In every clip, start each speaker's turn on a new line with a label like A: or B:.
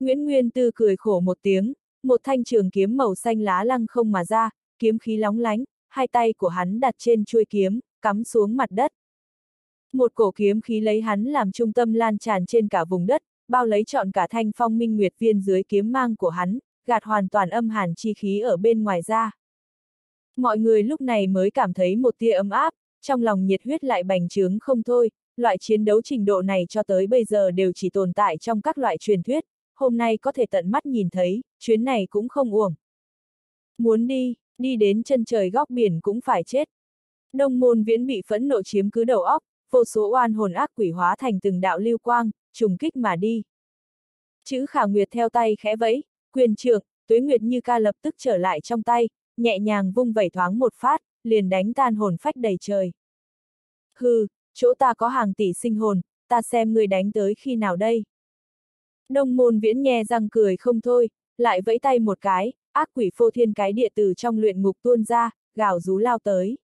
A: Nguyễn Nguyên Tư cười khổ một tiếng, một thanh trường kiếm màu xanh lá lăng không mà ra, kiếm khí lóng lánh, hai tay của hắn đặt trên chuôi kiếm, cắm xuống mặt đất. Một cổ kiếm khí lấy hắn làm trung tâm lan tràn trên cả vùng đất, bao lấy trọn cả thanh phong minh nguyệt viên dưới kiếm mang của hắn, gạt hoàn toàn âm hàn chi khí ở bên ngoài ra. Mọi người lúc này mới cảm thấy một tia ấm áp, trong lòng nhiệt huyết lại bành trướng không thôi, loại chiến đấu trình độ này cho tới bây giờ đều chỉ tồn tại trong các loại truyền thuyết, hôm nay có thể tận mắt nhìn thấy, chuyến này cũng không uổng. Muốn đi, đi đến chân trời góc biển cũng phải chết. Đông môn viễn bị phẫn nộ chiếm cứ đầu óc, vô số oan hồn ác quỷ hóa thành từng đạo lưu quang, trùng kích mà đi. Chữ khả nguyệt theo tay khẽ vẫy, quyền trưởng, tuế nguyệt như ca lập tức trở lại trong tay, nhẹ nhàng vung vẩy thoáng một phát, liền đánh tan hồn phách đầy trời. Hừ, chỗ ta có hàng tỷ sinh hồn, ta xem người đánh tới khi nào đây. Đông môn viễn nhe răng cười không thôi, lại vẫy tay một cái, ác quỷ phô thiên cái địa từ trong luyện ngục tuôn ra, gào rú lao tới.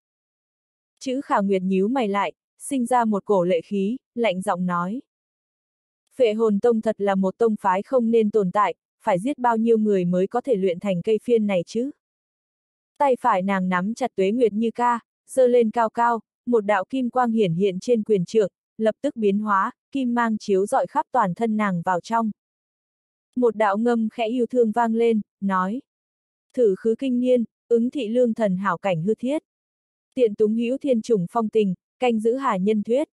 A: Chữ khả nguyệt nhíu mày lại, sinh ra một cổ lệ khí, lạnh giọng nói. Phệ hồn tông thật là một tông phái không nên tồn tại, phải giết bao nhiêu người mới có thể luyện thành cây phiên này chứ. Tay phải nàng nắm chặt tuế nguyệt như ca, giơ lên cao cao, một đạo kim quang hiển hiện trên quyền trượng, lập tức biến hóa, kim mang chiếu dọi khắp toàn thân nàng vào trong. Một đạo ngâm khẽ yêu thương vang lên, nói. Thử khứ kinh niên, ứng thị lương thần hảo cảnh hư thiết. Tiện túng hữu thiên trùng phong tình, canh giữ hà nhân thuyết.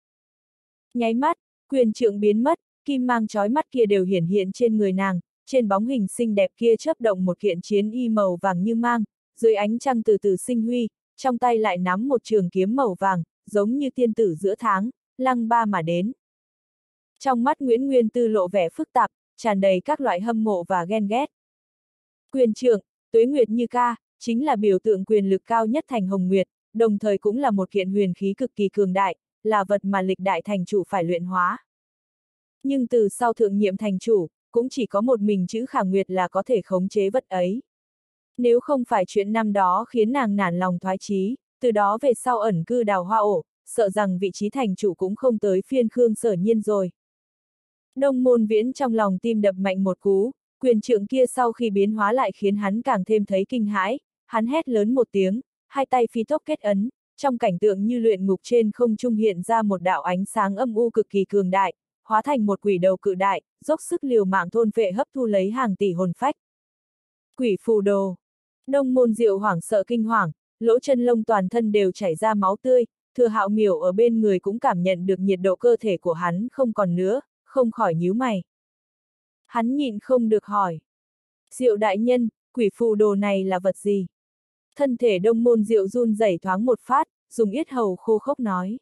A: Nháy mắt, quyền trượng biến mất, kim mang trói mắt kia đều hiển hiện trên người nàng, trên bóng hình xinh đẹp kia chớp động một kiện chiến y màu vàng như mang, dưới ánh trăng từ từ sinh huy, trong tay lại nắm một trường kiếm màu vàng, giống như tiên tử giữa tháng, lăng ba mà đến. Trong mắt Nguyễn Nguyên Tư lộ vẻ phức tạp, tràn đầy các loại hâm mộ và ghen ghét. Quyền trưởng, tuế nguyệt như ca, chính là biểu tượng quyền lực cao nhất thành Hồng Nguyệt, đồng thời cũng là một kiện huyền khí cực kỳ cường đại, là vật mà lịch đại thành chủ phải luyện hóa. Nhưng từ sau thượng nhiệm thành chủ, cũng chỉ có một mình chữ khả nguyệt là có thể khống chế vật ấy. Nếu không phải chuyện năm đó khiến nàng nản lòng thoái chí, từ đó về sau ẩn cư đào hoa ổ, sợ rằng vị trí thành chủ cũng không tới phiên Khương sở nhiên rồi. Đông môn viễn trong lòng tim đập mạnh một cú, quyền trượng kia sau khi biến hóa lại khiến hắn càng thêm thấy kinh hãi, hắn hét lớn một tiếng, hai tay phi tốc kết ấn, trong cảnh tượng như luyện ngục trên không trung hiện ra một đạo ánh sáng âm u cực kỳ cường đại, hóa thành một quỷ đầu cự đại, dốc sức liều mạng thôn vệ hấp thu lấy hàng tỷ hồn phách. Quỷ phù đồ. Đông môn diệu hoảng sợ kinh hoàng, lỗ chân lông toàn thân đều chảy ra máu tươi, thừa hạo miểu ở bên người cũng cảm nhận được nhiệt độ cơ thể của hắn không còn nữa, không khỏi nhíu mày. Hắn nhịn không được hỏi. Diệu đại nhân, quỷ phù đồ này là vật gì? Thân thể đông môn diệu run rẩy thoáng một phát, dùng yết hầu khô khốc nói.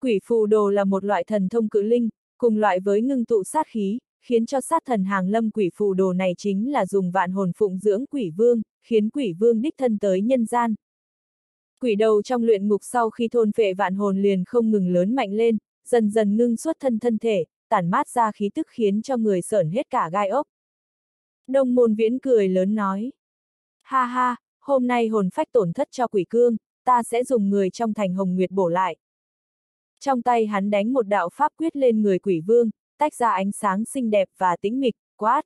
A: Quỷ phù đồ là một loại thần thông cự linh, cùng loại với ngưng tụ sát khí, khiến cho sát thần hàng lâm quỷ phù đồ này chính là dùng vạn hồn phụng dưỡng quỷ vương, khiến quỷ vương đích thân tới nhân gian. Quỷ đầu trong luyện ngục sau khi thôn phệ vạn hồn liền không ngừng lớn mạnh lên, dần dần ngưng xuất thân thân thể, tản mát ra khí tức khiến cho người sởn hết cả gai ốc. Đông môn viễn cười lớn nói. Ha ha, hôm nay hồn phách tổn thất cho quỷ cương, ta sẽ dùng người trong thành hồng nguyệt bổ lại. Trong tay hắn đánh một đạo pháp quyết lên người quỷ vương, tách ra ánh sáng xinh đẹp và tĩnh mịch, quát.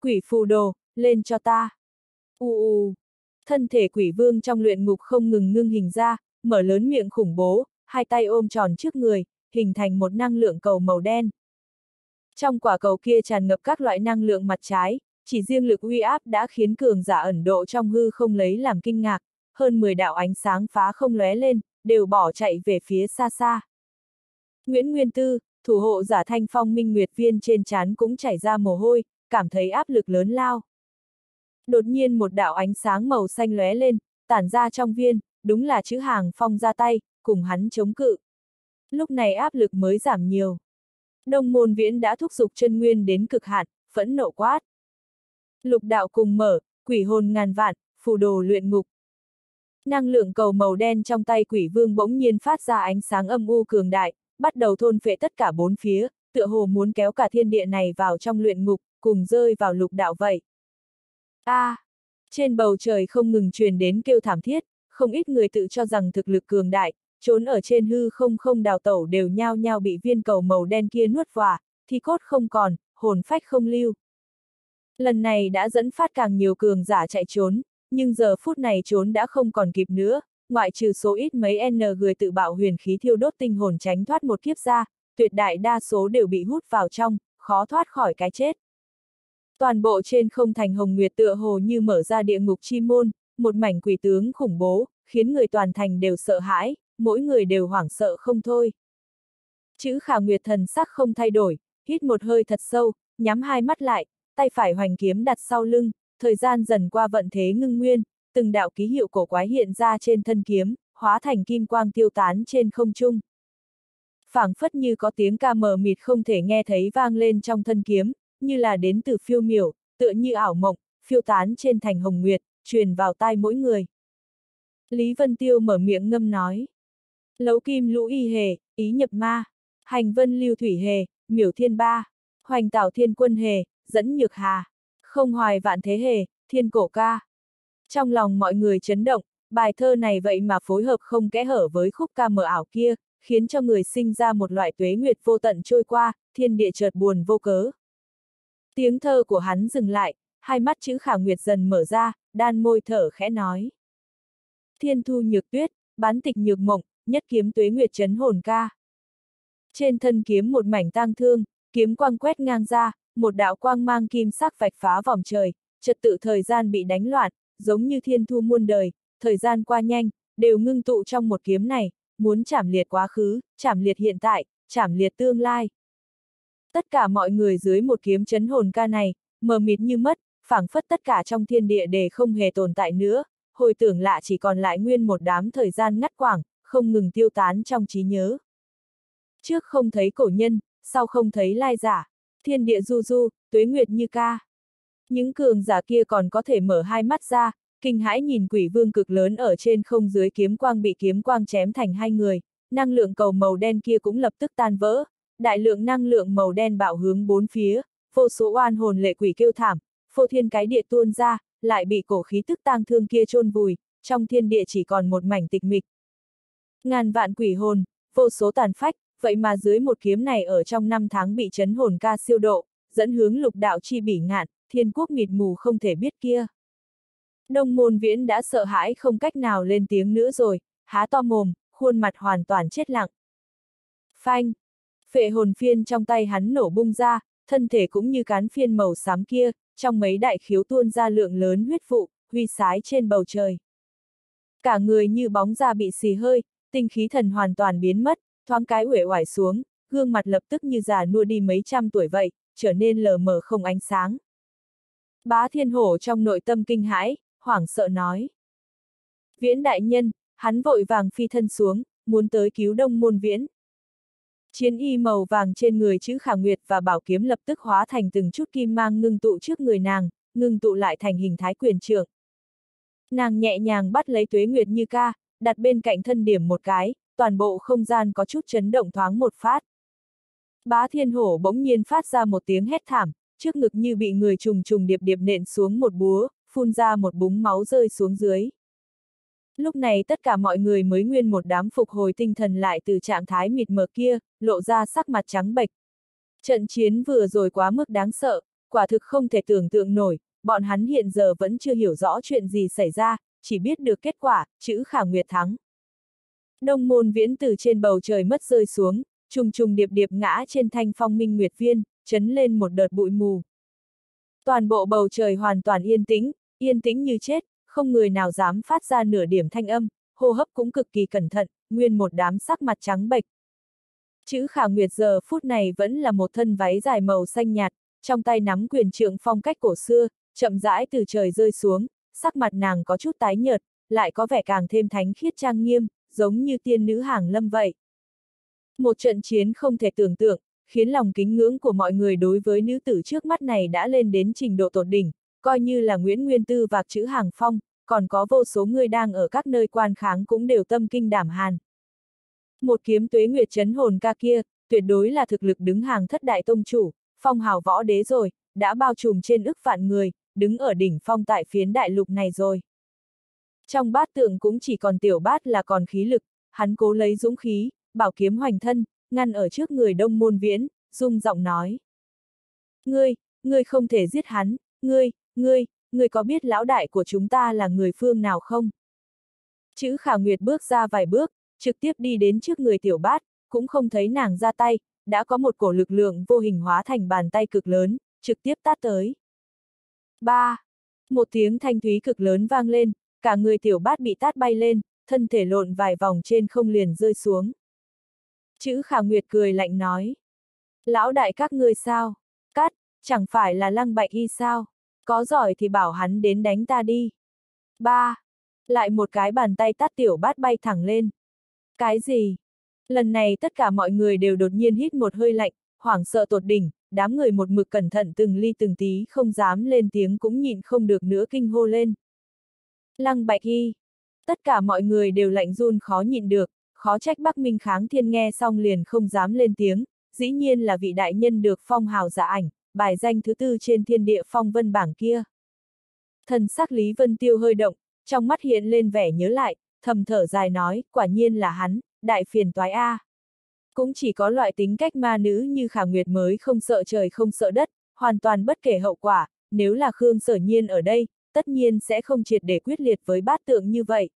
A: Quỷ phù đồ, lên cho ta. U u. Thân thể quỷ vương trong luyện ngục không ngừng ngưng hình ra, mở lớn miệng khủng bố, hai tay ôm tròn trước người, hình thành một năng lượng cầu màu đen. Trong quả cầu kia tràn ngập các loại năng lượng mặt trái, chỉ riêng lực uy áp đã khiến cường giả ẩn độ trong hư không lấy làm kinh ngạc, hơn 10 đạo ánh sáng phá không lóe lên, đều bỏ chạy về phía xa xa. Nguyễn Nguyên Tư, thủ hộ giả thanh phong minh nguyệt viên trên chán cũng chảy ra mồ hôi, cảm thấy áp lực lớn lao. Đột nhiên một đạo ánh sáng màu xanh lóe lên, tản ra trong viên, đúng là chữ hàng phong ra tay, cùng hắn chống cự. Lúc này áp lực mới giảm nhiều. Đông môn viễn đã thúc giục chân nguyên đến cực hạn, phẫn nộ quát. Lục đạo cùng mở, quỷ hồn ngàn vạn, phù đồ luyện ngục. Năng lượng cầu màu đen trong tay quỷ vương bỗng nhiên phát ra ánh sáng âm u cường đại, bắt đầu thôn phệ tất cả bốn phía, tựa hồ muốn kéo cả thiên địa này vào trong luyện ngục, cùng rơi vào lục đạo vậy. A! À, trên bầu trời không ngừng truyền đến kêu thảm thiết, không ít người tự cho rằng thực lực cường đại, trốn ở trên hư không không đào tẩu đều nhao nhao bị viên cầu màu đen kia nuốt vào, thì cốt không còn, hồn phách không lưu. Lần này đã dẫn phát càng nhiều cường giả chạy trốn, nhưng giờ phút này trốn đã không còn kịp nữa, ngoại trừ số ít mấy N người tự bạo huyền khí thiêu đốt tinh hồn tránh thoát một kiếp ra, tuyệt đại đa số đều bị hút vào trong, khó thoát khỏi cái chết. Toàn bộ trên không thành hồng nguyệt tựa hồ như mở ra địa ngục chi môn, một mảnh quỷ tướng khủng bố, khiến người toàn thành đều sợ hãi, mỗi người đều hoảng sợ không thôi. Chữ khả nguyệt thần sắc không thay đổi, hít một hơi thật sâu, nhắm hai mắt lại, tay phải hoành kiếm đặt sau lưng, thời gian dần qua vận thế ngưng nguyên, từng đạo ký hiệu cổ quái hiện ra trên thân kiếm, hóa thành kim quang tiêu tán trên không trung. phảng phất như có tiếng ca mờ mịt không thể nghe thấy vang lên trong thân kiếm, như là đến từ phiêu miểu, tựa như ảo mộng, phiêu tán trên thành hồng nguyệt, truyền vào tai mỗi người. Lý Vân Tiêu mở miệng ngâm nói. Lấu kim lũ y hề, ý nhập ma. Hành vân lưu thủy hề, miểu thiên ba. Hoành tảo thiên quân hề, dẫn nhược hà. Không hoài vạn thế hề, thiên cổ ca. Trong lòng mọi người chấn động, bài thơ này vậy mà phối hợp không kẽ hở với khúc ca mờ ảo kia, khiến cho người sinh ra một loại tuế nguyệt vô tận trôi qua, thiên địa chợt buồn vô cớ. Tiếng thơ của hắn dừng lại, hai mắt chữ khả nguyệt dần mở ra, đan môi thở khẽ nói. Thiên thu nhược tuyết, bán tịch nhược mộng, nhất kiếm tuế nguyệt chấn hồn ca. Trên thân kiếm một mảnh tang thương, kiếm quang quét ngang ra, một đạo quang mang kim sắc vạch phá vòng trời, trật tự thời gian bị đánh loạn, giống như thiên thu muôn đời, thời gian qua nhanh, đều ngưng tụ trong một kiếm này, muốn chảm liệt quá khứ, chảm liệt hiện tại, chảm liệt tương lai. Tất cả mọi người dưới một kiếm chấn hồn ca này, mờ mịt như mất, phảng phất tất cả trong thiên địa để không hề tồn tại nữa, hồi tưởng lạ chỉ còn lại nguyên một đám thời gian ngắt quảng, không ngừng tiêu tán trong trí nhớ. Trước không thấy cổ nhân, sau không thấy lai giả, thiên địa du du, tuế nguyệt như ca. Những cường giả kia còn có thể mở hai mắt ra, kinh hãi nhìn quỷ vương cực lớn ở trên không dưới kiếm quang bị kiếm quang chém thành hai người, năng lượng cầu màu đen kia cũng lập tức tan vỡ, đại lượng năng lượng màu đen bạo hướng bốn phía, vô số oan hồn lệ quỷ kêu thảm, phô thiên cái địa tuôn ra, lại bị cổ khí tức tang thương kia chôn vùi, trong thiên địa chỉ còn một mảnh tịch mịch. Ngàn vạn quỷ hồn, vô số tàn phách, vậy mà dưới một kiếm này ở trong năm tháng bị chấn hồn ca siêu độ, dẫn hướng lục đạo chi bỉ ngạn, thiên quốc mịt mù không thể biết kia. Đông môn viễn đã sợ hãi không cách nào lên tiếng nữa rồi, há to mồm, khuôn mặt hoàn toàn chết lặng. Phanh! Phệ hồn phiên trong tay hắn nổ bung ra, thân thể cũng như cán phiên màu xám kia, trong mấy đại khiếu tuôn ra lượng lớn huyết vụ, huy sái trên bầu trời. Cả người như bóng da bị xì hơi, tinh khí thần hoàn toàn biến mất, thoáng cái uể oải xuống, gương mặt lập tức như già nua đi mấy trăm tuổi vậy, trở nên lờ mờ không ánh sáng. Bá thiên hổ trong nội tâm kinh hãi, hoảng sợ nói. Viễn đại nhân, hắn vội vàng phi thân xuống, muốn tới cứu đông môn viễn. Chiến y màu vàng trên người chữ khả nguyệt và bảo kiếm lập tức hóa thành từng chút kim mang ngưng tụ trước người nàng, ngưng tụ lại thành hình thái quyền trưởng. Nàng nhẹ nhàng bắt lấy tuế nguyệt như ca, đặt bên cạnh thân điểm một cái, toàn bộ không gian có chút chấn động thoáng một phát. Bá thiên hổ bỗng nhiên phát ra một tiếng hét thảm, trước ngực như bị người trùng trùng điệp điệp nện xuống một búa, phun ra một búng máu rơi xuống dưới. Lúc này tất cả mọi người mới nguyên một đám phục hồi tinh thần lại từ trạng thái mịt mờ kia, lộ ra sắc mặt trắng bệch. Trận chiến vừa rồi quá mức đáng sợ, quả thực không thể tưởng tượng nổi, bọn hắn hiện giờ vẫn chưa hiểu rõ chuyện gì xảy ra, chỉ biết được kết quả, chữ khả nguyệt thắng. Đông môn viễn từ trên bầu trời mất rơi xuống, trùng trùng điệp điệp ngã trên thanh phong minh nguyệt viên, chấn lên một đợt bụi mù. Toàn bộ bầu trời hoàn toàn yên tĩnh, yên tĩnh như chết, không người nào dám phát ra nửa điểm thanh âm, hô hấp cũng cực kỳ cẩn thận, nguyên một đám sắc mặt trắng bệch. Chữ khả nguyệt giờ phút này vẫn là một thân váy dài màu xanh nhạt, trong tay nắm quyền trượng phong cách cổ xưa, chậm rãi từ trời rơi xuống, sắc mặt nàng có chút tái nhợt, lại có vẻ càng thêm thánh khiết trang nghiêm, giống như tiên nữ hàng lâm vậy. Một trận chiến không thể tưởng tượng, khiến lòng kính ngưỡng của mọi người đối với nữ tử trước mắt này đã lên đến trình độ tột đỉnh, coi như là Nguyễn Nguyên Tư vạc chữ hàng phong, còn có vô số người đang ở các nơi quan kháng cũng đều tâm kinh đảm hàn. Một kiếm tuế nguyệt chấn hồn ca kia, tuyệt đối là thực lực đứng hàng thất đại tông chủ, phong hào võ đế rồi, đã bao trùm trên ức vạn người, đứng ở đỉnh phong tại phiến đại lục này rồi. Trong bát tượng cũng chỉ còn tiểu bát là còn khí lực, hắn cố lấy dũng khí, bảo kiếm hoành thân, ngăn ở trước người đông môn viễn, dung giọng nói. Ngươi, ngươi không thể giết hắn, ngươi, ngươi, ngươi có biết lão đại của chúng ta là người phương nào không? Chữ khả nguyệt bước ra vài bước, trực tiếp đi đến trước người tiểu bát, cũng không thấy nàng ra tay, đã có một cổ lực lượng vô hình hóa thành bàn tay cực lớn, trực tiếp tát tới. Ba, Một tiếng thanh thúy cực lớn vang lên, cả người tiểu bát bị tát bay lên, thân thể lộn vài vòng trên không liền rơi xuống. Chữ khả nguyệt cười lạnh nói. Lão đại các ngươi sao? Cắt, chẳng phải là lăng bạch y sao? Có giỏi thì bảo hắn đến đánh ta đi. Ba. Lại một cái bàn tay tát tiểu bát bay thẳng lên. Cái gì? Lần này tất cả mọi người đều đột nhiên hít một hơi lạnh, hoảng sợ tột đỉnh, đám người một mực cẩn thận từng ly từng tí không dám lên tiếng cũng nhịn không được nữa kinh hô lên. Lăng bạch y. Tất cả mọi người đều lạnh run khó nhịn được, khó trách Bắc Minh kháng thiên nghe xong liền không dám lên tiếng, dĩ nhiên là vị đại nhân được phong hào giả ảnh, bài danh thứ tư trên thiên địa phong vân bảng kia. Thần sắc Lý Vân Tiêu hơi động, trong mắt hiện lên vẻ nhớ lại, thầm thở dài nói, quả nhiên là hắn, đại phiền toái A. Cũng chỉ có loại tính cách ma nữ như Khả Nguyệt mới không sợ trời không sợ đất, hoàn toàn bất kể hậu quả, nếu là Khương Sở Nhiên ở đây, tất nhiên sẽ không triệt để quyết liệt với bát tượng như vậy.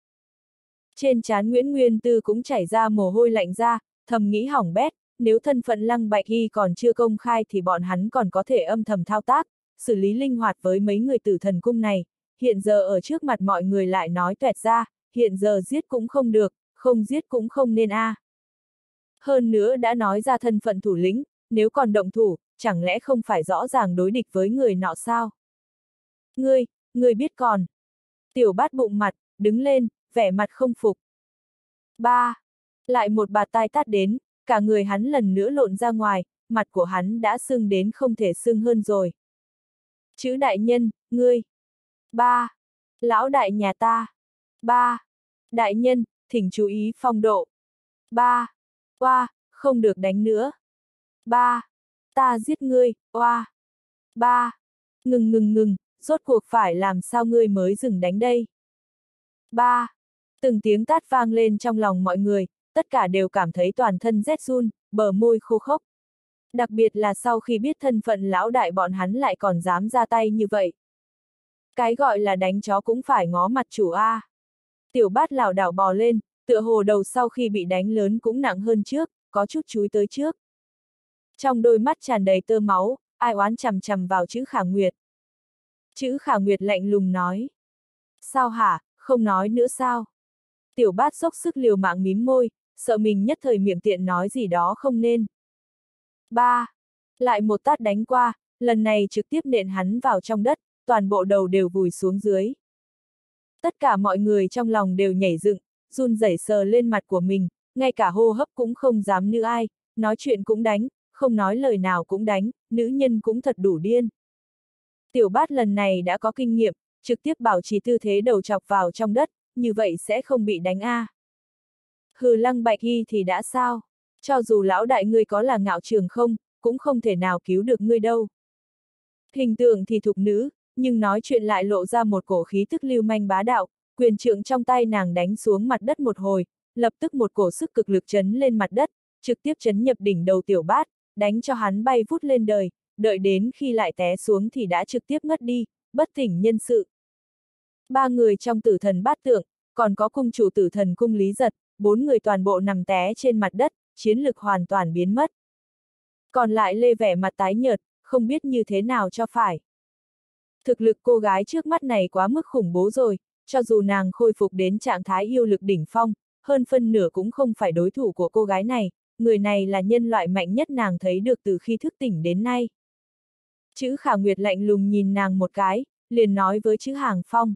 A: Trên trán Nguyễn Nguyên Tư cũng chảy ra mồ hôi lạnh ra, thầm nghĩ hỏng bét, nếu thân phận Lăng Bạch y còn chưa công khai thì bọn hắn còn có thể âm thầm thao tác, xử lý linh hoạt với mấy người tử thần cung này, hiện giờ ở trước mặt mọi người lại nói tuẹt ra, hiện giờ giết cũng không được, không giết cũng không nên a. À. Hơn nữa đã nói ra thân phận thủ lĩnh, nếu còn động thủ, chẳng lẽ không phải rõ ràng đối địch với người nọ sao? Ngươi, ngươi biết còn. Tiểu bát bụng mặt, đứng lên, vẻ mặt không phục. Ba. Lại một bà tai tát đến, cả người hắn lần nữa lộn ra ngoài, mặt của hắn đã sưng đến không thể sưng hơn rồi. Chữ đại nhân, ngươi. Ba. Lão đại nhà ta. Ba. Đại nhân, thỉnh chú ý phong độ. Ba. Oa, không được đánh nữa. Ba. Ta giết ngươi, oa. Ba. Ngừng ngừng ngừng, rốt cuộc phải làm sao ngươi mới dừng đánh đây. Ba. Từng tiếng tát vang lên trong lòng mọi người, tất cả đều cảm thấy toàn thân rét run, bờ môi khô khốc. Đặc biệt là sau khi biết thân phận lão đại bọn hắn lại còn dám ra tay như vậy. Cái gọi là đánh chó cũng phải ngó mặt chủ A. Tiểu bát lảo đảo bò lên, tựa hồ đầu sau khi bị đánh lớn cũng nặng hơn trước, có chút chúi tới trước. Trong đôi mắt tràn đầy tơ máu, ai oán chằm chằm vào chữ khả nguyệt. Chữ khả nguyệt lạnh lùng nói. Sao hả, không nói nữa sao? Tiểu bát dốc sức liều mạng mím môi, sợ mình nhất thời miệng tiện nói gì đó không nên. Ba, Lại một tát đánh qua, lần này trực tiếp nện hắn vào trong đất, toàn bộ đầu đều vùi xuống dưới. Tất cả mọi người trong lòng đều nhảy dựng, run rẩy sờ lên mặt của mình, ngay cả hô hấp cũng không dám như ai, nói chuyện cũng đánh, không nói lời nào cũng đánh, nữ nhân cũng thật đủ điên. Tiểu bát lần này đã có kinh nghiệm, trực tiếp bảo trì tư thế đầu chọc vào trong đất, như vậy sẽ không bị đánh a. À. Hừ lăng bạch Y thì đã sao? Cho dù lão đại ngươi có là ngạo trường không, cũng không thể nào cứu được ngươi đâu. Hình tượng thì thục nữ, nhưng nói chuyện lại lộ ra một cổ khí tức lưu manh bá đạo, quyền trượng trong tay nàng đánh xuống mặt đất một hồi, lập tức một cổ sức cực lực chấn lên mặt đất, trực tiếp chấn nhập đỉnh đầu tiểu bát, đánh cho hắn bay vút lên đời, đợi đến khi lại té xuống thì đã trực tiếp ngất đi, bất tỉnh nhân sự. Ba người trong tử thần bát tượng, còn có cung chủ tử thần cung lý giật, bốn người toàn bộ nằm té trên mặt đất, chiến lực hoàn toàn biến mất. Còn lại lê vẻ mặt tái nhợt, không biết như thế nào cho phải. Thực lực cô gái trước mắt này quá mức khủng bố rồi, cho dù nàng khôi phục đến trạng thái yêu lực đỉnh phong, hơn phân nửa cũng không phải đối thủ của cô gái này, người này là nhân loại mạnh nhất nàng thấy được từ khi thức tỉnh đến nay. Chữ khả nguyệt lạnh lùng nhìn nàng một cái, liền nói với chữ hàng phong.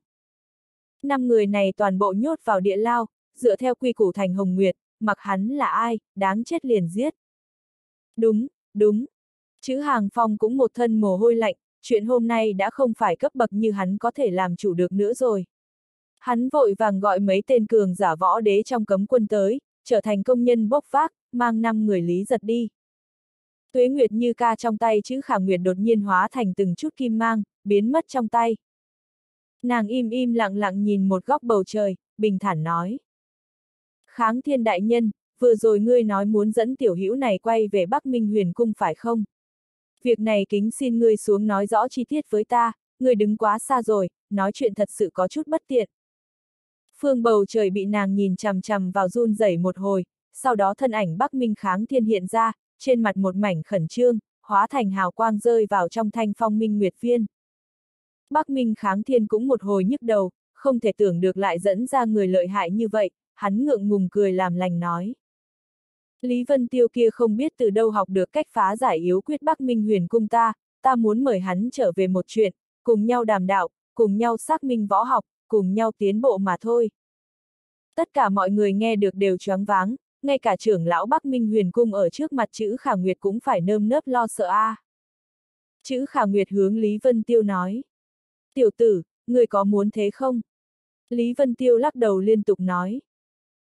A: Năm người này toàn bộ nhốt vào địa lao, dựa theo quy củ thành hồng nguyệt, mặc hắn là ai, đáng chết liền giết. Đúng, đúng. Chữ hàng phong cũng một thân mồ hôi lạnh, chuyện hôm nay đã không phải cấp bậc như hắn có thể làm chủ được nữa rồi. Hắn vội vàng gọi mấy tên cường giả võ đế trong cấm quân tới, trở thành công nhân bốc vác, mang năm người lý giật đi. Tuế Nguyệt như ca trong tay chữ khả nguyệt đột nhiên hóa thành từng chút kim mang, biến mất trong tay. Nàng im im lặng lặng nhìn một góc bầu trời, bình thản nói. Kháng thiên đại nhân, vừa rồi ngươi nói muốn dẫn tiểu hữu này quay về Bắc Minh huyền cung phải không? Việc này kính xin ngươi xuống nói rõ chi tiết với ta, ngươi đứng quá xa rồi, nói chuyện thật sự có chút bất tiện. Phương bầu trời bị nàng nhìn chằm chằm vào run rẩy một hồi, sau đó thân ảnh Bắc Minh kháng thiên hiện ra, trên mặt một mảnh khẩn trương, hóa thành hào quang rơi vào trong thanh phong minh nguyệt viên. Bắc Minh kháng thiên cũng một hồi nhức đầu, không thể tưởng được lại dẫn ra người lợi hại như vậy, hắn ngượng ngùng cười làm lành nói. Lý Vân Tiêu kia không biết từ đâu học được cách phá giải yếu quyết Bắc Minh huyền cung ta, ta muốn mời hắn trở về một chuyện, cùng nhau đàm đạo, cùng nhau xác minh võ học, cùng nhau tiến bộ mà thôi. Tất cả mọi người nghe được đều choáng váng, ngay cả trưởng lão Bắc Minh huyền cung ở trước mặt chữ Khả Nguyệt cũng phải nơm nớp lo sợ a. À. Chữ Khả Nguyệt hướng Lý Vân Tiêu nói. Tiểu tử, người có muốn thế không? Lý Vân Tiêu lắc đầu liên tục nói.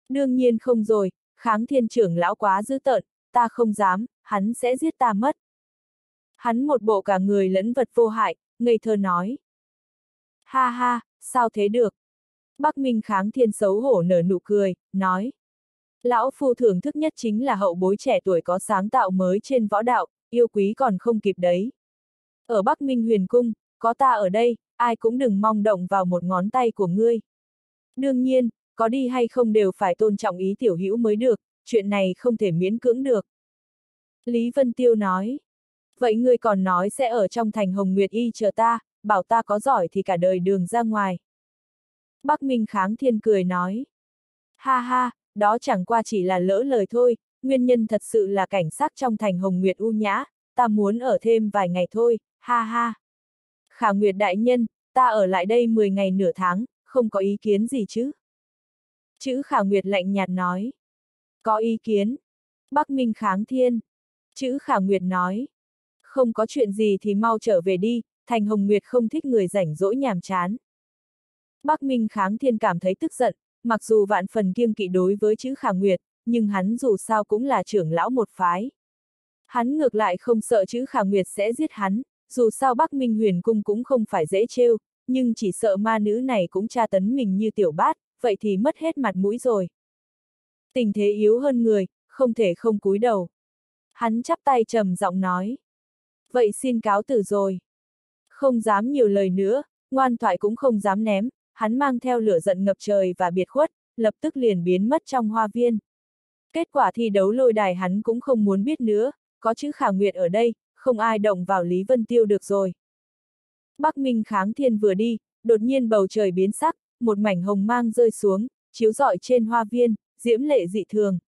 A: Đương nhiên không rồi, kháng thiên trưởng lão quá dữ tợn, ta không dám, hắn sẽ giết ta mất. Hắn một bộ cả người lẫn vật vô hại, ngây thơ nói. Ha ha, sao thế được? Bắc Minh kháng thiên xấu hổ nở nụ cười, nói. Lão phu thưởng thức nhất chính là hậu bối trẻ tuổi có sáng tạo mới trên võ đạo, yêu quý còn không kịp đấy. Ở Bắc Minh huyền cung, có ta ở đây, ai cũng đừng mong động vào một ngón tay của ngươi. Đương nhiên, có đi hay không đều phải tôn trọng ý tiểu hữu mới được, chuyện này không thể miễn cưỡng được. Lý Vân Tiêu nói, vậy ngươi còn nói sẽ ở trong thành Hồng Nguyệt Y chờ ta, bảo ta có giỏi thì cả đời đường ra ngoài. Bắc Minh Kháng Thiên cười nói, ha ha, đó chẳng qua chỉ là lỡ lời thôi, nguyên nhân thật sự là cảnh sát trong thành Hồng Nguyệt U Nhã, ta muốn ở thêm vài ngày thôi, ha ha. Khả Nguyệt Đại Nhân, ta ở lại đây 10 ngày nửa tháng, không có ý kiến gì chứ? Chữ Khả Nguyệt lạnh nhạt nói. Có ý kiến. Bắc Minh kháng thiên. Chữ Khả Nguyệt nói. Không có chuyện gì thì mau trở về đi, Thành Hồng Nguyệt không thích người rảnh rỗi nhàm chán. Bắc Minh kháng thiên cảm thấy tức giận, mặc dù vạn phần kiêng kỵ đối với chữ Khả Nguyệt, nhưng hắn dù sao cũng là trưởng lão một phái. Hắn ngược lại không sợ chữ Khả Nguyệt sẽ giết hắn, dù sao Bắc Minh huyền cung cũng không phải dễ trêu, nhưng chỉ sợ ma nữ này cũng tra tấn mình như tiểu bát, vậy thì mất hết mặt mũi rồi. Tình thế yếu hơn người, không thể không cúi đầu. Hắn chắp tay trầm giọng nói. Vậy xin cáo từ rồi. Không dám nhiều lời nữa, ngoan thoại cũng không dám ném, hắn mang theo lửa giận ngập trời và biệt khuất, lập tức liền biến mất trong hoa viên. Kết quả thi đấu lôi đài hắn cũng không muốn biết nữa, có chữ khả nguyệt ở đây, không ai động vào Lý Vân Tiêu được rồi. Bắc Minh kháng thiên vừa đi, đột nhiên bầu trời biến sắc, một mảnh hồng mang rơi xuống, chiếu rọi trên hoa viên, diễm lệ dị thường.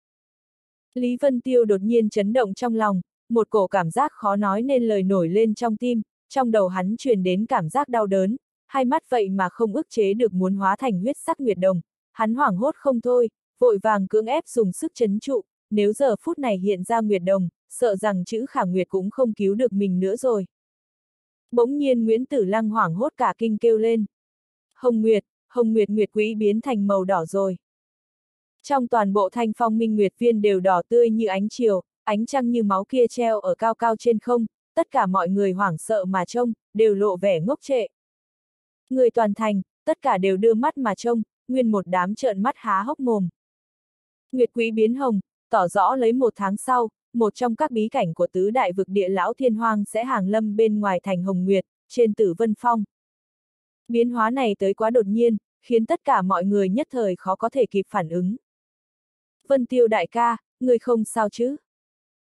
A: Lý Vân Tiêu đột nhiên chấn động trong lòng, một cổ cảm giác khó nói nên lời nổi lên trong tim, trong đầu hắn truyền đến cảm giác đau đớn, hai mắt vậy mà không ức chế được muốn hóa thành huyết sắc nguyệt đồng, hắn hoảng hốt không thôi, vội vàng cưỡng ép dùng sức chấn trụ, nếu giờ phút này hiện ra nguyệt đồng, sợ rằng chữ khả nguyệt cũng không cứu được mình nữa rồi. Bỗng nhiên Nguyễn Tử Lăng hoảng hốt cả kinh kêu lên. Hồng Nguyệt, hồng nguyệt nguyệt quý biến thành màu đỏ rồi. Trong toàn bộ thanh phong minh nguyệt viên đều đỏ tươi như ánh chiều, ánh trăng như máu kia treo ở cao cao trên không, tất cả mọi người hoảng sợ mà trông, đều lộ vẻ ngốc trệ. Người toàn thành, tất cả đều đưa mắt mà trông, nguyên một đám trợn mắt há hốc mồm. Nguyệt quý biến hồng, tỏ rõ lấy một tháng sau, một trong các bí cảnh của tứ đại vực địa lão thiên hoang sẽ hàng lâm bên ngoài thành hồng nguyệt, trên tử vân phong. Biến hóa này tới quá đột nhiên, khiến tất cả mọi người nhất thời khó có thể kịp phản ứng. Vân Tiêu đại ca, người không sao chứ?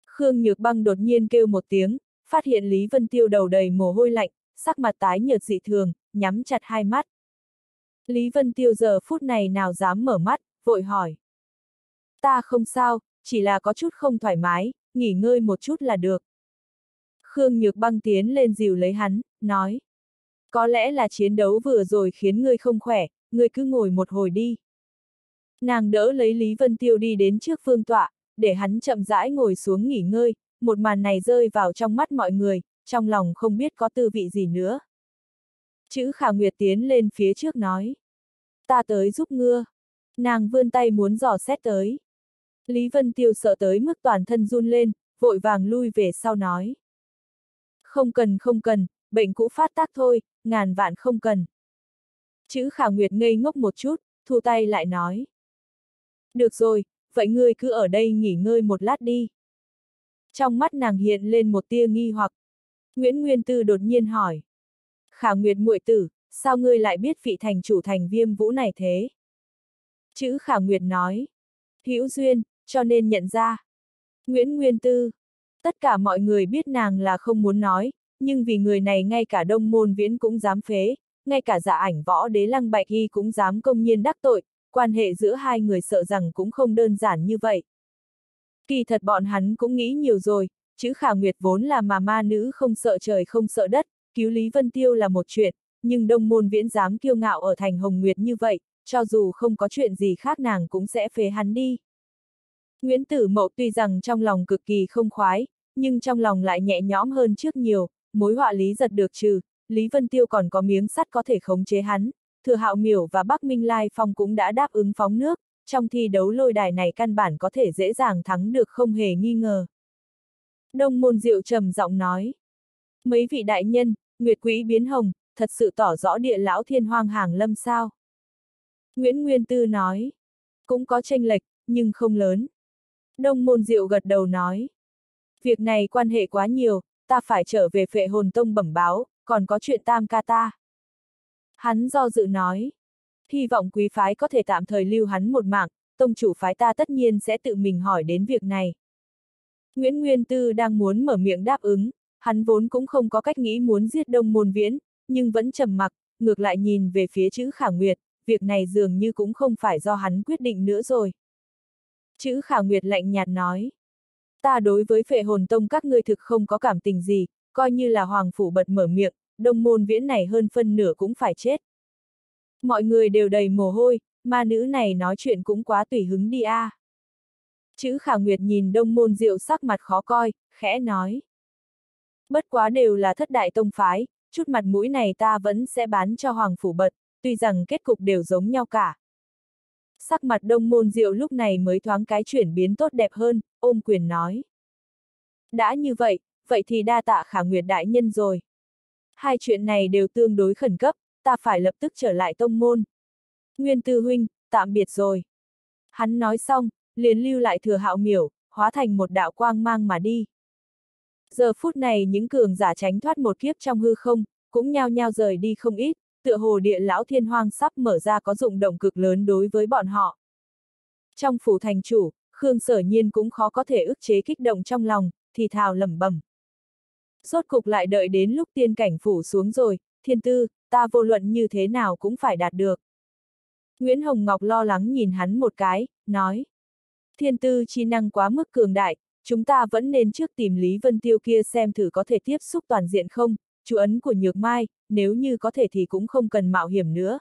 A: Khương Nhược Băng đột nhiên kêu một tiếng, phát hiện Lý Vân Tiêu đầu đầy mồ hôi lạnh, sắc mặt tái nhợt dị thường, nhắm chặt hai mắt. Lý Vân Tiêu giờ phút này nào dám mở mắt, vội hỏi. Ta không sao, chỉ là có chút không thoải mái, nghỉ ngơi một chút là được. Khương Nhược Băng tiến lên dìu lấy hắn, nói. Có lẽ là chiến đấu vừa rồi khiến ngươi không khỏe, ngươi cứ ngồi một hồi đi. Nàng đỡ lấy Lý Vân Tiêu đi đến trước phương tọa, để hắn chậm rãi ngồi xuống nghỉ ngơi, một màn này rơi vào trong mắt mọi người, trong lòng không biết có tư vị gì nữa. Chữ Khả Nguyệt tiến lên phía trước nói. Ta tới giúp ngưa. Nàng vươn tay muốn dò xét tới. Lý Vân Tiêu sợ tới mức toàn thân run lên, vội vàng lui về sau nói. Không cần không cần, bệnh cũ phát tác thôi, ngàn vạn không cần. Chữ khả nguyệt ngây ngốc một chút, thu tay lại nói. Được rồi, vậy ngươi cứ ở đây nghỉ ngơi một lát đi. Trong mắt nàng hiện lên một tia nghi hoặc. Nguyễn Nguyên Tư đột nhiên hỏi. Khả Nguyệt muội tử, sao ngươi lại biết vị thành chủ thành viêm vũ này thế? Chữ Khả Nguyệt nói. Hữu duyên, cho nên nhận ra. Nguyễn Nguyên Tư. Tất cả mọi người biết nàng là không muốn nói, nhưng vì người này ngay cả đông môn viễn cũng dám phế, ngay cả giả ảnh võ đế lăng bạch y cũng dám công nhiên đắc tội, quan hệ giữa hai người sợ rằng cũng không đơn giản như vậy. Kỳ thật bọn hắn cũng nghĩ nhiều rồi, chữ khả nguyệt vốn là mà ma nữ không sợ trời không sợ đất, cứu Lý Vân Tiêu là một chuyện, nhưng đông môn viễn dám kiêu ngạo ở thành Hồng Nguyệt như vậy, cho dù không có chuyện gì khác nàng cũng sẽ phế hắn đi. Nguyễn Tử Mậu tuy rằng trong lòng cực kỳ không khoái, nhưng trong lòng lại nhẹ nhõm hơn trước nhiều, mối họa lý giật được trừ, Lý Vân Tiêu còn có miếng sắt có thể khống chế hắn, Thừa Hạo Miểu và Bắc Minh Lai Phong cũng đã đáp ứng phóng nước, trong thi đấu lôi đài này căn bản có thể dễ dàng thắng được không hề nghi ngờ. Đông môn diệu trầm giọng nói. Mấy vị đại nhân, Nguyệt Quý biến hồng, thật sự tỏ rõ địa lão thiên hoang hàng lâm sao. Nguyễn Nguyên Tư nói. Cũng có tranh lệch, nhưng không lớn. Đông môn diệu gật đầu nói. Việc này quan hệ quá nhiều, ta phải trở về phệ hồn tông bẩm báo, còn có chuyện tam ca ta. Hắn do dự nói. Hy vọng quý phái có thể tạm thời lưu hắn một mạng, tông chủ phái ta tất nhiên sẽ tự mình hỏi đến việc này. Nguyễn Nguyên Tư đang muốn mở miệng đáp ứng, hắn vốn cũng không có cách nghĩ muốn giết đông môn viễn, nhưng vẫn trầm mặc, ngược lại nhìn về phía chữ khả nguyệt, việc này dường như cũng không phải do hắn quyết định nữa rồi. Chữ khả nguyệt lạnh nhạt nói. Ta đối với phệ hồn tông các ngươi thực không có cảm tình gì, coi như là hoàng phủ bật mở miệng, đông môn viễn này hơn phân nửa cũng phải chết. Mọi người đều đầy mồ hôi, ma nữ này nói chuyện cũng quá tùy hứng đi a. À. Chữ khả nguyệt nhìn đông môn diệu sắc mặt khó coi, khẽ nói. Bất quá đều là thất đại tông phái, chút mặt mũi này ta vẫn sẽ bán cho hoàng phủ bật, tuy rằng kết cục đều giống nhau cả. Sắc mặt đông môn diệu lúc này mới thoáng cái chuyển biến tốt đẹp hơn, ôm quyền nói. Đã như vậy, vậy thì đa tạ khả nguyệt đại nhân rồi. Hai chuyện này đều tương đối khẩn cấp, ta phải lập tức trở lại tông môn. Nguyên tư huynh, tạm biệt rồi. Hắn nói xong, liền lưu lại thừa hạo miểu, hóa thành một đạo quang mang mà đi. Giờ phút này những cường giả tránh thoát một kiếp trong hư không, cũng nhao nhao rời đi không ít, tựa hồ địa lão thiên hoang sắp mở ra có dụng động cực lớn đối với bọn họ. Trong phủ thành chủ, Khương sở nhiên cũng khó có thể ức chế kích động trong lòng, thì thào lẩm bẩm. Rốt cục lại đợi đến lúc tiên cảnh phủ xuống rồi, thiên tư, ta vô luận như thế nào cũng phải đạt được. Nguyễn Hồng Ngọc lo lắng nhìn hắn một cái, nói. Thiên tư chi năng quá mức cường đại, chúng ta vẫn nên trước tìm Lý Vân Tiêu kia xem thử có thể tiếp xúc toàn diện không, chú ấn của Nhược Mai, nếu như có thể thì cũng không cần mạo hiểm nữa.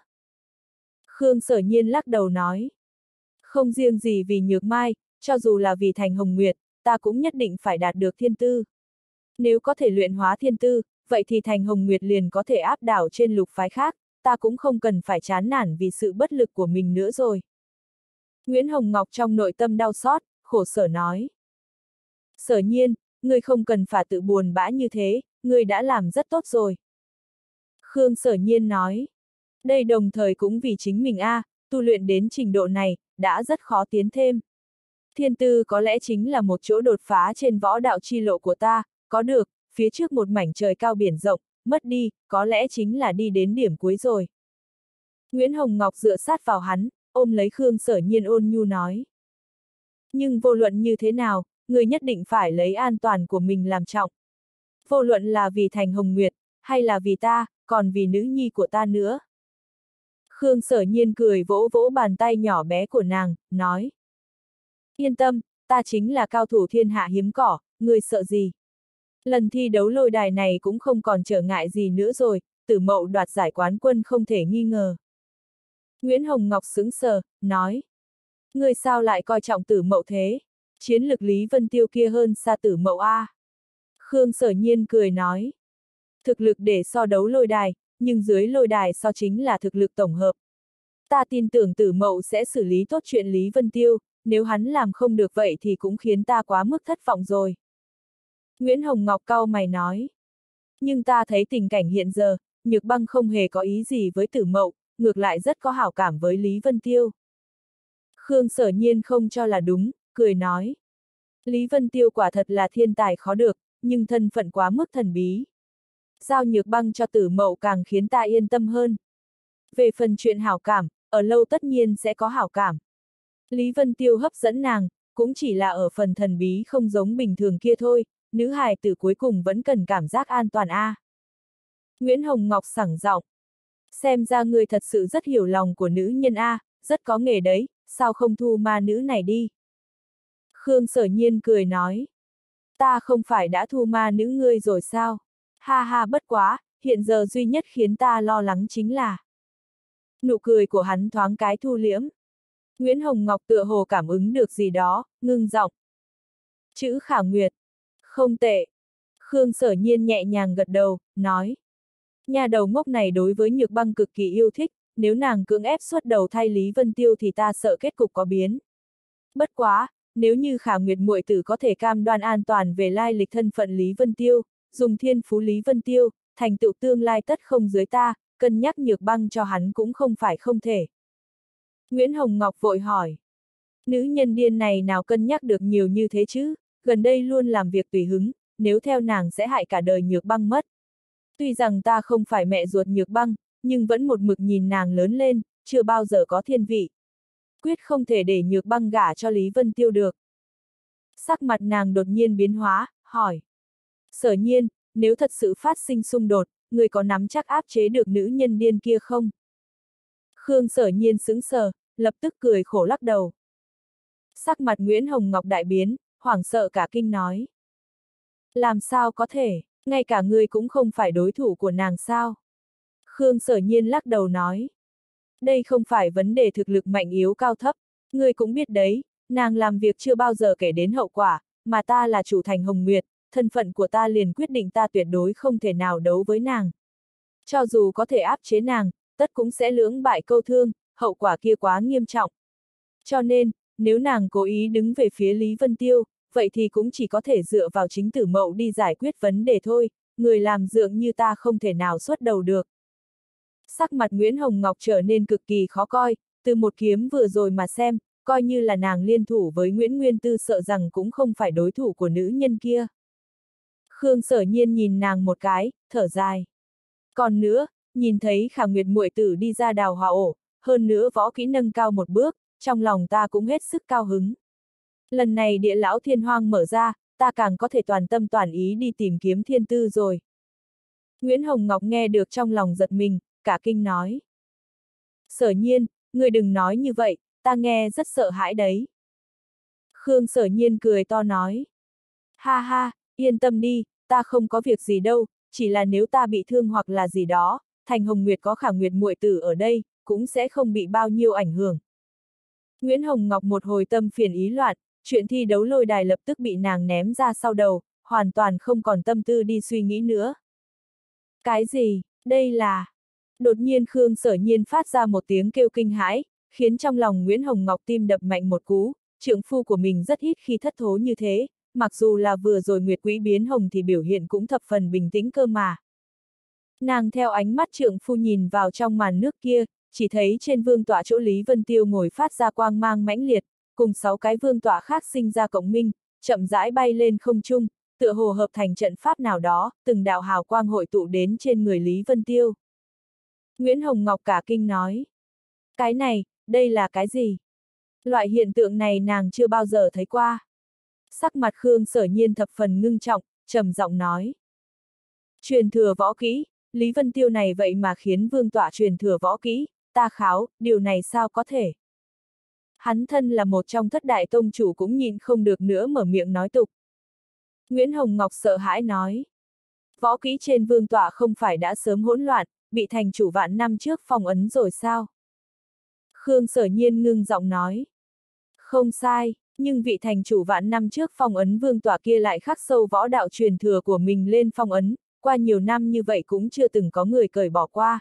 A: Khương sở nhiên lắc đầu nói. Không riêng gì vì Nhược Mai, cho dù là vì Thành Hồng Nguyệt, ta cũng nhất định phải đạt được thiên tư. Nếu có thể luyện hóa thiên tư, vậy thì Thành Hồng Nguyệt liền có thể áp đảo trên lục phái khác, ta cũng không cần phải chán nản vì sự bất lực của mình nữa rồi. Nguyễn Hồng Ngọc trong nội tâm đau xót, khổ sở nói. Sở nhiên, ngươi không cần phải tự buồn bã như thế, ngươi đã làm rất tốt rồi. Khương sở nhiên nói. Đây đồng thời cũng vì chính mình a, à, tu luyện đến trình độ này, đã rất khó tiến thêm. Thiên tư có lẽ chính là một chỗ đột phá trên võ đạo chi lộ của ta, có được, phía trước một mảnh trời cao biển rộng, mất đi, có lẽ chính là đi đến điểm cuối rồi. Nguyễn Hồng Ngọc dựa sát vào hắn, ôm lấy Khương sở nhiên ôn nhu nói. Nhưng vô luận như thế nào, người nhất định phải lấy an toàn của mình làm trọng. Vô luận là vì Thành Hồng Nguyệt, hay là vì ta, còn vì nữ nhi của ta nữa. Khương sở nhiên cười vỗ vỗ bàn tay nhỏ bé của nàng, nói. Yên tâm, ta chính là cao thủ thiên hạ hiếm cỏ, người sợ gì? Lần thi đấu lôi đài này cũng không còn trở ngại gì nữa rồi, tử mậu đoạt giải quán quân không thể nghi ngờ. Nguyễn Hồng Ngọc sững sờ, nói. Người sao lại coi trọng tử mậu thế? Chiến lực Lý Vân Tiêu kia hơn xa tử mậu A. Khương sở nhiên cười nói. Thực lực để so đấu lôi đài, nhưng dưới lôi đài so chính là thực lực tổng hợp. Ta tin tưởng tử mậu sẽ xử lý tốt chuyện Lý Vân Tiêu, nếu hắn làm không được vậy thì cũng khiến ta quá mức thất vọng rồi. Nguyễn Hồng Ngọc cao mày nói. Nhưng ta thấy tình cảnh hiện giờ, Nhược Băng không hề có ý gì với tử mậu, ngược lại rất có hảo cảm với Lý Vân Tiêu. Khương sở nhiên không cho là đúng, cười nói. Lý Vân Tiêu quả thật là thiên tài khó được, nhưng thân phận quá mức thần bí. giao nhược băng cho tử mậu càng khiến ta yên tâm hơn. Về phần chuyện hảo cảm, ở lâu tất nhiên sẽ có hảo cảm. Lý Vân Tiêu hấp dẫn nàng, cũng chỉ là ở phần thần bí không giống bình thường kia thôi, nữ hài tử cuối cùng vẫn cần cảm giác an toàn a. À. Nguyễn Hồng Ngọc sẳng giọng. Xem ra người thật sự rất hiểu lòng của nữ nhân a, à, rất có nghề đấy, sao không thu ma nữ này đi. Khương sở nhiên cười nói. Ta không phải đã thu ma nữ ngươi rồi sao? Ha ha bất quá, hiện giờ duy nhất khiến ta lo lắng chính là. Nụ cười của hắn thoáng cái thu liễm. Nguyễn Hồng Ngọc tựa hồ cảm ứng được gì đó, ngưng giọng. Chữ khả nguyệt. Không tệ. Khương sở nhiên nhẹ nhàng gật đầu, nói. Nhà đầu ngốc này đối với nhược băng cực kỳ yêu thích, nếu nàng cưỡng ép xuất đầu thay Lý Vân Tiêu thì ta sợ kết cục có biến. Bất quá, nếu như khả nguyệt muội tử có thể cam đoan an toàn về lai lịch thân phận Lý Vân Tiêu, dùng thiên phú Lý Vân Tiêu, thành tựu tương lai tất không dưới ta, cân nhắc nhược băng cho hắn cũng không phải không thể. Nguyễn Hồng Ngọc vội hỏi. Nữ nhân điên này nào cân nhắc được nhiều như thế chứ, gần đây luôn làm việc tùy hứng, nếu theo nàng sẽ hại cả đời nhược băng mất. Tuy rằng ta không phải mẹ ruột nhược băng, nhưng vẫn một mực nhìn nàng lớn lên, chưa bao giờ có thiên vị. Quyết không thể để nhược băng gả cho Lý Vân Tiêu được. Sắc mặt nàng đột nhiên biến hóa, hỏi. Sở nhiên, nếu thật sự phát sinh xung đột, người có nắm chắc áp chế được nữ nhân điên kia không? Khương sở nhiên sững sờ, lập tức cười khổ lắc đầu. Sắc mặt Nguyễn Hồng Ngọc đại biến, hoảng sợ cả kinh nói. Làm sao có thể, ngay cả ngươi cũng không phải đối thủ của nàng sao? Khương sở nhiên lắc đầu nói. Đây không phải vấn đề thực lực mạnh yếu cao thấp, ngươi cũng biết đấy, nàng làm việc chưa bao giờ kể đến hậu quả, mà ta là chủ thành Hồng Nguyệt, thân phận của ta liền quyết định ta tuyệt đối không thể nào đấu với nàng. Cho dù có thể áp chế nàng, tất cũng sẽ lưỡng bại câu thương, hậu quả kia quá nghiêm trọng. Cho nên, nếu nàng cố ý đứng về phía Lý Vân Tiêu, vậy thì cũng chỉ có thể dựa vào chính tử mậu đi giải quyết vấn đề thôi, người làm dượng như ta không thể nào xuất đầu được. Sắc mặt Nguyễn Hồng Ngọc trở nên cực kỳ khó coi, từ một kiếm vừa rồi mà xem, coi như là nàng liên thủ với Nguyễn Nguyên Tư sợ rằng cũng không phải đối thủ của nữ nhân kia. Khương sở nhiên nhìn nàng một cái, thở dài. Còn nữa, nhìn thấy khả nguyệt muội tử đi ra đào hòa ổ, hơn nữa võ kỹ nâng cao một bước, trong lòng ta cũng hết sức cao hứng. Lần này địa lão thiên hoang mở ra, ta càng có thể toàn tâm toàn ý đi tìm kiếm thiên tư rồi. Nguyễn Hồng Ngọc nghe được trong lòng giật mình, cả kinh nói. Sở nhiên, người đừng nói như vậy, ta nghe rất sợ hãi đấy. Khương sở nhiên cười to nói. Ha ha, yên tâm đi, ta không có việc gì đâu, chỉ là nếu ta bị thương hoặc là gì đó, Thành Hồng Nguyệt có khả nguyệt muội tử ở đây, cũng sẽ không bị bao nhiêu ảnh hưởng. Nguyễn Hồng Ngọc một hồi tâm phiền ý loạn, chuyện thi đấu lôi đài lập tức bị nàng ném ra sau đầu, hoàn toàn không còn tâm tư đi suy nghĩ nữa. Cái gì, đây là... Đột nhiên Khương sở nhiên phát ra một tiếng kêu kinh hãi, khiến trong lòng Nguyễn Hồng Ngọc tim đập mạnh một cú, trượng phu của mình rất ít khi thất thố như thế, mặc dù là vừa rồi Nguyệt Quý biến hồng thì biểu hiện cũng thập phần bình tĩnh cơ mà. Nàng theo ánh mắt trượng phu nhìn vào trong màn nước kia, chỉ thấy trên vương tọa chỗ Lý Vân Tiêu ngồi phát ra quang mang mãnh liệt, cùng sáu cái vương tọa khác sinh ra cộng minh, chậm rãi bay lên không trung, tựa hồ hợp thành trận pháp nào đó, từng đạo hào quang hội tụ đến trên người Lý Vân Tiêu. Nguyễn Hồng Ngọc cả kinh nói. Cái này, đây là cái gì? Loại hiện tượng này nàng chưa bao giờ thấy qua. Sắc mặt Khương sở nhiên thập phần ngưng trọng, trầm giọng nói. Truyền thừa võ kỹ, Lý Vân Tiêu này vậy mà khiến vương tọa truyền thừa võ kỹ, ta kháo, điều này sao có thể? Hắn thân là một trong thất đại tông chủ cũng nhìn không được nữa mở miệng nói tục. Nguyễn Hồng Ngọc sợ hãi nói. Võ kỹ trên vương tọa không phải đã sớm hỗn loạn, bị thành chủ vạn năm trước phong ấn rồi sao? Khương sở nhiên ngưng giọng nói. Không sai, nhưng vị thành chủ vạn năm trước phong ấn vương tọa kia lại khắc sâu võ đạo truyền thừa của mình lên phong ấn, qua nhiều năm như vậy cũng chưa từng có người cởi bỏ qua.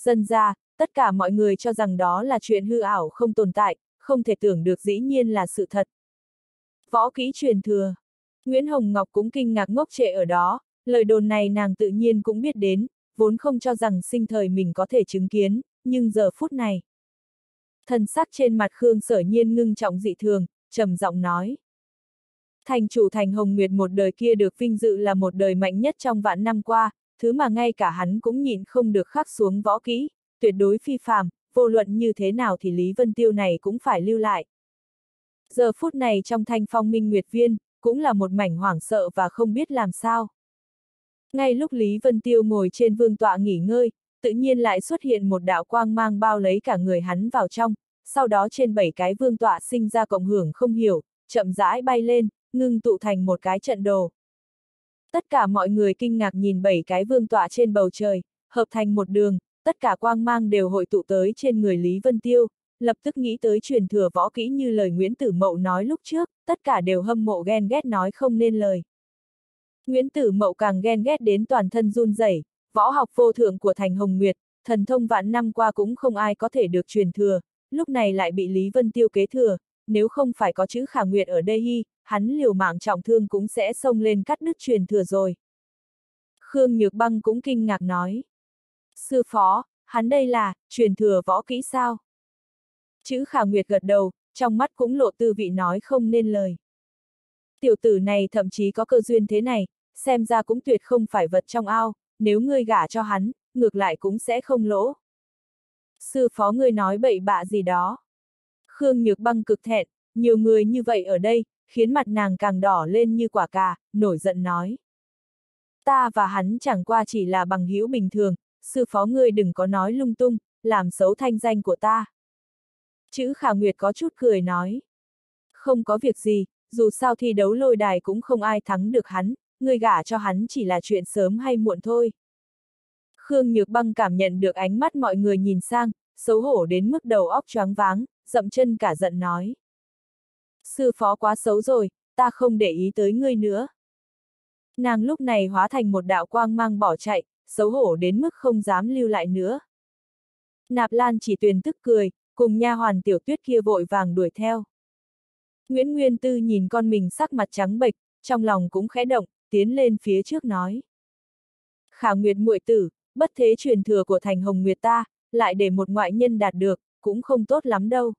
A: Dân ra, tất cả mọi người cho rằng đó là chuyện hư ảo không tồn tại, không thể tưởng được dĩ nhiên là sự thật. Võ kỹ truyền thừa. Nguyễn Hồng Ngọc cũng kinh ngạc ngốc trệ ở đó, lời đồn này nàng tự nhiên cũng biết đến, vốn không cho rằng sinh thời mình có thể chứng kiến, nhưng giờ phút này. Thần sắc trên mặt Khương sở nhiên ngưng trọng dị thường, trầm giọng nói. Thành chủ thành Hồng Nguyệt một đời kia được vinh dự là một đời mạnh nhất trong vạn năm qua, thứ mà ngay cả hắn cũng nhìn không được khắc xuống võ kỹ, tuyệt đối phi phàm, vô luận như thế nào thì Lý Vân Tiêu này cũng phải lưu lại. Giờ phút này trong thanh phong minh nguyệt viên, cũng là một mảnh hoảng sợ và không biết làm sao. Ngay lúc Lý Vân Tiêu ngồi trên vương tọa nghỉ ngơi, tự nhiên lại xuất hiện một đạo quang mang bao lấy cả người hắn vào trong, sau đó trên bảy cái vương tọa sinh ra cộng hưởng không hiểu, chậm rãi bay lên, ngưng tụ thành một cái trận đồ. Tất cả mọi người kinh ngạc nhìn bảy cái vương tọa trên bầu trời, hợp thành một đường, tất cả quang mang đều hội tụ tới trên người Lý Vân Tiêu, lập tức nghĩ tới truyền thừa võ kỹ như lời Nguyễn Tử Mậu nói lúc trước, tất cả đều hâm mộ ghen ghét nói không nên lời. Nguyễn Tử Mậu càng ghen ghét đến toàn thân run rẩy, võ học vô thượng của Thành Hồng Nguyệt, thần thông vạn năm qua cũng không ai có thể được truyền thừa, lúc này lại bị Lý Vân Tiêu kế thừa, nếu không phải có chữ khả nguyệt ở đây hi, hắn liều mạng trọng thương cũng sẽ xông lên cắt đứt truyền thừa rồi. Khương Nhược Băng cũng kinh ngạc nói. Sư phó, hắn đây là, truyền thừa võ kỹ sao? Chữ khả nguyệt gật đầu, trong mắt cũng lộ tư vị nói không nên lời. Tiểu tử này thậm chí có cơ duyên thế này, xem ra cũng tuyệt không phải vật trong ao, nếu ngươi gả cho hắn, ngược lại cũng sẽ không lỗ. Sư phó ngươi nói bậy bạ gì đó. Khương Nhược Băng cực thẹn, nhiều người như vậy ở đây, khiến mặt nàng càng đỏ lên như quả cà, nổi giận nói. Ta và hắn chẳng qua chỉ là bằng hữu bình thường, sư phó ngươi đừng có nói lung tung, làm xấu thanh danh của ta. Chữ Khả Nguyệt có chút cười nói. Không có việc gì, dù sao thi đấu lôi đài cũng không ai thắng được hắn, ngươi gả cho hắn chỉ là chuyện sớm hay muộn thôi. Khương Nhược Băng cảm nhận được ánh mắt mọi người nhìn sang, xấu hổ đến mức đầu óc choáng váng, dậm chân cả giận nói. Sư phó quá xấu rồi, ta không để ý tới ngươi nữa. Nàng lúc này hóa thành một đạo quang mang bỏ chạy, xấu hổ đến mức không dám lưu lại nữa. Nạp Lan chỉ tuyền tức cười, cùng nha hoàn tiểu tuyết kia vội vàng đuổi theo. Nguyễn Nguyên Tư nhìn con mình sắc mặt trắng bệch, trong lòng cũng khẽ động, tiến lên phía trước nói. Khả Nguyệt muội tử, bất thế truyền thừa của thành Hồng Nguyệt ta, lại để một ngoại nhân đạt được, cũng không tốt lắm đâu.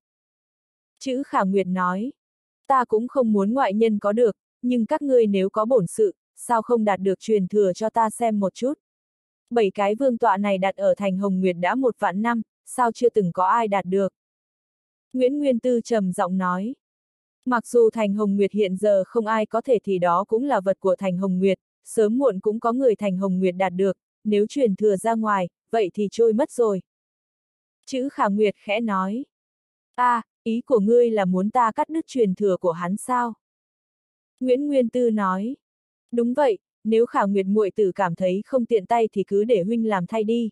A: Chữ Khả Nguyệt nói, ta cũng không muốn ngoại nhân có được, nhưng các ngươi nếu có bổn sự, sao không đạt được truyền thừa cho ta xem một chút. Bảy cái vương tọa này đặt ở thành Hồng Nguyệt đã một vạn năm, sao chưa từng có ai đạt được. Nguyễn Nguyên Tư trầm giọng nói. Mặc dù Thành Hồng Nguyệt hiện giờ không ai có thể thì đó cũng là vật của Thành Hồng Nguyệt, sớm muộn cũng có người Thành Hồng Nguyệt đạt được, nếu truyền thừa ra ngoài, vậy thì trôi mất rồi. Chữ Khả Nguyệt khẽ nói. a à, ý của ngươi là muốn ta cắt đứt truyền thừa của hắn sao? Nguyễn Nguyên Tư nói. Đúng vậy, nếu Khả Nguyệt muội tử cảm thấy không tiện tay thì cứ để huynh làm thay đi.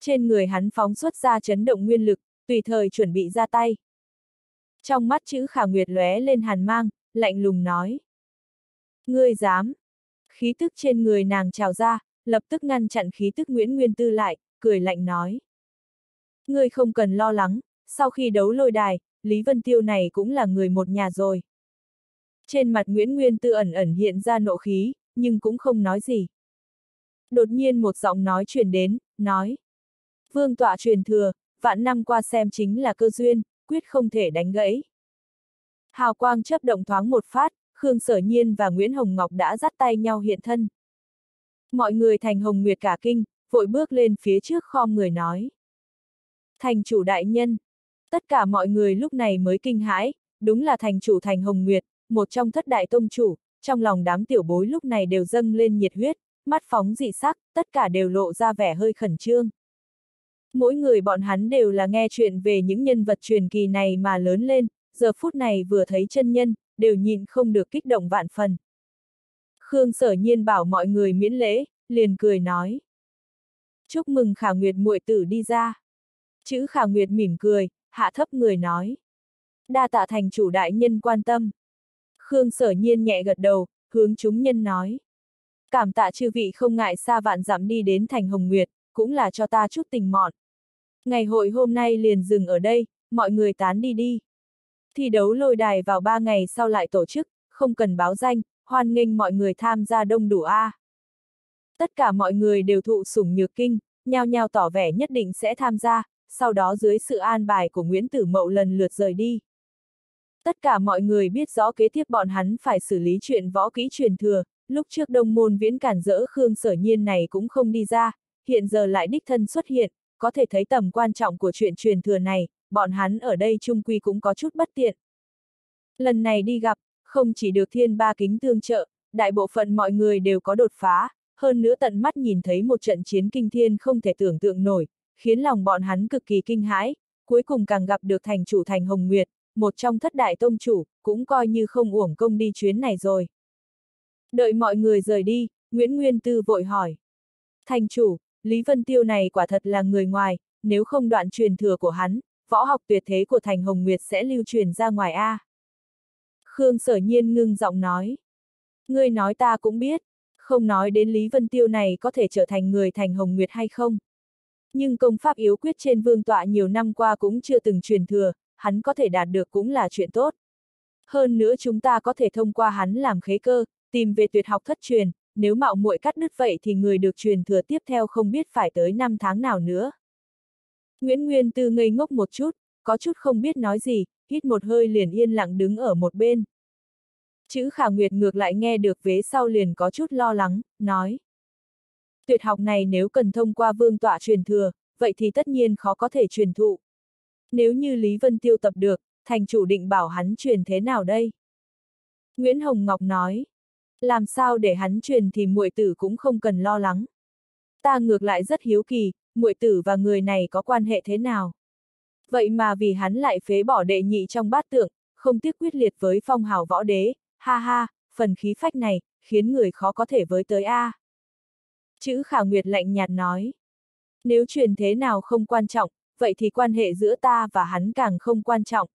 A: Trên người hắn phóng xuất ra chấn động nguyên lực, tùy thời chuẩn bị ra tay. Trong mắt chữ khả nguyệt lóe lên hàn mang, lạnh lùng nói. Ngươi dám. Khí tức trên người nàng trào ra, lập tức ngăn chặn khí tức Nguyễn Nguyên Tư lại, cười lạnh nói. Ngươi không cần lo lắng, sau khi đấu lôi đài, Lý Vân Tiêu này cũng là người một nhà rồi. Trên mặt Nguyễn Nguyên Tư ẩn ẩn hiện ra nộ khí, nhưng cũng không nói gì. Đột nhiên một giọng nói truyền đến, nói. Vương tọa truyền thừa, vạn năm qua xem chính là cơ duyên, quyết không thể đánh gãy. Hào quang chấp động thoáng một phát, Khương Sở Nhiên và Nguyễn Hồng Ngọc đã dắt tay nhau hiện thân. Mọi người thành hồng nguyệt cả kinh, vội bước lên phía trước khom người nói. Thành chủ đại nhân. Tất cả mọi người lúc này mới kinh hãi, đúng là thành chủ thành hồng nguyệt, một trong thất đại tông chủ, trong lòng đám tiểu bối lúc này đều dâng lên nhiệt huyết, mắt phóng dị sắc, tất cả đều lộ ra vẻ hơi khẩn trương. Mỗi người bọn hắn đều là nghe chuyện về những nhân vật truyền kỳ này mà lớn lên, giờ phút này vừa thấy chân nhân, đều nhịn không được kích động vạn phần. Khương sở nhiên bảo mọi người miễn lễ, liền cười nói. Chúc mừng Khả Nguyệt muội tử đi ra. Chữ Khả Nguyệt mỉm cười, hạ thấp người nói. Đa tạ thành chủ đại nhân quan tâm. Khương sở nhiên nhẹ gật đầu, hướng chúng nhân nói. Cảm tạ chư vị không ngại xa vạn dặm đi đến thành Hồng Nguyệt, cũng là cho ta chút tình mọn. Ngày hội hôm nay liền dừng ở đây, mọi người tán đi đi. Thi đấu lôi đài vào ba ngày sau lại tổ chức, không cần báo danh, hoan nghênh mọi người tham gia đông đủ A. Tất cả mọi người đều thụ sủng nhược kinh, nhao nhao tỏ vẻ nhất định sẽ tham gia, sau đó dưới sự an bài của Nguyễn Tử Mậu lần lượt rời đi. Tất cả mọi người biết rõ kế tiếp bọn hắn phải xử lý chuyện võ kỹ truyền thừa, lúc trước đông môn viễn cản rỡ Khương sở nhiên này cũng không đi ra, hiện giờ lại đích thân xuất hiện, có thể thấy tầm quan trọng của chuyện truyền thừa này, bọn hắn ở đây trung quy cũng có chút bất tiện. Lần này đi gặp, không chỉ được thiên ba kính tương trợ, đại bộ phận mọi người đều có đột phá, hơn nữa tận mắt nhìn thấy một trận chiến kinh thiên không thể tưởng tượng nổi, khiến lòng bọn hắn cực kỳ kinh hãi, cuối cùng càng gặp được thành chủ thành Hồng Nguyệt, một trong thất đại tông chủ, cũng coi như không uổng công đi chuyến này rồi. Đợi mọi người rời đi, Nguyễn Nguyên Tư vội hỏi. Thành chủ, Lý Vân Tiêu này quả thật là người ngoài, nếu không đoạn truyền thừa của hắn, võ học tuyệt thế của Thành Hồng Nguyệt sẽ lưu truyền ra ngoài A. Khương sở nhiên ngưng giọng nói. Ngươi nói ta cũng biết, không nói đến Lý Vân Tiêu này có thể trở thành người Thành Hồng Nguyệt hay không. Nhưng công pháp yếu quyết trên vương tọa nhiều năm qua cũng chưa từng truyền thừa, hắn có thể đạt được cũng là chuyện tốt. Hơn nữa chúng ta có thể thông qua hắn làm khế cơ, tìm về tuyệt học thất truyền, nếu mạo muội cắt đứt vậy thì người được truyền thừa tiếp theo không biết phải tới năm tháng nào nữa. Nguyễn Nguyên Tư ngây ngốc một chút, có chút không biết nói gì, hít một hơi liền yên lặng đứng ở một bên. Chữ khả nguyệt ngược lại nghe được vế sau liền có chút lo lắng, nói. Tuyệt học này nếu cần thông qua vương tọa truyền thừa, vậy thì tất nhiên khó có thể truyền thụ. Nếu như Lý Vân Tiêu tập được, thành chủ định bảo hắn truyền thế nào đây? Nguyễn Hồng Ngọc nói. Làm sao để hắn truyền thì muội tử cũng không cần lo lắng. Ta ngược lại rất hiếu kỳ, muội tử và người này có quan hệ thế nào? Vậy mà vì hắn lại phế bỏ đệ nhị trong bát tượng, không tiếc quyết liệt với phong hào võ đế, ha ha, phần khí phách này, khiến người khó có thể với tới A. Chữ khả nguyệt lạnh nhạt nói. Nếu truyền thế nào không quan trọng, vậy thì quan hệ giữa ta và hắn càng không quan trọng.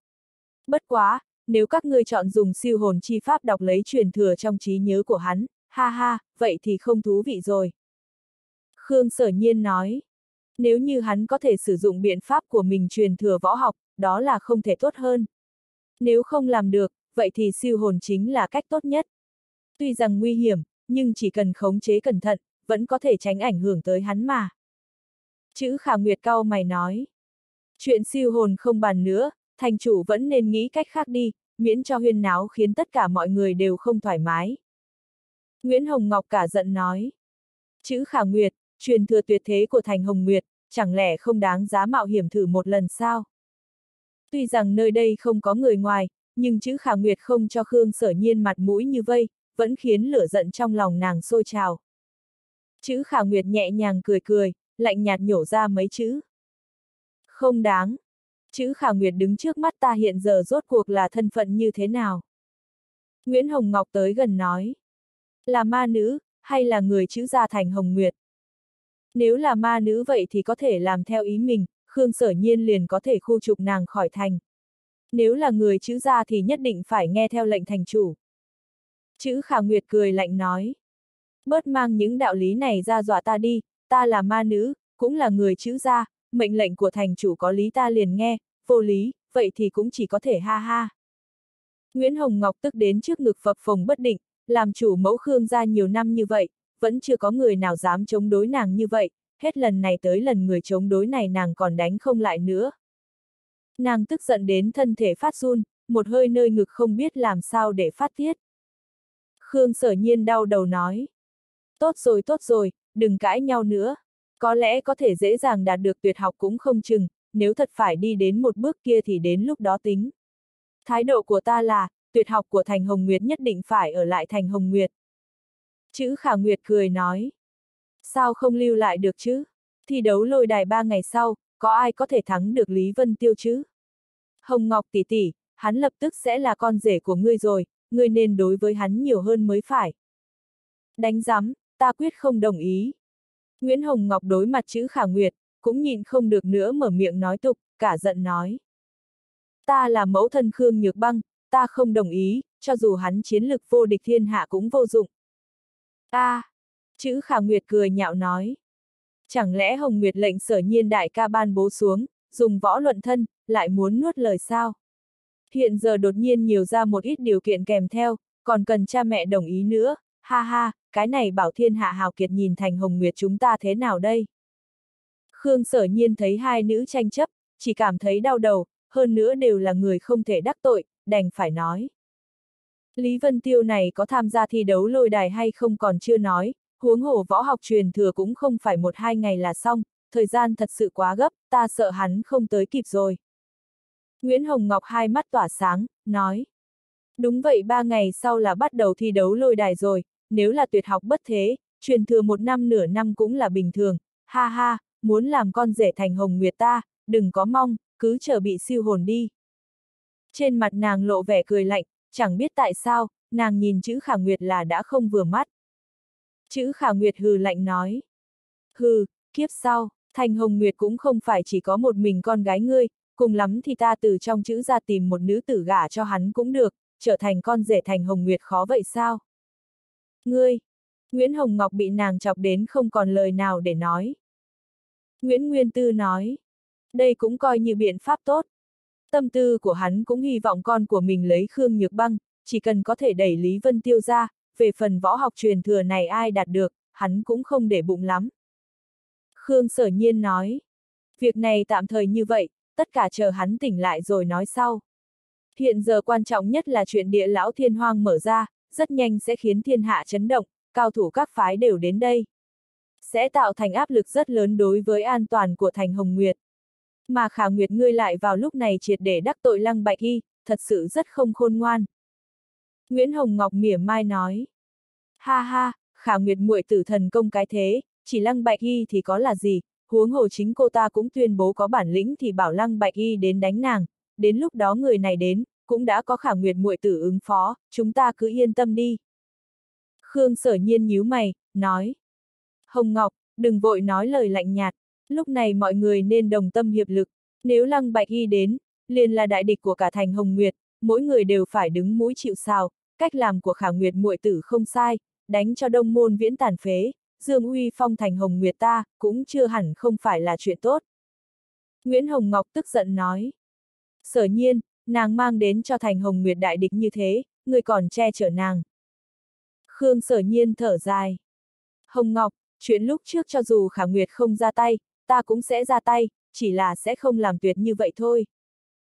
A: Bất quá, nếu các ngươi chọn dùng siêu hồn chi pháp đọc lấy truyền thừa trong trí nhớ của hắn, ha ha, vậy thì không thú vị rồi. Khương sở nhiên nói, nếu như hắn có thể sử dụng biện pháp của mình truyền thừa võ học, đó là không thể tốt hơn. Nếu không làm được, vậy thì siêu hồn chính là cách tốt nhất. Tuy rằng nguy hiểm, nhưng chỉ cần khống chế cẩn thận, vẫn có thể tránh ảnh hưởng tới hắn mà. Chữ khả nguyệt cao mày nói. Chuyện siêu hồn không bàn nữa, thành chủ vẫn nên nghĩ cách khác đi, miễn cho huyên náo khiến tất cả mọi người đều không thoải mái. Nguyễn Hồng Ngọc cả giận nói. Chữ khả nguyệt, truyền thừa tuyệt thế của thành Hồng Nguyệt, chẳng lẽ không đáng giá mạo hiểm thử một lần sao? Tuy rằng nơi đây không có người ngoài, nhưng chữ khả nguyệt không cho Khương sở nhiên mặt mũi như vây, vẫn khiến lửa giận trong lòng nàng sôi trào. Chữ khả nguyệt nhẹ nhàng cười cười, lạnh nhạt nhổ ra mấy chữ. Không đáng. Chữ khả nguyệt đứng trước mắt ta hiện giờ rốt cuộc là thân phận như thế nào? Nguyễn Hồng Ngọc tới gần nói. Là ma nữ, hay là người chữ gia thành Hồng Nguyệt? Nếu là ma nữ vậy thì có thể làm theo ý mình, Khương sở nhiên liền có thể khu trục nàng khỏi thành. Nếu là người chữ gia thì nhất định phải nghe theo lệnh thành chủ. Chữ khả nguyệt cười lạnh nói. Bớt mang những đạo lý này ra dọa ta đi, ta là ma nữ, cũng là người chữ gia, mệnh lệnh của thành chủ có lý ta liền nghe, vô lý, vậy thì cũng chỉ có thể ha ha. Nguyễn Hồng Ngọc tức đến trước ngực phập phồng bất định, làm chủ mẫu Khương gia nhiều năm như vậy, vẫn chưa có người nào dám chống đối nàng như vậy, hết lần này tới lần người chống đối này nàng còn đánh không lại nữa. Nàng tức giận đến thân thể phát run, một hơi nơi ngực không biết làm sao để phát tiết. Khương sở nhiên đau đầu nói. Tốt rồi tốt rồi, đừng cãi nhau nữa. Có lẽ có thể dễ dàng đạt được tuyệt học cũng không chừng, nếu thật phải đi đến một bước kia thì đến lúc đó tính. Thái độ của ta là, tuyệt học của Thành Hồng Nguyệt nhất định phải ở lại Thành Hồng Nguyệt. Chữ Khả Nguyệt cười nói. Sao không lưu lại được chứ? Thi đấu lôi đài ba ngày sau, có ai có thể thắng được Lý Vân Tiêu chứ? Hồng Ngọc tỷ tỷ, hắn lập tức sẽ là con rể của ngươi rồi, ngươi nên đối với hắn nhiều hơn mới phải. Đánh giám, ta quyết không đồng ý. Nguyễn Hồng Ngọc đối mặt chữ Khả Nguyệt, cũng nhìn không được nữa mở miệng nói tục, cả giận nói. Ta là mẫu thân Khương Nhược Băng, ta không đồng ý, cho dù hắn chiến lực vô địch thiên hạ cũng vô dụng. a à, chữ Khả Nguyệt cười nhạo nói. Chẳng lẽ Hồng Nguyệt lệnh sở nhiên đại ca ban bố xuống, dùng võ luận thân, lại muốn nuốt lời sao? Hiện giờ đột nhiên nhiều ra một ít điều kiện kèm theo, còn cần cha mẹ đồng ý nữa, ha ha, cái này bảo thiên hạ hào kiệt nhìn thành Hồng Nguyệt chúng ta thế nào đây? Khương sở nhiên thấy hai nữ tranh chấp, chỉ cảm thấy đau đầu, hơn nữa đều là người không thể đắc tội, đành phải nói. Lý Vân Tiêu này có tham gia thi đấu lôi đài hay không còn chưa nói, huống hồ võ học truyền thừa cũng không phải một hai ngày là xong, thời gian thật sự quá gấp, ta sợ hắn không tới kịp rồi. Nguyễn Hồng Ngọc hai mắt tỏa sáng, nói. Đúng vậy ba ngày sau là bắt đầu thi đấu lôi đài rồi, nếu là tuyệt học bất thế, truyền thừa một năm nửa năm cũng là bình thường, ha ha, muốn làm con rể thành hồng nguyệt ta, đừng có mong, cứ chờ bị siêu hồn đi. Trên mặt nàng lộ vẻ cười lạnh, chẳng biết tại sao, nàng nhìn chữ khả nguyệt là đã không vừa mắt. Chữ khả nguyệt hừ lạnh nói. Hừ, kiếp sau, thành hồng nguyệt cũng không phải chỉ có một mình con gái ngươi, cùng lắm thì ta từ trong chữ ra tìm một nữ tử gả cho hắn cũng được, trở thành con rể thành hồng nguyệt khó vậy sao? Ngươi! Nguyễn Hồng Ngọc bị nàng chọc đến không còn lời nào để nói. Nguyễn Nguyên Tư nói. Đây cũng coi như biện pháp tốt. Tâm tư của hắn cũng hy vọng con của mình lấy Khương Nhược Băng, chỉ cần có thể đẩy Lý Vân Tiêu ra, về phần võ học truyền thừa này ai đạt được, hắn cũng không để bụng lắm. Khương Sở Nhiên nói. Việc này tạm thời như vậy, tất cả chờ hắn tỉnh lại rồi nói sau. Hiện giờ quan trọng nhất là chuyện địa lão thiên hoang mở ra, rất nhanh sẽ khiến thiên hạ chấn động, cao thủ các phái đều đến đây. Sẽ tạo thành áp lực rất lớn đối với an toàn của thành Hồng Nguyệt. Mà Khả Nguyệt ngươi lại vào lúc này triệt để đắc tội Lăng Bạch y, thật sự rất không khôn ngoan. Nguyễn Hồng Ngọc mỉa mai nói. Ha ha, Khả Nguyệt muội tử thần công cái thế, chỉ Lăng Bạch y thì có là gì, huống hồ chính cô ta cũng tuyên bố có bản lĩnh thì bảo Lăng Bạch Y đến đánh nàng, đến lúc đó người này đến, cũng đã có khả nguyệt muội tử ứng phó, chúng ta cứ yên tâm đi. Khương sở nhiên nhíu mày, nói. Hồng Ngọc, đừng vội nói lời lạnh nhạt, lúc này mọi người nên đồng tâm hiệp lực, nếu Lăng Bạch Y đến, liền là đại địch của cả thành Hồng Nguyệt, mỗi người đều phải đứng mũi chịu sào, cách làm của khả nguyệt muội tử không sai, đánh cho đông môn viễn tàn phế, Dương Uy phong thành Hồng Nguyệt ta, cũng chưa hẳn không phải là chuyện tốt. Nguyễn Hồng Ngọc tức giận nói. Sở nhiên, nàng mang đến cho thành Hồng Nguyệt đại địch như thế, người còn che chở nàng. Khương sở nhiên thở dài. Hồng Ngọc, chuyện lúc trước cho dù Khả Nguyệt không ra tay, ta cũng sẽ ra tay, chỉ là sẽ không làm tuyệt như vậy thôi.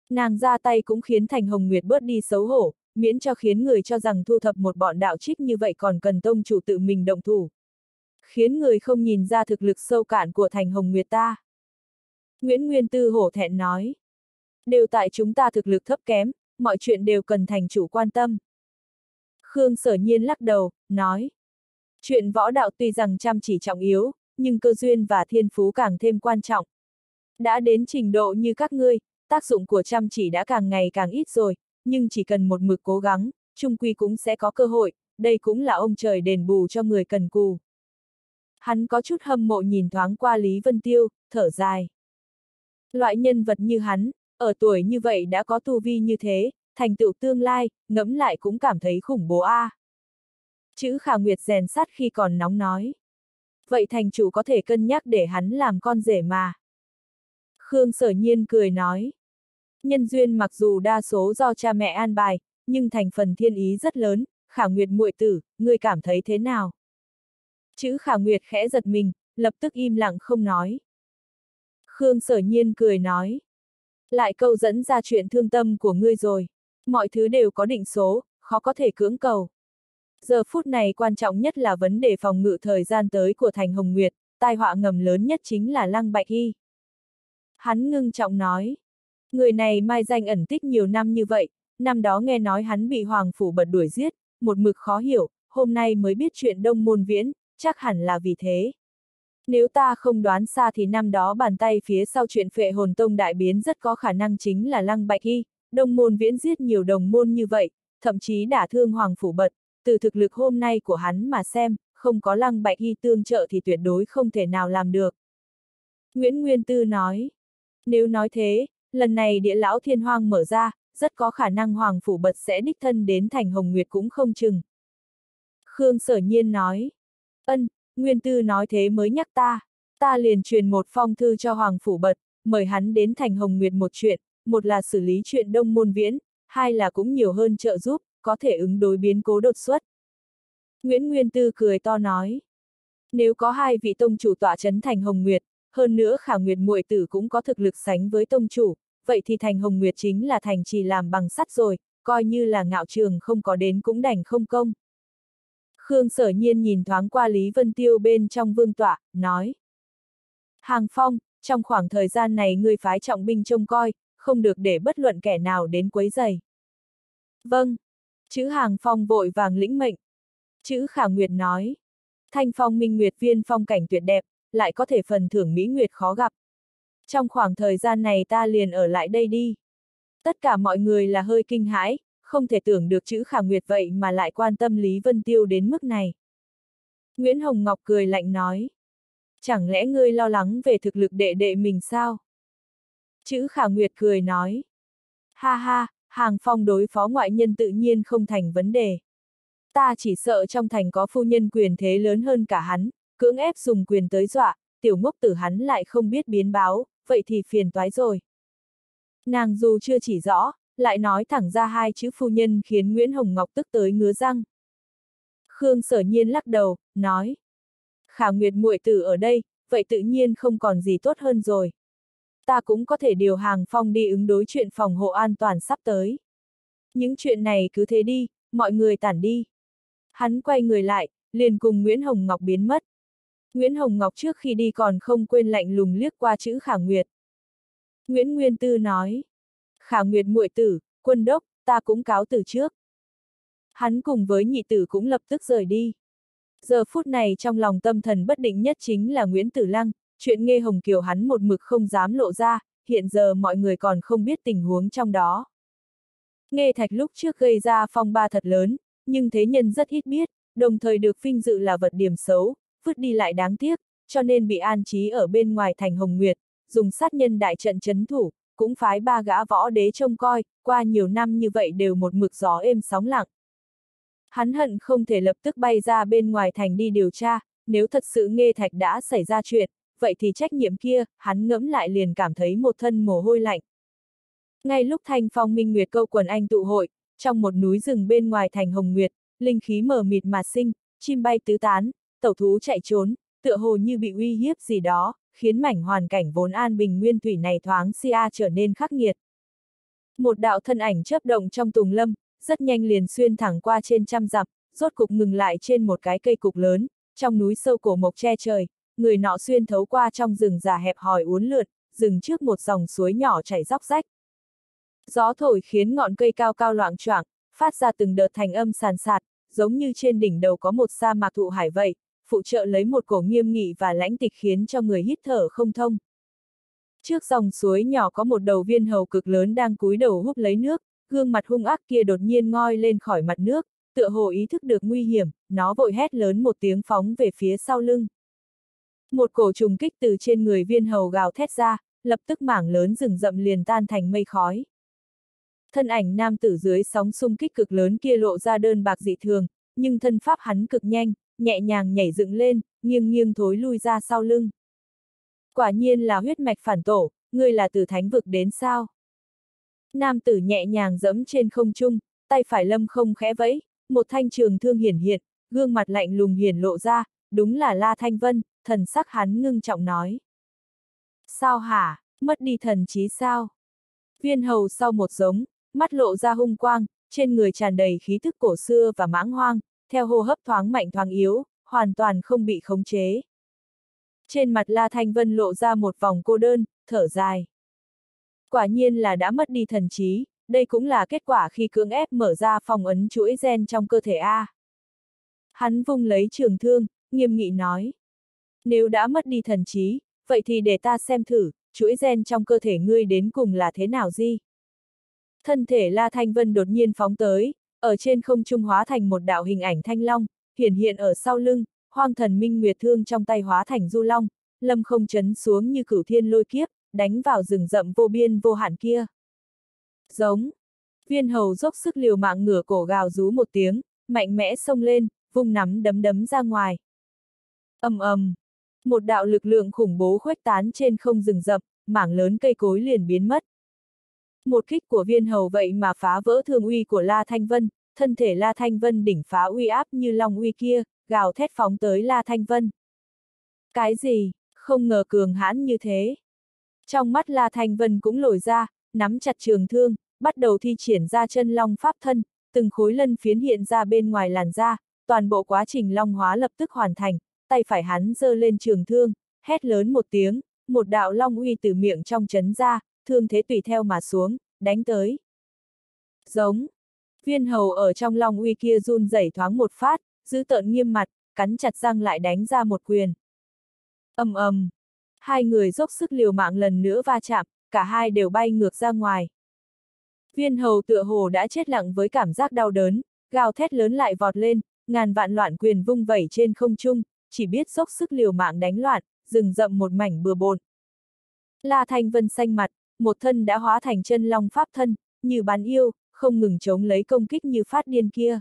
A: Nàng ra tay cũng khiến thành Hồng Nguyệt bớt đi xấu hổ, miễn cho khiến người cho rằng thu thập một bọn đạo trích như vậy còn cần tông chủ tự mình động thủ khiến người không nhìn ra thực lực sâu cạn của thành hồng nguyệt ta. Nguyễn Nguyên Tư hổ thẹn nói. Đều tại chúng ta thực lực thấp kém, mọi chuyện đều cần thành chủ quan tâm. Khương sở nhiên lắc đầu, nói. Chuyện võ đạo tuy rằng chăm chỉ trọng yếu, nhưng cơ duyên và thiên phú càng thêm quan trọng. Đã đến trình độ như các ngươi, tác dụng của chăm chỉ đã càng ngày càng ít rồi, nhưng chỉ cần một mực cố gắng, trung quy cũng sẽ có cơ hội, đây cũng là ông trời đền bù cho người cần cù. Hắn có chút hâm mộ nhìn thoáng qua Lý Vân Tiêu, thở dài. Loại nhân vật như hắn, ở tuổi như vậy đã có tu vi như thế, thành tựu tương lai, ngẫm lại cũng cảm thấy khủng bố a. À. Chữ Khả Nguyệt rèn sắt khi còn nóng nói. Vậy thành chủ có thể cân nhắc để hắn làm con rể mà. Khương sở nhiên cười nói. Nhân duyên mặc dù đa số do cha mẹ an bài, nhưng thành phần thiên ý rất lớn, Khả Nguyệt muội tử, ngươi cảm thấy thế nào? Chữ khả nguyệt khẽ giật mình, lập tức im lặng không nói. Khương sở nhiên cười nói. Lại câu dẫn ra chuyện thương tâm của ngươi rồi. Mọi thứ đều có định số, khó có thể cưỡng cầu. Giờ phút này quan trọng nhất là vấn đề phòng ngự thời gian tới của Thành Hồng Nguyệt, tai họa ngầm lớn nhất chính là Lăng Bạch Hy. Hắn ngưng trọng nói. Người này mai danh ẩn tích nhiều năm như vậy, năm đó nghe nói hắn bị Hoàng Phủ bật đuổi giết, một mực khó hiểu, hôm nay mới biết chuyện đông môn viễn, chắc hẳn là vì thế. Nếu ta không đoán xa thì năm đó bàn tay phía sau chuyện phệ hồn tông đại biến rất có khả năng chính là Lăng Bạch Y, đồng môn viễn giết nhiều đồng môn như vậy, thậm chí đả thương Hoàng Phủ Bật, từ thực lực hôm nay của hắn mà xem, không có Lăng Bạch Y tương trợ thì tuyệt đối không thể nào làm được. Nguyễn Nguyên Tư nói, nếu nói thế, lần này địa lão thiên hoang mở ra, rất có khả năng Hoàng Phủ Bật sẽ đích thân đến thành Hồng Nguyệt cũng không chừng. Khương Sở Nhiên nói, Ân, Nguyên Tư nói thế mới nhắc ta. Ta liền truyền một phong thư cho Hoàng Phủ Bật, mời hắn đến thành Hồng Nguyệt một chuyện, một là xử lý chuyện đông môn viễn, hai là cũng nhiều hơn trợ giúp, có thể ứng đối biến cố đột xuất. Nguyễn Nguyên Tư cười to nói. Nếu có hai vị tông chủ tọa chấn thành Hồng Nguyệt, hơn nữa khả nguyệt muội tử cũng có thực lực sánh với tông chủ, vậy thì thành Hồng Nguyệt chính là thành trì làm bằng sắt rồi, coi như là ngạo trường không có đến cũng đành không công. Khương sở nhiên nhìn thoáng qua Lý Vân Tiêu bên trong vương tọa, nói. Hàng Phong, trong khoảng thời gian này ngươi phái trọng binh trông coi, không được để bất luận kẻ nào đến quấy giày. Vâng. Chữ Hàng Phong vội vàng lĩnh mệnh. Chữ Khả Nguyệt nói. Thanh Phong Minh Nguyệt viên phong cảnh tuyệt đẹp, lại có thể phần thưởng Mỹ Nguyệt khó gặp. Trong khoảng thời gian này ta liền ở lại đây đi. Tất cả mọi người là hơi kinh hãi, không thể tưởng được chữ Khả Nguyệt vậy mà lại quan tâm Lý Vân Tiêu đến mức này. Nguyễn Hồng Ngọc cười lạnh nói. Chẳng lẽ ngươi lo lắng về thực lực đệ đệ mình sao? Chữ Khả Nguyệt cười nói. Ha ha, hàng phong đối phó ngoại nhân tự nhiên không thành vấn đề. Ta chỉ sợ trong thành có phu nhân quyền thế lớn hơn cả hắn, cưỡng ép dùng quyền tới dọa, tiểu ngốc tử hắn lại không biết biến báo, vậy thì phiền toái rồi. Nàng dù chưa chỉ rõ, lại nói thẳng ra hai chữ phu nhân khiến Nguyễn Hồng Ngọc tức tới ngứa răng. Khương sở nhiên lắc đầu, nói. Khả Nguyệt muội tử ở đây, vậy tự nhiên không còn gì tốt hơn rồi. Ta cũng có thể điều hàng phong đi ứng đối chuyện phòng hộ an toàn sắp tới. Những chuyện này cứ thế đi, mọi người tản đi. Hắn quay người lại, liền cùng Nguyễn Hồng Ngọc biến mất. Nguyễn Hồng Ngọc trước khi đi còn không quên lạnh lùng liếc qua chữ Khả Nguyệt. Nguyễn Nguyên Tư nói. Khả Nguyệt muội tử, quân đốc, ta cũng cáo từ trước. Hắn cùng với nhị tử cũng lập tức rời đi. Giờ phút này trong lòng tâm thần bất định nhất chính là Nguyễn Tử Lăng, chuyện nghe Hồng Kiều hắn một mực không dám lộ ra, hiện giờ mọi người còn không biết tình huống trong đó. Nghe Thạch lúc trước gây ra phong ba thật lớn, nhưng thế nhân rất ít biết, đồng thời được vinh dự là vật điểm xấu, vứt đi lại đáng tiếc, cho nên bị an trí ở bên ngoài thành Hồng Nguyệt, dùng sát nhân đại trận chấn thủ, cũng phái ba gã võ đế trông coi, qua nhiều năm như vậy đều một mực gió êm sóng lặng. Hắn hận không thể lập tức bay ra bên ngoài thành đi điều tra, nếu thật sự nghe thạch đã xảy ra chuyện, vậy thì trách nhiệm kia, hắn ngẫm lại liền cảm thấy một thân mồ hôi lạnh. Ngay lúc thanh phong minh nguyệt câu quần anh tụ hội, trong một núi rừng bên ngoài thành Hồng Nguyệt, linh khí mờ mịt mà sinh, chim bay tứ tán, tẩu thú chạy trốn, tựa hồ như bị uy hiếp gì đó, khiến mảnh hoàn cảnh vốn an bình nguyên thủy này thoáng sia trở nên khắc nghiệt. Một đạo thân ảnh chớp động trong tùng lâm, rất nhanh liền xuyên thẳng qua trên trăm dặm, rốt cục ngừng lại trên một cái cây cục lớn, trong núi sâu cổ mộc che trời, người nọ xuyên thấu qua trong rừng già hẹp hòi uốn lượn, dừng trước một dòng suối nhỏ chảy róc rách. Gió thổi khiến ngọn cây cao cao loạn choạng, phát ra từng đợt thành âm sàn sạt, giống như trên đỉnh đầu có một sa mạc thụ hải vậy, phụ trợ lấy một cổ nghiêm nghị và lãnh tịch khiến cho người hít thở không thông. Trước dòng suối nhỏ có một đầu viên hầu cực lớn đang cúi đầu hút lấy nước, gương mặt hung ác kia đột nhiên ngoi lên khỏi mặt nước, tựa hồ ý thức được nguy hiểm, nó vội hét lớn một tiếng phóng về phía sau lưng. Một cổ trùng kích từ trên người viên hầu gào thét ra, lập tức mảng lớn rừng rậm liền tan thành mây khói. Thân ảnh nam tử dưới sóng xung kích cực lớn kia lộ ra đơn bạc dị thường, nhưng thân pháp hắn cực nhanh, nhẹ nhàng nhảy dựng lên, nghiêng nghiêng thối lui ra sau lưng. Quả nhiên là huyết mạch phản tổ, ngươi là từ thánh vực đến sao? Nam tử nhẹ nhàng dẫm trên không trung, tay phải lâm không khẽ vẫy, một thanh trường thương hiển hiện, gương mặt lạnh lùng hiển lộ ra, đúng là La Thanh Vân, thần sắc hắn ngưng trọng nói. Sao hả, mất đi thần trí sao? Viên hầu sau một giống, mắt lộ ra hung quang, trên người tràn đầy khí thức cổ xưa và mãng hoang, theo hô hấp thoáng mạnh thoáng yếu, hoàn toàn không bị khống chế. Trên mặt La Thanh Vân lộ ra một vòng cô đơn, thở dài. Quả nhiên là đã mất đi thần trí, đây cũng là kết quả khi cưỡng ép mở ra phòng ấn chuỗi gen trong cơ thể A. Hắn vung lấy trường thương, nghiêm nghị nói. Nếu đã mất đi thần trí, vậy thì để ta xem thử, chuỗi gen trong cơ thể ngươi đến cùng là thế nào gì? Thân thể La Thanh Vân đột nhiên phóng tới, ở trên không trung hóa thành một đạo hình ảnh thanh long, hiển hiện ở sau lưng, hoang thần minh nguyệt thương trong tay hóa thành du long, lâm không chấn xuống như cửu thiên lôi kiếp, đánh vào rừng rậm vô biên vô hạn kia. Giống. Viên hầu dốc sức liều mạng ngửa cổ gào rú một tiếng, mạnh mẽ xông lên, vung nắm đấm đấm ra ngoài. ầm ầm, một đạo lực lượng khủng bố khuếch tán trên không rừng rậm, mảng lớn cây cối liền biến mất. Một kích của viên hầu vậy mà phá vỡ thường uy của La Thanh Vân, thân thể La Thanh Vân đỉnh phá uy áp như long uy kia, gào thét phóng tới La Thanh Vân. Cái gì, không ngờ cường hãn như thế. Trong mắt La Thanh Vân cũng lồi ra, nắm chặt trường thương, bắt đầu thi triển ra chân long pháp thân, từng khối lân phiến hiện ra bên ngoài làn da, toàn bộ quá trình long hóa lập tức hoàn thành, tay phải hắn giơ lên trường thương, hét lớn một tiếng, một đạo long uy từ miệng trong chấn ra, thương thế tùy theo mà xuống, đánh tới. Giống. Viên hầu ở trong long uy kia run rẩy thoáng một phát, giữ tợn nghiêm mặt, cắn chặt răng lại đánh ra một quyền. ầm ầm, hai người dốc sức liều mạng lần nữa va chạm, cả hai đều bay ngược ra ngoài. Viên hầu tựa hồ đã chết lặng với cảm giác đau đớn, gào thét lớn lại vọt lên, ngàn vạn loạn quyền vung vẩy trên không trung, chỉ biết dốc sức liều mạng đánh loạn, rừng rậm một mảnh bừa bộn. La Thanh Vân xanh mặt, một thân đã hóa thành chân long pháp thân, như bán yêu, không ngừng chống lấy công kích như phát điên kia.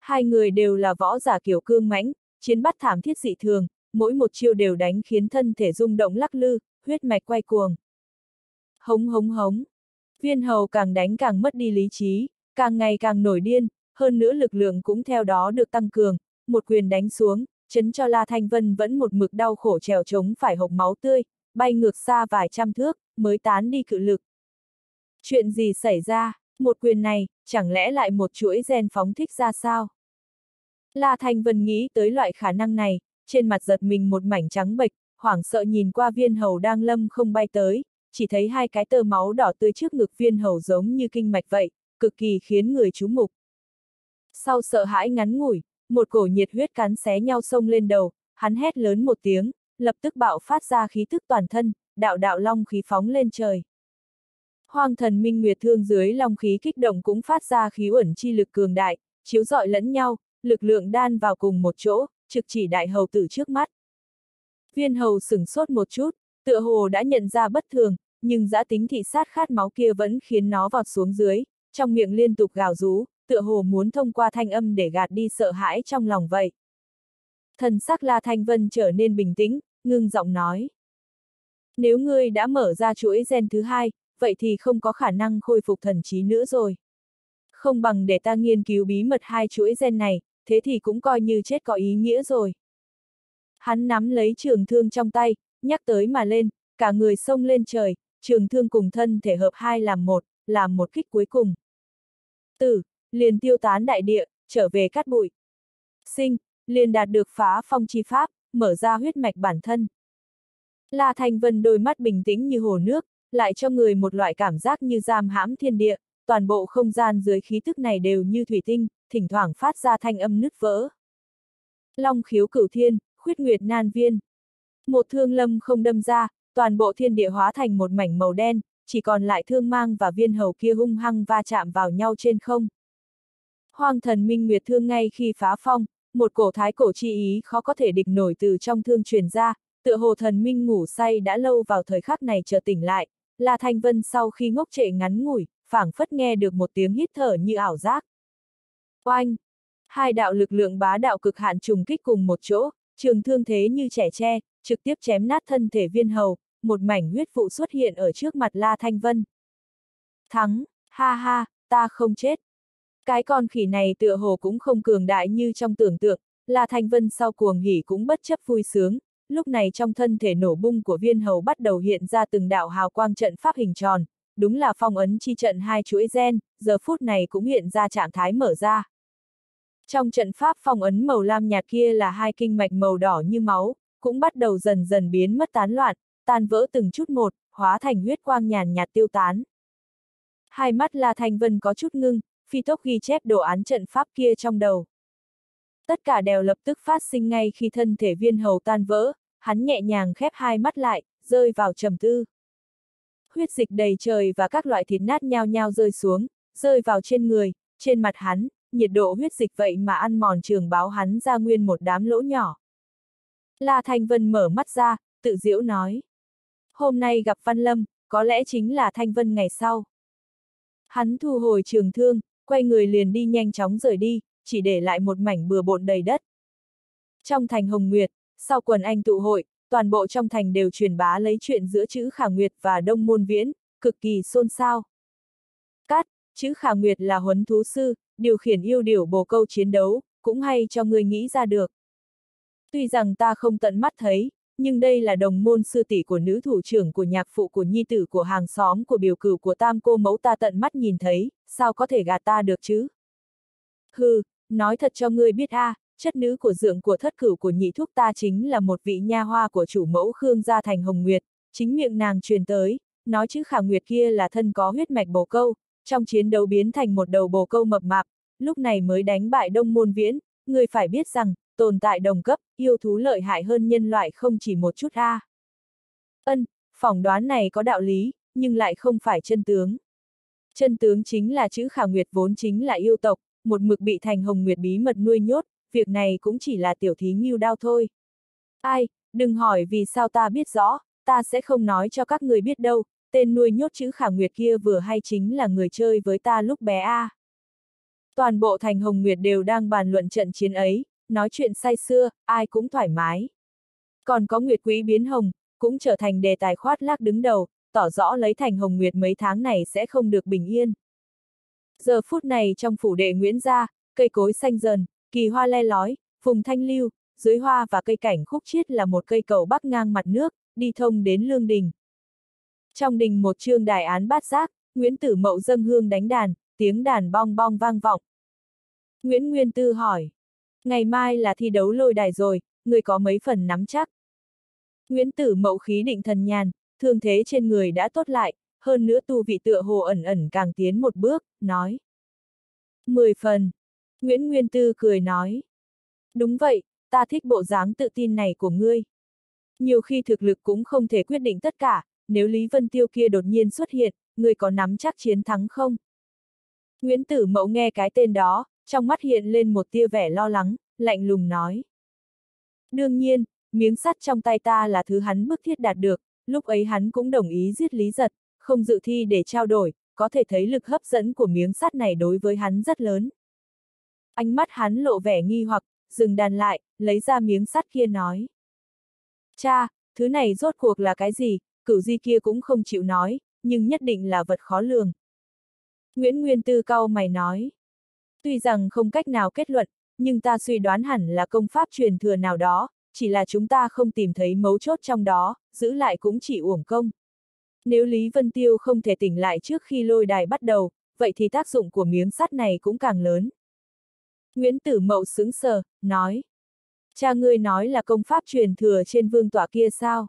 A: Hai người đều là võ giả kiểu cương mãnh, chiến bắt thảm thiết dị thường, mỗi một chiêu đều đánh khiến thân thể rung động lắc lư, huyết mạch quay cuồng. Hống hống hống. Viên hầu càng đánh càng mất đi lý trí, càng ngày càng nổi điên, hơn nữa lực lượng cũng theo đó được tăng cường, một quyền đánh xuống, chấn cho La Thanh Vân vẫn một mực đau khổ trèo trống phải hộc máu tươi, bay ngược xa vài trăm thước, mới tán đi cự lực. Chuyện gì xảy ra, một quyền này, chẳng lẽ lại một chuỗi gen phóng thích ra sao? La Thanh Vân nghĩ tới loại khả năng này, trên mặt giật mình một mảnh trắng bệch, hoảng sợ nhìn qua viên hầu đang lâm không bay tới, chỉ thấy hai cái tơ máu đỏ tươi trước ngực viên hầu giống như kinh mạch vậy, cực kỳ khiến người chú mục. Sau sợ hãi ngắn ngủi, một cổ nhiệt huyết cắn xé nhau sông lên đầu, hắn hét lớn một tiếng, lập tức bạo phát ra khí thức toàn thân, đạo đạo long khí phóng lên trời. Hoàng thần minh nguyệt thương dưới long khí kích động cũng phát ra khí uẩn chi lực cường đại, chiếu rọi lẫn nhau, lực lượng đan vào cùng một chỗ, trực chỉ đại hầu tử trước mắt. Viên hầu sửng sốt một chút, tựa hồ đã nhận ra bất thường, nhưng giã tính thị sát khát máu kia vẫn khiến nó vọt xuống dưới, trong miệng liên tục gào rú, tựa hồ muốn thông qua thanh âm để gạt đi sợ hãi trong lòng vậy. Thần sắc La Thanh Vân trở nên bình tĩnh, ngưng giọng nói. Nếu ngươi đã mở ra chuỗi gen thứ hai, vậy thì không có khả năng khôi phục thần trí nữa rồi. Không bằng để ta nghiên cứu bí mật hai chuỗi gen này, thế thì cũng coi như chết có ý nghĩa rồi. Hắn nắm lấy trường thương trong tay, nhắc tới mà lên, cả người xông lên trời, trường thương cùng thân thể hợp hai làm một, làm một kích cuối cùng. Tử, liền tiêu tán đại địa, trở về cát bụi. Sinh, liền đạt được phá phong chi pháp, mở ra huyết mạch bản thân. La Thanh Vân đôi mắt bình tĩnh như hồ nước, lại cho người một loại cảm giác như giam hãm thiên địa, toàn bộ không gian dưới khí thức này đều như thủy tinh, thỉnh thoảng phát ra thanh âm nứt vỡ. Long khiếu cửu thiên, khuyết nguyệt nan viên. Một thương lâm không đâm ra, toàn bộ thiên địa hóa thành một mảnh màu đen, chỉ còn lại thương mang và viên hầu kia hung hăng va chạm vào nhau trên không. Hoàng thần minh nguyệt thương ngay khi phá phong, một cổ thái cổ chi ý khó có thể địch nổi từ trong thương truyền ra, tựa hồ thần minh ngủ say đã lâu vào thời khắc này chờ tỉnh lại, La Thanh Vân sau khi ngốc trệ ngắn ngủi, phảng phất nghe được một tiếng hít thở như ảo giác. Oanh! Hai đạo lực lượng bá đạo cực hạn trùng kích cùng một chỗ, trường thương thế như trẻ tre, trực tiếp chém nát thân thể viên hầu, một mảnh huyết vụ xuất hiện ở trước mặt La Thanh Vân. Thắng, ha ha, ta không chết. Cái con khỉ này tựa hồ cũng không cường đại như trong tưởng tượng, La Thanh Vân sau cuồng hỉ cũng bất chấp vui sướng, lúc này trong thân thể nổ bung của viên hầu bắt đầu hiện ra từng đạo hào quang trận pháp hình tròn, đúng là phong ấn chi trận hai chuỗi gen, giờ phút này cũng hiện ra trạng thái mở ra. Trong trận pháp phong ấn màu lam nhạt kia là hai kinh mạch màu đỏ như máu, cũng bắt đầu dần dần biến mất tán loạn, tan vỡ từng chút một, hóa thành huyết quang nhàn nhạt tiêu tán. Hai mắt La Thanh Vân có chút ngưng, phi tốc ghi chép đồ án trận pháp kia trong đầu. Tất cả đều lập tức phát sinh ngay khi thân thể viên hầu tan vỡ, hắn nhẹ nhàng khép hai mắt lại, rơi vào trầm tư. Huyết dịch đầy trời và các loại thịt nát nhao nhao rơi xuống, rơi vào trên người, trên mặt hắn, nhiệt độ huyết dịch vậy mà ăn mòn trường báo hắn ra nguyên một đám lỗ nhỏ. La Thanh Vân mở mắt ra, tự diễu nói. Hôm nay gặp Văn Lâm, có lẽ chính là Thanh Vân ngày sau. Hắn thu hồi trường thương, quay người liền đi nhanh chóng rời đi, chỉ để lại một mảnh bừa bộn đầy đất. Trong thành Hồng Nguyệt, sau quần anh tụ hội, toàn bộ trong thành đều truyền bá lấy chuyện giữa chữ Khả Nguyệt và Đông Môn Viễn, cực kỳ xôn xao. Cát, chữ Khả Nguyệt là huấn thú sư, điều khiển yêu điểu bồ câu chiến đấu, cũng hay cho người nghĩ ra được. Tuy rằng ta không tận mắt thấy, nhưng đây là đồng môn sư tỷ của nữ thủ trưởng của nhạc phụ của nhi tử của hàng xóm của biểu cửu của tam cô mẫu ta tận mắt nhìn thấy, sao có thể gạt ta được chứ? Hừ, nói thật cho ngươi biết a, à, chất nữ của dượng của thất cửu của nhị thúc ta chính là một vị nha hoa của chủ mẫu Khương gia thành Hồng Nguyệt, chính miệng nàng truyền tới, nói chữ khả nguyệt kia là thân có huyết mạch bồ câu, trong chiến đấu biến thành một đầu bồ câu mập mạp, lúc này mới đánh bại đông môn viễn, ngươi phải biết rằng, tồn tại đồng cấp, yêu thú lợi hại hơn nhân loại không chỉ một chút a. À. Ân, phỏng đoán này có đạo lý, nhưng lại không phải chân tướng. Chân tướng chính là chữ khả nguyệt vốn chính là yêu tộc, một mực bị thành hồng nguyệt bí mật nuôi nhốt, việc này cũng chỉ là tiểu thí nghiêu đao thôi. Ai, đừng hỏi vì sao ta biết rõ, ta sẽ không nói cho các người biết đâu, tên nuôi nhốt chữ khả nguyệt kia vừa hay chính là người chơi với ta lúc bé a. À. Toàn bộ thành hồng nguyệt đều đang bàn luận trận chiến ấy, nói chuyện say xưa, ai cũng thoải mái. Còn có nguyệt quý biến hồng, cũng trở thành đề tài khoát lác đứng đầu, tỏ rõ lấy thành hồng nguyệt mấy tháng này sẽ không được bình yên. Giờ phút này trong phủ đệ Nguyễn Gia, cây cối xanh dần, kỳ hoa le lói, vùng thanh lưu, dưới hoa và cây cảnh khúc chiết là một cây cầu bắc ngang mặt nước, đi thông đến lương đình. Trong đình một trương đài án bát giác, Nguyễn Tử Mậu dâng hương đánh đàn, tiếng đàn bong bong vang vọng. Nguyễn Nguyên Tư hỏi, ngày mai là thi đấu lôi đài rồi, người có mấy phần nắm chắc. Nguyễn Tử Mậu khí định thần nhàn, thương thế trên người đã tốt lại, hơn nữa tu vị tựa hồ ẩn ẩn càng tiến một bước, nói. Mười phần. Nguyễn Nguyên Tư cười nói. Đúng vậy, ta thích bộ dáng tự tin này của ngươi. Nhiều khi thực lực cũng không thể quyết định tất cả, nếu Lý Vân Tiêu kia đột nhiên xuất hiện, ngươi có nắm chắc chiến thắng không? Nguyễn Tử Mậu nghe cái tên đó, trong mắt hiện lên một tia vẻ lo lắng, lạnh lùng nói. Đương nhiên, miếng sắt trong tay ta là thứ hắn bức thiết đạt được, lúc ấy hắn cũng đồng ý giết Lý Giật, không dự thi để trao đổi, có thể thấy lực hấp dẫn của miếng sắt này đối với hắn rất lớn. Ánh mắt hắn lộ vẻ nghi hoặc, dừng đàn lại, lấy ra miếng sắt kia nói. Cha, thứ này rốt cuộc là cái gì, cửu di kia cũng không chịu nói, nhưng nhất định là vật khó lường. Nguyễn Nguyên Tư cau mày nói. Tuy rằng không cách nào kết luận, nhưng ta suy đoán hẳn là công pháp truyền thừa nào đó, chỉ là chúng ta không tìm thấy mấu chốt trong đó, giữ lại cũng chỉ uổng công. Nếu Lý Vân Tiêu không thể tỉnh lại trước khi lôi đài bắt đầu, vậy thì tác dụng của miếng sắt này cũng càng lớn. Nguyễn Tử Mậu sững sờ, nói. Cha ngươi nói là công pháp truyền thừa trên vương tọa kia sao?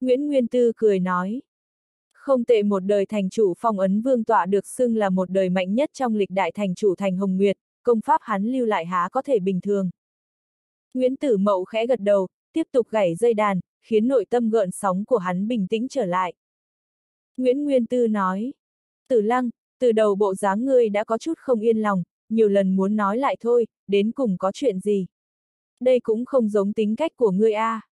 A: Nguyễn Nguyên Tư cười nói. Không tệ một đời thành chủ phong ấn vương tọa được xưng là một đời mạnh nhất trong lịch đại thành chủ thành Hồng Nguyệt, công pháp hắn lưu lại há có thể bình thường. Nguyễn Tử Mậu khẽ gật đầu, tiếp tục gảy dây đàn, khiến nội tâm gợn sóng của hắn bình tĩnh trở lại. Nguyễn Nguyên Tư nói, Tử Lăng, từ đầu bộ dáng ngươi đã có chút không yên lòng, nhiều lần muốn nói lại thôi, đến cùng có chuyện gì. Đây cũng không giống tính cách của ngươi a. À.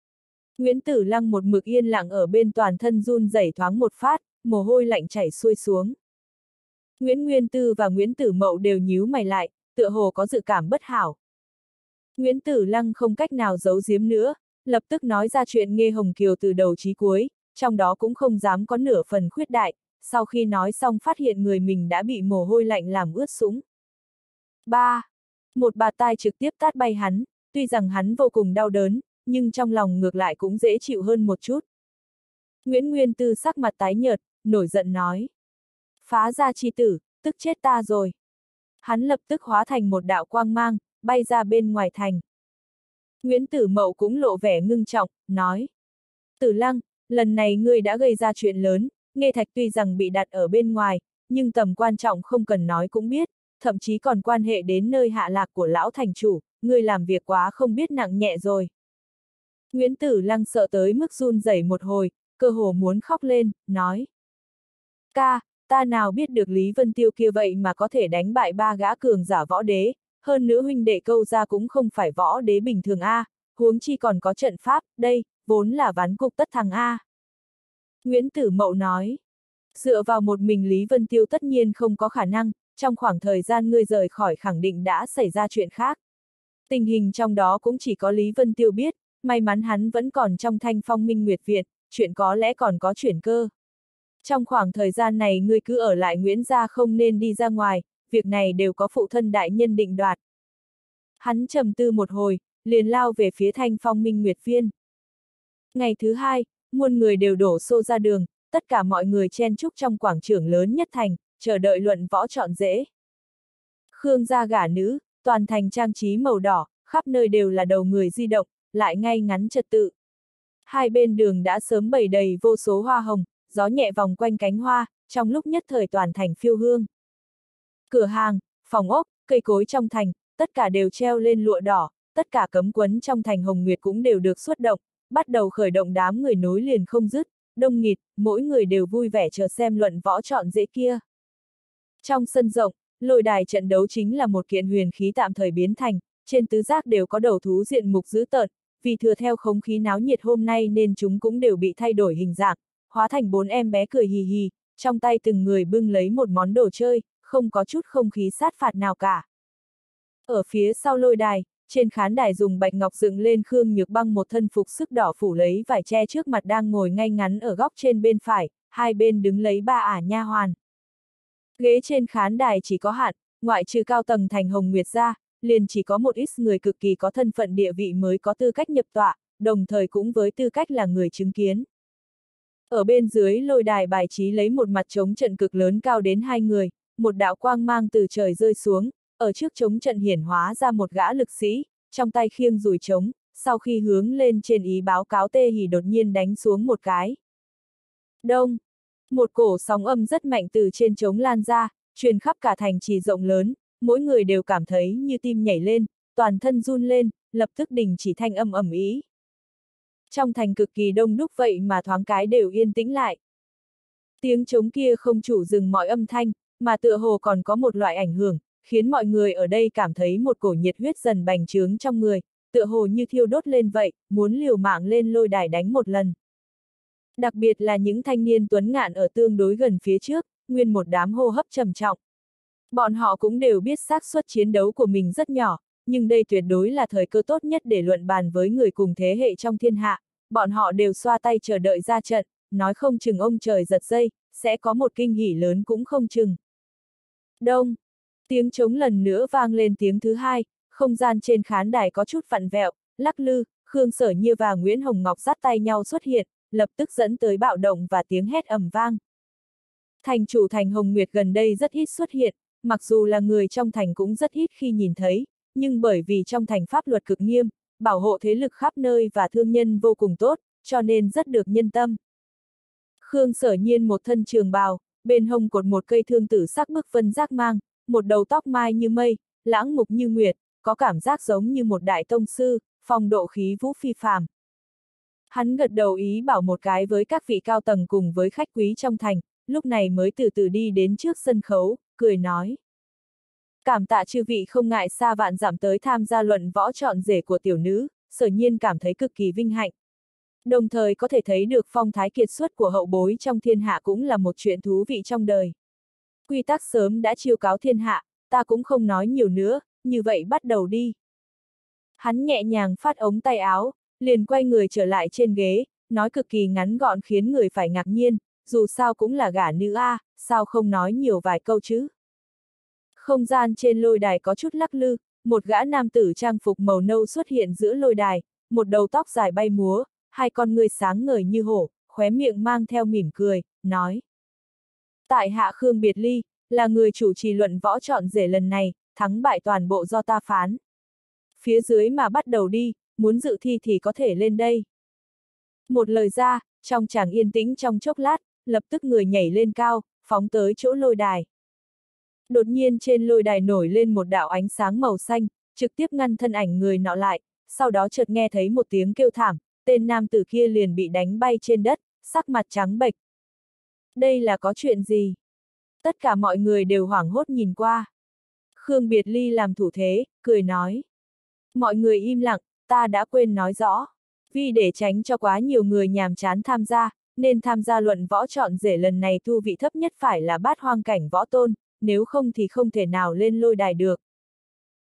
A: Nguyễn Tử Lăng một mực yên lặng ở bên toàn thân run rẩy thoáng một phát, mồ hôi lạnh chảy xuôi xuống. Nguyễn Nguyên Tư và Nguyễn Tử Mậu đều nhíu mày lại, tựa hồ có dự cảm bất hảo. Nguyễn Tử Lăng không cách nào giấu giếm nữa, lập tức nói ra chuyện nghe Hồng Kiều từ đầu chí cuối, trong đó cũng không dám có nửa phần khuyết đại, sau khi nói xong phát hiện người mình đã bị mồ hôi lạnh làm ướt sũng. 3. Một bà tai trực tiếp tát bay hắn, tuy rằng hắn vô cùng đau đớn, nhưng trong lòng ngược lại cũng dễ chịu hơn một chút. Nguyễn Nguyên Tư sắc mặt tái nhợt, nổi giận nói. Phá ra chi tử, tức chết ta rồi. Hắn lập tức hóa thành một đạo quang mang, bay ra bên ngoài thành. Nguyễn Tử Mậu cũng lộ vẻ ngưng trọng, nói. Tử Lăng, lần này ngươi đã gây ra chuyện lớn, nghe thạch tuy rằng bị đặt ở bên ngoài, nhưng tầm quan trọng không cần nói cũng biết, thậm chí còn quan hệ đến nơi hạ lạc của lão thành chủ, ngươi làm việc quá không biết nặng nhẹ rồi. Nguyễn Tử Lăng sợ tới mức run rẩy một hồi, cơ hồ muốn khóc lên, nói. Ca, ta nào biết được Lý Vân Tiêu kia vậy mà có thể đánh bại ba gã cường giả võ đế, hơn nữa huynh đệ câu ra cũng không phải võ đế bình thường A, huống chi còn có trận pháp, đây, vốn là ván cục tất thắng A. Nguyễn Tử Mậu nói, dựa vào một mình Lý Vân Tiêu tất nhiên không có khả năng, trong khoảng thời gian ngươi rời khỏi khẳng định đã xảy ra chuyện khác. Tình hình trong đó cũng chỉ có Lý Vân Tiêu biết, may mắn hắn vẫn còn trong thanh phong minh nguyệt Việt, chuyện có lẽ còn có chuyển cơ. Trong khoảng thời gian này ngươi cứ ở lại Nguyễn Gia không nên đi ra ngoài, việc này đều có phụ thân đại nhân định đoạt. Hắn trầm tư một hồi, liền lao về phía thanh phong minh nguyệt viên. Ngày thứ hai, muôn người đều đổ xô ra đường, tất cả mọi người chen chúc trong quảng trường lớn nhất thành, chờ đợi luận võ chọn dễ. Khương gia gả nữ, toàn thành trang trí màu đỏ, khắp nơi đều là đầu người di động, lại ngay ngắn trật tự. Hai bên đường đã sớm bày đầy vô số hoa hồng, gió nhẹ vòng quanh cánh hoa, trong lúc nhất thời toàn thành phiêu hương. Cửa hàng, phòng ốc, cây cối trong thành, tất cả đều treo lên lụa đỏ, tất cả cấm quấn trong thành Hồng Nguyệt cũng đều được xuất động, bắt đầu khởi động đám người nối liền không dứt, đông nghịt, mỗi người đều vui vẻ chờ xem luận võ chọn dễ kia. Trong sân rộng, lôi đài trận đấu chính là một kiện huyền khí tạm thời biến thành, trên tứ giác đều có đầu thú diện mục dữ tợn, vì thừa theo không khí náo nhiệt hôm nay nên chúng cũng đều bị thay đổi hình dạng, hóa thành bốn em bé cười hì hì, trong tay từng người bưng lấy một món đồ chơi, không có chút không khí sát phạt nào cả. Ở phía sau lôi đài, trên khán đài dùng bạch ngọc dựng lên Khương Nhược Băng một thân phục sức đỏ phủ lấy vải che trước mặt đang ngồi ngay ngắn ở góc trên bên phải, hai bên đứng lấy ba ả nha hoàn. Ghế trên khán đài chỉ có hạn, ngoại trừ cao tầng thành Hồng Nguyệt ra, liền chỉ có một ít người cực kỳ có thân phận địa vị mới có tư cách nhập tọa, đồng thời cũng với tư cách là người chứng kiến. Ở bên dưới lôi đài bài trí lấy một mặt trống trận cực lớn cao đến hai người, một đạo quang mang từ trời rơi xuống, ở trước trống trận hiển hóa ra một gã lực sĩ, trong tay khiêng rùi trống, sau khi hướng lên trên ý báo cáo tê hỉ đột nhiên đánh xuống một cái. Đông! Một cổ sóng âm rất mạnh từ trên trống lan ra, truyền khắp cả thành trì rộng lớn, mỗi người đều cảm thấy như tim nhảy lên, toàn thân run lên, lập tức đình chỉ thanh âm ầm ý. Trong thành cực kỳ đông đúc vậy mà thoáng cái đều yên tĩnh lại. Tiếng trống kia không chủ dừng mọi âm thanh, mà tựa hồ còn có một loại ảnh hưởng, khiến mọi người ở đây cảm thấy một cổ nhiệt huyết dần bành trướng trong người, tựa hồ như thiêu đốt lên vậy, muốn liều mạng lên lôi đài đánh một lần. Đặc biệt là những thanh niên tuấn ngạn ở tương đối gần phía trước, nguyên một đám hô hấp trầm trọng. Bọn họ cũng đều biết xác suất chiến đấu của mình rất nhỏ, nhưng đây tuyệt đối là thời cơ tốt nhất để luận bàn với người cùng thế hệ trong thiên hạ. Bọn họ đều xoa tay chờ đợi ra trận, nói không chừng ông trời giật dây, sẽ có một kinh hỉ lớn cũng không chừng. Đông, Tiếng trống lần nữa vang lên tiếng thứ hai, không gian trên khán đài có chút vặn vẹo, lắc lư, Khương Sở Như và Nguyễn Hồng Ngọc dắt tay nhau xuất hiện, lập tức dẫn tới bạo động và tiếng hét ầm vang. Thành chủ thành Hồng Nguyệt gần đây rất ít xuất hiện, mặc dù là người trong thành cũng rất ít khi nhìn thấy, nhưng bởi vì trong thành pháp luật cực nghiêm, bảo hộ thế lực khắp nơi và thương nhân vô cùng tốt, cho nên rất được nhân tâm. Khương sở nhiên một thân trường bào, bên hông cột một cây thương tử sắc bức vân giác mang, một đầu tóc mai như mây, lãng mục như nguyệt, có cảm giác giống như một đại tông sư, phong độ khí vũ phi phàm. Hắn gật đầu ý bảo một cái với các vị cao tầng cùng với khách quý trong thành, lúc này mới từ từ đi đến trước sân khấu, cười nói. Cảm tạ chư vị không ngại xa vạn giảm tới tham gia luận võ chọn rể của tiểu nữ, sở nhiên cảm thấy cực kỳ vinh hạnh. Đồng thời có thể thấy được phong thái kiệt xuất của hậu bối trong thiên hạ cũng là một chuyện thú vị trong đời quy tắc sớm đã chiêu cáo thiên hạ, ta cũng không nói nhiều nữa, như vậy bắt đầu đi. Hắn nhẹ nhàng phát ống tay áo, liền quay người trở lại trên ghế, nói cực kỳ ngắn gọn khiến người phải ngạc nhiên, dù sao cũng là gả nữ A, sao không nói nhiều vài câu chứ. Không gian trên lôi đài có chút lắc lư, một gã nam tử trang phục màu nâu xuất hiện giữa lôi đài, một đầu tóc dài bay múa, hai con người sáng ngời như hổ, khóe miệng mang theo mỉm cười, nói. Tại hạ Khương Biệt Ly, là người chủ trì luận võ chọn rể lần này, thắng bại toàn bộ do ta phán. Phía dưới mà bắt đầu đi, muốn dự thi thì có thể lên đây. Một lời ra, trong chàng yên tĩnh trong chốc lát, lập tức người nhảy lên cao, phóng tới chỗ lôi đài. Đột nhiên trên lôi đài nổi lên một đạo ánh sáng màu xanh, trực tiếp ngăn thân ảnh người nọ lại, sau đó chợt nghe thấy một tiếng kêu thảm, tên nam tử kia liền bị đánh bay trên đất, sắc mặt trắng bệch, đây là có chuyện gì? Tất cả mọi người đều hoảng hốt nhìn qua. Khương Biệt Ly làm thủ thế, cười nói. Mọi người im lặng, ta đã quên nói rõ. Vì để tránh cho quá nhiều người nhàm chán tham gia, nên tham gia luận võ chọn rể lần này thu vị thấp nhất phải là bát hoang cảnh võ tôn, nếu không thì không thể nào lên lôi đài được.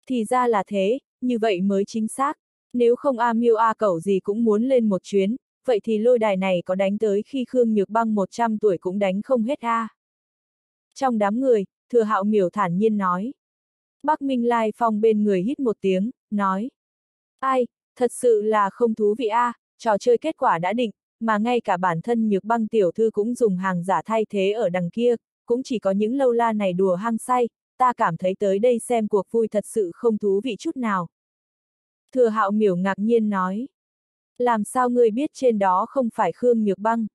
A: Thì ra là thế, như vậy mới chính xác. Nếu không A miêu A cẩu gì cũng muốn lên một chuyến, vậy thì lôi đài này có đánh tới khi Khương Nhược Băng 100 tuổi cũng đánh không hết a. Trong đám người, thừa hạo miểu thản nhiên nói. Bắc Minh Lai Phong bên người hít một tiếng, nói. Ai, thật sự là không thú vị a, trò chơi kết quả đã định, mà ngay cả bản thân nhược băng tiểu thư cũng dùng hàng giả thay thế ở đằng kia, cũng chỉ có những lâu la này đùa hăng say, ta cảm thấy tới đây xem cuộc vui thật sự không thú vị chút nào. Thừa hạo miểu ngạc nhiên nói. Làm sao ngươi biết trên đó không phải Khương Nhược Băng?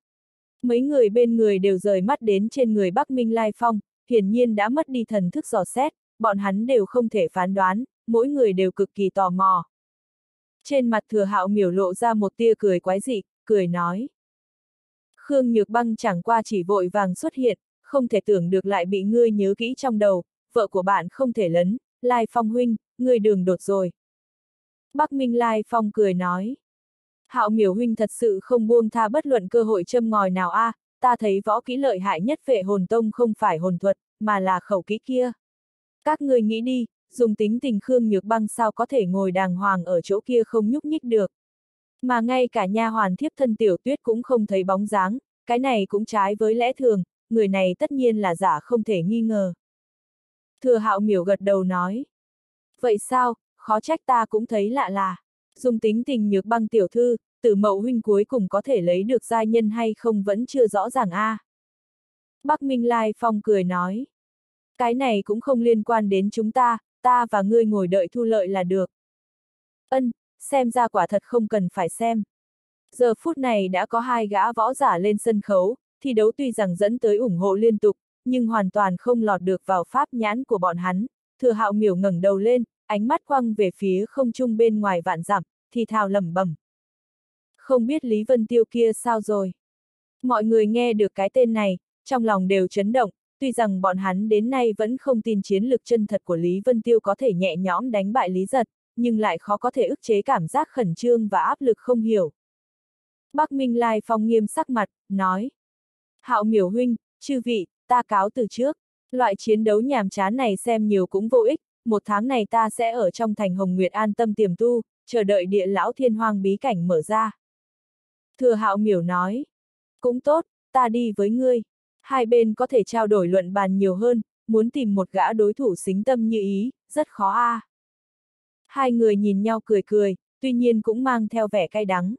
A: Mấy người bên người đều rời mắt đến trên người Bắc Minh Lai Phong, hiển nhiên đã mất đi thần thức dò xét, bọn hắn đều không thể phán đoán, mỗi người đều cực kỳ tò mò. Trên mặt thừa hạo miểu lộ ra một tia cười quái dị, cười nói. Khương Nhược Băng chẳng qua chỉ vội vàng xuất hiện, không thể tưởng được lại bị ngươi nhớ kỹ trong đầu, vợ của bạn không thể lấn, Lai Phong huynh, ngươi đường đột rồi. Bắc Minh Lai Phong cười nói. Hạo miểu huynh thật sự không buông tha bất luận cơ hội châm ngòi nào a, à, ta thấy võ kỹ lợi hại nhất vệ hồn tông không phải hồn thuật, mà là khẩu kỹ kia. Các người nghĩ đi, dùng tính tình Khương Nhược Băng sao có thể ngồi đàng hoàng ở chỗ kia không nhúc nhích được. Mà ngay cả nha hoàn thiếp thân tiểu tuyết cũng không thấy bóng dáng, cái này cũng trái với lẽ thường, người này tất nhiên là giả không thể nghi ngờ. Thừa hạo miểu gật đầu nói. Vậy sao, khó trách ta cũng thấy lạ là, dùng tính tình nhược băng tiểu thư, tử mậu huynh cuối cùng có thể lấy được gia nhân hay không vẫn chưa rõ ràng a. À. Bắc Minh Lai Phong cười nói. Cái này cũng không liên quan đến chúng ta, ta và ngươi ngồi đợi thu lợi là được. Ân, xem ra quả thật không cần phải xem. Giờ phút này đã có hai gã võ giả lên sân khấu, thi đấu tuy rằng dẫn tới ủng hộ liên tục, nhưng hoàn toàn không lọt được vào pháp nhãn của bọn hắn. Thừa hạo miểu ngẩng đầu lên, ánh mắt quăng về phía không trung bên ngoài vạn dặm, thì thào lẩm bẩm. Không biết Lý Vân Tiêu kia sao rồi? Mọi người nghe được cái tên này, trong lòng đều chấn động, tuy rằng bọn hắn đến nay vẫn không tin chiến lực chân thật của Lý Vân Tiêu có thể nhẹ nhõm đánh bại Lý Giật, nhưng lại khó có thể ức chế cảm giác khẩn trương và áp lực không hiểu. Bắc Minh Lai Phong nghiêm sắc mặt, nói. Hạo miểu huynh, chư vị, ta cáo từ trước. Loại chiến đấu nhàm chán này xem nhiều cũng vô ích, một tháng này ta sẽ ở trong thành Hồng Nguyệt an tâm tiềm tu, chờ đợi địa lão thiên hoang bí cảnh mở ra. Thừa hạo miểu nói. Cũng tốt, ta đi với ngươi. Hai bên có thể trao đổi luận bàn nhiều hơn, muốn tìm một gã đối thủ xính tâm như ý, rất khó a. À. Hai người nhìn nhau cười cười, tuy nhiên cũng mang theo vẻ cay đắng.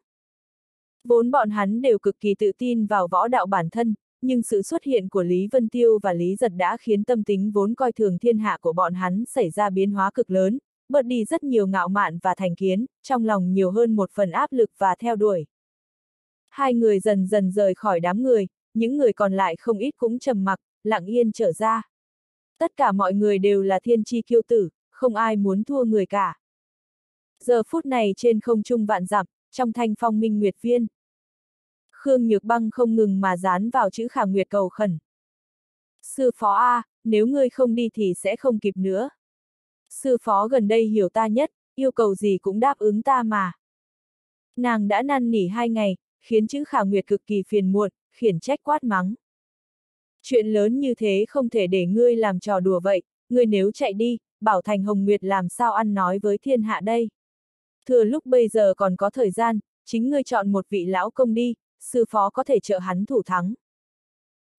A: Vốn bọn hắn đều cực kỳ tự tin vào võ đạo bản thân, nhưng sự xuất hiện của Lý Vân Tiêu và Lý Giật đã khiến tâm tính vốn coi thường thiên hạ của bọn hắn xảy ra biến hóa cực lớn, bớt đi rất nhiều ngạo mạn và thành kiến, trong lòng nhiều hơn một phần áp lực và theo đuổi. Hai người dần dần rời khỏi đám người, những người còn lại không ít cũng trầm mặc, lặng yên trở ra. Tất cả mọi người đều là thiên chi kiêu tử, không ai muốn thua người cả. Giờ phút này trên không trung vạn dặm, trong thanh phong minh nguyệt viên. Khương Nhược Băng không ngừng mà dán vào chữ khả nguyệt cầu khẩn. Sư phó A, nếu ngươi không đi thì sẽ không kịp nữa. Sư phó gần đây hiểu ta nhất, yêu cầu gì cũng đáp ứng ta mà. Nàng đã năn nỉ hai ngày, khiến chữ khả nguyệt cực kỳ phiền muộn, khiển trách quát mắng. Chuyện lớn như thế không thể để ngươi làm trò đùa vậy, ngươi nếu chạy đi, bảo thành hồng nguyệt làm sao ăn nói với thiên hạ đây. Thừa lúc bây giờ còn có thời gian, chính ngươi chọn một vị lão công đi, sư phó có thể trợ hắn thủ thắng.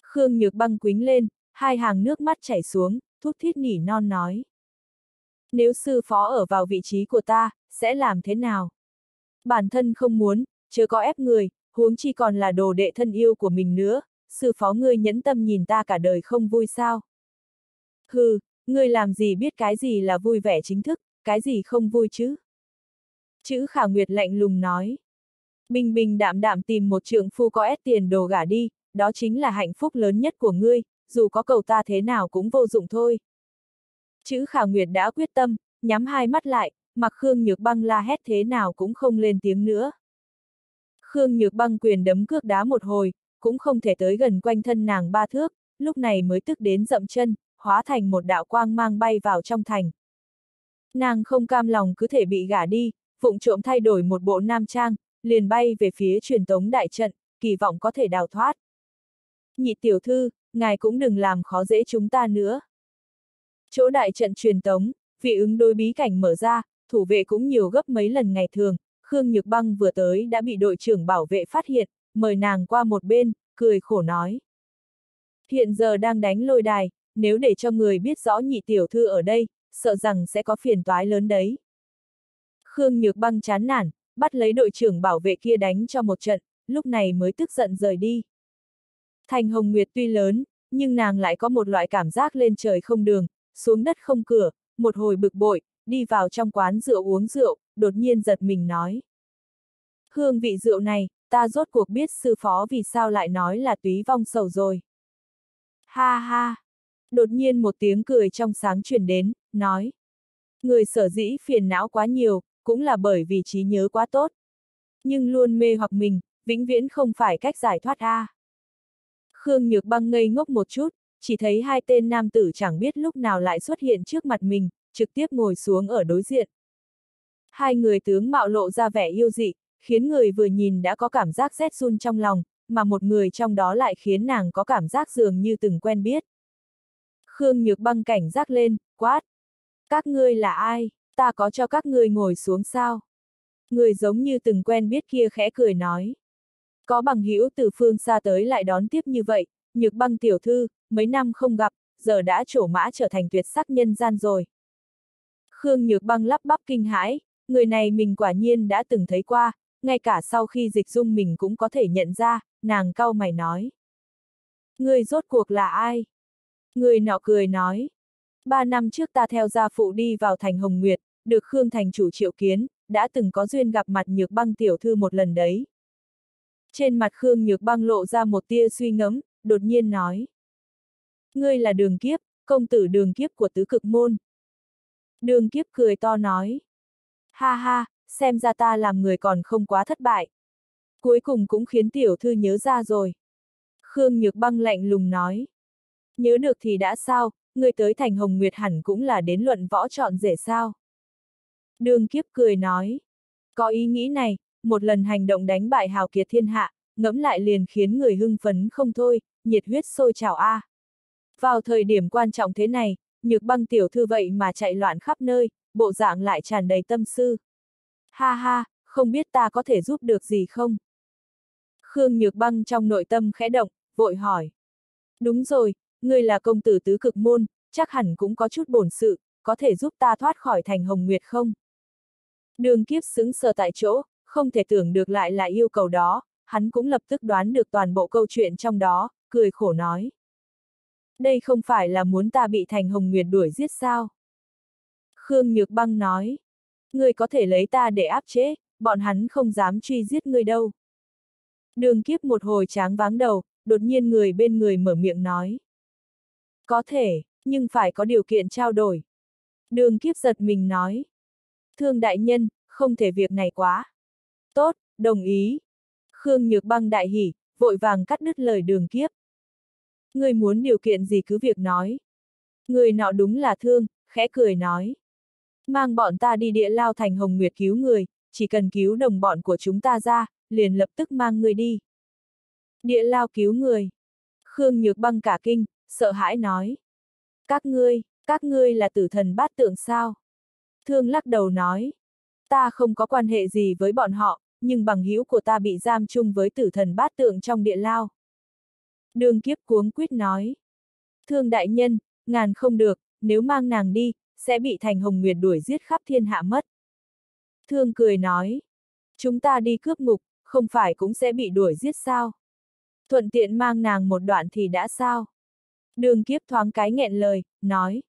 A: Khương Nhược băng quính lên, hai hàng nước mắt chảy xuống, thút thít nỉ non nói. Nếu sư phó ở vào vị trí của ta, sẽ làm thế nào? Bản thân không muốn, chưa có ép người, huống chi còn là đồ đệ thân yêu của mình nữa, sư phó ngươi nhẫn tâm nhìn ta cả đời không vui sao? Hừ, ngươi làm gì biết cái gì là vui vẻ chính thức, cái gì không vui chứ? Chữ khả nguyệt lạnh lùng nói. Bình bình đạm đạm tìm một trượng phu có ép tiền đồ gả đi, đó chính là hạnh phúc lớn nhất của ngươi, dù có cầu ta thế nào cũng vô dụng thôi. Chữ khả nguyệt đã quyết tâm, nhắm hai mắt lại, mặc Khương Nhược Băng la hét thế nào cũng không lên tiếng nữa. Khương Nhược Băng quyền đấm cước đá một hồi, cũng không thể tới gần quanh thân nàng ba thước, lúc này mới tức đến dậm chân, hóa thành một đạo quang mang bay vào trong thành. Nàng không cam lòng cứ thể bị gả đi, phụng trộm thay đổi một bộ nam trang, liền bay về phía truyền tống đại trận, kỳ vọng có thể đào thoát. Nhị tiểu thư, ngài cũng đừng làm khó dễ chúng ta nữa. Chỗ đại trận truyền tống, vị ứng đối bí cảnh mở ra, thủ vệ cũng nhiều gấp mấy lần ngày thường, Khương Nhược Băng vừa tới đã bị đội trưởng bảo vệ phát hiện, mời nàng qua một bên, cười khổ nói. Hiện giờ đang đánh lôi đài, nếu để cho người biết rõ nhị tiểu thư ở đây, sợ rằng sẽ có phiền toái lớn đấy. Khương Nhược Băng chán nản, bắt lấy đội trưởng bảo vệ kia đánh cho một trận, lúc này mới tức giận rời đi. Thành Hồng Nguyệt tuy lớn, nhưng nàng lại có một loại cảm giác lên trời không đường, xuống đất không cửa, một hồi bực bội, đi vào trong quán rượu uống rượu, đột nhiên giật mình nói. Hương vị rượu này, ta rốt cuộc biết sư phó vì sao lại nói là túy vong sầu rồi. Ha ha! Đột nhiên một tiếng cười trong sáng truyền đến, nói. Người sở dĩ phiền não quá nhiều, cũng là bởi vì trí nhớ quá tốt. Nhưng luôn mê hoặc mình, vĩnh viễn không phải cách giải thoát a. Khương Nhược Băng ngây ngốc một chút, chỉ thấy hai tên nam tử chẳng biết lúc nào lại xuất hiện trước mặt mình, trực tiếp ngồi xuống ở đối diện. Hai người tướng mạo lộ ra vẻ yêu dị, khiến người vừa nhìn đã có cảm giác rét run trong lòng, mà một người trong đó lại khiến nàng có cảm giác dường như từng quen biết. Khương Nhược Băng cảnh giác lên, quát. Các ngươi là ai, ta có cho các ngươi ngồi xuống sao? Người giống như từng quen biết kia khẽ cười nói. Có bằng hữu từ phương xa tới lại đón tiếp như vậy, Nhược Băng tiểu thư, mấy năm không gặp, giờ đã trổ mã trở thành tuyệt sắc nhân gian rồi. Khương Nhược Băng lắp bắp kinh hãi, người này mình quả nhiên đã từng thấy qua, ngay cả sau khi dịch dung mình cũng có thể nhận ra, nàng cau mày nói. Người rốt cuộc là ai? Người nọ cười nói. Ba năm trước ta theo gia phụ đi vào thành Hồng Nguyệt, được Khương thành chủ triệu kiến, đã từng có duyên gặp mặt nhược băng tiểu thư một lần đấy. Trên mặt Khương nhược băng lộ ra một tia suy ngẫm, đột nhiên nói. Ngươi là đường kiếp, công tử đường kiếp của tứ cực môn. Đường kiếp cười to nói. Ha ha, xem ra ta làm người còn không quá thất bại. Cuối cùng cũng khiến tiểu thư nhớ ra rồi. Khương Nhược Băng lạnh lùng nói. Nhớ được thì đã sao, người tới thành Hồng Nguyệt hẳn cũng là đến luận võ chọn rể sao. Đường kiếp cười nói. Có ý nghĩ này, một lần hành động đánh bại hào kiệt thiên hạ, ngẫm lại liền khiến người hưng phấn không thôi, nhiệt huyết sôi trào a. À. Vào thời điểm quan trọng thế này, nhược băng tiểu thư vậy mà chạy loạn khắp nơi, bộ dạng lại tràn đầy tâm sư. Ha ha, không biết ta có thể giúp được gì không? Khương Nhược Băng trong nội tâm khẽ động, vội hỏi. Đúng rồi, ngươi là công tử tứ cực môn, chắc hẳn cũng có chút bổn sự, có thể giúp ta thoát khỏi thành hồng nguyệt không? Đường kiếp xứng sờ tại chỗ, không thể tưởng được lại là yêu cầu đó, hắn cũng lập tức đoán được toàn bộ câu chuyện trong đó, cười khổ nói. Đây không phải là muốn ta bị thành hồng nguyệt đuổi giết sao? Khương Nhược Băng nói. Ngươi có thể lấy ta để áp chế, bọn hắn không dám truy giết ngươi đâu. Đường kiếp một hồi tráng váng đầu, đột nhiên người bên người mở miệng nói. Có thể, nhưng phải có điều kiện trao đổi. Đường kiếp giật mình nói. Thương đại nhân, không thể việc này quá. Tốt, đồng ý. Khương Nhược Băng đại hỉ, vội vàng cắt đứt lời đường kiếp. Người muốn điều kiện gì cứ việc nói. Người nọ đúng là thương, khẽ cười nói. Mang bọn ta đi địa lao thành hồng nguyệt cứu người, chỉ cần cứu đồng bọn của chúng ta ra, liền lập tức mang người đi. Địa lao cứu người. Khương Nhược Băng cả kinh, sợ hãi nói. Các ngươi, các ngươi là tử thần bát tượng sao? Thương lắc đầu nói. Ta không có quan hệ gì với bọn họ, nhưng bằng hữu của ta bị giam chung với tử thần bát tượng trong địa lao. Đường kiếp cuống quyết nói. Thương đại nhân, ngàn không được, nếu mang nàng đi, sẽ bị thành hồng nguyệt đuổi giết khắp thiên hạ mất. Thương cười nói. Chúng ta đi cướp ngục, không phải cũng sẽ bị đuổi giết sao? Thuận tiện mang nàng một đoạn thì đã sao? Đường kiếp thoáng cái nghẹn lời, nói.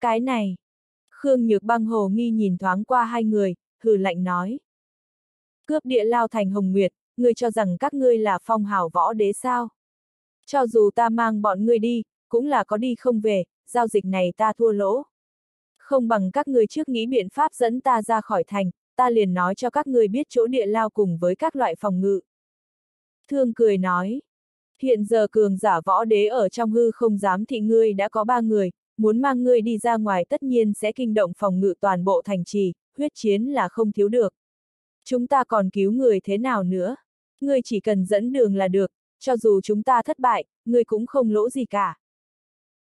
A: Cái này. Khương Nhược băng hồ nghi nhìn thoáng qua hai người, hừ lạnh nói. Cướp địa lao thành hồng nguyệt, ngươi cho rằng các ngươi là phong hào võ đế sao? Cho dù ta mang bọn ngươi đi, cũng là có đi không về, giao dịch này ta thua lỗ. Không bằng các ngươi trước nghĩ biện pháp dẫn ta ra khỏi thành, ta liền nói cho các ngươi biết chỗ địa lao cùng với các loại phòng ngự. Thương cười nói, hiện giờ cường giả võ đế ở trong hư không dám thị ngươi đã có ba người, muốn mang ngươi đi ra ngoài tất nhiên sẽ kinh động phòng ngự toàn bộ thành trì, huyết chiến là không thiếu được. Chúng ta còn cứu người thế nào nữa? Ngươi chỉ cần dẫn đường là được, cho dù chúng ta thất bại, ngươi cũng không lỗ gì cả.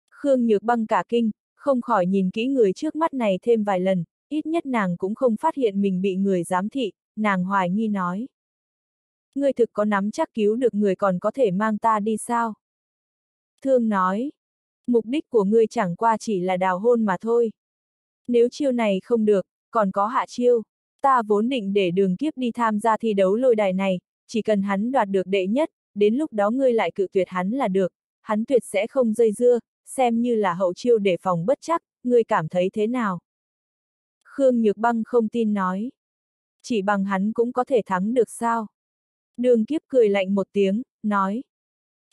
A: Khương Nhược băng cả kinh, không khỏi nhìn kỹ người trước mắt này thêm vài lần, ít nhất nàng cũng không phát hiện mình bị người giám thị, nàng hoài nghi nói. Ngươi thực có nắm chắc cứu được người còn có thể mang ta đi sao? Thương nói, mục đích của ngươi chẳng qua chỉ là đào hôn mà thôi. Nếu chiêu này không được, còn có hạ chiêu. Ta vốn định để đường kiếp đi tham gia thi đấu lôi đài này, chỉ cần hắn đoạt được đệ nhất, đến lúc đó ngươi lại cự tuyệt hắn là được, hắn tuyệt sẽ không dây dưa, xem như là hậu chiêu để phòng bất chắc, ngươi cảm thấy thế nào? Khương Nhược Băng không tin nói. Chỉ bằng hắn cũng có thể thắng được sao? Đường kiếp cười lạnh một tiếng, nói.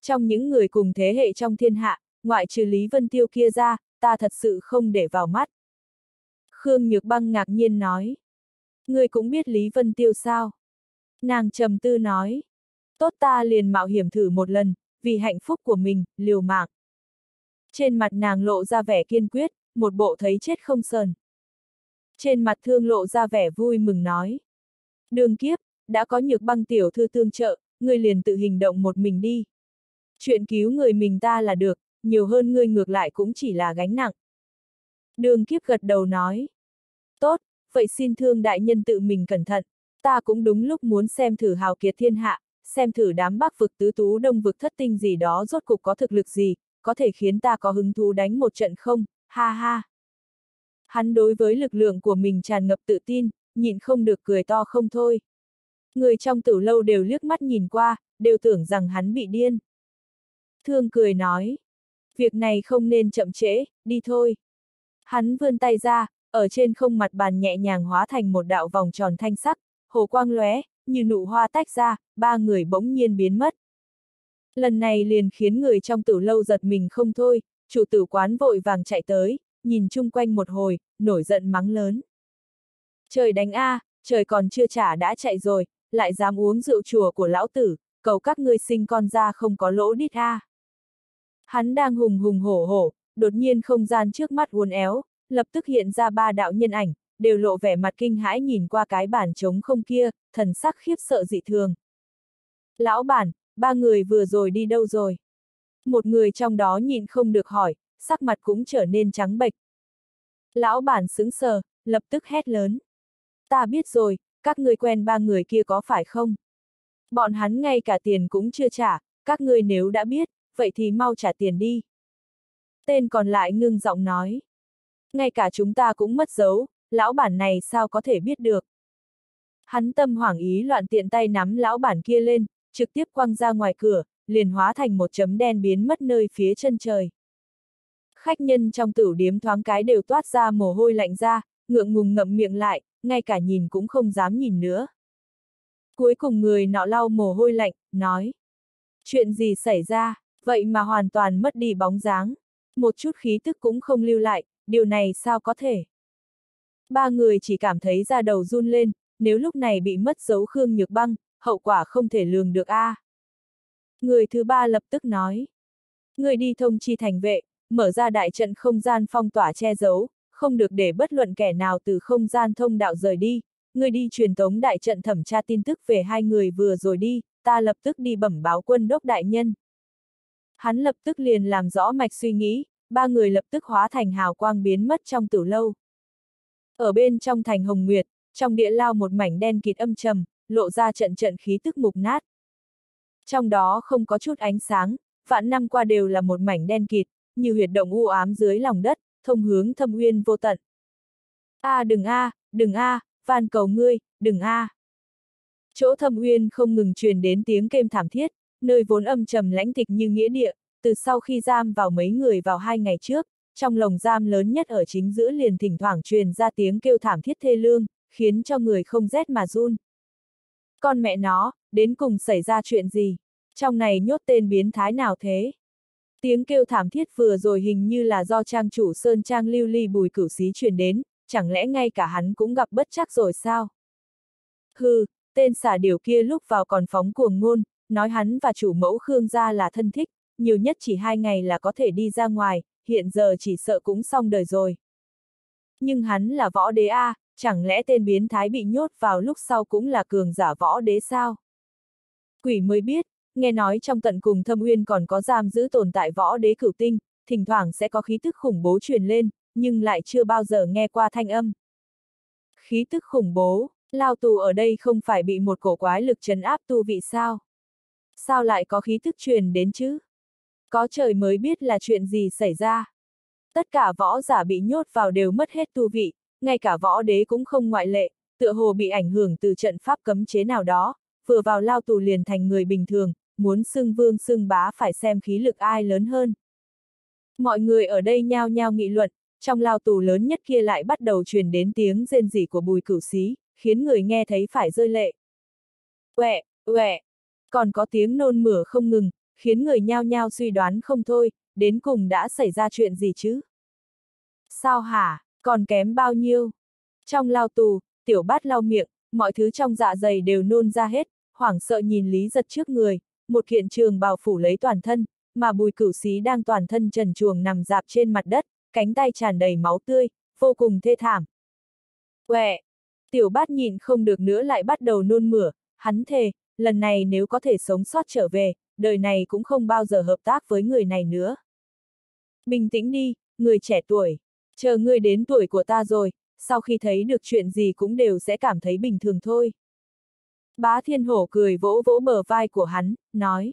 A: Trong những người cùng thế hệ trong thiên hạ, ngoại trừ Lý Vân Tiêu kia ra, ta thật sự không để vào mắt. Khương Nhược Băng ngạc nhiên nói. Ngươi cũng biết Lý Vân Tiêu sao? Nàng trầm tư nói. Tốt ta liền mạo hiểm thử một lần, vì hạnh phúc của mình, liều mạng. Trên mặt nàng lộ ra vẻ kiên quyết, một bộ thấy chết không sờn. Trên mặt thương lộ ra vẻ vui mừng nói. Đường kiếp, đã có nhược băng tiểu thư tương trợ, người liền tự hình động một mình đi. Chuyện cứu người mình ta là được, nhiều hơn ngươi ngược lại cũng chỉ là gánh nặng. Đường kiếp gật đầu nói. Tốt, vậy xin thương đại nhân tự mình cẩn thận, ta cũng đúng lúc muốn xem thử hào kiệt thiên hạ, xem thử đám bắc vực tứ tú đông vực thất tinh gì đó rốt cục có thực lực gì, có thể khiến ta có hứng thú đánh một trận không, ha ha. Hắn đối với lực lượng của mình tràn ngập tự tin, nhịn không được cười to không thôi. Người trong tử lâu đều liếc mắt nhìn qua, đều tưởng rằng hắn bị điên. Thương cười nói, việc này không nên chậm trễ, đi thôi. Hắn vươn tay ra, ở trên không mặt bàn nhẹ nhàng hóa thành một đạo vòng tròn thanh sắc, hồ quang lóe, như nụ hoa tách ra, ba người bỗng nhiên biến mất. Lần này liền khiến người trong tử lâu giật mình không thôi, chủ tử quán vội vàng chạy tới, nhìn chung quanh một hồi, nổi giận mắng lớn. Trời đánh a, trời còn chưa trả đã chạy rồi, lại dám uống rượu chùa của lão tử, cầu các ngươi sinh con ra không có lỗ đít a. Hắn đang hùng hùng hổ hổ, đột nhiên không gian trước mắt uốn éo, lập tức hiện ra ba đạo nhân ảnh, đều lộ vẻ mặt kinh hãi nhìn qua cái bản trống không kia, thần sắc khiếp sợ dị thường. Lão bản, ba người vừa rồi đi đâu rồi? Một người trong đó nhìn không được hỏi, sắc mặt cũng trở nên trắng bệch. Lão bản sững sờ, lập tức hét lớn. Ta biết rồi, các ngươi quen ba người kia có phải không? Bọn hắn ngay cả tiền cũng chưa trả, các ngươi nếu đã biết, vậy thì mau trả tiền đi. Tên còn lại ngưng giọng nói. Ngay cả chúng ta cũng mất dấu, lão bản này sao có thể biết được. Hắn tâm hoảng ý loạn tiện tay nắm lão bản kia lên, trực tiếp quăng ra ngoài cửa, liền hóa thành một chấm đen biến mất nơi phía chân trời. Khách nhân trong tử điếm thoáng cái đều toát ra mồ hôi lạnh ra, ngượng ngùng ngậm miệng lại, ngay cả nhìn cũng không dám nhìn nữa. Cuối cùng người nọ lau mồ hôi lạnh, nói. Chuyện gì xảy ra, vậy mà hoàn toàn mất đi bóng dáng. Một chút khí tức cũng không lưu lại, điều này sao có thể? Ba người chỉ cảm thấy da đầu run lên, nếu lúc này bị mất dấu Khương Nhược Băng, hậu quả không thể lường được a. À. Người thứ ba lập tức nói. Người đi thông chi thành vệ, mở ra đại trận không gian phong tỏa che giấu, không được để bất luận kẻ nào từ không gian thông đạo rời đi. Người đi truyền tống đại trận thẩm tra tin tức về hai người vừa rồi đi, ta lập tức đi bẩm báo quân đốc đại nhân. Hắn lập tức liền làm rõ mạch suy nghĩ, ba người lập tức hóa thành hào quang biến mất trong tử lâu. Ở bên trong thành Hồng Nguyệt, trong địa lao một mảnh đen kịt âm trầm, lộ ra trận trận khí tức mục nát. Trong đó không có chút ánh sáng, vạn năm qua đều là một mảnh đen kịt, như huyệt động u ám dưới lòng đất, thông hướng thâm uyên vô tận. A à, đừng a, à, đừng a, à, van cầu ngươi, đừng a. Chỗ thâm uyên không ngừng truyền đến tiếng kêu thảm thiết, nơi vốn âm trầm lãnh tịch như nghĩa địa, từ sau khi giam vào mấy người vào hai ngày trước, trong lồng giam lớn nhất ở chính giữa liền thỉnh thoảng truyền ra tiếng kêu thảm thiết thê lương, khiến cho người không rét mà run. Con mẹ nó, đến cùng xảy ra chuyện gì? Trong này nhốt tên biến thái nào thế? Tiếng kêu thảm thiết vừa rồi hình như là do trang chủ Sơn Trang lưu ly bùi cửu xí truyền đến, chẳng lẽ ngay cả hắn cũng gặp bất chắc rồi sao? Hừ, tên xả điều kia lúc vào còn phóng cuồng ngôn, nói hắn và chủ mẫu Khương gia là thân thích, nhiều nhất chỉ hai ngày là có thể đi ra ngoài, hiện giờ chỉ sợ cũng xong đời rồi. Nhưng hắn là võ đế A, chẳng lẽ tên biến thái bị nhốt vào lúc sau cũng là cường giả võ đế sao? Quỷ mới biết, nghe nói trong tận cùng thâm uyên còn có giam giữ tồn tại võ đế cửu tinh, thỉnh thoảng sẽ có khí tức khủng bố truyền lên, nhưng lại chưa bao giờ nghe qua thanh âm. Khí tức khủng bố, lao tù ở đây không phải bị một cổ quái lực trấn áp tu vị sao? Sao lại có khí tức truyền đến chứ? Có trời mới biết là chuyện gì xảy ra. Tất cả võ giả bị nhốt vào đều mất hết tu vị, ngay cả võ đế cũng không ngoại lệ, tựa hồ bị ảnh hưởng từ trận pháp cấm chế nào đó, vừa vào lao tù liền thành người bình thường, muốn xưng vương xưng bá phải xem khí lực ai lớn hơn. Mọi người ở đây nhao nhao nghị luận, trong lao tù lớn nhất kia lại bắt đầu truyền đến tiếng rên rỉ của bùi cửu xí, khiến người nghe thấy phải rơi lệ. Quẹ, quẹ, còn có tiếng nôn mửa không ngừng, khiến người nhao nhao suy đoán không thôi, đến cùng đã xảy ra chuyện gì chứ? Sao hả, còn kém bao nhiêu? Trong lao tù, tiểu bát lau miệng, mọi thứ trong dạ dày đều nôn ra hết, hoảng sợ nhìn Lý giật trước người, một kiện trường bào phủ lấy toàn thân, mà bùi cửu xí đang toàn thân trần chuồng nằm dạp trên mặt đất, cánh tay tràn đầy máu tươi, vô cùng thê thảm. Quẹ! Tiểu bát nhìn không được nữa lại bắt đầu nôn mửa, hắn thề, lần này nếu có thể sống sót trở về, đời này cũng không bao giờ hợp tác với người này nữa. Bình tĩnh đi, người trẻ tuổi, chờ ngươi đến tuổi của ta rồi, sau khi thấy được chuyện gì cũng đều sẽ cảm thấy bình thường thôi. Bá thiên hổ cười vỗ vỗ bờ vai của hắn, nói.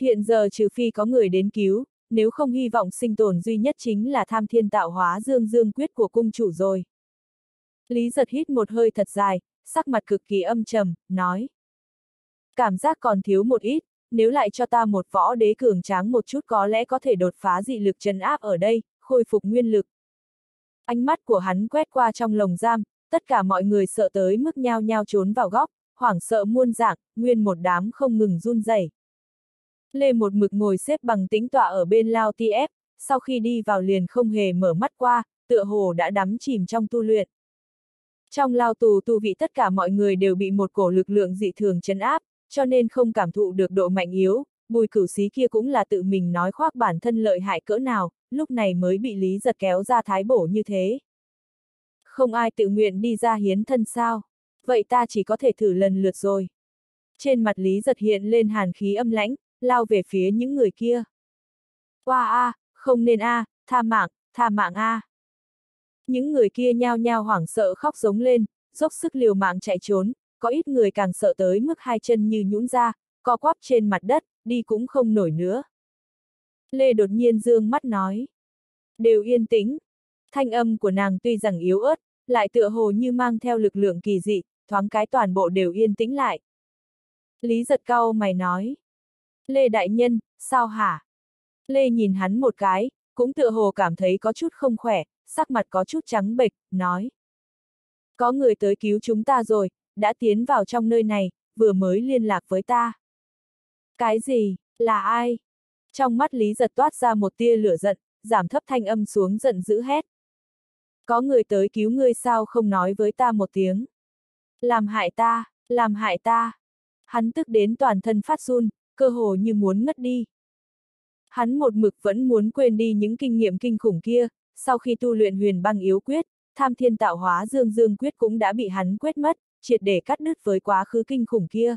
A: Hiện giờ trừ phi có người đến cứu, nếu không hy vọng sinh tồn duy nhất chính là tham thiên tạo hóa dương dương quyết của cung chủ rồi. Lý giật hít một hơi thật dài, sắc mặt cực kỳ âm trầm, nói. Cảm giác còn thiếu một ít, nếu lại cho ta một võ đế cường tráng một chút có lẽ có thể đột phá dị lực chấn áp ở đây, khôi phục nguyên lực. Ánh mắt của hắn quét qua trong lồng giam, tất cả mọi người sợ tới mức nhao nhao trốn vào góc, hoảng sợ muôn dạng, nguyên một đám không ngừng run rẩy. Lê một mực ngồi xếp bằng tính tọa ở bên lao ti ép, sau khi đi vào liền không hề mở mắt qua, tựa hồ đã đắm chìm trong tu luyện. Trong lao tù tu vị tất cả mọi người đều bị một cổ lực lượng dị thường chấn áp, cho nên không cảm thụ được độ mạnh yếu, bùi cửu xí kia cũng là tự mình nói khoác bản thân lợi hại cỡ nào, lúc này mới bị Lý giật kéo ra thái bổ như thế. Không ai tự nguyện đi ra hiến thân sao, vậy ta chỉ có thể thử lần lượt rồi. Trên mặt Lý giật hiện lên hàn khí âm lãnh, lao về phía những người kia. Qua a, không nên a, tha mạng, tha mạng a. Những người kia nhao nhao hoảng sợ khóc giống lên, dốc sức liều mạng chạy trốn, có ít người càng sợ tới mức hai chân như nhũn ra, co quắp trên mặt đất, đi cũng không nổi nữa. Lê đột nhiên dương mắt nói. Đều yên tĩnh. Thanh âm của nàng tuy rằng yếu ớt, lại tựa hồ như mang theo lực lượng kỳ dị, thoáng cái toàn bộ đều yên tĩnh lại. Lý giật cao mày nói. Lê Đại Nhân, sao hả? Lê nhìn hắn một cái, cũng tựa hồ cảm thấy có chút không khỏe, sắc mặt có chút trắng bệch, nói. Có người tới cứu chúng ta rồi, đã tiến vào trong nơi này, vừa mới liên lạc với ta. Cái gì, là ai? Trong mắt Lý giật toát ra một tia lửa giận, giảm thấp thanh âm xuống giận dữ hét. Có người tới cứu ngươi sao không nói với ta một tiếng. Làm hại ta, làm hại ta. Hắn tức đến toàn thân phát run, cơ hồ như muốn ngất đi. Hắn một mực vẫn muốn quên đi những kinh nghiệm kinh khủng kia, sau khi tu luyện huyền băng yếu quyết, tham thiên tạo hóa dương dương quyết cũng đã bị hắn quét mất, triệt để cắt đứt với quá khứ kinh khủng kia.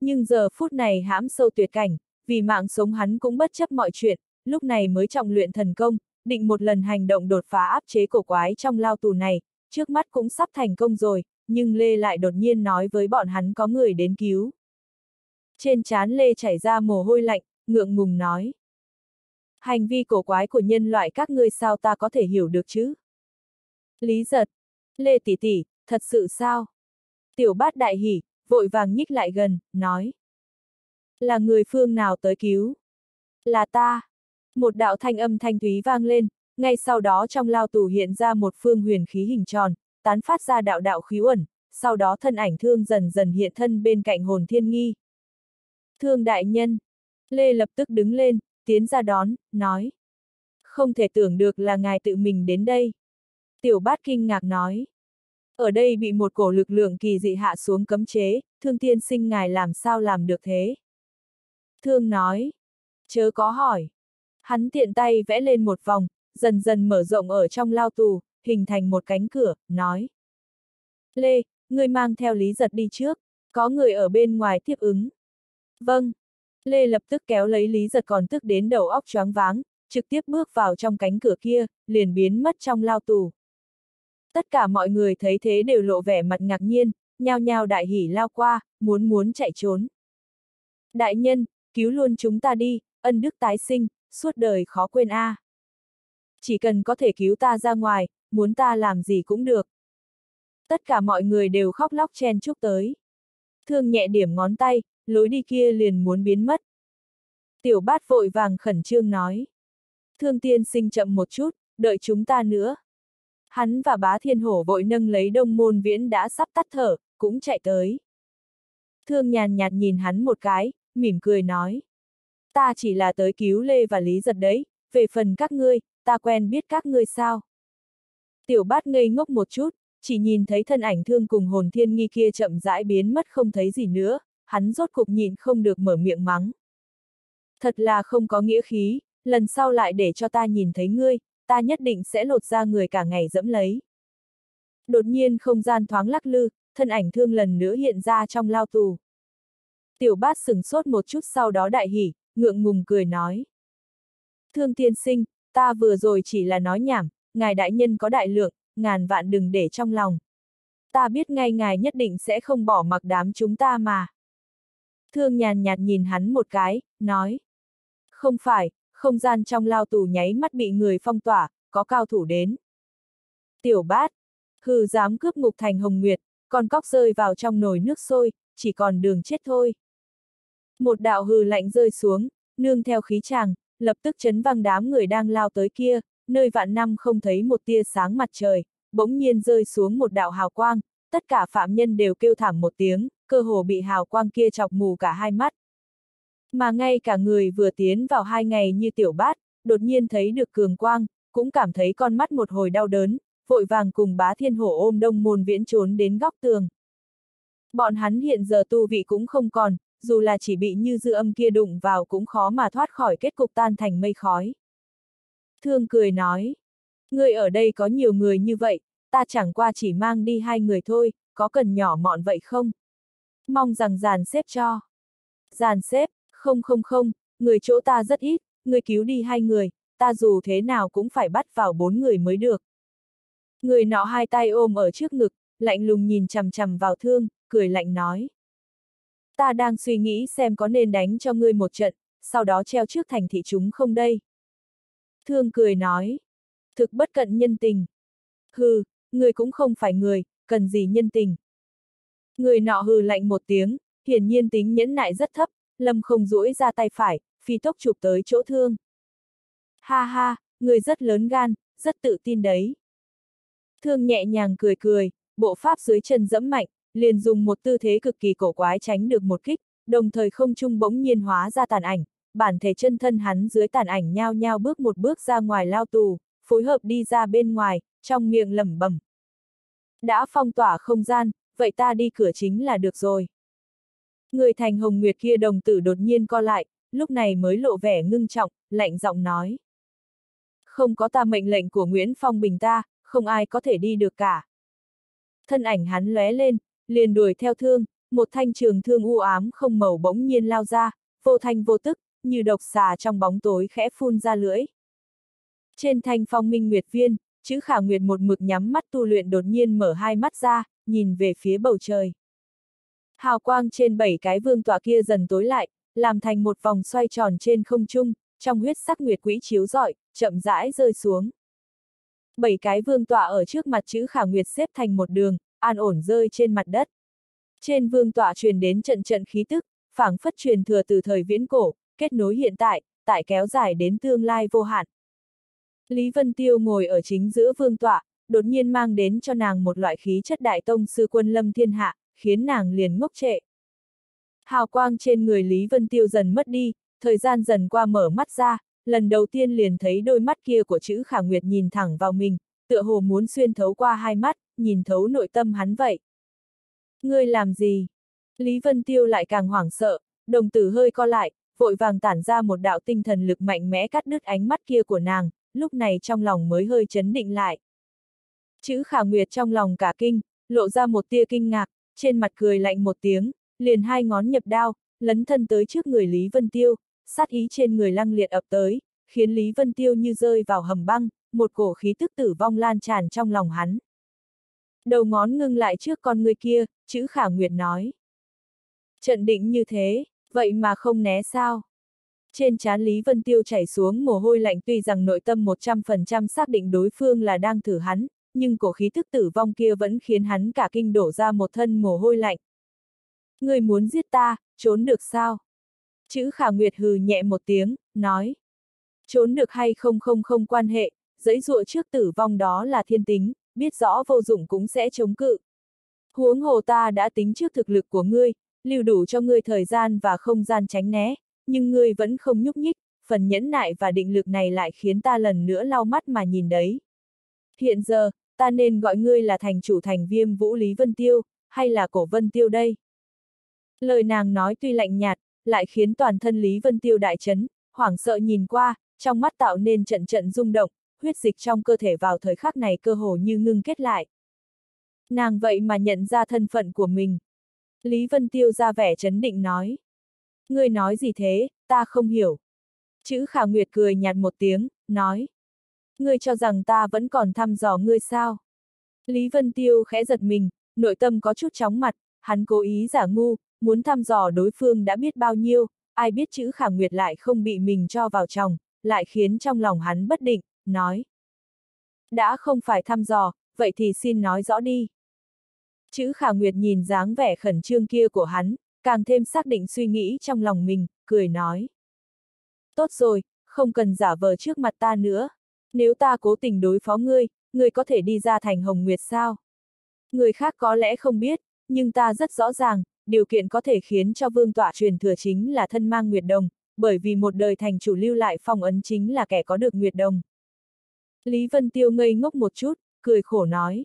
A: Nhưng giờ phút này hãm sâu tuyệt cảnh, vì mạng sống hắn cũng bất chấp mọi chuyện, lúc này mới trọng luyện thần công, định một lần hành động đột phá áp chế cổ quái trong lao tù này, trước mắt cũng sắp thành công rồi, nhưng Lê lại đột nhiên nói với bọn hắn có người đến cứu. Trên trán Lê chảy ra mồ hôi lạnh, ngượng ngùng nói. Hành vi cổ quái của nhân loại các ngươi sao ta có thể hiểu được chứ? Lý giật. Lê tỷ tỷ, thật sự sao? Tiểu bát đại hỉ, vội vàng nhích lại gần, nói. Là người phương nào tới cứu? Là ta. Một đạo thanh âm thanh thúy vang lên, ngay sau đó trong lao tù hiện ra một phương huyền khí hình tròn, tán phát ra đạo đạo khí ẩn, sau đó thân ảnh thương dần dần hiện thân bên cạnh hồn thiên nghi. Thương đại nhân. Lê lập tức đứng lên, tiến ra đón, nói. Không thể tưởng được là ngài tự mình đến đây. Tiểu bát kinh ngạc nói. Ở đây bị một cổ lực lượng kỳ dị hạ xuống cấm chế, thương tiên sinh ngài làm sao làm được thế? Thương nói. Chớ có hỏi. Hắn tiện tay vẽ lên một vòng, dần dần mở rộng ở trong lao tù, hình thành một cánh cửa, nói. Lê, ngươi mang theo lý giật đi trước, có người ở bên ngoài tiếp ứng. Vâng. Lê lập tức kéo lấy lý giật còn tức đến đầu óc choáng váng, trực tiếp bước vào trong cánh cửa kia, liền biến mất trong lao tù. Tất cả mọi người thấy thế đều lộ vẻ mặt ngạc nhiên, nhao nhao đại hỉ lao qua, muốn muốn chạy trốn. Đại nhân, cứu luôn chúng ta đi, ân đức tái sinh, suốt đời khó quên a. À. Chỉ cần có thể cứu ta ra ngoài, muốn ta làm gì cũng được. Tất cả mọi người đều khóc lóc chen chúc tới. Thương nhẹ điểm ngón tay, lối đi kia liền muốn biến mất. Tiểu bát vội vàng khẩn trương nói. Thương tiên sinh chậm một chút, đợi chúng ta nữa. Hắn và bá thiên hổ vội nâng lấy đông môn viễn đã sắp tắt thở, cũng chạy tới. Thương nhàn nhạt nhìn hắn một cái, mỉm cười nói. Ta chỉ là tới cứu Lê và Lý giật đấy, về phần các ngươi, ta quen biết các ngươi sao. Tiểu bát ngây ngốc một chút, chỉ nhìn thấy thân ảnh thương cùng hồn thiên nghi kia chậm rãi biến mất không thấy gì nữa, hắn rốt cục nhìn không được mở miệng mắng. Thật là không có nghĩa khí, lần sau lại để cho ta nhìn thấy ngươi, ta nhất định sẽ lột ra người cả ngày dẫm lấy. Đột nhiên không gian thoáng lắc lư, thân ảnh thương lần nữa hiện ra trong lao tù. Tiểu bát sừng sốt một chút sau đó đại hỉ, ngượng ngùng cười nói. Thương tiên sinh, ta vừa rồi chỉ là nói nhảm, ngài đại nhân có đại lượng, ngàn vạn đừng để trong lòng. Ta biết ngay ngài nhất định sẽ không bỏ mặc đám chúng ta mà. Thương nhàn nhạt nhìn hắn một cái, nói. Không phải, không gian trong lao tù nháy mắt bị người phong tỏa, có cao thủ đến. Tiểu bát, hừ dám cướp ngục thành hồng nguyệt, con cóc rơi vào trong nồi nước sôi, chỉ còn đường chết thôi. Một đạo hừ lạnh rơi xuống, nương theo khí chàng, lập tức chấn văng đám người đang lao tới kia, nơi vạn năm không thấy một tia sáng mặt trời, bỗng nhiên rơi xuống một đạo hào quang, tất cả phạm nhân đều kêu thảm một tiếng, cơ hồ bị hào quang kia chọc mù cả hai mắt. Mà ngay cả người vừa tiến vào hai ngày như tiểu bát, đột nhiên thấy được cường quang, cũng cảm thấy con mắt một hồi đau đớn, vội vàng cùng bá thiên hổ ôm đông môn viễn trốn đến góc tường. Bọn hắn hiện giờ tu vị cũng không còn, dù là chỉ bị như dư âm kia đụng vào cũng khó mà thoát khỏi kết cục tan thành mây khói. Thương cười nói, người ở đây có nhiều người như vậy, ta chẳng qua chỉ mang đi hai người thôi, có cần nhỏ mọn vậy không? Mong rằng giàn xếp cho. Giàn xếp, không không không, người chỗ ta rất ít, người cứu đi hai người, ta dù thế nào cũng phải bắt vào bốn người mới được. Người nọ hai tay ôm ở trước ngực, lạnh lùng nhìn chằm chằm vào thương, cười lạnh nói. Ta đang suy nghĩ xem có nên đánh cho ngươi một trận, sau đó treo trước thành thị chúng không đây. Thương cười nói. Thực bất cận nhân tình. Hừ, người cũng không phải người, cần gì nhân tình. Người nọ hừ lạnh một tiếng, hiển nhiên tính nhẫn nại rất thấp, lâm không duỗi ra tay phải, phi tốc chụp tới chỗ thương. Ha ha, người rất lớn gan, rất tự tin đấy. Thương nhẹ nhàng cười cười, bộ pháp dưới chân dẫm mạnh, liền dùng một tư thế cực kỳ cổ quái tránh được một kích, đồng thời không trung bỗng nhiên hóa ra tàn ảnh, bản thể chân thân hắn dưới tàn ảnh nhao nhao bước một bước ra ngoài lao tù, phối hợp đi ra bên ngoài, trong miệng lẩm bẩm. Đã phong tỏa không gian, vậy ta đi cửa chính là được rồi. Người thành hồng nguyệt kia đồng tử đột nhiên co lại, lúc này mới lộ vẻ ngưng trọng, lạnh giọng nói. Không có ta mệnh lệnh của Nguyễn Phong Bình ta, không ai có thể đi được cả. Thân ảnh hắn lóe lên, liền đuổi theo thương, một thanh trường thương u ám không màu bỗng nhiên lao ra, vô thanh vô tức, như độc xà trong bóng tối khẽ phun ra lưỡi. Trên thanh phong minh nguyệt viên, chữ khả nguyệt một mực nhắm mắt tu luyện đột nhiên mở hai mắt ra, nhìn về phía bầu trời. Hào quang trên bảy cái vương tọa kia dần tối lại, làm thành một vòng xoay tròn trên không trung, trong huyết sắc nguyệt quỹ chiếu rọi, chậm rãi rơi xuống. Bảy cái vương tọa ở trước mặt chữ khả nguyệt xếp thành một đường, an ổn rơi trên mặt đất. Trên vương tọa truyền đến trận trận khí tức, phảng phất truyền thừa từ thời viễn cổ, kết nối hiện tại, tại kéo dài đến tương lai vô hạn. Lý Vân Tiêu ngồi ở chính giữa vương tọa, đột nhiên mang đến cho nàng một loại khí chất đại tông sư quân lâm thiên hạ, khiến nàng liền ngốc trệ. Hào quang trên người Lý Vân Tiêu dần mất đi, thời gian dần qua mở mắt ra, lần đầu tiên liền thấy đôi mắt kia của chữ khả nguyệt nhìn thẳng vào mình, tựa hồ muốn xuyên thấu qua hai mắt, nhìn thấu nội tâm hắn vậy. Ngươi làm gì? Lý Vân Tiêu lại càng hoảng sợ, đồng tử hơi co lại, vội vàng tản ra một đạo tinh thần lực mạnh mẽ cắt đứt ánh mắt kia của nàng, lúc này trong lòng mới hơi chấn định lại. Chữ khả nguyệt trong lòng cả kinh, lộ ra một tia kinh ngạc, trên mặt cười lạnh một tiếng, liền hai ngón nhập đao, lấn thân tới trước người Lý Vân Tiêu, sát ý trên người lăng liệt ập tới, khiến Lý Vân Tiêu như rơi vào hầm băng, một cổ khí tức tử vong lan tràn trong lòng hắn. Đầu ngón ngưng lại trước con người kia, chữ khả nguyệt nói. Trận định như thế, vậy mà không né sao? Trên trán Lý Vân Tiêu chảy xuống mồ hôi lạnh tuy rằng nội tâm 100% xác định đối phương là đang thử hắn, nhưng cổ khí thức tử vong kia vẫn khiến hắn cả kinh đổ ra một thân mồ hôi lạnh. Người muốn giết ta, trốn được sao? Chữ khả nguyệt hừ nhẹ một tiếng, nói. Trốn được hay không không không quan hệ, giấy dụa trước tử vong đó là thiên tính, biết rõ vô dụng cũng sẽ chống cự. Huống hồ ta đã tính trước thực lực của ngươi, lưu đủ cho ngươi thời gian và không gian tránh né, nhưng ngươi vẫn không nhúc nhích, phần nhẫn nại và định lực này lại khiến ta lần nữa lau mắt mà nhìn đấy. Hiện giờ, ta nên gọi ngươi là thành chủ thành viêm vũ Lý Vân Tiêu, hay là cổ Vân Tiêu đây? Lời nàng nói tuy lạnh nhạt, lại khiến toàn thân Lý Vân Tiêu đại chấn, hoảng sợ nhìn qua, trong mắt tạo nên trận trận rung động, huyết dịch trong cơ thể vào thời khắc này cơ hồ như ngưng kết lại. Nàng vậy mà nhận ra thân phận của mình. Lý Vân Tiêu ra vẻ chấn định nói. Ngươi nói gì thế, ta không hiểu. Chữ khả nguyệt cười nhạt một tiếng, nói. Ngươi cho rằng ta vẫn còn thăm dò ngươi sao? Lý Vân Tiêu khẽ giật mình, nội tâm có chút chóng mặt, hắn cố ý giả ngu, muốn thăm dò đối phương đã biết bao nhiêu, ai biết chữ khả nguyệt lại không bị mình cho vào chồng, lại khiến trong lòng hắn bất định, nói. Đã không phải thăm dò, vậy thì xin nói rõ đi. Chữ khả nguyệt nhìn dáng vẻ khẩn trương kia của hắn, càng thêm xác định suy nghĩ trong lòng mình, cười nói. Tốt rồi, không cần giả vờ trước mặt ta nữa. Nếu ta cố tình đối phó ngươi, ngươi có thể đi ra thành hồng nguyệt sao? Người khác có lẽ không biết, nhưng ta rất rõ ràng, điều kiện có thể khiến cho vương tọa truyền thừa chính là thân mang nguyệt đồng, bởi vì một đời thành chủ lưu lại phong ấn chính là kẻ có được nguyệt đồng. Lý Vân Tiêu ngây ngốc một chút, cười khổ nói.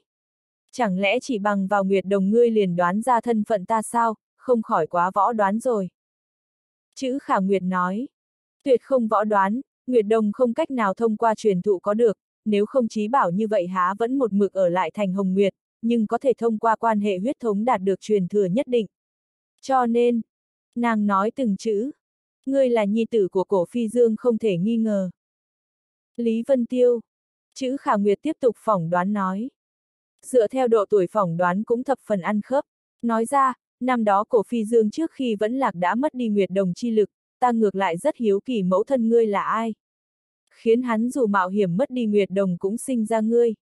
A: Chẳng lẽ chỉ bằng vào nguyệt đồng ngươi liền đoán ra thân phận ta sao, không khỏi quá võ đoán rồi. Chữ khả nguyệt nói. Tuyệt không võ đoán, nguyệt đồng không cách nào thông qua truyền thụ có được, nếu không chí bảo như vậy há vẫn một mực ở lại thành hồng nguyệt, nhưng có thể thông qua quan hệ huyết thống đạt được truyền thừa nhất định. Cho nên, nàng nói từng chữ, ngươi là nhi tử của cổ phi dương không thể nghi ngờ. Lý Vân Tiêu, chữ khả nguyệt tiếp tục phỏng đoán nói. Dựa theo độ tuổi phỏng đoán cũng thập phần ăn khớp. Nói ra, năm đó cổ phi dương trước khi vẫn lạc đã mất đi nguyệt đồng chi lực, ta ngược lại rất hiếu kỳ mẫu thân ngươi là ai. Khiến hắn dù mạo hiểm mất đi nguyệt đồng cũng sinh ra ngươi.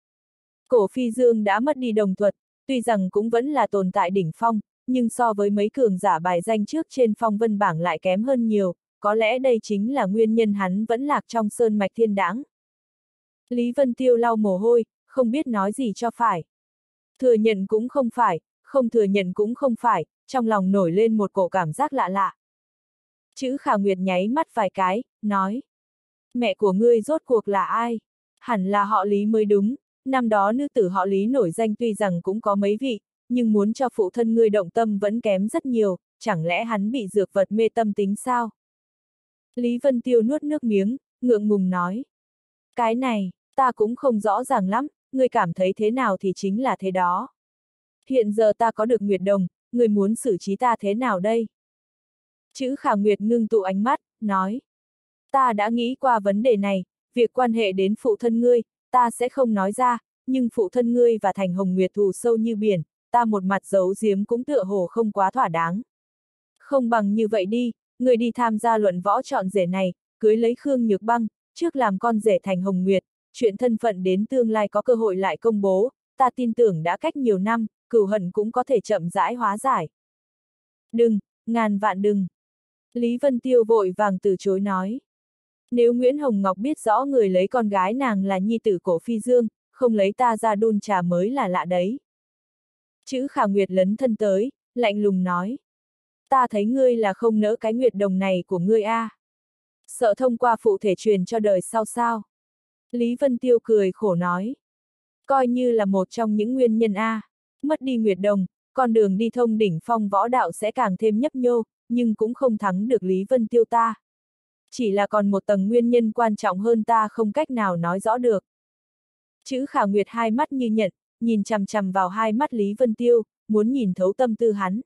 A: Cổ phi dương đã mất đi đồng thuật, tuy rằng cũng vẫn là tồn tại đỉnh phong, nhưng so với mấy cường giả bài danh trước trên phong vân bảng lại kém hơn nhiều, có lẽ đây chính là nguyên nhân hắn vẫn lạc trong sơn mạch thiên đáng. Lý Vân Tiêu lau mồ hôi, không biết nói gì cho phải. Thừa nhận cũng không phải, không thừa nhận cũng không phải, trong lòng nổi lên một cổ cảm giác lạ lạ. Chữ khả nguyệt nháy mắt vài cái, nói. Mẹ của ngươi rốt cuộc là ai? Hẳn là họ Lý mới đúng, năm đó nữ tử họ Lý nổi danh tuy rằng cũng có mấy vị, nhưng muốn cho phụ thân ngươi động tâm vẫn kém rất nhiều, chẳng lẽ hắn bị dược vật mê tâm tính sao? Lý Vân Tiêu nuốt nước miếng, ngượng ngùng nói. Cái này, ta cũng không rõ ràng lắm, ngươi cảm thấy thế nào thì chính là thế đó. Hiện giờ ta có được Nguyệt Đồng, ngươi muốn xử trí ta thế nào đây? Chữ khả Nguyệt ngưng tụ ánh mắt, nói. Ta đã nghĩ qua vấn đề này, việc quan hệ đến phụ thân ngươi, ta sẽ không nói ra, nhưng phụ thân ngươi và thành hồng nguyệt thù sâu như biển, ta một mặt giấu giếm cũng tựa hồ không quá thỏa đáng. Không bằng như vậy đi, người đi tham gia luận võ chọn rể này, cưới lấy Khương Nhược Băng, trước làm con rể thành Hồng Nguyệt, chuyện thân phận đến tương lai có cơ hội lại công bố, ta tin tưởng đã cách nhiều năm, cửu hận cũng có thể chậm rãi hóa giải. Đừng, ngàn vạn đừng. Lý Vân Tiêu vội vàng từ chối nói. Nếu Nguyễn Hồng Ngọc biết rõ người lấy con gái nàng là nhi tử cổ phi dương, không lấy ta ra đun trà mới là lạ đấy. Chữ khả nguyệt lấn thân tới, lạnh lùng nói. Ta thấy ngươi là không nỡ cái nguyệt đồng này của ngươi a. À. Sợ thông qua phụ thể truyền cho đời sau sao. Lý Vân Tiêu cười khổ nói. Coi như là một trong những nguyên nhân a. À. Mất đi nguyệt đồng, con đường đi thông đỉnh phong võ đạo sẽ càng thêm nhấp nhô, nhưng cũng không thắng được Lý Vân Tiêu ta. Chỉ là còn một tầng nguyên nhân quan trọng hơn ta không cách nào nói rõ được. Chữ khả nguyệt hai mắt như nhận, nhìn chằm chằm vào hai mắt Lý Vân Tiêu, muốn nhìn thấu tâm tư hắn.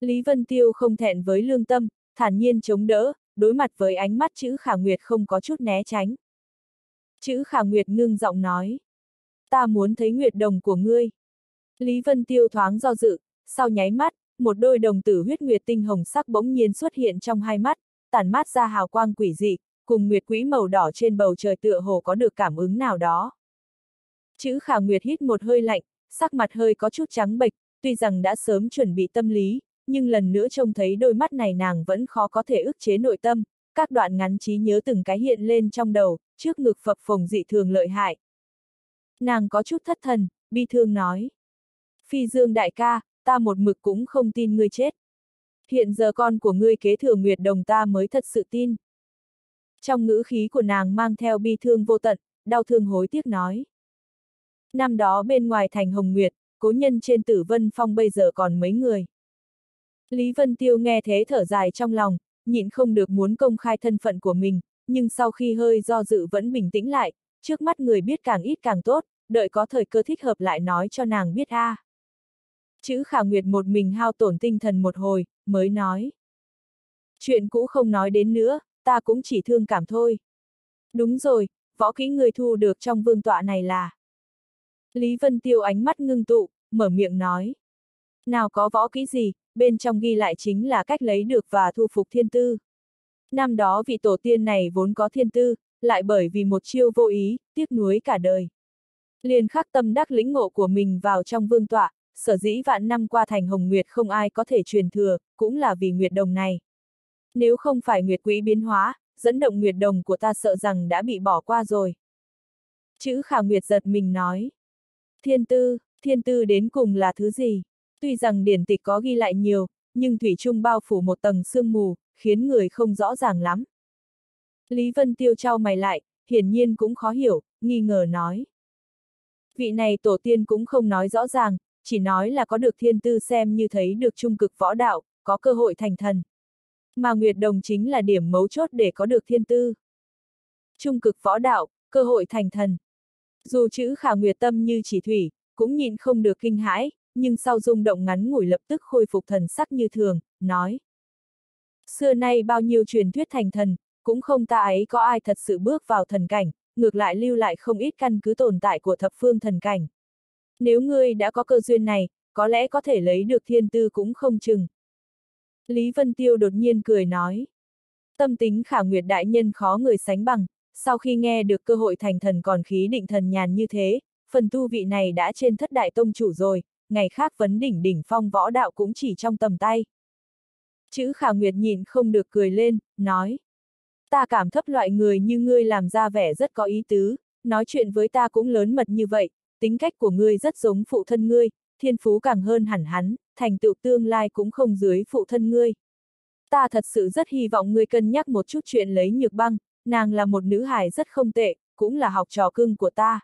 A: Lý Vân Tiêu không thẹn với lương tâm, thản nhiên chống đỡ, đối mặt với ánh mắt chữ khả nguyệt không có chút né tránh. Chữ khả nguyệt ngưng giọng nói. Ta muốn thấy nguyệt đồng của ngươi. Lý Vân Tiêu thoáng do dự, sau nháy mắt, một đôi đồng tử huyết nguyệt tinh hồng sắc bỗng nhiên xuất hiện trong hai mắt, tản mát ra hào quang quỷ dị, cùng nguyệt quỹ màu đỏ trên bầu trời tựa hồ có được cảm ứng nào đó. Chữ khả nguyệt hít một hơi lạnh, sắc mặt hơi có chút trắng bệch, tuy rằng đã sớm chuẩn bị tâm lý, nhưng lần nữa trông thấy đôi mắt này nàng vẫn khó có thể ức chế nội tâm, các đoạn ngắn trí nhớ từng cái hiện lên trong đầu, trước ngực phập phồng dị thường lợi hại. Nàng có chút thất thần, bi thương nói. Phi dương đại ca, ta một mực cũng không tin ngươi chết. Hiện giờ con của ngươi kế thừa Nguyệt Đồng ta mới thật sự tin. Trong ngữ khí của nàng mang theo bi thương vô tận, đau thương hối tiếc nói. Năm đó bên ngoài thành Hồng Nguyệt, cố nhân trên tử vân phong bây giờ còn mấy người. Lý Vân Tiêu nghe thế thở dài trong lòng, nhịn không được muốn công khai thân phận của mình, nhưng sau khi hơi do dự vẫn bình tĩnh lại, trước mắt người biết càng ít càng tốt, đợi có thời cơ thích hợp lại nói cho nàng biết a. À. Chữ khả nguyệt một mình hao tổn tinh thần một hồi, mới nói. Chuyện cũ không nói đến nữa, ta cũng chỉ thương cảm thôi. Đúng rồi, võ kỹ người thu được trong vương tọa này là. Lý Vân Tiêu ánh mắt ngưng tụ, mở miệng nói. Nào có võ kỹ gì, bên trong ghi lại chính là cách lấy được và thu phục thiên tư. Năm đó vị tổ tiên này vốn có thiên tư, lại bởi vì một chiêu vô ý, tiếc nuối cả đời. Liền khắc tâm đắc lĩnh ngộ của mình vào trong vương tọa, sở dĩ vạn năm qua thành hồng nguyệt không ai có thể truyền thừa, cũng là vì nguyệt đồng này. Nếu không phải nguyệt quỹ biến hóa, dẫn động nguyệt đồng của ta sợ rằng đã bị bỏ qua rồi. Chữ khả nguyệt giật mình nói. Thiên tư, thiên tư đến cùng là thứ gì? Tuy rằng điển tịch có ghi lại nhiều, nhưng thủy trung bao phủ một tầng sương mù, khiến người không rõ ràng lắm. Lý Vân Tiêu trao mày lại, hiển nhiên cũng khó hiểu, nghi ngờ nói. Vị này tổ tiên cũng không nói rõ ràng, chỉ nói là có được thiên tư xem như thấy được trung cực võ đạo, có cơ hội thành thần. Mà Nguyệt Đồng chính là điểm mấu chốt để có được thiên tư. Trung cực võ đạo, cơ hội thành thần. Dù chữ khả nguyệt tâm như chỉ thủy, cũng nhìn không được kinh hãi, nhưng sau rung động ngắn ngủi lập tức khôi phục thần sắc như thường, nói. Xưa nay bao nhiêu truyền thuyết thành thần, cũng không ta ấy có ai thật sự bước vào thần cảnh, ngược lại lưu lại không ít căn cứ tồn tại của thập phương thần cảnh. Nếu ngươi đã có cơ duyên này, có lẽ có thể lấy được thiên tư cũng không chừng. Lý Vân Tiêu đột nhiên cười nói. Tâm tính khả nguyệt đại nhân khó người sánh bằng, sau khi nghe được cơ hội thành thần còn khí định thần nhàn như thế, phần tu vị này đã trên thất đại tông chủ rồi, ngày khác vấn đỉnh đỉnh phong võ đạo cũng chỉ trong tầm tay. Chữ khả nguyệt nhìn không được cười lên, nói. Ta cảm thấp loại người như ngươi làm ra vẻ rất có ý tứ, nói chuyện với ta cũng lớn mật như vậy, tính cách của ngươi rất giống phụ thân ngươi, thiên phú càng hơn hẳn hắn, thành tựu tương lai cũng không dưới phụ thân ngươi. Ta thật sự rất hy vọng ngươi cân nhắc một chút chuyện lấy nhược băng, nàng là một nữ hài rất không tệ, cũng là học trò cưng của ta.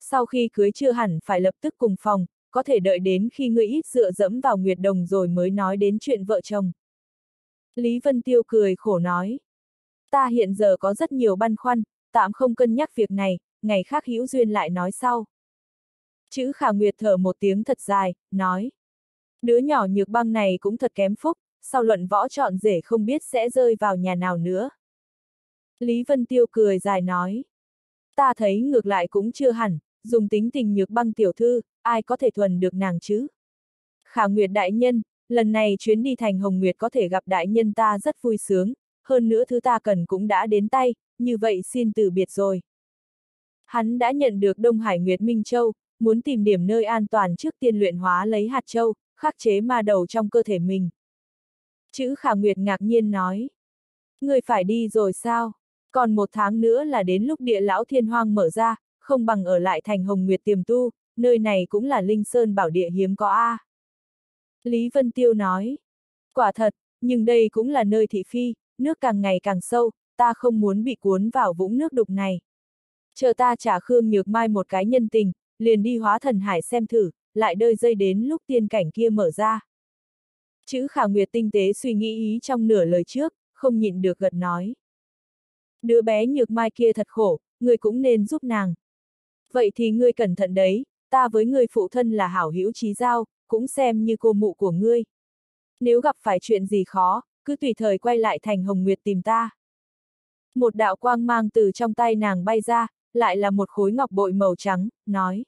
A: Sau khi cưới chưa hẳn phải lập tức cùng phòng, có thể đợi đến khi ngươi ít dựa dẫm vào Nguyệt Đồng rồi mới nói đến chuyện vợ chồng. Lý Vân Tiêu cười khổ nói. Ta hiện giờ có rất nhiều băn khoăn, tạm không cân nhắc việc này, ngày khác hữu duyên lại nói sau. Chữ khả nguyệt thở một tiếng thật dài, nói. Đứa nhỏ nhược băng này cũng thật kém phúc, sau luận võ chọn rể không biết sẽ rơi vào nhà nào nữa. Lý Vân Tiêu cười dài nói. Ta thấy ngược lại cũng chưa hẳn, dùng tính tình nhược băng tiểu thư, ai có thể thuần được nàng chứ? Khả Nguyệt đại nhân, lần này chuyến đi thành Hồng Nguyệt có thể gặp đại nhân ta rất vui sướng, hơn nữa thứ ta cần cũng đã đến tay, như vậy xin từ biệt rồi. Hắn đã nhận được Đông Hải Nguyệt Minh Châu, muốn tìm điểm nơi an toàn trước tiên luyện hóa lấy hạt châu, khắc chế ma đầu trong cơ thể mình. Chữ Khả Nguyệt ngạc nhiên nói. Người phải đi rồi sao? Còn một tháng nữa là đến lúc địa lão thiên hoang mở ra, không bằng ở lại thành Hồng Nguyệt tiềm tu, nơi này cũng là linh sơn bảo địa hiếm có A. Lý Vân Tiêu nói. Quả thật, nhưng đây cũng là nơi thị phi, nước càng ngày càng sâu, ta không muốn bị cuốn vào vũng nước đục này. Chờ ta trả Khương Nhược Mai một cái nhân tình, liền đi hóa thần hải xem thử, lại đợi dây đến lúc tiên cảnh kia mở ra. Chữ khả nguyệt tinh tế suy nghĩ ý trong nửa lời trước, không nhịn được gật nói. Đứa bé Nhược Mai kia thật khổ, người cũng nên giúp nàng. Vậy thì ngươi cẩn thận đấy, ta với người phụ thân là hảo hữu trí giao, cũng xem như cô mụ của ngươi. Nếu gặp phải chuyện gì khó, cứ tùy thời quay lại thành Hồng Nguyệt tìm ta. Một đạo quang mang từ trong tay nàng bay ra, lại là một khối ngọc bội màu trắng, nói.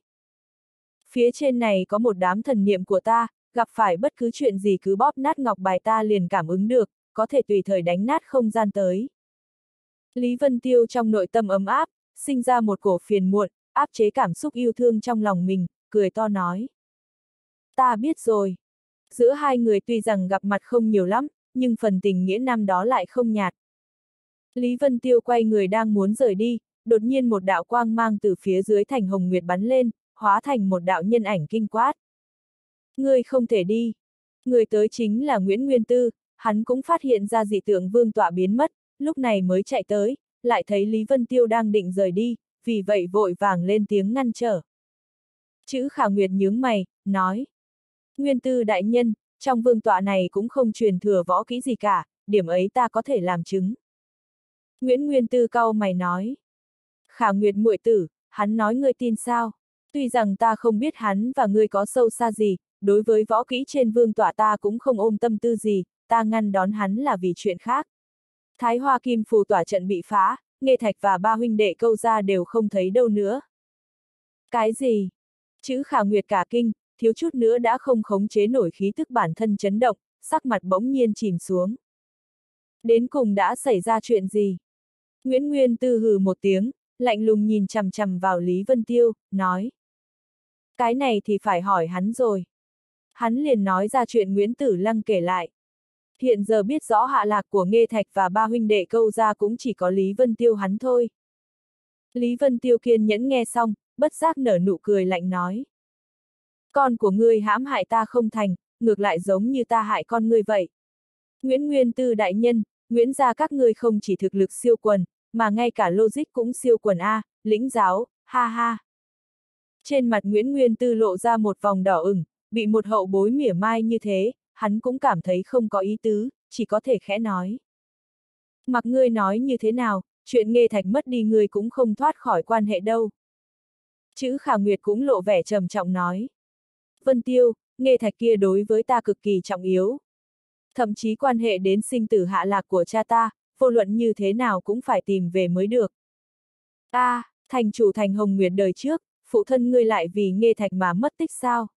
A: Phía trên này có một đám thần niệm của ta, gặp phải bất cứ chuyện gì cứ bóp nát ngọc bài ta liền cảm ứng được, có thể tùy thời đánh nát không gian tới. Lý Vân Tiêu trong nội tâm ấm áp, sinh ra một cổ phiền muộn, áp chế cảm xúc yêu thương trong lòng mình, cười to nói. Ta biết rồi. Giữa hai người tuy rằng gặp mặt không nhiều lắm, nhưng phần tình nghĩa năm đó lại không nhạt. Lý Vân Tiêu quay người đang muốn rời đi, đột nhiên một đạo quang mang từ phía dưới thành hồng nguyệt bắn lên, hóa thành một đạo nhân ảnh kinh quát. Ngươi không thể đi. Người tới chính là Nguyễn Nguyên Tư, hắn cũng phát hiện ra dị tượng vương tọa biến mất, lúc này mới chạy tới, lại thấy Lý Vân Tiêu đang định rời đi, vì vậy vội vàng lên tiếng ngăn trở. Chữ khả nguyệt nhướng mày, nói. Nguyên Tư đại nhân, trong vương tọa này cũng không truyền thừa võ kỹ gì cả, điểm ấy ta có thể làm chứng. Nguyễn Nguyên Tư cau mày nói. Khả Nguyệt muội tử, hắn nói ngươi tin sao? Tuy rằng ta không biết hắn và ngươi có sâu xa gì, đối với võ kỹ trên vương tỏa ta cũng không ôm tâm tư gì, ta ngăn đón hắn là vì chuyện khác. Thái Hoa Kim phù tỏa trận bị phá, nghệ Thạch và ba huynh đệ câu ra đều không thấy đâu nữa. Cái gì? Chữ khả nguyệt cả kinh, thiếu chút nữa đã không khống chế nổi khí tức bản thân chấn động, sắc mặt bỗng nhiên chìm xuống. Đến cùng đã xảy ra chuyện gì? Nguyễn Nguyên Tư hừ một tiếng, lạnh lùng nhìn chằm chằm vào Lý Vân Tiêu, nói. Cái này thì phải hỏi hắn rồi. Hắn liền nói ra chuyện Nguyễn Tử Lăng kể lại. Hiện giờ biết rõ hạ lạc của Nghê Thạch và ba huynh đệ câu ra cũng chỉ có Lý Vân Tiêu hắn thôi. Lý Vân Tiêu kiên nhẫn nghe xong, bất giác nở nụ cười lạnh nói. Con của ngươi hãm hại ta không thành, ngược lại giống như ta hại con ngươi vậy. Nguyễn Nguyên Tư đại nhân, Nguyễn gia các ngươi không chỉ thực lực siêu quần, mà ngay cả logic cũng siêu quần A, lĩnh giáo, ha ha. Trên mặt Nguyễn Nguyên Tư lộ ra một vòng đỏ ửng, bị một hậu bối mỉa mai như thế, hắn cũng cảm thấy không có ý tứ, chỉ có thể khẽ nói. Mặc ngươi nói như thế nào, chuyện nghe thạch mất đi ngươi cũng không thoát khỏi quan hệ đâu. Chữ khả nguyệt cũng lộ vẻ trầm trọng nói. Vân Tiêu, nghe thạch kia đối với ta cực kỳ trọng yếu. Thậm chí quan hệ đến sinh tử hạ lạc của cha ta, vô luận như thế nào cũng phải tìm về mới được. a à, thành chủ thành hồng nguyệt đời trước, phụ thân ngươi lại vì nghe thạch mà mất tích sao?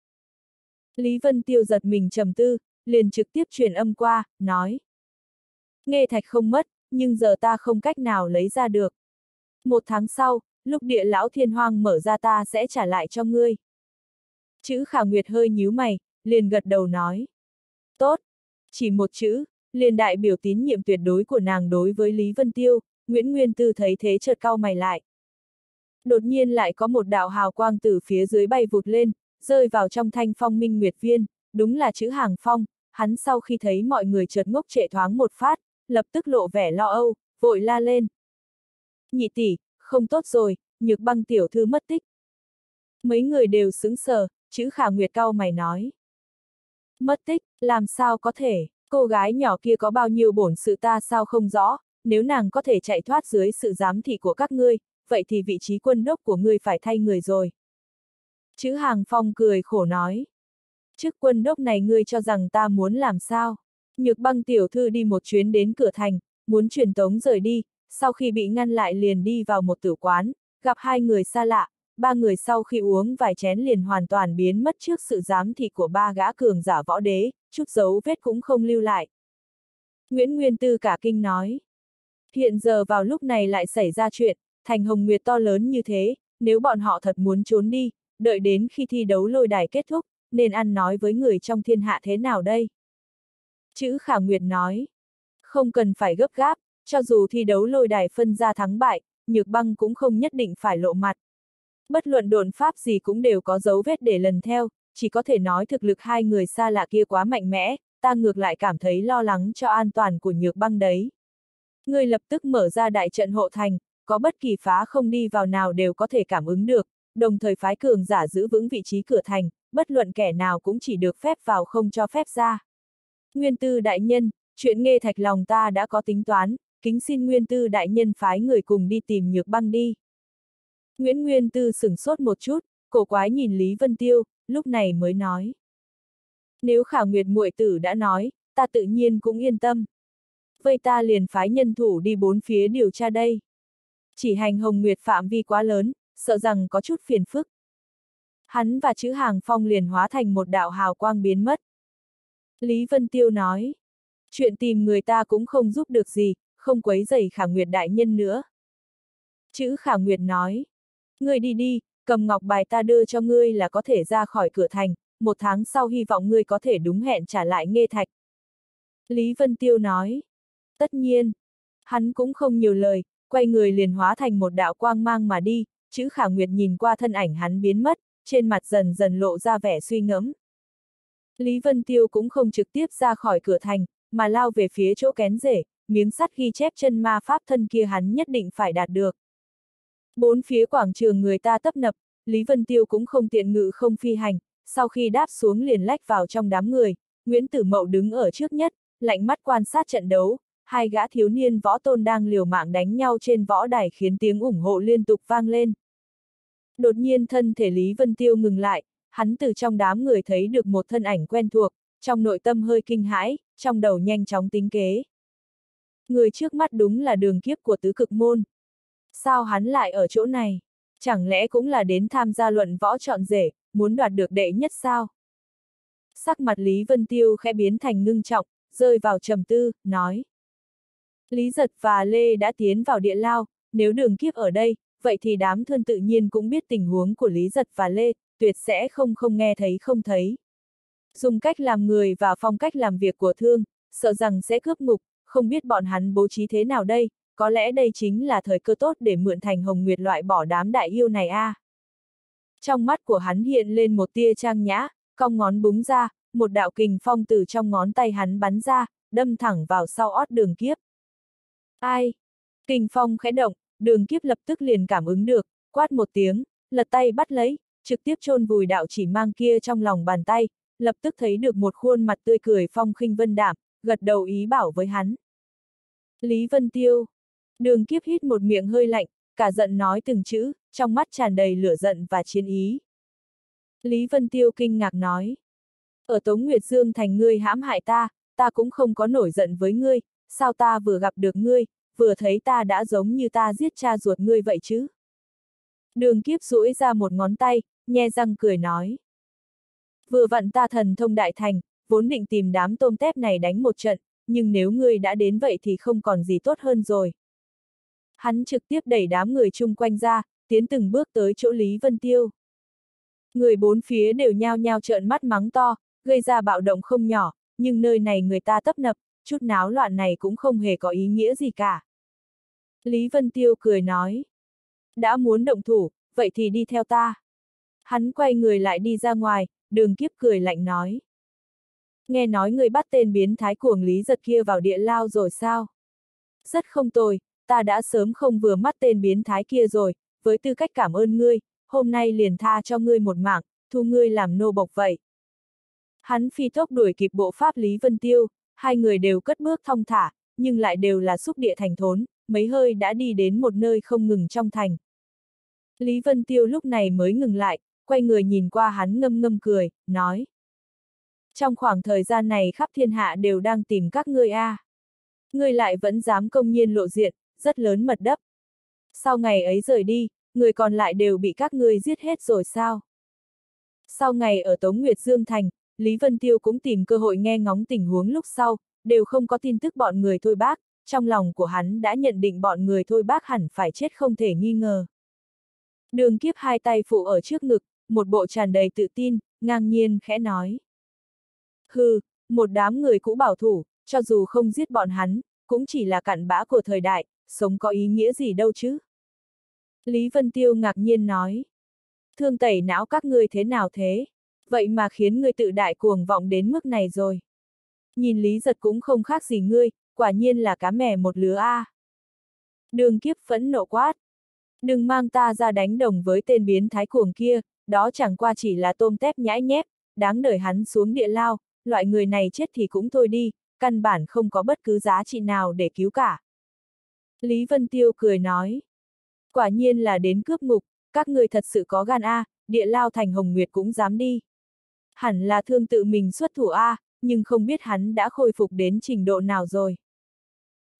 A: Lý Vân Tiêu giật mình trầm tư, liền trực tiếp truyền âm qua, nói. Nghe thạch không mất, nhưng giờ ta không cách nào lấy ra được. Một tháng sau, lúc địa lão thiên hoang mở ra ta sẽ trả lại cho ngươi. Chữ khả nguyệt hơi nhíu mày, liền gật đầu nói. Tốt, chỉ một chữ, liền đại biểu tín nhiệm tuyệt đối của nàng đối với Lý Vân Tiêu, Nguyễn Nguyên Tư thấy thế chợt cau mày lại. Đột nhiên lại có một đạo hào quang từ phía dưới bay vụt lên, rơi vào trong thanh phong minh nguyệt viên, đúng là chữ hàng phong, hắn sau khi thấy mọi người chợt ngốc trệ thoáng một phát, lập tức lộ vẻ lo âu, vội la lên. Nhị tỷ, không tốt rồi, nhược băng tiểu thư mất tích. Mấy người đều sững sờ, chữ khả nguyệt cao mày nói. Mất tích, làm sao có thể, cô gái nhỏ kia có bao nhiêu bổn sự ta sao không rõ, nếu nàng có thể chạy thoát dưới sự giám thị của các ngươi, vậy thì vị trí quân đốc của ngươi phải thay người rồi. Chữ hàng phong cười khổ nói. Chức quân đốc này ngươi cho rằng ta muốn làm sao? Nhược băng tiểu thư đi một chuyến đến cửa thành, muốn truyền tống rời đi, sau khi bị ngăn lại liền đi vào một tử quán, gặp hai người xa lạ, ba người sau khi uống vài chén liền hoàn toàn biến mất trước sự giám thị của ba gã cường giả võ đế, chút dấu vết cũng không lưu lại. Nguyễn Nguyên Tư cả kinh nói. Hiện giờ vào lúc này lại xảy ra chuyện, thành hồng nguyệt to lớn như thế, nếu bọn họ thật muốn trốn đi, đợi đến khi thi đấu lôi đài kết thúc, nên ăn nói với người trong thiên hạ thế nào đây? Chữ khả nguyệt nói. Không cần phải gấp gáp, cho dù thi đấu lôi đài phân ra thắng bại, nhược băng cũng không nhất định phải lộ mặt. Bất luận đồn pháp gì cũng đều có dấu vết để lần theo, chỉ có thể nói thực lực hai người xa lạ kia quá mạnh mẽ, ta ngược lại cảm thấy lo lắng cho an toàn của nhược băng đấy. Người lập tức mở ra đại trận hộ thành, có bất kỳ phá không đi vào nào đều có thể cảm ứng được, đồng thời phái cường giả giữ vững vị trí cửa thành, bất luận kẻ nào cũng chỉ được phép vào không cho phép ra. Nguyên tư đại nhân, chuyện nghe thạch lòng ta đã có tính toán, kính xin nguyên tư đại nhân phái người cùng đi tìm nhược băng đi. Nguyễn Nguyên Tư sửng sốt một chút, cổ quái nhìn Lý Vân Tiêu, lúc này mới nói. Nếu khả nguyệt muội tử đã nói, ta tự nhiên cũng yên tâm. Vậy ta liền phái nhân thủ đi bốn phía điều tra đây. Chỉ hành hồng nguyệt phạm vi quá lớn, sợ rằng có chút phiền phức. Hắn và chữ hàng phong liền hóa thành một đạo hào quang biến mất. Lý Vân Tiêu nói. Chuyện tìm người ta cũng không giúp được gì, không quấy rầy khả nguyệt đại nhân nữa. Chữ khả nguyệt nói. Ngươi đi đi, cầm ngọc bài ta đưa cho ngươi là có thể ra khỏi cửa thành, một tháng sau hy vọng ngươi có thể đúng hẹn trả lại nghe thạch. Lý Vân Tiêu nói. Tất nhiên. Hắn cũng không nhiều lời, quay người liền hóa thành một đạo quang mang mà đi, chữ khả nguyệt nhìn qua thân ảnh hắn biến mất, trên mặt dần dần lộ ra vẻ suy ngẫm. Lý Vân Tiêu cũng không trực tiếp ra khỏi cửa thành, mà lao về phía chỗ kén rể, miếng sắt ghi chép chân ma pháp thân kia hắn nhất định phải đạt được. Bốn phía quảng trường người ta tấp nập, Lý Vân Tiêu cũng không tiện ngự không phi hành, sau khi đáp xuống liền lách vào trong đám người, Nguyễn Tử Mậu đứng ở trước nhất, lạnh mắt quan sát trận đấu, hai gã thiếu niên võ tôn đang liều mạng đánh nhau trên võ đài khiến tiếng ủng hộ liên tục vang lên. Đột nhiên thân thể Lý Vân Tiêu ngừng lại, hắn từ trong đám người thấy được một thân ảnh quen thuộc, trong nội tâm hơi kinh hãi, trong đầu nhanh chóng tính kế. Người trước mắt đúng là đường kiếp của tứ cực môn. Sao hắn lại ở chỗ này? Chẳng lẽ cũng là đến tham gia luận võ chọn rể, muốn đoạt được đệ nhất sao? Sắc mặt Lý Vân Tiêu khẽ biến thành ngưng trọng, rơi vào trầm tư, nói. Lý Giật và Lê đã tiến vào địa lao, nếu đường kiếp ở đây, vậy thì đám thân tự nhiên cũng biết tình huống của Lý Giật và Lê, tuyệt sẽ không không nghe thấy không thấy. Dùng cách làm người và phong cách làm việc của thương, sợ rằng sẽ cướp ngục, không biết bọn hắn bố trí thế nào đây, có lẽ đây chính là thời cơ tốt để mượn thành hồng nguyệt loại bỏ đám đại yêu này a. À. Trong mắt của hắn hiện lên một tia trang nhã, cong ngón búng ra, một đạo kình phong từ trong ngón tay hắn bắn ra, đâm thẳng vào sau ót đường kiếp. Ai? Kình phong khẽ động, đường kiếp lập tức liền cảm ứng được, quát một tiếng, lật tay bắt lấy, trực tiếp chôn vùi đạo chỉ mang kia trong lòng bàn tay, lập tức thấy được một khuôn mặt tươi cười phong khinh vân đảm, gật đầu ý bảo với hắn. Lý Vân Tiêu. Đường kiếp hít một miệng hơi lạnh, cả giận nói từng chữ, trong mắt tràn đầy lửa giận và chiến ý. Lý Vân Tiêu kinh ngạc nói. Ở Tống Nguyệt Dương thành ngươi hãm hại ta, ta cũng không có nổi giận với ngươi, sao ta vừa gặp được ngươi, vừa thấy ta đã giống như ta giết cha ruột ngươi vậy chứ? Đường kiếp duỗi ra một ngón tay, nhe răng cười nói. Vừa vặn ta thần thông đại thành, vốn định tìm đám tôm tép này đánh một trận, nhưng nếu ngươi đã đến vậy thì không còn gì tốt hơn rồi. Hắn trực tiếp đẩy đám người chung quanh ra, tiến từng bước tới chỗ Lý Vân Tiêu. Người bốn phía đều nhao nhao trợn mắt mắng to, gây ra bạo động không nhỏ, nhưng nơi này người ta tấp nập, chút náo loạn này cũng không hề có ý nghĩa gì cả. Lý Vân Tiêu cười nói. Đã muốn động thủ, vậy thì đi theo ta. Hắn quay người lại đi ra ngoài, đường kiếp cười lạnh nói. Nghe nói người bắt tên biến thái cuồng lý giật kia vào địa lao rồi sao? Rất không tồi, ta đã sớm không vừa mắt tên biến thái kia rồi, với tư cách cảm ơn ngươi, hôm nay liền tha cho ngươi một mạng, thu ngươi làm nô bộc vậy. Hắn phi tốc đuổi kịp bộ pháp Lý Vân Tiêu, hai người đều cất bước thong thả, nhưng lại đều là xúc địa thành thốn, mấy hơi đã đi đến một nơi không ngừng trong thành. Lý Vân Tiêu lúc này mới ngừng lại, quay người nhìn qua hắn ngâm ngâm cười, nói. Trong khoảng thời gian này khắp thiên hạ đều đang tìm các ngươi a. À. Ngươi lại vẫn dám công nhiên lộ diện, rất lớn mật đấp. Sau ngày ấy rời đi, người còn lại đều bị các ngươi giết hết rồi sao? Sau ngày ở Tống Nguyệt Dương Thành, Lý Vân Tiêu cũng tìm cơ hội nghe ngóng tình huống lúc sau, đều không có tin tức bọn người thôi bác, trong lòng của hắn đã nhận định bọn người thôi bác hẳn phải chết không thể nghi ngờ. Đường kiếp hai tay phụ ở trước ngực, một bộ tràn đầy tự tin, ngang nhiên khẽ nói. Hừ, một đám người cũ bảo thủ, cho dù không giết bọn hắn, cũng chỉ là cặn bã của thời đại, sống có ý nghĩa gì đâu chứ. Lý Vân Tiêu ngạc nhiên nói. Thương tẩy não các ngươi thế nào thế? Vậy mà khiến ngươi tự đại cuồng vọng đến mức này rồi. Nhìn Lý Giật cũng không khác gì ngươi, quả nhiên là cá mè một lứa a. À. Đường kiếp phẫn nộ quát. Đừng mang ta ra đánh đồng với tên biến thái cuồng kia, đó chẳng qua chỉ là tôm tép nhãi nhép, đáng đời hắn xuống địa lao, loại người này chết thì cũng thôi đi, căn bản không có bất cứ giá trị nào để cứu cả. Lý Vân Tiêu cười nói. Quả nhiên là đến cướp ngục, các người thật sự có gan A, địa lao thành Hồng Nguyệt cũng dám đi. Hẳn là thương tự mình xuất thủ A, nhưng không biết hắn đã khôi phục đến trình độ nào rồi.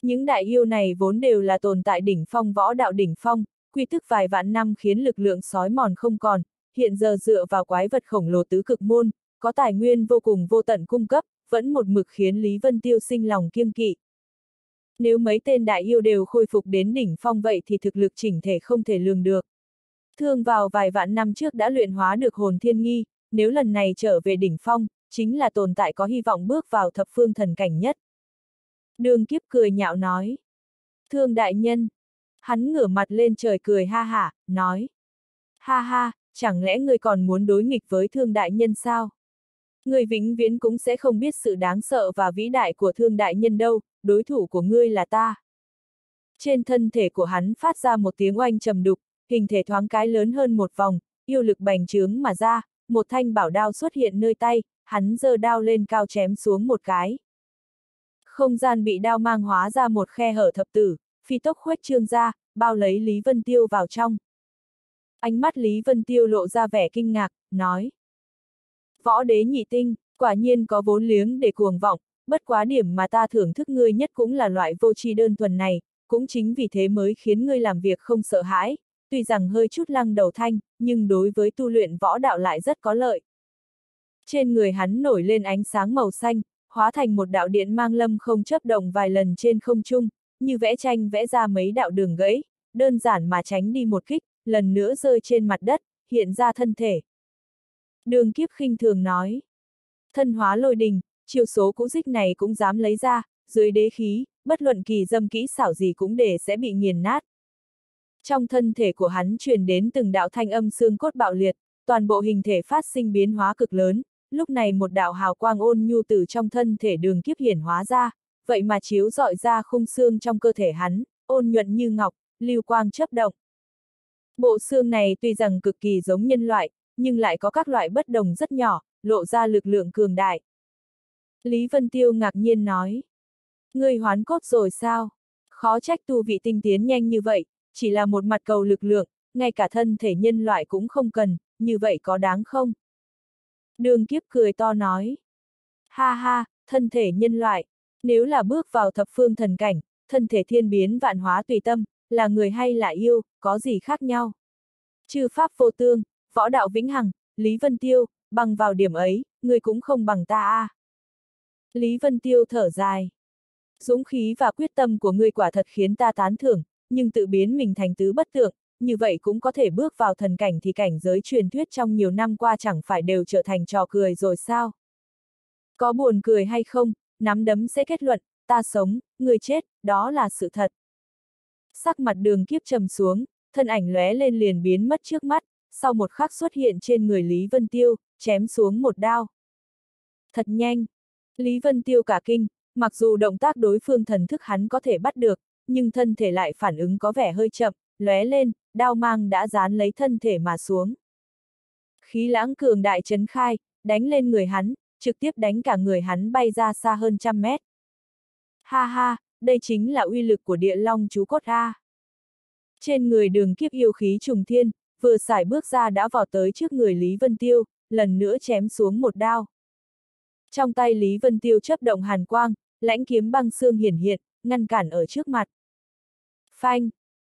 A: Những đại yêu này vốn đều là tồn tại đỉnh phong võ đạo đỉnh phong, quy tức vài vạn năm khiến lực lượng sói mòn không còn, hiện giờ dựa vào quái vật khổng lồ tứ cực môn, có tài nguyên vô cùng vô tận cung cấp, vẫn một mực khiến Lý Vân Tiêu sinh lòng kiêng kỵ. Nếu mấy tên đại yêu đều khôi phục đến đỉnh phong vậy thì thực lực chỉnh thể không thể lường được. Thương vào vài vạn năm trước đã luyện hóa được hồn thiên nghi, nếu lần này trở về đỉnh phong, chính là tồn tại có hy vọng bước vào thập phương thần cảnh nhất. Đường kiếp cười nhạo nói. Thương đại nhân. Hắn ngửa mặt lên trời cười ha hả, nói. Ha ha, chẳng lẽ người còn muốn đối nghịch với thương đại nhân sao? Người vĩnh viễn cũng sẽ không biết sự đáng sợ và vĩ đại của thương đại nhân đâu, đối thủ của ngươi là ta. Trên thân thể của hắn phát ra một tiếng oanh trầm đục, hình thể thoáng cái lớn hơn một vòng, yêu lực bành trướng mà ra, một thanh bảo đao xuất hiện nơi tay, hắn giơ đao lên cao chém xuống một cái. Không gian bị đao mang hóa ra một khe hở thập tử, phi tốc khuếch trương ra, bao lấy Lý Vân Tiêu vào trong. Ánh mắt Lý Vân Tiêu lộ ra vẻ kinh ngạc, nói. Võ đế nhị tinh, quả nhiên có vốn liếng để cuồng vọng, bất quá điểm mà ta thưởng thức ngươi nhất cũng là loại vô tri đơn thuần này, cũng chính vì thế mới khiến ngươi làm việc không sợ hãi, tuy rằng hơi chút lăng đầu thanh, nhưng đối với tu luyện võ đạo lại rất có lợi. Trên người hắn nổi lên ánh sáng màu xanh, hóa thành một đạo điện mang lâm không chấp động vài lần trên không trung, như vẽ tranh vẽ ra mấy đạo đường gãy, đơn giản mà tránh đi một kích, lần nữa rơi trên mặt đất, hiện ra thân thể. Đường kiếp khinh thường nói. Thân hóa lôi đình, chiêu số cũ dích này cũng dám lấy ra, dưới đế khí, bất luận kỳ dâm kỹ xảo gì cũng để sẽ bị nghiền nát. Trong thân thể của hắn truyền đến từng đạo thanh âm xương cốt bạo liệt, toàn bộ hình thể phát sinh biến hóa cực lớn, lúc này một đạo hào quang ôn nhu từ trong thân thể đường kiếp hiển hóa ra, vậy mà chiếu dọi ra khung xương trong cơ thể hắn, ôn nhuận như ngọc, lưu quang chấp động. Bộ xương này tuy rằng cực kỳ giống nhân loại, nhưng lại có các loại bất đồng rất nhỏ, lộ ra lực lượng cường đại. Lý Vân Tiêu ngạc nhiên nói. Ngươi hoán cốt rồi sao? Khó trách tu vị tinh tiến nhanh như vậy, chỉ là một mặt cầu lực lượng, ngay cả thân thể nhân loại cũng không cần, như vậy có đáng không? Đường kiếp cười to nói. Ha ha, thân thể nhân loại, nếu là bước vào thập phương thần cảnh, thân thể thiên biến vạn hóa tùy tâm, là người hay là yêu, có gì khác nhau? Chư pháp vô tương, võ đạo vĩnh hằng, Lý Vân Tiêu, bằng vào điểm ấy, người cũng không bằng ta a. À. Lý Vân Tiêu thở dài. Dũng khí và quyết tâm của ngươi quả thật khiến ta tán thưởng, nhưng tự biến mình thành tứ bất tượng, như vậy cũng có thể bước vào thần cảnh thì cảnh giới truyền thuyết trong nhiều năm qua chẳng phải đều trở thành trò cười rồi sao? Có buồn cười hay không, nắm đấm sẽ kết luận, ta sống, người chết, đó là sự thật. Sắc mặt đường kiếp trầm xuống, thân ảnh lóe lên liền biến mất trước mắt, sau một khắc xuất hiện trên người Lý Vân Tiêu, chém xuống một đao. Thật nhanh! Lý Vân Tiêu cả kinh, mặc dù động tác đối phương thần thức hắn có thể bắt được, nhưng thân thể lại phản ứng có vẻ hơi chậm, lóe lên, đao mang đã dán lấy thân thể mà xuống. Khí lãng cường đại chấn khai, đánh lên người hắn, trực tiếp đánh cả người hắn bay ra xa hơn trăm mét. Ha ha, đây chính là uy lực của địa long chú cốt A. Trên người đường kiếp yêu khí trùng thiên, vừa xài bước ra đã vào tới trước người Lý Vân Tiêu, lần nữa chém xuống một đao. Trong tay Lý Vân Tiêu chấp động hàn quang, lãnh kiếm băng xương hiển hiện, ngăn cản ở trước mặt. Phanh!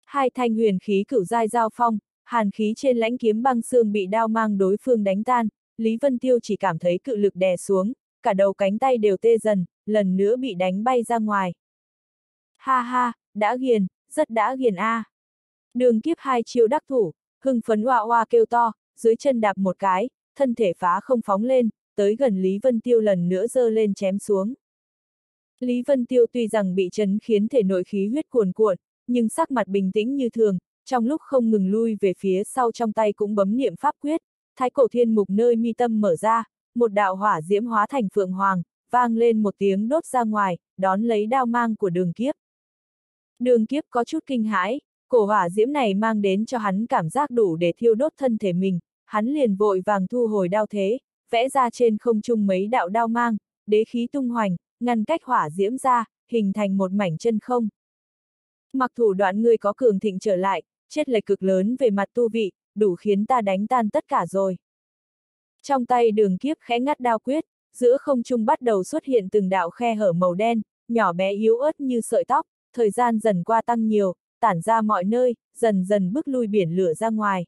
A: Hai thanh huyền khí cửu giai giao phong, hàn khí trên lãnh kiếm băng xương bị đao mang đối phương đánh tan, Lý Vân Tiêu chỉ cảm thấy cự lực đè xuống, cả đầu cánh tay đều tê dần, lần nữa bị đánh bay ra ngoài. Ha ha, đã ghiền, rất đã ghiền a. À. Đường kiếp hai chiêu đắc thủ, hưng phấn hoa hoa kêu to, dưới chân đạp một cái, thân thể phá không phóng lên, tới gần Lý Vân Tiêu lần nữa dơ lên chém xuống. Lý Vân Tiêu tuy rằng bị chấn khiến thể nội khí huyết cuồn cuộn, nhưng sắc mặt bình tĩnh như thường, trong lúc không ngừng lui về phía sau trong tay cũng bấm niệm pháp quyết, thái cổ thiên mục nơi mi tâm mở ra, một đạo hỏa diễm hóa thành phượng hoàng, vang lên một tiếng đốt ra ngoài, đón lấy đao mang của đường kiếp. Đường kiếp có chút kinh hãi, cổ hỏa diễm này mang đến cho hắn cảm giác đủ để thiêu đốt thân thể mình, hắn liền vội vàng thu hồi đao thế, vẽ ra trên không trung mấy đạo đao mang, đế khí tung hoành, ngăn cách hỏa diễm ra, hình thành một mảnh chân không. Mặc thủ đoạn ngươi có cường thịnh trở lại, chết lệch cực lớn về mặt tu vị, đủ khiến ta đánh tan tất cả rồi. Trong tay đường kiếp khẽ ngắt đao quyết, giữa không trung bắt đầu xuất hiện từng đạo khe hở màu đen, nhỏ bé yếu ớt như sợi tóc, thời gian dần qua tăng nhiều, tản ra mọi nơi, dần dần bước lui biển lửa ra ngoài.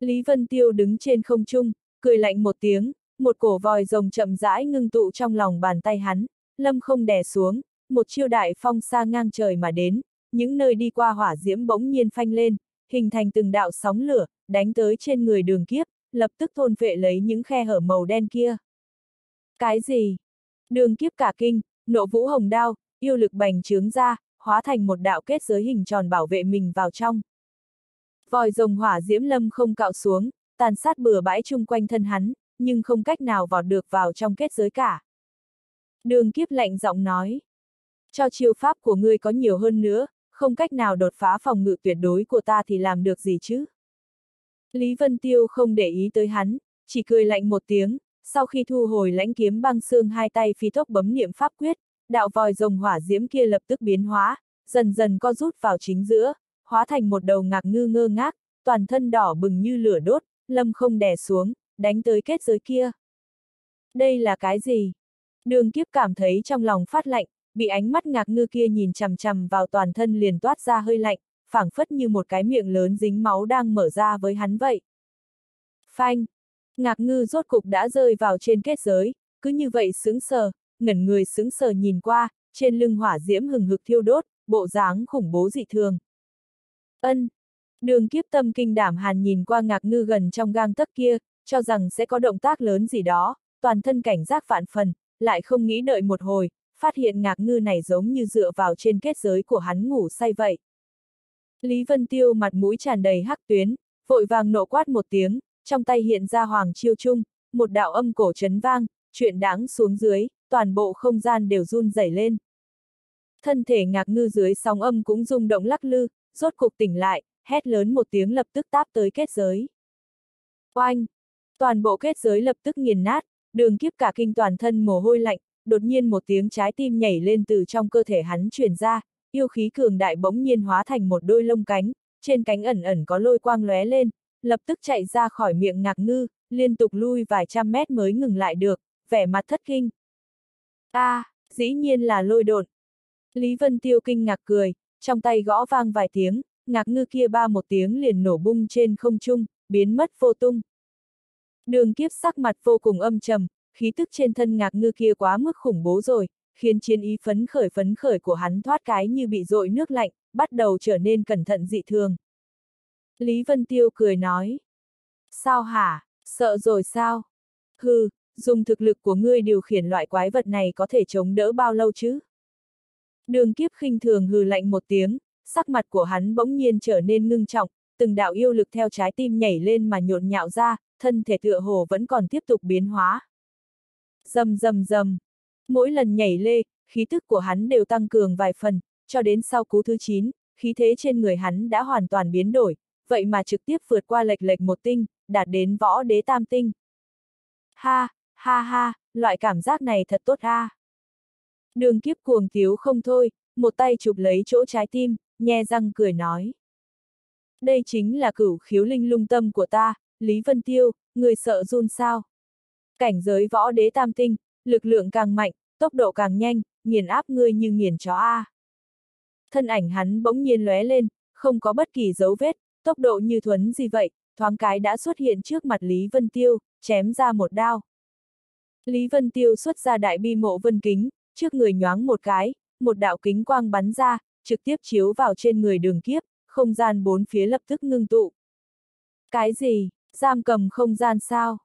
A: Lý Vân Tiêu đứng trên không trung, cười lạnh một tiếng, một cổ vòi rồng chậm rãi ngưng tụ trong lòng bàn tay hắn, lâm không đè xuống, một chiêu đại phong xa ngang trời mà đến, những nơi đi qua hỏa diễm bỗng nhiên phanh lên, hình thành từng đạo sóng lửa, đánh tới trên người đường kiếp, lập tức thôn vệ lấy những khe hở màu đen kia. Cái gì? Đường kiếp cả kinh, nộ vũ hồng đao, yêu lực bành trướng ra, hóa thành một đạo kết giới hình tròn bảo vệ mình vào trong. Vòi rồng hỏa diễm lâm không cạo xuống, tàn sát bừa bãi chung quanh thân hắn, nhưng không cách nào vọt được vào trong kết giới cả. Đường kiếp lạnh giọng nói. Cho chiêu pháp của ngươi có nhiều hơn nữa, không cách nào đột phá phòng ngự tuyệt đối của ta thì làm được gì chứ? Lý Vân Tiêu không để ý tới hắn, chỉ cười lạnh một tiếng, sau khi thu hồi lãnh kiếm băng xương hai tay phi tốc bấm niệm pháp quyết, đạo vòi rồng hỏa diễm kia lập tức biến hóa, dần dần co rút vào chính giữa, hóa thành một đầu ngạc ngư ngơ ngác, toàn thân đỏ bừng như lửa đốt, lâm không đè xuống, đánh tới kết giới kia. Đây là cái gì? Đường kiếp cảm thấy trong lòng phát lạnh, bị ánh mắt ngạc ngư kia nhìn chằm chằm vào toàn thân liền toát ra hơi lạnh, phảng phất như một cái miệng lớn dính máu đang mở ra với hắn vậy. Phanh! Ngạc ngư rốt cục đã rơi vào trên kết giới, cứ như vậy sững sờ, ngẩn người sững sờ nhìn qua, trên lưng hỏa diễm hừng hực thiêu đốt, bộ dáng khủng bố dị thường. Ân! Đường kiếp tâm kinh đảm hàn nhìn qua ngạc ngư gần trong gang tấc kia, cho rằng sẽ có động tác lớn gì đó, toàn thân cảnh giác vạn phần, lại không nghĩ đợi một hồi, phát hiện ngạc ngư này giống như dựa vào trên kết giới của hắn ngủ say vậy. Lý Vân Tiêu mặt mũi tràn đầy hắc tuyến, vội vàng nộ quát một tiếng, trong tay hiện ra hoàng chiêu trung, một đạo âm cổ chấn vang, chuyện đáng xuống dưới, toàn bộ không gian đều run rẩy lên. Thân thể ngạc ngư dưới sóng âm cũng rung động lắc lư, rốt cục tỉnh lại, hét lớn một tiếng lập tức táp tới kết giới. Oanh! Toàn bộ kết giới lập tức nghiền nát, đường kiếp cả kinh toàn thân mồ hôi lạnh, đột nhiên một tiếng trái tim nhảy lên từ trong cơ thể hắn truyền ra, yêu khí cường đại bỗng nhiên hóa thành một đôi lông cánh, trên cánh ẩn ẩn có lôi quang lóe lên, lập tức chạy ra khỏi miệng ngạc ngư, liên tục lui vài trăm mét mới ngừng lại được, vẻ mặt thất kinh a à, dĩ nhiên là lôi đột. Lý Vân Tiêu kinh ngạc cười, trong tay gõ vang vài tiếng, ngạc ngư kia ba một tiếng liền nổ bung trên không trung, biến mất vô tung. Đường kiếp sắc mặt vô cùng âm trầm, khí tức trên thân ngạc ngư kia quá mức khủng bố rồi, khiến chiến ý phấn khởi phấn khởi của hắn thoát cái như bị dội nước lạnh, bắt đầu trở nên cẩn thận dị thường. Lý Vân Tiêu cười nói. Sao hả, sợ rồi sao? Hừ, dùng thực lực của ngươi điều khiển loại quái vật này có thể chống đỡ bao lâu chứ? Đường kiếp khinh thường hừ lạnh một tiếng, sắc mặt của hắn bỗng nhiên trở nên ngưng trọng, từng đạo yêu lực theo trái tim nhảy lên mà nhộn nhạo ra, thân thể tựa hồ vẫn còn tiếp tục biến hóa. Dầm dầm dầm. Mỗi lần nhảy lê, khí tức của hắn đều tăng cường vài phần, cho đến sau cú thứ 9, khí thế trên người hắn đã hoàn toàn biến đổi, vậy mà trực tiếp vượt qua lệch lệch một tinh, đạt đến võ đế tam tinh. Ha, ha ha, loại cảm giác này thật tốt ha. Đường kiếp cuồng tiếu không thôi, một tay chụp lấy chỗ trái tim, nhe răng cười nói. Đây chính là cửu khiếu linh lung tâm của ta, Lý Vân Tiêu, người sợ run sao. Cảnh giới võ đế tam tinh, lực lượng càng mạnh, tốc độ càng nhanh, nghiền áp ngươi như nghiền chó A. Thân ảnh hắn bỗng nhiên lóe lên, không có bất kỳ dấu vết, tốc độ như thuấn gì vậy, thoáng cái đã xuất hiện trước mặt Lý Vân Tiêu, chém ra một đao. Lý Vân Tiêu xuất ra đại bi mộ vân kính, trước người nhoáng một cái, một đạo kính quang bắn ra, trực tiếp chiếu vào trên người đường kiếp, không gian bốn phía lập tức ngưng tụ. Cái gì, giam cầm không gian sao?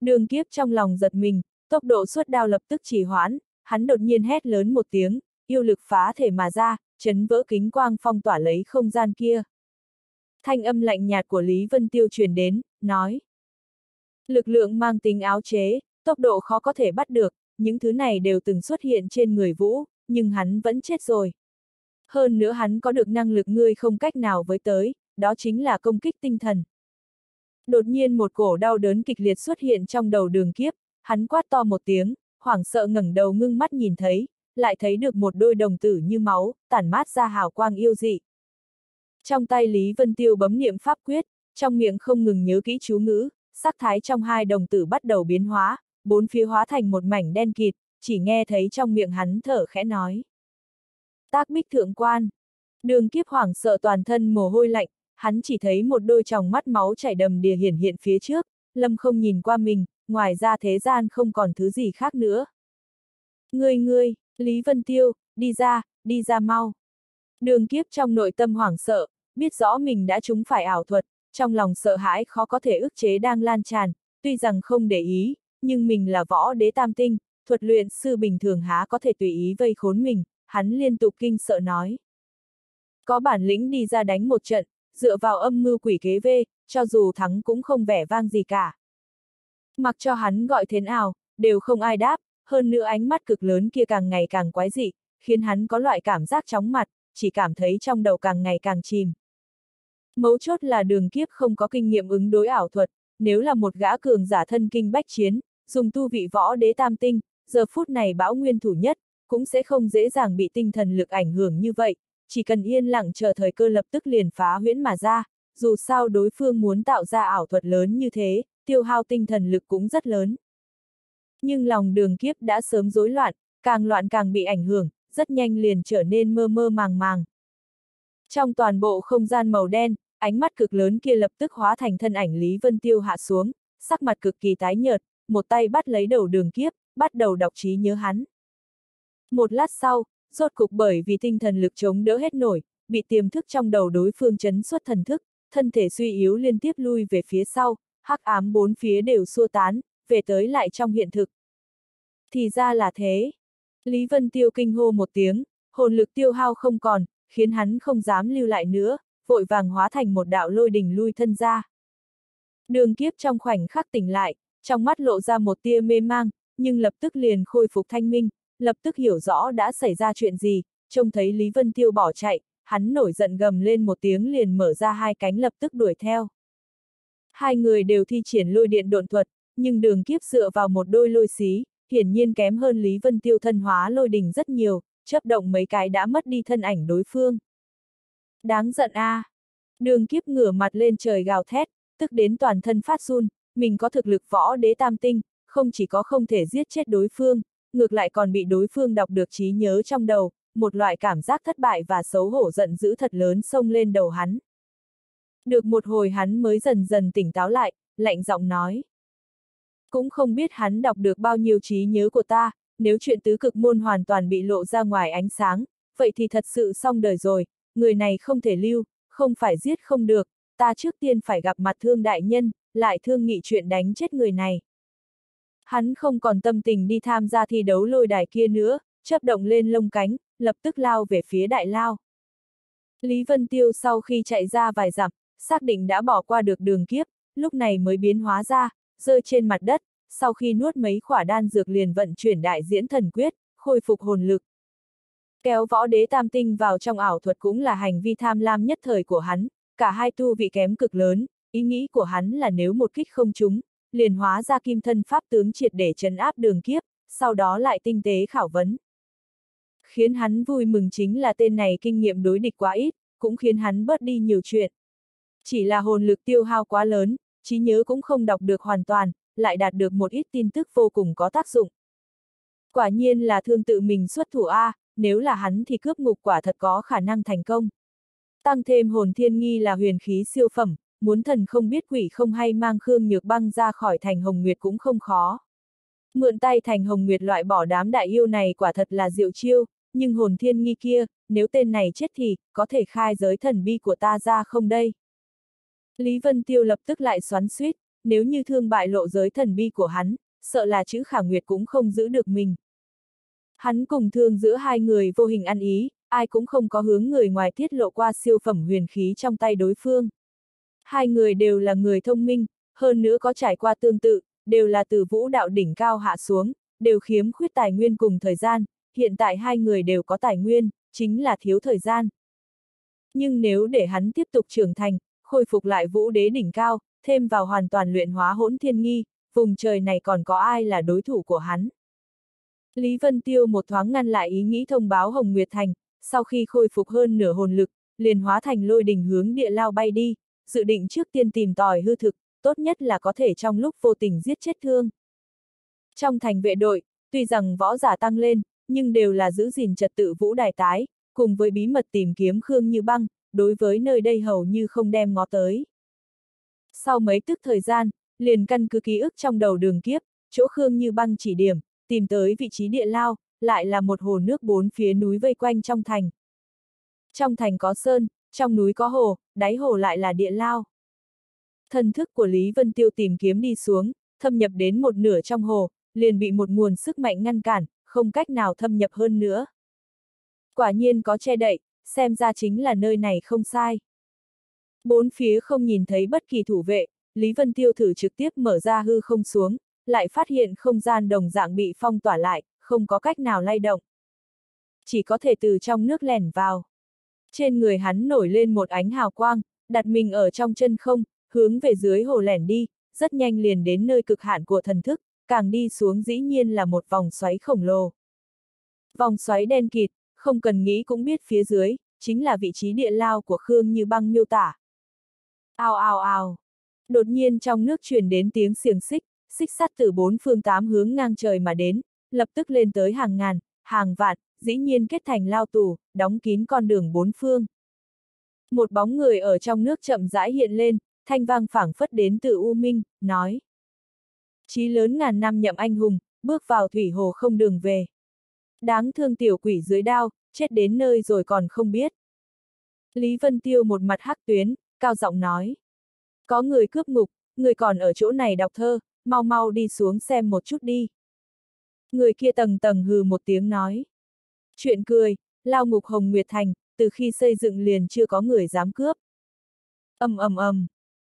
A: Đường kiếp trong lòng giật mình, tốc độ xuất đao lập tức chỉ hoãn, hắn đột nhiên hét lớn một tiếng, yêu lực phá thể mà ra, chấn vỡ kính quang phong tỏa lấy không gian kia. Thanh âm lạnh nhạt của Lý Vân Tiêu truyền đến, nói. Lực lượng mang tính áo chế, tốc độ khó có thể bắt được, những thứ này đều từng xuất hiện trên người Vũ, nhưng hắn vẫn chết rồi. Hơn nữa hắn có được năng lực ngươi không cách nào với tới, đó chính là công kích tinh thần. Đột nhiên một cổ đau đớn kịch liệt xuất hiện trong đầu đường kiếp, hắn quát to một tiếng, hoảng sợ ngẩng đầu ngưng mắt nhìn thấy, lại thấy được một đôi đồng tử như máu, tản mát ra hào quang yêu dị. Trong tay Lý Vân Tiêu bấm niệm pháp quyết, trong miệng không ngừng nhớ kỹ chú ngữ, sắc thái trong hai đồng tử bắt đầu biến hóa, bốn phía hóa thành một mảnh đen kịt, chỉ nghe thấy trong miệng hắn thở khẽ nói. Tác bích thượng quan. Đường kiếp hoảng sợ toàn thân mồ hôi lạnh, hắn chỉ thấy một đôi tròng mắt máu chảy đầm đìa hiển hiện phía trước, lâm không nhìn qua mình, ngoài ra thế gian không còn thứ gì khác nữa. Ngươi ngươi, Lý Vân Tiêu, đi ra, đi ra mau. Đường kiếp trong nội tâm hoảng sợ, biết rõ mình đã trúng phải ảo thuật, trong lòng sợ hãi khó có thể ức chế đang lan tràn, tuy rằng không để ý, nhưng mình là võ đế tam tinh, thuật luyện sư bình thường há có thể tùy ý vây khốn mình, hắn liên tục kinh sợ nói. Có bản lĩnh đi ra đánh một trận, dựa vào âm mưu quỷ kế vê, cho dù thắng cũng không vẻ vang gì cả. Mặc cho hắn gọi thế nào, đều không ai đáp, hơn nữa ánh mắt cực lớn kia càng ngày càng quái dị, khiến hắn có loại cảm giác chóng mặt, chỉ cảm thấy trong đầu càng ngày càng chìm. Mấu chốt là đường kiếp không có kinh nghiệm ứng đối ảo thuật, nếu là một gã cường giả thân kinh bách chiến, dùng tu vị võ đế tam tinh, giờ phút này bão nguyên thủ nhất, cũng sẽ không dễ dàng bị tinh thần lực ảnh hưởng như vậy, chỉ cần yên lặng chờ thời cơ lập tức liền phá huyễn mà ra, dù sao đối phương muốn tạo ra ảo thuật lớn như thế, tiêu hao tinh thần lực cũng rất lớn. Nhưng lòng đường kiếp đã sớm rối loạn, càng loạn càng bị ảnh hưởng, rất nhanh liền trở nên mơ mơ màng màng. Trong toàn bộ không gian màu đen, ánh mắt cực lớn kia lập tức hóa thành thân ảnh Lý Vân Tiêu hạ xuống, sắc mặt cực kỳ tái nhợt, một tay bắt lấy đầu đường kiếp, bắt đầu đọc trí nhớ hắn. Một lát sau, rốt cục bởi vì tinh thần lực chống đỡ hết nổi, bị tiềm thức trong đầu đối phương chấn xuất thần thức, thân thể suy yếu liên tiếp lui về phía sau, hắc ám bốn phía đều xua tán, về tới lại trong hiện thực. Thì ra là thế. Lý Vân Tiêu kinh hô một tiếng, hồn lực tiêu hao không còn, khiến hắn không dám lưu lại nữa, vội vàng hóa thành một đạo lôi đình lui thân ra. Đường kiếp trong khoảnh khắc tỉnh lại, trong mắt lộ ra một tia mê mang, nhưng lập tức liền khôi phục thanh minh, lập tức hiểu rõ đã xảy ra chuyện gì, trông thấy Lý Vân Tiêu bỏ chạy, hắn nổi giận gầm lên một tiếng liền mở ra hai cánh lập tức đuổi theo. Hai người đều thi triển lôi điện độn thuật, nhưng đường kiếp dựa vào một đôi lôi xí, hiển nhiên kém hơn Lý Vân Tiêu thân hóa lôi đình rất nhiều, chấp động mấy cái đã mất đi thân ảnh đối phương. Đáng giận a! À. Đường kiếp ngửa mặt lên trời gào thét, tức đến toàn thân phát run, mình có thực lực võ đế tam tinh, không chỉ có không thể giết chết đối phương, ngược lại còn bị đối phương đọc được trí nhớ trong đầu, một loại cảm giác thất bại và xấu hổ giận dữ thật lớn xông lên đầu hắn. Được một hồi hắn mới dần dần tỉnh táo lại, lạnh giọng nói. Cũng không biết hắn đọc được bao nhiêu trí nhớ của ta, nếu chuyện tứ cực môn hoàn toàn bị lộ ra ngoài ánh sáng, vậy thì thật sự xong đời rồi, người này không thể lưu, không phải giết không được, ta trước tiên phải gặp mặt thương đại nhân, lại thương nghị chuyện đánh chết người này. Hắn không còn tâm tình đi tham gia thi đấu lôi đài kia nữa, chấp động lên lông cánh, lập tức lao về phía đại lao. Lý Vân Tiêu sau khi chạy ra vài dặm, xác định đã bỏ qua được đường kiếp, lúc này mới biến hóa ra, rơi trên mặt đất, sau khi nuốt mấy khỏa đan dược liền vận chuyển đại diễn thần quyết, khôi phục hồn lực. Kéo võ đế tam tinh vào trong ảo thuật cũng là hành vi tham lam nhất thời của hắn, cả hai tu vị kém cực lớn, ý nghĩ của hắn là nếu một kích không trúng, liền hóa ra kim thân pháp tướng triệt để trấn áp đường kiếp, sau đó lại tinh tế khảo vấn. Khiến hắn vui mừng chính là tên này kinh nghiệm đối địch quá ít, cũng khiến hắn bớt đi nhiều chuyện. Chỉ là hồn lực tiêu hao quá lớn, trí nhớ cũng không đọc được hoàn toàn, lại đạt được một ít tin tức vô cùng có tác dụng. Quả nhiên là thương tự mình xuất thủ A, nếu là hắn thì cướp ngục quả thật có khả năng thành công. Tăng thêm hồn thiên nghi là huyền khí siêu phẩm, muốn thần không biết quỷ không hay mang Khương Nhược Băng ra khỏi thành Hồng Nguyệt cũng không khó. Mượn tay thành Hồng Nguyệt loại bỏ đám đại yêu này quả thật là diệu chiêu, nhưng hồn thiên nghi kia, nếu tên này chết thì, có thể khai giới thần bi của ta ra không đây? Lý Vân Tiêu lập tức lại xoắn suýt, nếu như thương bại lộ giới thần bi của hắn, sợ là chữ khả nguyệt cũng không giữ được mình. Hắn cùng thương giữa hai người vô hình ăn ý, ai cũng không có hướng người ngoài tiết lộ qua siêu phẩm huyền khí trong tay đối phương. Hai người đều là người thông minh, hơn nữa có trải qua tương tự, đều là từ vũ đạo đỉnh cao hạ xuống, đều khiếm khuyết tài nguyên cùng thời gian, hiện tại hai người đều có tài nguyên, chính là thiếu thời gian. Nhưng nếu để hắn tiếp tục trưởng thành, khôi phục lại vũ đế đỉnh cao, thêm vào hoàn toàn luyện hóa hỗn thiên nghi, vùng trời này còn có ai là đối thủ của hắn. Lý Vân Tiêu một thoáng ngăn lại ý nghĩ thông báo Hồng Nguyệt Thành, sau khi khôi phục hơn nửa hồn lực, liền hóa thành lôi đình hướng địa lao bay đi, dự định trước tiên tìm tòi hư thực, tốt nhất là có thể trong lúc vô tình giết chết thương. Trong thành vệ đội, tuy rằng võ giả tăng lên, nhưng đều là giữ gìn trật tự vũ đài tái, cùng với bí mật tìm kiếm Khương Như Băng, đối với nơi đây hầu như không đem ngó tới. Sau mấy tức thời gian, liền căn cứ ký ức trong đầu đường kiếp, chỗ Khương Như Băng chỉ điểm, tìm tới vị trí địa lao, lại là một hồ nước bốn phía núi vây quanh trong thành. Trong thành có sơn, trong núi có hồ, đáy hồ lại là địa lao. Thần thức của Lý Vân Tiêu tìm kiếm đi xuống, thâm nhập đến một nửa trong hồ, liền bị một nguồn sức mạnh ngăn cản, không cách nào thâm nhập hơn nữa. Quả nhiên có che đậy, xem ra chính là nơi này không sai. Bốn phía không nhìn thấy bất kỳ thủ vệ, Lý Vân Tiêu thử trực tiếp mở ra hư không xuống, lại phát hiện không gian đồng dạng bị phong tỏa lại, không có cách nào lay động. Chỉ có thể từ trong nước lẻn vào. Trên người hắn nổi lên một ánh hào quang, đặt mình ở trong chân không, hướng về dưới hồ lẻn đi, rất nhanh liền đến nơi cực hạn của thần thức, càng đi xuống dĩ nhiên là một vòng xoáy khổng lồ. Vòng xoáy đen kịt, không cần nghĩ cũng biết phía dưới, chính là vị trí địa lao của Khương Như Băng miêu tả. Ao ao ao. Đột nhiên trong nước truyền đến tiếng xiềng xích, xích sắt từ bốn phương tám hướng ngang trời mà đến, lập tức lên tới hàng ngàn, hàng vạn, dĩ nhiên kết thành lao tù, đóng kín con đường bốn phương. Một bóng người ở trong nước chậm rãi hiện lên, thanh vang phảng phất đến từ U Minh, nói. Chí lớn ngàn năm nhậm anh hùng, bước vào thủy hồ không đường về. Đáng thương tiểu quỷ dưới đao, chết đến nơi rồi còn không biết. Lý Vân Tiêu một mặt hắc tuyến, cao giọng nói. Có người cướp ngục, người còn ở chỗ này đọc thơ, mau mau đi xuống xem một chút đi. Người kia tầng tầng hừ một tiếng nói. Chuyện cười, lao ngục Hồng Nguyệt Thành, từ khi xây dựng liền chưa có người dám cướp. ầm ầm ầm.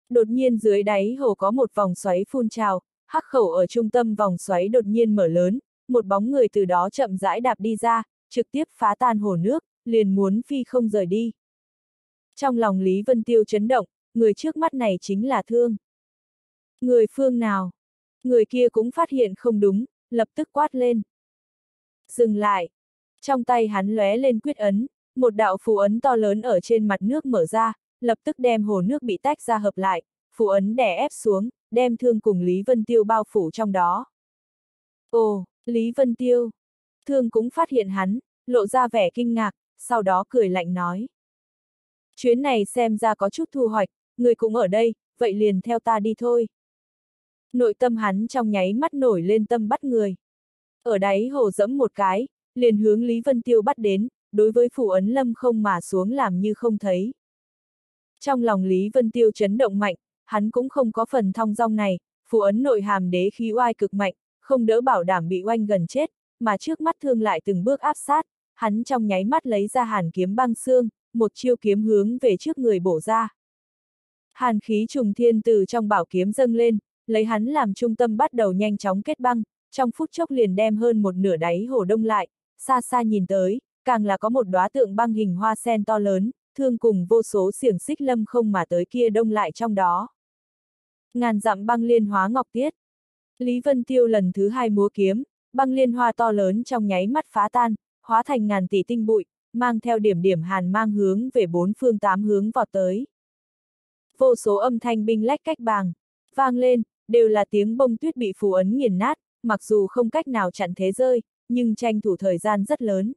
A: Đột nhiên dưới đáy hồ có một vòng xoáy phun trào, hắc khẩu ở trung tâm vòng xoáy đột nhiên mở lớn, một bóng người từ đó chậm rãi đạp đi ra, trực tiếp phá tan hồ nước, liền muốn phi không rời đi. Trong lòng Lý Vân Tiêu chấn động, người trước mắt này chính là Thương. Người phương nào? Người kia cũng phát hiện không đúng, lập tức quát lên. Dừng lại. Trong tay hắn lóe lên quyết ấn, một đạo phù ấn to lớn ở trên mặt nước mở ra, lập tức đem hồ nước bị tách ra hợp lại, phù ấn đè ép xuống, đem thương cùng Lý Vân Tiêu bao phủ trong đó. Ồ, Lý Vân Tiêu. Thương cũng phát hiện hắn, lộ ra vẻ kinh ngạc, sau đó cười lạnh nói. Chuyến này xem ra có chút thu hoạch, người cũng ở đây, vậy liền theo ta đi thôi. Nội tâm hắn trong nháy mắt nổi lên tâm bắt người. Ở đáy hồ dẫm một cái, liền hướng Lý Vân Tiêu bắt đến, đối với phủ ấn lâm không mà xuống làm như không thấy. Trong lòng Lý Vân Tiêu chấn động mạnh, hắn cũng không có phần thong dong này, phủ ấn nội hàm đế khí oai cực mạnh, không đỡ bảo đảm bị oanh gần chết, mà trước mắt thương lại từng bước áp sát, hắn trong nháy mắt lấy ra hàn kiếm băng xương, một chiêu kiếm hướng về trước người bổ ra. Hàn khí trùng thiên từ trong bảo kiếm dâng lên, lấy hắn làm trung tâm bắt đầu nhanh chóng kết băng, trong phút chốc liền đem hơn một nửa đáy hồ đông lại, xa xa nhìn tới, càng là có một đóa tượng băng hình hoa sen to lớn, thương cùng vô số xiềng xích lâm không mà tới kia đông lại trong đó. Ngàn dặm băng liên hóa ngọc tiết. Lý Vân Tiêu lần thứ hai múa kiếm, băng liên hoa to lớn trong nháy mắt phá tan, hóa thành ngàn tỷ tinh bụi, mang theo điểm điểm hàn mang hướng về bốn phương tám hướng vọt tới. Vô số âm thanh binh lách cách bàng, vang lên, đều là tiếng bông tuyết bị phù ấn nghiền nát, mặc dù không cách nào chặn thế rơi, nhưng tranh thủ thời gian rất lớn.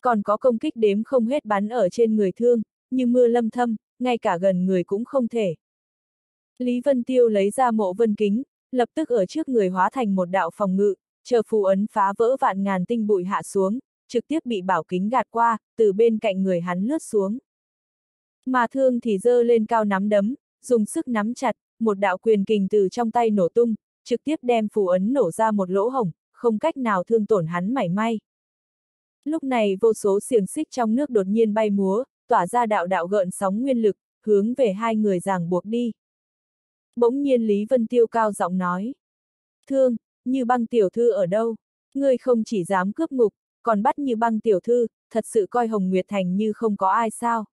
A: Còn có công kích đếm không hết bắn ở trên người thương, như mưa lâm thâm, ngay cả gần người cũng không thể. Lý Vân Tiêu lấy ra mộ vân kính, lập tức ở trước người hóa thành một đạo phòng ngự, chờ phù ấn phá vỡ vạn ngàn tinh bụi hạ xuống, trực tiếp bị bảo kính gạt qua, từ bên cạnh người hắn lướt xuống. Mà thương thì dơ lên cao nắm đấm, dùng sức nắm chặt, một đạo quyền kình từ trong tay nổ tung, trực tiếp đem phù ấn nổ ra một lỗ hổng, không cách nào thương tổn hắn mảy may. Lúc này vô số xiềng xích trong nước đột nhiên bay múa, tỏa ra đạo đạo gợn sóng nguyên lực, hướng về hai người ràng buộc đi. Bỗng nhiên Lý Vân Tiêu cao giọng nói. Thương, như băng tiểu thư ở đâu? Ngươi không chỉ dám cướp ngục, còn bắt như băng tiểu thư, thật sự coi Hồng Nguyệt Thành như không có ai sao.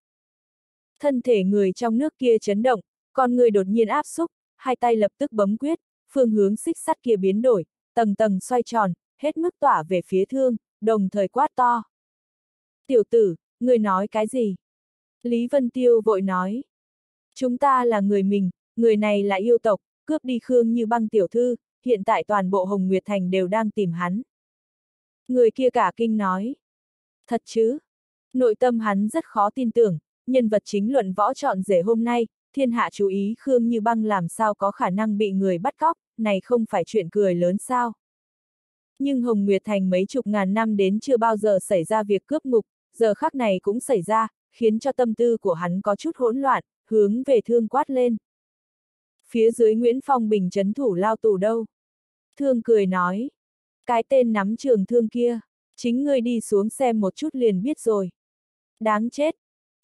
A: Thân thể người trong nước kia chấn động, con người đột nhiên áp xúc, hai tay lập tức bấm quyết, phương hướng xích sắt kia biến đổi, tầng tầng xoay tròn, hết mức tỏa về phía thương, đồng thời quát to. Tiểu tử, người nói cái gì? Lý Vân Tiêu vội nói. Chúng ta là người mình, người này là yêu tộc, cướp đi Khương như băng tiểu thư, hiện tại toàn bộ Hồng Nguyệt Thành đều đang tìm hắn. Người kia cả kinh nói. Thật chứ? Nội tâm hắn rất khó tin tưởng, nhân vật chính luận võ chọn rể hôm nay, thiên hạ chú ý Khương Như Băng làm sao có khả năng bị người bắt cóc, này không phải chuyện cười lớn sao. Nhưng Hồng Nguyệt Thành mấy chục ngàn năm đến chưa bao giờ xảy ra việc cướp ngục, giờ khắc này cũng xảy ra, khiến cho tâm tư của hắn có chút hỗn loạn, hướng về thương quát lên. Phía dưới Nguyễn Phong Bình chấn thủ lao tù đâu? Thương cười nói. Cái tên nắm trường thương kia, chính ngươi đi xuống xem một chút liền biết rồi. Đáng chết!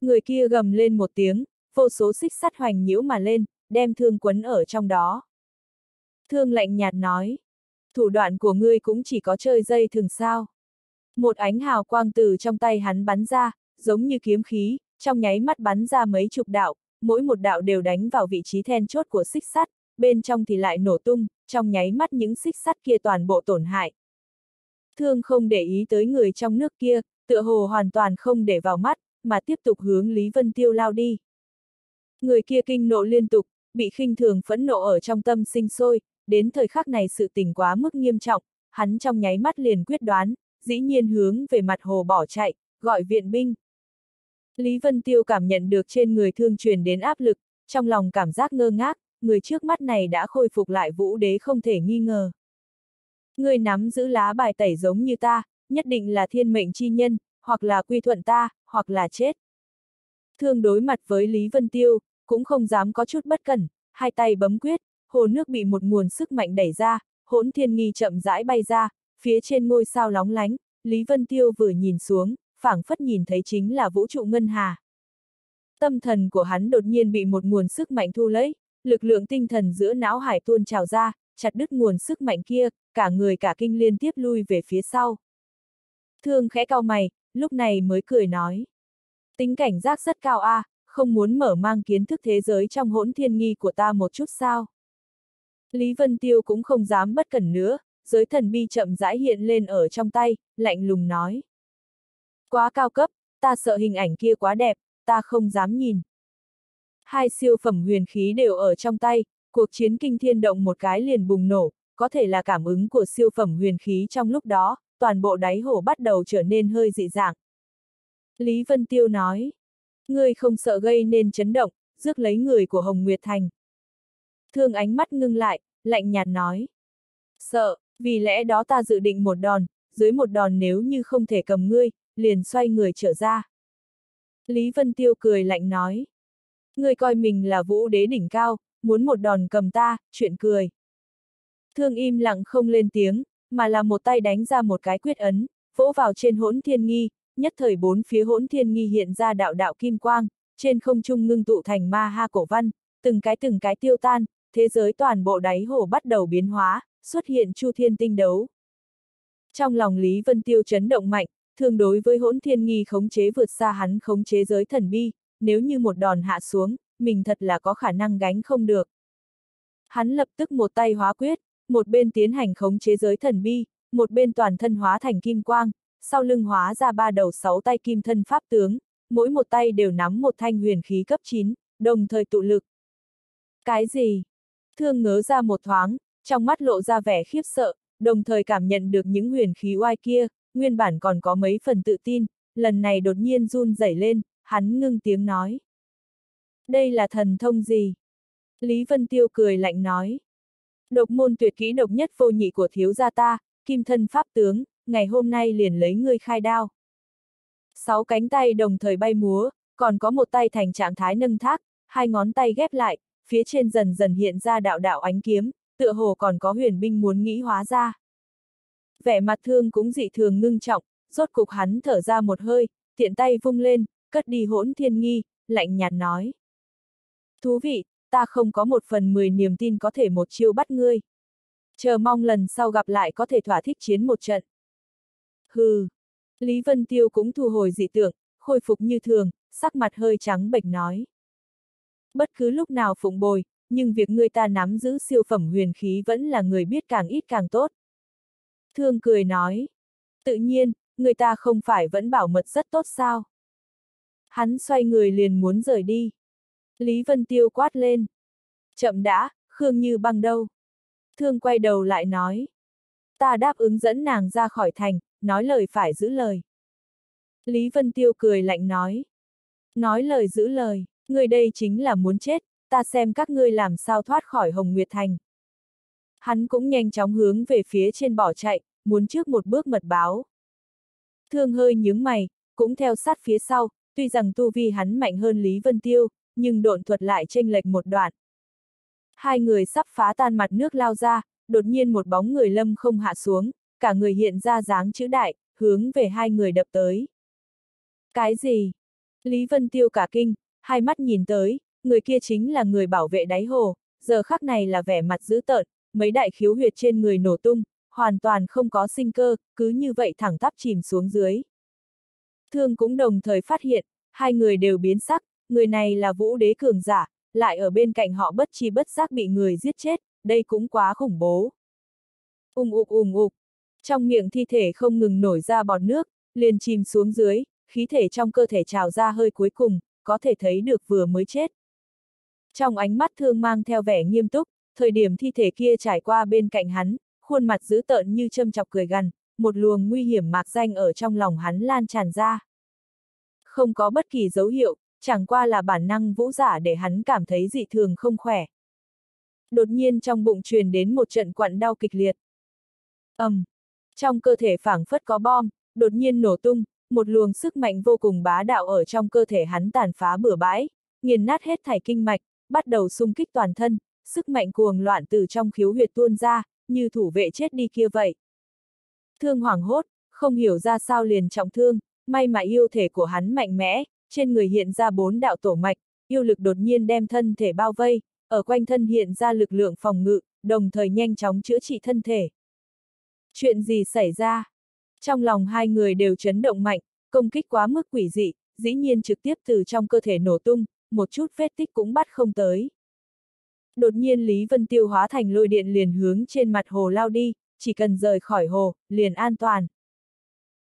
A: Người kia gầm lên một tiếng, vô số xích sắt hoành nhiễu mà lên, đem thương quấn ở trong đó. Thương lạnh nhạt nói. Thủ đoạn của ngươi cũng chỉ có chơi dây thường sao. Một ánh hào quang từ trong tay hắn bắn ra, giống như kiếm khí, trong nháy mắt bắn ra mấy chục đạo, mỗi một đạo đều đánh vào vị trí then chốt của xích sắt, bên trong thì lại nổ tung, trong nháy mắt những xích sắt kia toàn bộ tổn hại. Thương không để ý tới người trong nước kia, tựa hồ hoàn toàn không để vào mắt, mà tiếp tục hướng Lý Vân Tiêu lao đi. Người kia kinh nộ liên tục, bị khinh thường phẫn nộ ở trong tâm sinh sôi, đến thời khắc này sự tình quá mức nghiêm trọng, hắn trong nháy mắt liền quyết đoán, dĩ nhiên hướng về mặt hồ bỏ chạy, gọi viện binh. Lý Vân Tiêu cảm nhận được trên người thương truyền đến áp lực, trong lòng cảm giác ngơ ngác, người trước mắt này đã khôi phục lại vũ đế không thể nghi ngờ. Người nắm giữ lá bài tẩy giống như ta, nhất định là thiên mệnh chi nhân, hoặc là quy thuận ta, hoặc là chết. Thương đối mặt với Lý Vân Tiêu, cũng không dám có chút bất cẩn, hai tay bấm quyết, hồ nước bị một nguồn sức mạnh đẩy ra, hỗn thiên nghi chậm rãi bay ra, phía trên ngôi sao lóng lánh, Lý Vân Tiêu vừa nhìn xuống, phảng phất nhìn thấy chính là vũ trụ ngân hà. Tâm thần của hắn đột nhiên bị một nguồn sức mạnh thu lấy, lực lượng tinh thần giữa não hải tuôn trào ra, chặt đứt nguồn sức mạnh kia, cả người cả kinh liên tiếp lui về phía sau. Thương khẽ cao mày, lúc này mới cười nói. Tính cảnh giác rất cao a, à, không muốn mở mang kiến thức thế giới trong hỗn thiên nghi của ta một chút sao. Lý Vân Tiêu cũng không dám bất cẩn nữa, giới thần bi chậm rãi hiện lên ở trong tay, lạnh lùng nói. Quá cao cấp, ta sợ hình ảnh kia quá đẹp, ta không dám nhìn. Hai siêu phẩm huyền khí đều ở trong tay, cuộc chiến kinh thiên động một cái liền bùng nổ, có thể là cảm ứng của siêu phẩm huyền khí trong lúc đó, toàn bộ đáy hồ bắt đầu trở nên hơi dị dạng. Lý Vân Tiêu nói, ngươi không sợ gây nên chấn động, rước lấy người của Hồng Nguyệt Thành. Thương ánh mắt ngưng lại, lạnh nhạt nói. Sợ, vì lẽ đó ta dự định một đòn, dưới một đòn nếu như không thể cầm ngươi, liền xoay người trở ra. Lý Vân Tiêu cười lạnh nói. Ngươi coi mình là vũ đế đỉnh cao, muốn một đòn cầm ta, chuyện cười. Thương im lặng không lên tiếng, mà là một tay đánh ra một cái quyết ấn, vỗ vào trên hỗn thiên nghi, nhất thời bốn phía hỗn thiên nghi hiện ra đạo đạo kim quang, trên không trung ngưng tụ thành ma ha cổ văn, từng cái từng cái tiêu tan, thế giới toàn bộ đáy hồ bắt đầu biến hóa, xuất hiện chu thiên tinh đấu. Trong lòng Lý Vân Tiêu chấn động mạnh, thường đối với hỗn thiên nghi khống chế vượt xa hắn khống chế giới thần bi, nếu như một đòn hạ xuống, mình thật là có khả năng gánh không được. Hắn lập tức một tay hóa quyết, một bên tiến hành khống chế giới thần bi, một bên toàn thân hóa thành kim quang, sau lưng hóa ra ba đầu sáu tay kim thân pháp tướng, mỗi một tay đều nắm một thanh huyền khí cấp 9, đồng thời tụ lực. Cái gì? Thương ngớ ra một thoáng, trong mắt lộ ra vẻ khiếp sợ, đồng thời cảm nhận được những huyền khí oai kia, nguyên bản còn có mấy phần tự tin, lần này đột nhiên run rẩy lên, hắn ngưng tiếng nói. Đây là thần thông gì? Lý Vân Tiêu cười lạnh nói. Độc môn tuyệt kỹ độc nhất vô nhị của thiếu gia ta, kim thân pháp tướng, ngày hôm nay liền lấy ngươi khai đao. Sáu cánh tay đồng thời bay múa, còn có một tay thành trạng thái nâng thác, hai ngón tay ghép lại, phía trên dần dần hiện ra đạo đạo ánh kiếm, tựa hồ còn có huyền binh muốn nghĩ hóa ra. Vẻ mặt thương cũng dị thường ngưng trọng, rốt cục hắn thở ra một hơi, tiện tay vung lên, cất đi hỗn thiên nghi, lạnh nhạt nói. Thú vị, ta không có một phần mười niềm tin có thể một chiêu bắt ngươi. Chờ mong lần sau gặp lại có thể thỏa thích chiến một trận. Hừ. Lý Vân Tiêu cũng thu hồi dị tưởng, khôi phục như thường, sắc mặt hơi trắng bệch nói. Bất cứ lúc nào phụng bồi, nhưng việc người ta nắm giữ siêu phẩm huyền khí vẫn là người biết càng ít càng tốt. Thương cười nói. Tự nhiên, người ta không phải vẫn bảo mật rất tốt sao? Hắn xoay người liền muốn rời đi. Lý Vân Tiêu quát lên. Chậm đã, Khương Như băng đâu? Thương quay đầu lại nói. Ta đáp ứng dẫn nàng ra khỏi thành, nói lời phải giữ lời. Lý Vân Tiêu cười lạnh nói. Nói lời giữ lời, người đây chính là muốn chết, ta xem các ngươi làm sao thoát khỏi Hồng Nguyệt Thành. Hắn cũng nhanh chóng hướng về phía trên bỏ chạy, muốn trước một bước mật báo. Thương hơi nhướng mày, cũng theo sát phía sau, tuy rằng tu vi hắn mạnh hơn Lý Vân Tiêu, nhưng độn thuật lại chênh lệch một đoạn. Hai người sắp phá tan mặt nước lao ra, đột nhiên một bóng người lâm không hạ xuống, cả người hiện ra dáng chữ đại, hướng về hai người đập tới. Cái gì? Lý Vân Tiêu cả kinh, hai mắt nhìn tới, người kia chính là người bảo vệ đáy hồ, giờ khắc này là vẻ mặt dữ tợn, mấy đại khiếu huyệt trên người nổ tung, hoàn toàn không có sinh cơ, cứ như vậy thẳng tắp chìm xuống dưới. Thương cũng đồng thời phát hiện, hai người đều biến sắc, người này là vũ đế cường giả, lại ở bên cạnh họ bất chi bất giác bị người giết chết, đây cũng quá khủng bố. Ung ục ung ục, trong miệng thi thể không ngừng nổi ra bọt nước, liền chìm xuống dưới, khí thể trong cơ thể trào ra hơi cuối cùng, có thể thấy được vừa mới chết. Trong ánh mắt thương mang theo vẻ nghiêm túc, thời điểm thi thể kia trải qua bên cạnh hắn, khuôn mặt dữ tợn như châm chọc cười gằn, một luồng nguy hiểm mạc danh ở trong lòng hắn lan tràn ra. Không có bất kỳ dấu hiệu, chẳng qua là bản năng vũ giả để hắn cảm thấy dị thường không khỏe. Đột nhiên trong bụng truyền đến một trận quặn đau kịch liệt. ầm, um, trong cơ thể phảng phất có bom, đột nhiên nổ tung, một luồng sức mạnh vô cùng bá đạo ở trong cơ thể hắn tàn phá bừa bãi, nghiền nát hết thảy kinh mạch, bắt đầu xung kích toàn thân, sức mạnh cuồng loạn từ trong khiếu huyệt tuôn ra, như thủ vệ chết đi kia vậy. Thương hoảng hốt, không hiểu ra sao liền trọng thương, may mà yêu thể của hắn mạnh mẽ, trên người hiện ra bốn đạo tổ mạch, yêu lực đột nhiên đem thân thể bao vây, ở quanh thân hiện ra lực lượng phòng ngự, đồng thời nhanh chóng chữa trị thân thể. Chuyện gì xảy ra? Trong lòng hai người đều chấn động mạnh, công kích quá mức quỷ dị, dĩ nhiên trực tiếp từ trong cơ thể nổ tung, một chút vết tích cũng bắt không tới. Đột nhiên Lý Vân Tiêu hóa thành lôi điện liền hướng trên mặt hồ lao đi, chỉ cần rời khỏi hồ, liền an toàn.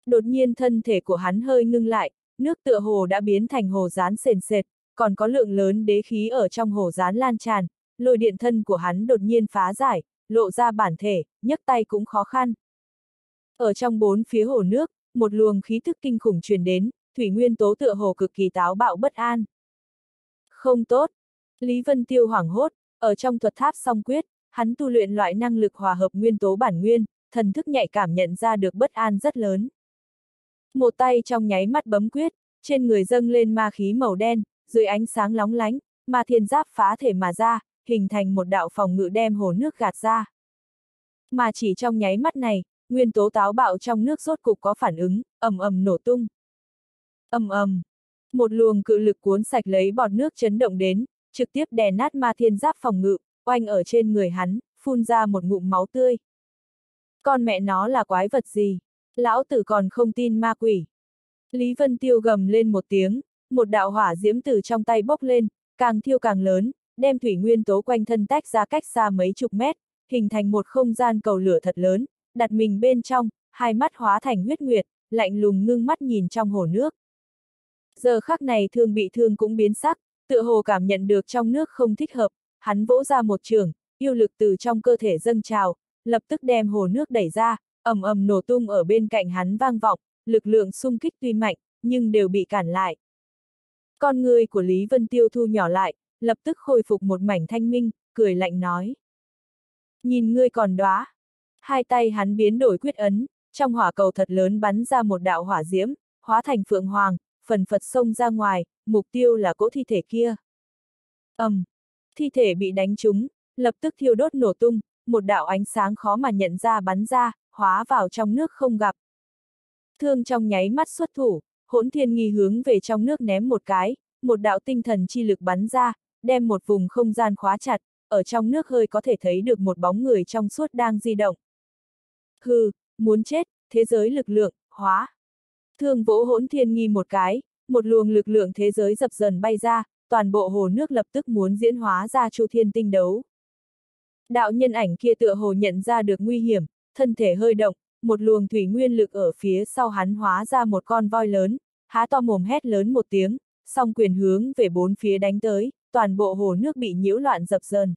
A: Đột nhiên thân thể của hắn hơi ngưng lại, nước tựa hồ đã biến thành hồ rán sền sệt, còn có lượng lớn đế khí ở trong hồ rán lan tràn, lôi điện thân của hắn đột nhiên phá giải, lộ ra bản thể, nhấc tay cũng khó khăn. Ở trong bốn phía hồ nước, một luồng khí thức kinh khủng truyền đến, thủy nguyên tố tựa hồ cực kỳ táo bạo bất an. Không tốt. Lý Vân Tiêu hoảng hốt, ở trong thuật tháp song quyết, hắn tu luyện loại năng lực hòa hợp nguyên tố bản nguyên, thần thức nhạy cảm nhận ra được bất an rất lớn. Một tay trong nháy mắt bấm quyết, trên người dâng lên ma khí màu đen, dưới ánh sáng lóng lánh, ma thiên giáp phá thể mà ra, hình thành một đạo phòng ngự đem hồ nước gạt ra. Mà chỉ trong nháy mắt này, nguyên tố táo bạo trong nước rốt cục có phản ứng, ầm ầm nổ tung. ầm ầm, một luồng cự lực cuốn sạch lấy bọt nước chấn động đến, trực tiếp đè nát ma thiên giáp phòng ngự, oanh ở trên người hắn, phun ra một ngụm máu tươi. Con mẹ nó là quái vật gì? Lão tử còn không tin ma quỷ. Lý Vân Tiêu gầm lên một tiếng, một đạo hỏa diễm từ trong tay bốc lên, càng thiêu càng lớn, đem thủy nguyên tố quanh thân tách ra cách xa mấy chục mét, hình thành một không gian cầu lửa thật lớn, đặt mình bên trong, hai mắt hóa thành huyết nguyệt, lạnh lùng ngưng mắt nhìn trong hồ nước. Giờ khắc này thương bị thương cũng biến sắc, tựa hồ cảm nhận được trong nước không thích hợp, hắn vỗ ra một trường, yêu lực từ trong cơ thể dâng trào, lập tức đem hồ nước đẩy ra, ầm ầm nổ tung ở bên cạnh hắn vang vọng, lực lượng xung kích tuy mạnh, nhưng đều bị cản lại. Con người của Lý Vân Tiêu thu nhỏ lại, lập tức khôi phục một mảnh thanh minh, cười lạnh nói. Nhìn ngươi còn đóa. Hai tay hắn biến đổi quyết ấn, trong hỏa cầu thật lớn bắn ra một đạo hỏa diễm, hóa thành phượng hoàng, phần phật xông ra ngoài, mục tiêu là cỗ thi thể kia. ầm, um, thi thể bị đánh trúng, lập tức thiêu đốt nổ tung, một đạo ánh sáng khó mà nhận ra bắn ra, hóa vào trong nước không gặp. Thương trong nháy mắt xuất thủ, hỗn thiên nghi hướng về trong nước ném một cái, một đạo tinh thần chi lực bắn ra, đem một vùng không gian khóa chặt, ở trong nước hơi có thể thấy được một bóng người trong suốt đang di động. Hừ, muốn chết, thế giới lực lượng, hóa. Thương vỗ hỗn thiên nghi một cái, một luồng lực lượng thế giới dập dần bay ra, toàn bộ hồ nước lập tức muốn diễn hóa ra chu thiên tinh đấu. Đạo nhân ảnh kia tựa hồ nhận ra được nguy hiểm, thân thể hơi động, một luồng thủy nguyên lực ở phía sau hắn hóa ra một con voi lớn, há to mồm hét lớn một tiếng, song quyền hướng về bốn phía đánh tới, toàn bộ hồ nước bị nhiễu loạn dập dần.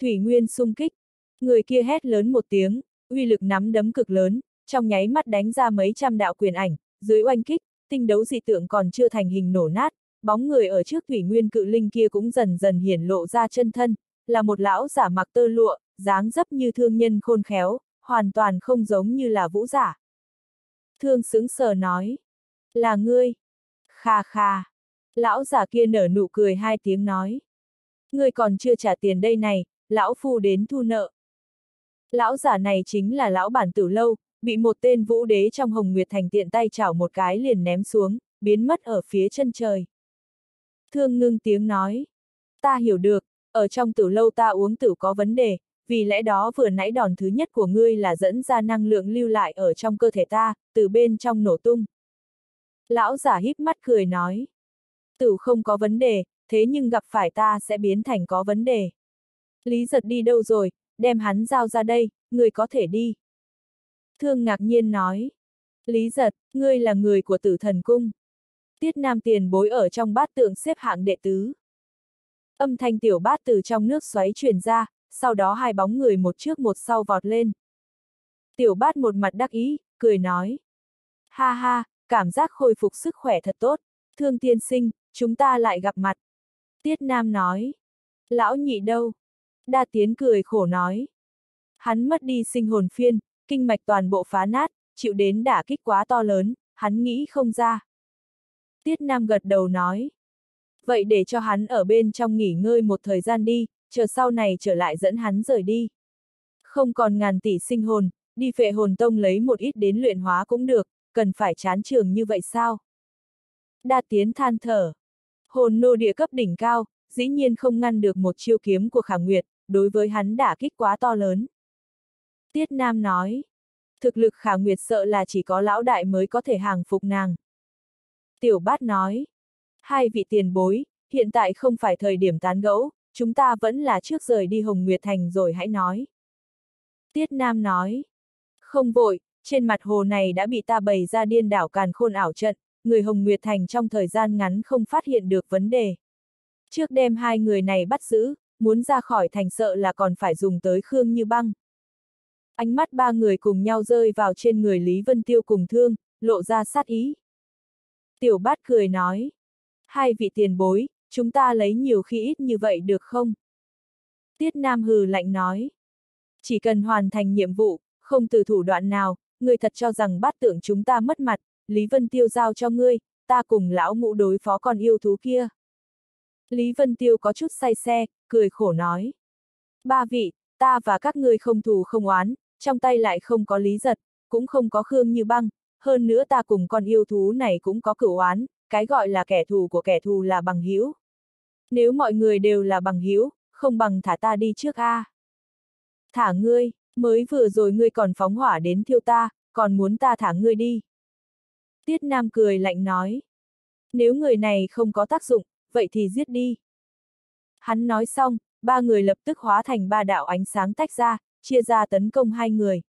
A: Thủy nguyên sung kích, người kia hét lớn một tiếng, uy lực nắm đấm cực lớn, trong nháy mắt đánh ra mấy trăm đạo quyền ảnh, dưới oanh kích, tinh đấu dị tượng còn chưa thành hình nổ nát, bóng người ở trước thủy nguyên cự linh kia cũng dần dần hiển lộ ra chân thân, là một lão giả mặc tơ lụa, dáng dấp như thương nhân khôn khéo, hoàn toàn không giống như là vũ giả. Thương xứng sờ nói, là ngươi. Kha kha. Lão giả kia nở nụ cười hai tiếng nói. Ngươi còn chưa trả tiền đây này, lão phu đến thu nợ. Lão giả này chính là lão bản tử lâu, bị một tên vũ đế trong hồng nguyệt thành tiện tay chảo một cái liền ném xuống, biến mất ở phía chân trời. Thương ngưng tiếng nói. Ta hiểu được, ở trong tử lâu ta uống tử có vấn đề, vì lẽ đó vừa nãy đòn thứ nhất của ngươi là dẫn ra năng lượng lưu lại ở trong cơ thể ta, từ bên trong nổ tung. Lão giả híp mắt cười nói. Tử không có vấn đề, thế nhưng gặp phải ta sẽ biến thành có vấn đề. Lý giật đi đâu rồi, đem hắn giao ra đây, người có thể đi. Thương ngạc nhiên nói. Lý giật, ngươi là người của tử thần cung. Tiết Nam tiền bối ở trong bát tượng xếp hạng đệ tứ. Âm thanh tiểu bát từ trong nước xoáy truyền ra, sau đó hai bóng người một trước một sau vọt lên. Tiểu bát một mặt đắc ý, cười nói. Ha ha, cảm giác khôi phục sức khỏe thật tốt. Thương tiên sinh, chúng ta lại gặp mặt. Tiết Nam nói. Lão nhị đâu? Đa Tiến cười khổ nói. Hắn mất đi sinh hồn phiên, kinh mạch toàn bộ phá nát, chịu đến đả kích quá to lớn, hắn nghĩ không ra. Tiết Nam gật đầu nói. Vậy để cho hắn ở bên trong nghỉ ngơi một thời gian đi, chờ sau này trở lại dẫn hắn rời đi. Không còn ngàn tỷ sinh hồn, đi phệ hồn tông lấy một ít đến luyện hóa cũng được, cần phải chán trường như vậy sao? Đa Tiến than thở. Hồn nô địa cấp đỉnh cao, dĩ nhiên không ngăn được một chiêu kiếm của Khả Nguyệt, đối với hắn đả kích quá to lớn. Tiết Nam nói, thực lực Khả Nguyệt sợ là chỉ có lão đại mới có thể hàng phục nàng. Tiểu bát nói, hai vị tiền bối, hiện tại không phải thời điểm tán gẫu, chúng ta vẫn là trước rời đi Hồng Nguyệt Thành rồi hãy nói. Tiết Nam nói, không vội, trên mặt hồ này đã bị ta bày ra điên đảo càn khôn ảo trận, người Hồng Nguyệt Thành trong thời gian ngắn không phát hiện được vấn đề. Trước đêm hai người này bắt giữ, muốn ra khỏi thành sợ là còn phải dùng tới Khương Như Băng. Ánh mắt ba người cùng nhau rơi vào trên người Lý Vân Tiêu cùng thương, lộ ra sát ý. Tiểu bát cười nói. Hai vị tiền bối, chúng ta lấy nhiều khi ít như vậy được không? Tiết Nam hừ lạnh nói. Chỉ cần hoàn thành nhiệm vụ, không từ thủ đoạn nào, người thật cho rằng bát tượng chúng ta mất mặt, Lý Vân Tiêu giao cho ngươi, ta cùng lão ngũ đối phó con yêu thú kia. Lý Vân Tiêu có chút say xe, cười khổ nói. Ba vị, ta và các ngươi không thù không oán, trong tay lại không có lý giật, cũng không có khương như băng, hơn nữa ta cùng con yêu thú này cũng có cửu oán, cái gọi là kẻ thù của kẻ thù là bằng hữu. Nếu mọi người đều là bằng hữu, không bằng thả ta đi trước a. Thả ngươi, mới vừa rồi ngươi còn phóng hỏa đến thiêu ta, còn muốn ta thả ngươi đi. Tiết Nam cười lạnh nói. Nếu người này không có tác dụng, vậy thì giết đi. Hắn nói xong, ba người lập tức hóa thành ba đạo ánh sáng tách ra, chia ra tấn công hai người.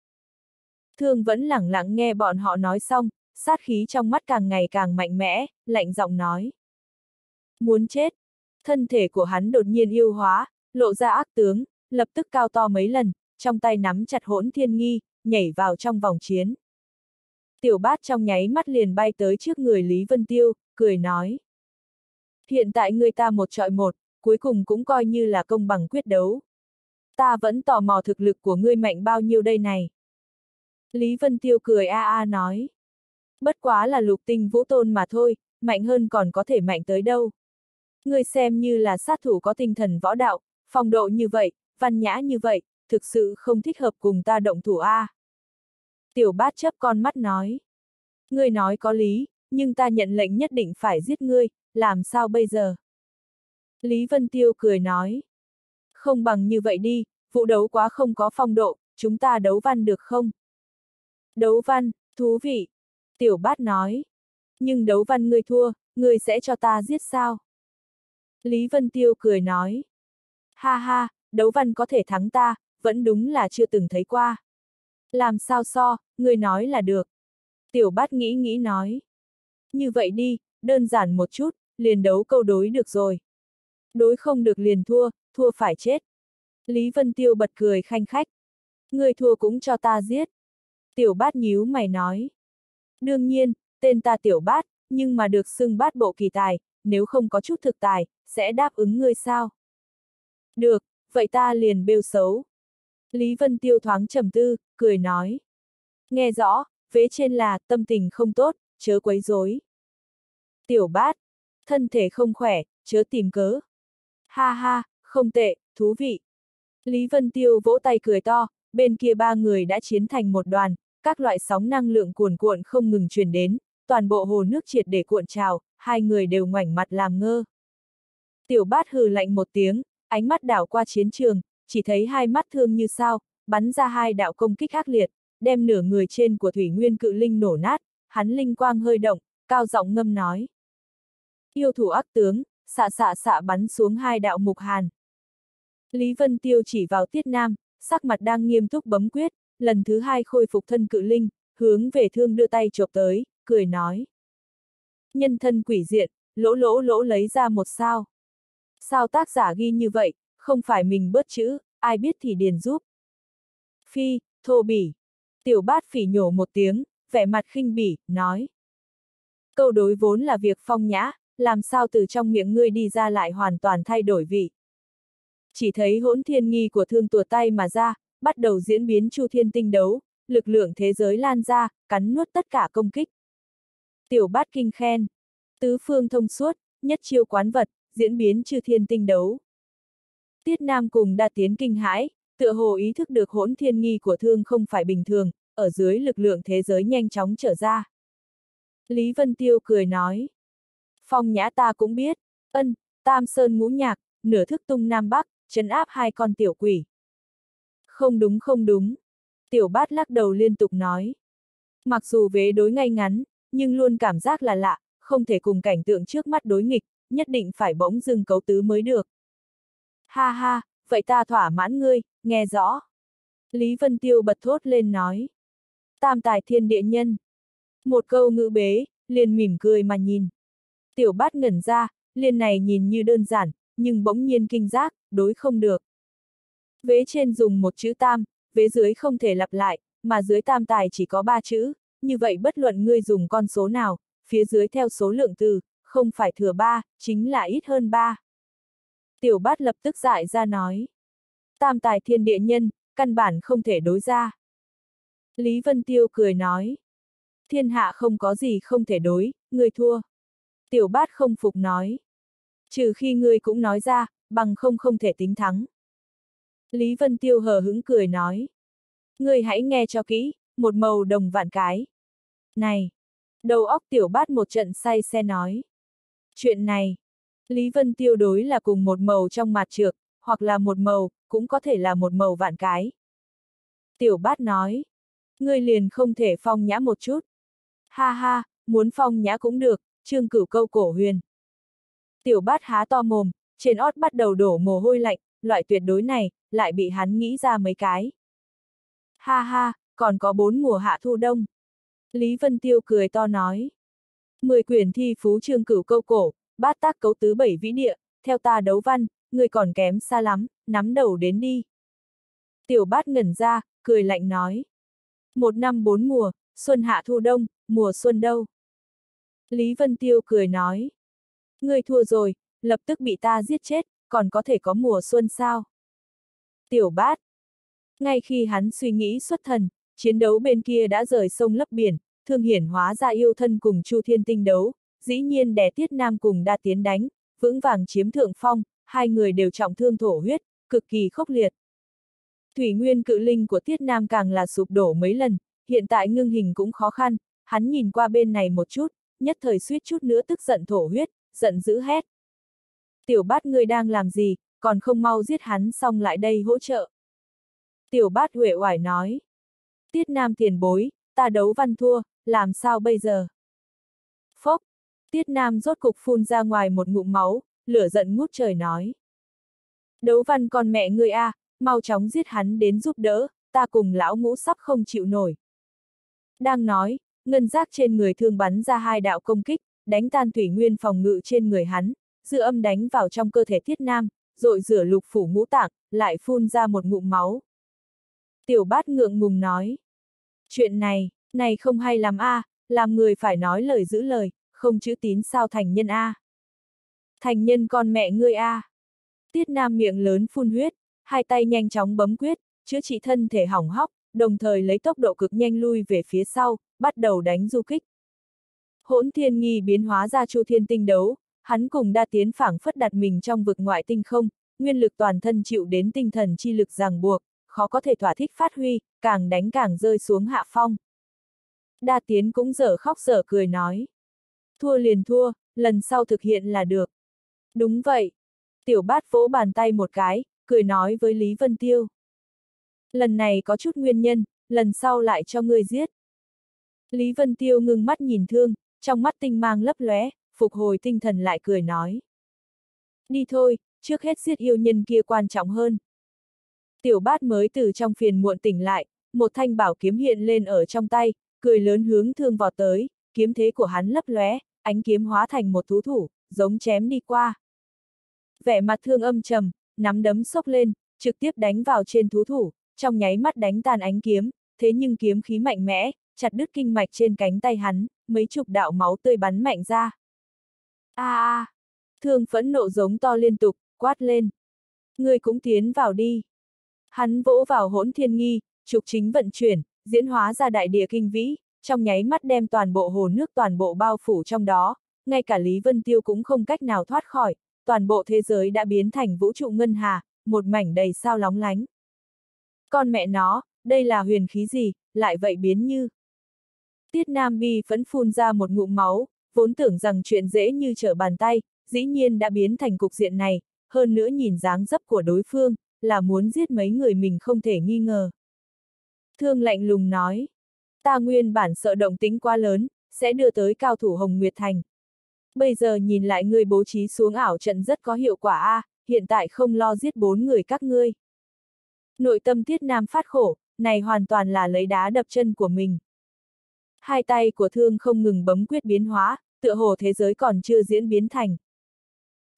A: Thương vẫn lẳng lặng nghe bọn họ nói xong, sát khí trong mắt càng ngày càng mạnh mẽ, lạnh giọng nói. Muốn chết. Thân thể của hắn đột nhiên yêu hóa, lộ ra ác tướng, lập tức cao to mấy lần, trong tay nắm chặt hỗn thiên nghi, nhảy vào trong vòng chiến. Tiểu bát trong nháy mắt liền bay tới trước người Lý Vân Tiêu, cười nói. Hiện tại người ta một trọi một, cuối cùng cũng coi như là công bằng quyết đấu. Ta vẫn tò mò thực lực của ngươi mạnh bao nhiêu đây này. Lý Vân Tiêu cười a a nói. Bất quá là lục tinh vũ tôn mà thôi, mạnh hơn còn có thể mạnh tới đâu. Ngươi xem như là sát thủ có tinh thần võ đạo, phong độ như vậy, văn nhã như vậy, thực sự không thích hợp cùng ta động thủ A. Tiểu bát chấp con mắt nói. Ngươi nói có lý, nhưng ta nhận lệnh nhất định phải giết ngươi, làm sao bây giờ? Lý Vân Tiêu cười nói. Không bằng như vậy đi, vụ đấu quá không có phong độ, chúng ta đấu văn được không? Đấu văn, thú vị. Tiểu bát nói. Nhưng đấu văn ngươi thua, ngươi sẽ cho ta giết sao? Lý Vân Tiêu cười nói. Ha ha, đấu văn có thể thắng ta, vẫn đúng là chưa từng thấy qua. Làm sao so, ngươi nói là được. Tiểu bát nghĩ nghĩ nói. Như vậy đi, đơn giản một chút, liền đấu câu đối được rồi. Đối không được liền thua, thua phải chết. Lý Vân Tiêu bật cười khanh khách. Người thua cũng cho ta giết. Tiểu bát nhíu mày nói. Đương nhiên, tên ta tiểu bát, nhưng mà được xưng bát bộ kỳ tài, nếu không có chút thực tài, sẽ đáp ứng ngươi sao? Được, vậy ta liền bêu xấu. Lý Vân Tiêu thoáng trầm tư, cười nói. Nghe rõ, vế trên là tâm tình không tốt, chớ quấy rối. Tiểu bát, thân thể không khỏe, chớ tìm cớ. Ha ha, không tệ, thú vị. Lý Vân Tiêu vỗ tay cười to, bên kia ba người đã chiến thành một đoàn, các loại sóng năng lượng cuồn cuộn không ngừng truyền đến, toàn bộ hồ nước triệt để cuộn trào, hai người đều ngoảnh mặt làm ngơ. Tiểu bát hừ lạnh một tiếng, ánh mắt đảo qua chiến trường, chỉ thấy hai mắt thương như sao, bắn ra hai đạo công kích ác liệt, đem nửa người trên của thủy nguyên cự linh nổ nát, hắn linh quang hơi động, cao giọng ngâm nói. Yêu thủ ác tướng, xạ xạ xạ bắn xuống hai đạo mục hàn. Lý Vân Tiêu chỉ vào Tiết Nam, sắc mặt đang nghiêm túc bấm quyết, lần thứ hai khôi phục thân cự linh, hướng về thương đưa tay chộp tới, cười nói. Nhân thân quỷ diện, lỗ lỗ lỗ lấy ra một sao. Sao tác giả ghi như vậy, không phải mình bớt chữ, ai biết thì điền giúp. Phi, thô bỉ. Tiểu bát phỉ nhổ một tiếng, vẻ mặt khinh bỉ, nói. Câu đối vốn là việc phong nhã, làm sao từ trong miệng ngươi đi ra lại hoàn toàn thay đổi vị. Chỉ thấy hỗn thiên nghi của thương tuột tay mà ra, bắt đầu diễn biến chu thiên tinh đấu, lực lượng thế giới lan ra, cắn nuốt tất cả công kích. Tiểu bát kinh khen. Tứ phương thông suốt, nhất chiêu quán vật, diễn biến chư thiên tinh đấu. Tiết Nam cùng đa tiến kinh hãi, tựa hồ ý thức được hỗn thiên nghi của thương không phải bình thường, ở dưới lực lượng thế giới nhanh chóng trở ra. Lý Vân Tiêu cười nói. Phong nhã ta cũng biết, ân, tam sơn ngũ nhạc, nửa thức tung nam bắc, chấn áp hai con tiểu quỷ. Không đúng không đúng. Tiểu bát lắc đầu liên tục nói. Mặc dù vế đối ngay ngắn, nhưng luôn cảm giác là lạ, không thể cùng cảnh tượng trước mắt đối nghịch, nhất định phải bỗng dưng cấu tứ mới được. Ha ha, vậy ta thỏa mãn ngươi, nghe rõ. Lý Vân Tiêu bật thốt lên nói. Tam tài thiên địa nhân. Một câu ngữ bế, liền mỉm cười mà nhìn. Tiểu bát ngẩn ra, liền này nhìn như đơn giản, nhưng bỗng nhiên kinh giác, đối không được. Vế trên dùng một chữ tam, vế dưới không thể lặp lại, mà dưới tam tài chỉ có ba chữ, như vậy bất luận ngươi dùng con số nào, phía dưới theo số lượng từ, không phải thừa ba, chính là ít hơn ba. Tiểu bát lập tức dại ra nói. Tam tài thiên địa nhân, căn bản không thể đối ra. Lý Vân Tiêu cười nói. Thiên hạ không có gì không thể đối, người thua. Tiểu bát không phục nói. Trừ khi ngươi cũng nói ra, bằng không không thể tính thắng. Lý Vân Tiêu hờ hững cười nói. Ngươi hãy nghe cho kỹ, một màu đồng vạn cái. Này! Đầu óc tiểu bát một trận say xe nói. Chuyện này, Lý Vân Tiêu đối là cùng một màu trong mặt trược, hoặc là một màu, cũng có thể là một màu vạn cái. Tiểu bát nói, ngươi liền không thể phong nhã một chút. Ha ha, muốn phong nhã cũng được, trương cửu câu cổ huyền. Tiểu bát há to mồm, trên ót bắt đầu đổ mồ hôi lạnh, loại tuyệt đối này, lại bị hắn nghĩ ra mấy cái. Ha ha, còn có bốn mùa hạ thu đông. Lý Vân Tiêu cười to nói. Mười quyển thi phú trương cửu câu cổ, bát tác cấu tứ bảy vĩ địa, theo ta đấu văn, người còn kém xa lắm, nắm đầu đến đi. Tiểu bát ngẩn ra, cười lạnh nói. Một năm bốn mùa, xuân hạ thu đông, mùa xuân đâu? Lý Vân Tiêu cười nói. Người thua rồi, lập tức bị ta giết chết, còn có thể có mùa xuân sao? Tiểu bát. Ngay khi hắn suy nghĩ xuất thần, chiến đấu bên kia đã rời sông lấp biển, thương hiển hóa ra yêu thân cùng Chu Thiên Tinh đấu, dĩ nhiên đè Tiết Nam cùng đa tiến đánh, vững vàng chiếm thượng phong, hai người đều trọng thương thổ huyết, cực kỳ khốc liệt. Thủy nguyên cự linh của Tiết Nam càng là sụp đổ mấy lần, hiện tại ngưng hình cũng khó khăn, hắn nhìn qua bên này một chút, nhất thời suýt chút nữa tức giận thổ huyết, giận dữ hét. Tiểu bát ngươi đang làm gì, còn không mau giết hắn xong lại đây hỗ trợ. Tiểu bát huệ oải nói. Tiết Nam tiền bối, ta đấu văn thua, làm sao bây giờ? Phốc! Tiết Nam rốt cục phun ra ngoài một ngụm máu, lửa giận ngút trời nói. Đấu văn con mẹ ngươi a, à, mau chóng giết hắn đến giúp đỡ, ta cùng lão ngũ sắp không chịu nổi. Đang nói, ngân giác trên người thương bắn ra hai đạo công kích, đánh tan thủy nguyên phòng ngự trên người hắn, dư âm đánh vào trong cơ thể Tiết Nam, rồi rửa lục phủ ngũ tạng, lại phun ra một ngụm máu. Tiểu bát ngượng ngùng nói. Chuyện này, này không hay làm a, à, làm người phải nói lời giữ lời, không chữ tín sao thành nhân a. À. Thành nhân con mẹ ngươi a. À. Tiết Nam miệng lớn phun huyết, hai tay nhanh chóng bấm quyết, chữa trị thân thể hỏng hóc, đồng thời lấy tốc độ cực nhanh lui về phía sau, bắt đầu đánh du kích. Hỗn thiên nghi biến hóa ra chu thiên tinh đấu, hắn cùng đa tiến phảng phất đặt mình trong vực ngoại tinh không, nguyên lực toàn thân chịu đến tinh thần chi lực ràng buộc, khó có thể thỏa thích phát huy, càng đánh càng rơi xuống hạ phong. Đa tiến cũng dở khóc dở cười nói. Thua liền thua, lần sau thực hiện là được. Đúng vậy. Tiểu bát vỗ bàn tay một cái, cười nói với Lý Vân Tiêu. Lần này có chút nguyên nhân, lần sau lại cho ngươi giết. Lý Vân Tiêu ngưng mắt nhìn thương, trong mắt tinh mang lấp lóe, phục hồi tinh thần lại cười nói. Đi thôi, trước hết giết yêu nhân kia quan trọng hơn. Tiểu bát mới từ trong phiền muộn tỉnh lại, một thanh bảo kiếm hiện lên ở trong tay, cười lớn hướng thương vọt tới, kiếm thế của hắn lấp lóe, ánh kiếm hóa thành một thú thủ, giống chém đi qua. Vẻ mặt thương âm trầm, nắm đấm sốc lên, trực tiếp đánh vào trên thú thủ, trong nháy mắt đánh tan ánh kiếm, thế nhưng kiếm khí mạnh mẽ, chặt đứt kinh mạch trên cánh tay hắn, mấy chục đạo máu tươi bắn mạnh ra. A à, a! Thương phẫn nộ giống to liên tục, quát lên. Người cũng tiến vào đi. Hắn vỗ vào hỗn thiên nghi, trục chính vận chuyển, diễn hóa ra đại địa kinh vĩ, trong nháy mắt đem toàn bộ hồ nước toàn bộ bao phủ trong đó, ngay cả Lý Vân Tiêu cũng không cách nào thoát khỏi, toàn bộ thế giới đã biến thành vũ trụ ngân hà, một mảnh đầy sao lóng lánh. Con mẹ nó, đây là huyền khí gì, lại vậy biến như. Tiết Nam Bi phẫn phun ra một ngụm máu, vốn tưởng rằng chuyện dễ như trở bàn tay, dĩ nhiên đã biến thành cục diện này, hơn nữa nhìn dáng dấp của đối phương, là muốn giết mấy người mình không thể nghi ngờ. Thương lạnh lùng nói, ta nguyên bản sợ động tính quá lớn, sẽ đưa tới cao thủ Hồng Nguyệt Thành. Bây giờ nhìn lại người bố trí xuống ảo trận rất có hiệu quả a, hiện tại không lo giết bốn người các ngươi. Nội tâm Tiết Nam phát khổ, này hoàn toàn là lấy đá đập chân của mình. Hai tay của thương không ngừng bấm quyết biến hóa, tựa hồ thế giới còn chưa diễn biến thành.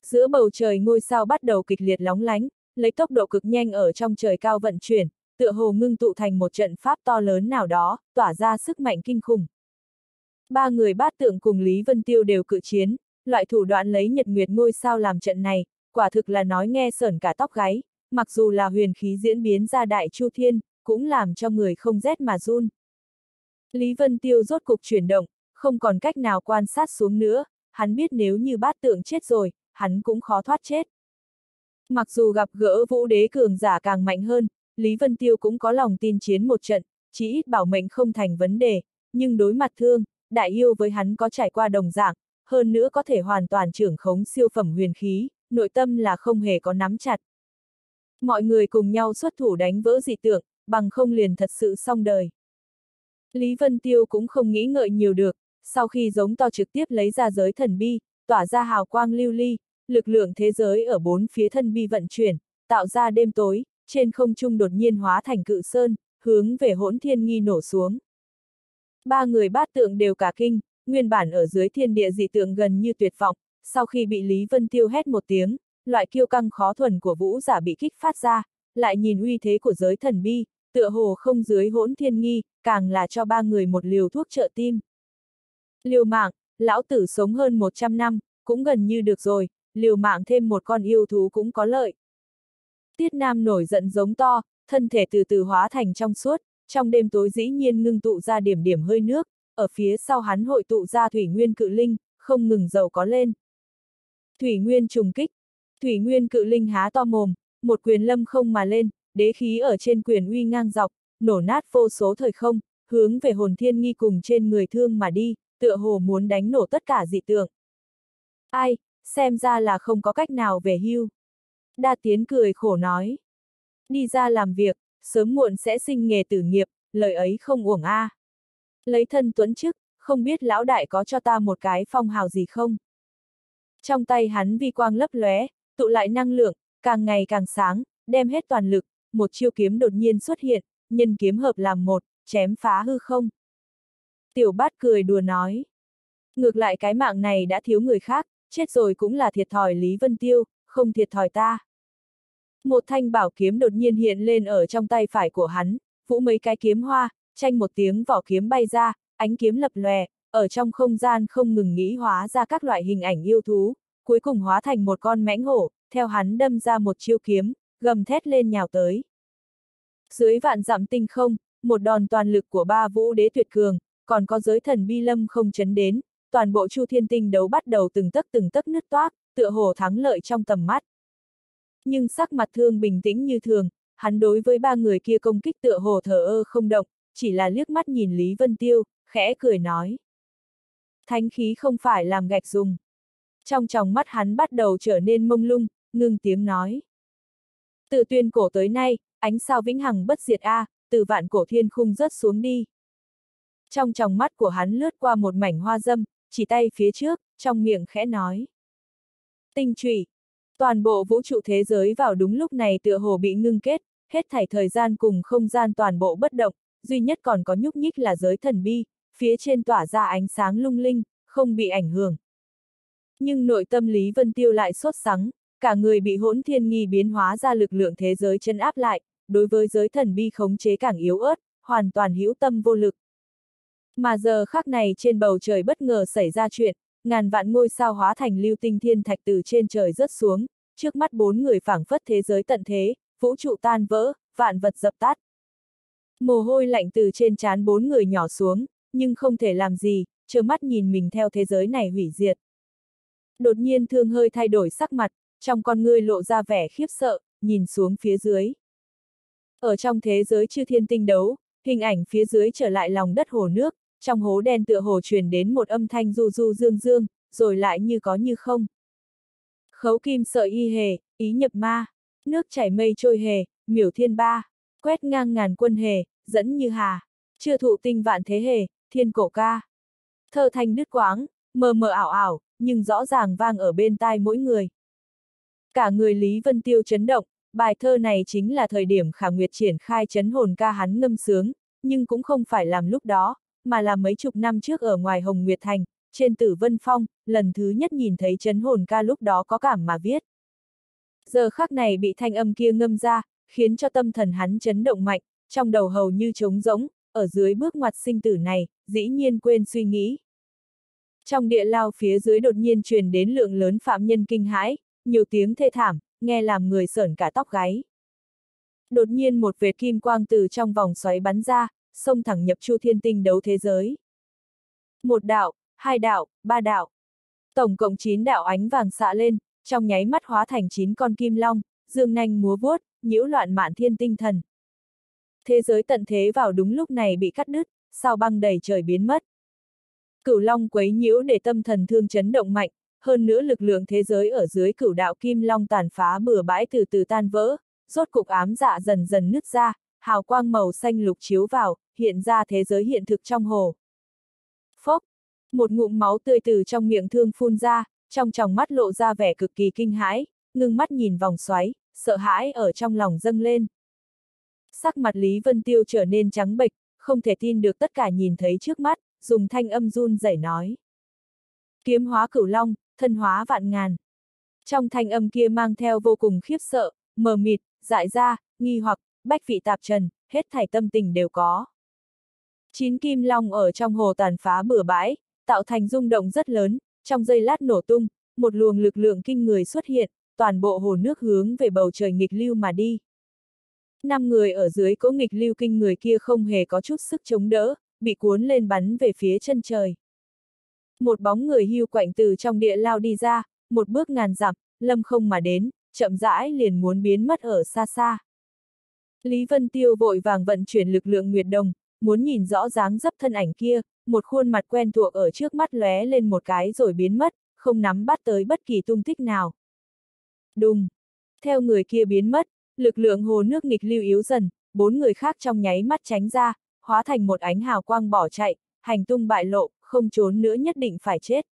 A: Giữa bầu trời ngôi sao bắt đầu kịch liệt lóng lánh, lấy tốc độ cực nhanh ở trong trời cao vận chuyển, tựa hồ ngưng tụ thành một trận pháp to lớn nào đó, tỏa ra sức mạnh kinh khủng. Ba người bát tượng cùng Lý Vân Tiêu đều cự chiến, loại thủ đoạn lấy nhật nguyệt ngôi sao làm trận này, quả thực là nói nghe sởn cả tóc gáy, mặc dù là huyền khí diễn biến ra đại chu thiên, cũng làm cho người không rét mà run. Lý Vân Tiêu rốt cục chuyển động, không còn cách nào quan sát xuống nữa, hắn biết nếu như bát tượng chết rồi, hắn cũng khó thoát chết. Mặc dù gặp gỡ vũ đế cường giả càng mạnh hơn, Lý Vân Tiêu cũng có lòng tin chiến một trận, chỉ ít bảo mệnh không thành vấn đề, nhưng đối mặt thương, đại yêu với hắn có trải qua đồng dạng, hơn nữa có thể hoàn toàn trưởng khống siêu phẩm huyền khí, nội tâm là không hề có nắm chặt. Mọi người cùng nhau xuất thủ đánh vỡ dị tượng, bằng không liền thật sự xong đời. Lý Vân Tiêu cũng không nghĩ ngợi nhiều được, sau khi giống to trực tiếp lấy ra giới thần bi, tỏa ra hào quang lưu ly, lực lượng thế giới ở bốn phía thân bi vận chuyển, tạo ra đêm tối, trên không trung đột nhiên hóa thành cự sơn, hướng về hỗn thiên nghi nổ xuống. Ba người bát tượng đều cả kinh, nguyên bản ở dưới thiên địa dị tượng gần như tuyệt vọng, sau khi bị Lý Vân Tiêu hét một tiếng, loại kiêu căng khó thuần của vũ giả bị kích phát ra, lại nhìn uy thế của giới thần bi, tựa hồ không dưới hỗn thiên nghi, càng là cho ba người một liều thuốc trợ tim. Liều mạng, lão tử sống hơn 100 năm, cũng gần như được rồi, liều mạng thêm một con yêu thú cũng có lợi. Tiết Nam nổi giận giống to, thân thể từ từ hóa thành trong suốt, trong đêm tối dĩ nhiên ngưng tụ ra điểm điểm hơi nước, ở phía sau hắn hội tụ ra thủy nguyên cự linh, không ngừng giàu có lên. Thủy nguyên trùng kích, thủy nguyên cự linh há to mồm, một quyền lâm không mà lên, đế khí ở trên quyền uy ngang dọc, nổ nát vô số thời không, hướng về hồn thiên nghi cùng trên người thương mà đi, tựa hồ muốn đánh nổ tất cả dị tượng. Ai, xem ra là không có cách nào về hưu. Đa tiến cười khổ nói. Đi ra làm việc, sớm muộn sẽ sinh nghề tử nghiệp, lời ấy không uổng a. À. Lấy thân tuấn chức, không biết lão đại có cho ta một cái phong hào gì không? Trong tay hắn vi quang lấp lóe, tụ lại năng lượng, càng ngày càng sáng, đem hết toàn lực, một chiêu kiếm đột nhiên xuất hiện, nhân kiếm hợp làm một, chém phá hư không. Tiểu bát cười đùa nói. Ngược lại cái mạng này đã thiếu người khác, chết rồi cũng là thiệt thòi Lý Vân Tiêu, không thiệt thòi ta. Một thanh bảo kiếm đột nhiên hiện lên ở trong tay phải của hắn, vũ mấy cái kiếm hoa, tranh một tiếng vỏ kiếm bay ra, ánh kiếm lập lòe, ở trong không gian không ngừng nghĩ hóa ra các loại hình ảnh yêu thú, cuối cùng hóa thành một con mãnh hổ, theo hắn đâm ra một chiêu kiếm, gầm thét lên nhào tới. Dưới vạn dặm tinh không, một đòn toàn lực của ba vũ đế tuyệt cường, còn có giới thần bi lâm không chấn đến, toàn bộ chu thiên tinh đấu bắt đầu từng tấc từng tấc nứt toác, tựa hồ thắng lợi trong tầm mắt. Nhưng sắc mặt thương bình tĩnh như thường, hắn đối với ba người kia công kích tựa hồ thờ ơ không động, chỉ là liếc mắt nhìn Lý Vân Tiêu, khẽ cười nói. Thánh khí không phải làm gạch dùng. Trong tròng mắt hắn bắt đầu trở nên mông lung, ngưng tiếng nói. Từ tuyên cổ tới nay, ánh sao vĩnh hằng bất diệt A, từ vạn cổ thiên khung rớt xuống đi. Trong tròng mắt của hắn lướt qua một mảnh hoa dâm, chỉ tay phía trước, trong miệng khẽ nói. Tinh trụy. Toàn bộ vũ trụ thế giới vào đúng lúc này tựa hồ bị ngưng kết, hết thảy thời gian cùng không gian toàn bộ bất động, duy nhất còn có nhúc nhích là giới thần bi, phía trên tỏa ra ánh sáng lung linh, không bị ảnh hưởng. Nhưng nội tâm Lý Vân Tiêu lại sốt sắng, cả người bị hỗn thiên nghi biến hóa ra lực lượng thế giới chân áp lại, đối với giới thần bi khống chế càng yếu ớt, hoàn toàn hữu tâm vô lực. Mà giờ khắc này trên bầu trời bất ngờ xảy ra chuyện, ngàn vạn ngôi sao hóa thành lưu tinh thiên thạch từ trên trời rớt xuống, trước mắt bốn người phảng phất thế giới tận thế, vũ trụ tan vỡ, vạn vật dập tắt. Mồ hôi lạnh từ trên trán bốn người nhỏ xuống, nhưng không thể làm gì, trơ mắt nhìn mình theo thế giới này hủy diệt. Đột nhiên thương hơi thay đổi sắc mặt, trong con ngươi lộ ra vẻ khiếp sợ, nhìn xuống phía dưới. Ở trong thế giới chư thiên tinh đấu, hình ảnh phía dưới trở lại lòng đất hồ nước, trong hố đen tựa hồ truyền đến một âm thanh du du dương dương, rồi lại như có như không. Khấu kim sợi y hề, ý nhập ma, nước chảy mây trôi hề, miểu thiên ba, quét ngang ngàn quân hề, dẫn như hà, chưa thụ tinh vạn thế hề, thiên cổ ca. Thơ thanh đứt quáng, mờ mờ ảo ảo, nhưng rõ ràng vang ở bên tai mỗi người. Cả người Lý Vân Tiêu chấn động, bài thơ này chính là thời điểm Khả Nguyệt triển khai chấn hồn ca hắn ngâm sướng, nhưng cũng không phải làm lúc đó, mà là mấy chục năm trước ở ngoài Hồng Nguyệt Thành, trên tử Vân Phong, lần thứ nhất nhìn thấy chấn hồn ca lúc đó có cảm mà viết. Giờ khắc này bị thanh âm kia ngâm ra, khiến cho tâm thần hắn chấn động mạnh, trong đầu hầu như trống rỗng, ở dưới bước ngoặt sinh tử này, dĩ nhiên quên suy nghĩ. Trong địa lao phía dưới đột nhiên truyền đến lượng lớn phạm nhân kinh hãi, nhiều tiếng thê thảm, nghe làm người sởn cả tóc gáy. Đột nhiên một vệt kim quang từ trong vòng xoáy bắn ra, xông thẳng nhập chu thiên tinh đấu thế giới. Một đạo, hai đạo, ba đạo. Tổng cộng chín đạo ánh vàng xạ lên, trong nháy mắt hóa thành chín con kim long, dương nanh múa vuốt, nhiễu loạn mạn thiên tinh thần. Thế giới tận thế vào đúng lúc này bị cắt đứt, sao băng đầy trời biến mất. Cửu long quấy nhiễu để tâm thần thương chấn động mạnh, hơn nữa lực lượng thế giới ở dưới cửu đạo kim long tàn phá bừa bãi từ từ tan vỡ, rốt cục ám dạ dần dần nứt ra, hào quang màu xanh lục chiếu vào, hiện ra thế giới hiện thực trong hồ. Phốc! Một ngụm máu tươi từ trong miệng thương phun ra, trong tròng mắt lộ ra vẻ cực kỳ kinh hãi, ngưng mắt nhìn vòng xoáy, sợ hãi ở trong lòng dâng lên. Sắc mặt Lý Vân Tiêu trở nên trắng bệch, không thể tin được tất cả nhìn thấy trước mắt, dùng thanh âm run rẩy nói. Kiếm hóa cửu long, thân hóa vạn ngàn. Trong thanh âm kia mang theo vô cùng khiếp sợ, mờ mịt, dại ra, nghi hoặc, bách vị tạp trần, hết thảy tâm tình đều có. Chín kim long ở trong hồ tàn phá bừa bãi, tạo thành rung động rất lớn, trong giây lát nổ tung, một luồng lực lượng kinh người xuất hiện, toàn bộ hồ nước hướng về bầu trời nghịch lưu mà đi. Năm người ở dưới cỗ nghịch lưu kinh người kia không hề có chút sức chống đỡ, bị cuốn lên bắn về phía chân trời. Một bóng người hưu quạnh từ trong địa lao đi ra, một bước ngàn dặm, lâm không mà đến, chậm rãi liền muốn biến mất ở xa xa. Lý Vân Tiêu vội vàng vận chuyển lực lượng Nguyệt Đồng, muốn nhìn rõ dáng dấp thân ảnh kia, một khuôn mặt quen thuộc ở trước mắt lóe lên một cái rồi biến mất, không nắm bắt tới bất kỳ tung tích nào. Đùng! Theo người kia biến mất, lực lượng hồ nước nghịch lưu yếu dần, bốn người khác trong nháy mắt tránh ra, hóa thành một ánh hào quang bỏ chạy, hành tung bại lộ, không trốn nữa nhất định phải chết.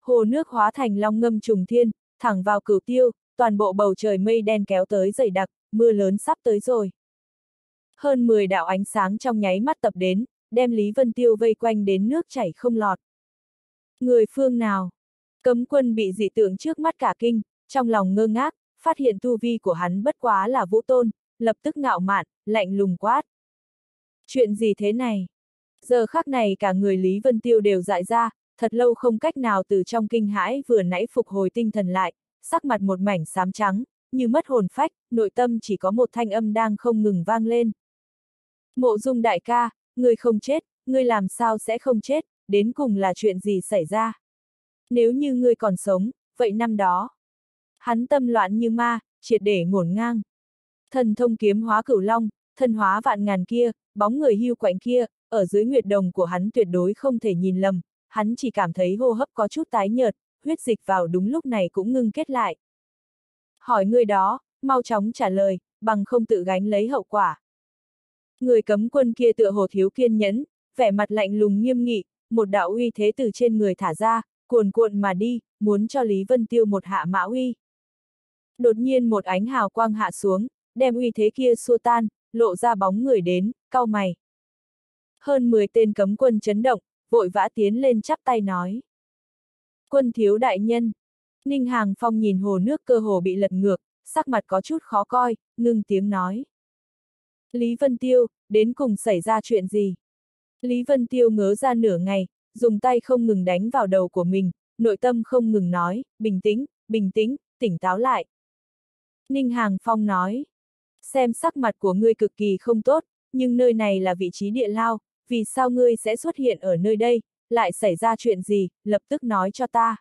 A: Hồ nước hóa thành long ngâm trùng thiên, thẳng vào cửu tiêu, toàn bộ bầu trời mây đen kéo tới dày đặc, mưa lớn sắp tới rồi. Hơn 10 đạo ánh sáng trong nháy mắt tập đến, đem Lý Vân Tiêu vây quanh đến nước chảy không lọt. Người phương nào? Cấm quân bị dị tượng trước mắt cả kinh, trong lòng ngơ ngác, phát hiện tu vi của hắn bất quá là vũ tôn, lập tức ngạo mạn, lạnh lùng quát. Chuyện gì thế này? Giờ khắc này cả người Lý Vân Tiêu đều dại ra, thật lâu không cách nào từ trong kinh hãi vừa nãy phục hồi tinh thần lại, sắc mặt một mảnh xám trắng, như mất hồn phách, nội tâm chỉ có một thanh âm đang không ngừng vang lên. Mộ dung đại ca, ngươi không chết, ngươi làm sao sẽ không chết, đến cùng là chuyện gì xảy ra? Nếu như ngươi còn sống, vậy năm đó. Hắn tâm loạn như ma, triệt để ngổn ngang. Thần thông kiếm hóa cửu long, thân hóa vạn ngàn kia, bóng người hưu quạnh kia, ở dưới nguyệt đồng của hắn tuyệt đối không thể nhìn lầm, hắn chỉ cảm thấy hô hấp có chút tái nhợt, huyết dịch vào đúng lúc này cũng ngưng kết lại. Hỏi người đó, mau chóng trả lời, bằng không tự gánh lấy hậu quả. Người cấm quân kia tựa hồ thiếu kiên nhẫn, vẻ mặt lạnh lùng nghiêm nghị, một đạo uy thế từ trên người thả ra, cuồn cuộn mà đi, muốn cho Lý Vân Tiêu một hạ mã uy. Đột nhiên một ánh hào quang hạ xuống, đem uy thế kia xua tan, lộ ra bóng người đến, cau mày. Hơn 10 tên cấm quân chấn động, vội vã tiến lên chắp tay nói. Quân thiếu đại nhân. Ninh Hàng Phong nhìn hồ nước cơ hồ bị lật ngược, sắc mặt có chút khó coi, ngưng tiếng nói. Lý Vân Tiêu, đến cùng xảy ra chuyện gì? Lý Vân Tiêu ngớ ra nửa ngày, dùng tay không ngừng đánh vào đầu của mình, nội tâm không ngừng nói, bình tĩnh, bình tĩnh, tỉnh táo lại. Ninh Hàng Phong nói, xem sắc mặt của ngươi cực kỳ không tốt, nhưng nơi này là vị trí địa lao, vì sao ngươi sẽ xuất hiện ở nơi đây, lại xảy ra chuyện gì, lập tức nói cho ta.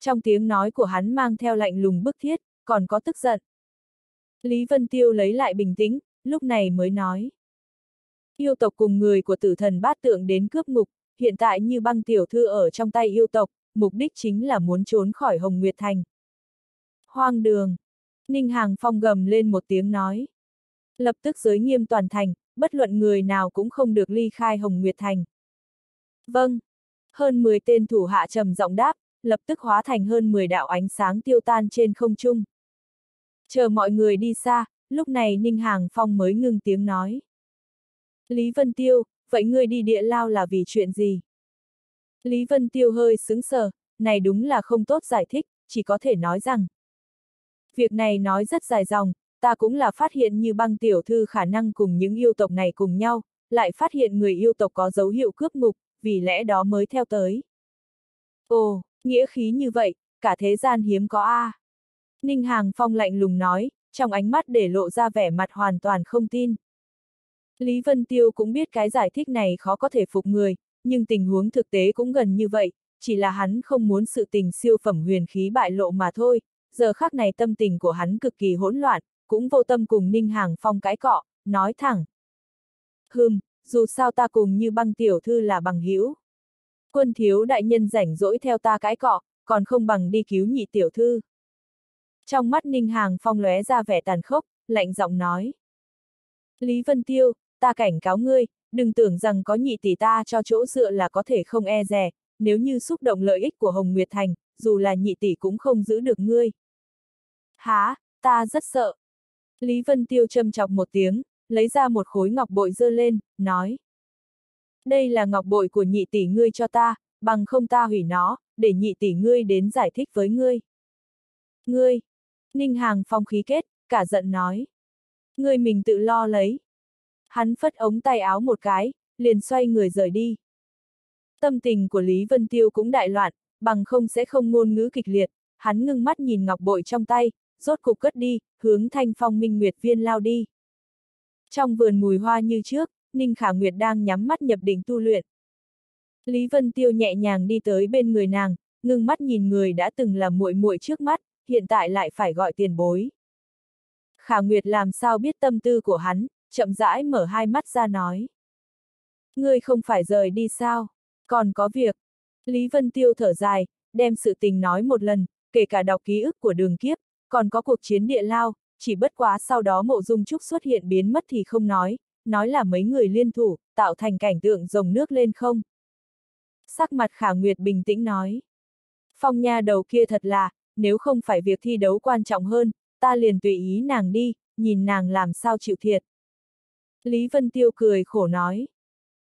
A: Trong tiếng nói của hắn mang theo lạnh lùng bức thiết, còn có tức giận. Lý Vân Tiêu lấy lại bình tĩnh, lúc này mới nói. Yêu tộc cùng người của tử thần bát tượng đến cướp ngục, hiện tại như băng tiểu thư ở trong tay yêu tộc, mục đích chính là muốn trốn khỏi Hồng Nguyệt Thành. Hoang đường! Ninh Hàng Phong gầm lên một tiếng nói. Lập tức giới nghiêm toàn thành, bất luận người nào cũng không được ly khai Hồng Nguyệt Thành. Vâng. Hơn 10 tên thủ hạ trầm giọng đáp, lập tức hóa thành hơn 10 đạo ánh sáng tiêu tan trên không trung. Chờ mọi người đi xa, lúc này Ninh Hàng Phong mới ngưng tiếng nói. Lý Vân Tiêu, vậy ngươi đi địa lao là vì chuyện gì? Lý Vân Tiêu hơi sững sờ, này đúng là không tốt giải thích, chỉ có thể nói rằng. Việc này nói rất dài dòng, ta cũng là phát hiện như băng tiểu thư khả năng cùng những yêu tộc này cùng nhau, lại phát hiện người yêu tộc có dấu hiệu cướp ngục, vì lẽ đó mới theo tới. Ồ, nghĩa khí như vậy, cả thế gian hiếm có a. À. Ninh Hàng Phong lạnh lùng nói, trong ánh mắt để lộ ra vẻ mặt hoàn toàn không tin. Lý Vân Tiêu cũng biết cái giải thích này khó có thể phục người, nhưng tình huống thực tế cũng gần như vậy, chỉ là hắn không muốn sự tình siêu phẩm huyền khí bại lộ mà thôi, giờ khắc này tâm tình của hắn cực kỳ hỗn loạn, cũng vô tâm cùng Ninh Hàng Phong cái cọ, nói thẳng. Hừm, dù sao ta cùng như băng tiểu thư là bằng hữu. Quân thiếu đại nhân rảnh rỗi theo ta cái cọ, còn không bằng đi cứu nhị tiểu thư. Trong mắt Ninh Hàng Phong lóe ra vẻ tàn khốc, lạnh giọng nói. Lý Vân Tiêu, ta cảnh cáo ngươi, đừng tưởng rằng có nhị tỷ ta cho chỗ dựa là có thể không e rè, nếu như xúc động lợi ích của Hồng Nguyệt Thành, dù là nhị tỷ cũng không giữ được ngươi. Há, ta rất sợ. Lý Vân Tiêu châm chọc một tiếng, lấy ra một khối ngọc bội dơ lên, nói. Đây là ngọc bội của nhị tỷ ngươi cho ta, bằng không ta hủy nó, để nhị tỷ ngươi đến giải thích với ngươi. Ngươi! Ninh Hàng phong khí kết, cả giận nói. Ngươi mình tự lo lấy. Hắn phất ống tay áo một cái, liền xoay người rời đi. Tâm tình của Lý Vân Tiêu cũng đại loạn, bằng không sẽ không ngôn ngữ kịch liệt, hắn ngưng mắt nhìn ngọc bội trong tay, rốt cục cất đi, hướng thanh phong minh nguyệt viên lao đi. Trong vườn mùi hoa như trước, Ninh Khả Nguyệt đang nhắm mắt nhập định tu luyện. Lý Vân Tiêu nhẹ nhàng đi tới bên người nàng, ngưng mắt nhìn người đã từng là muội muội trước mắt, hiện tại lại phải gọi tiền bối. Khả Nguyệt làm sao biết tâm tư của hắn, chậm rãi mở hai mắt ra nói. Ngươi không phải rời đi sao, còn có việc. Lý Vân Tiêu thở dài, đem sự tình nói một lần, kể cả đọc ký ức của đường kiếp, còn có cuộc chiến địa lao, chỉ bất quá sau đó mộ dung trúc xuất hiện biến mất thì không nói, nói là mấy người liên thủ, tạo thành cảnh tượng rồng nước lên không. Sắc mặt khả nguyệt bình tĩnh nói. Phong nha đầu kia thật là, nếu không phải việc thi đấu quan trọng hơn, ta liền tùy ý nàng đi, nhìn nàng làm sao chịu thiệt. Lý Vân Tiêu cười khổ nói.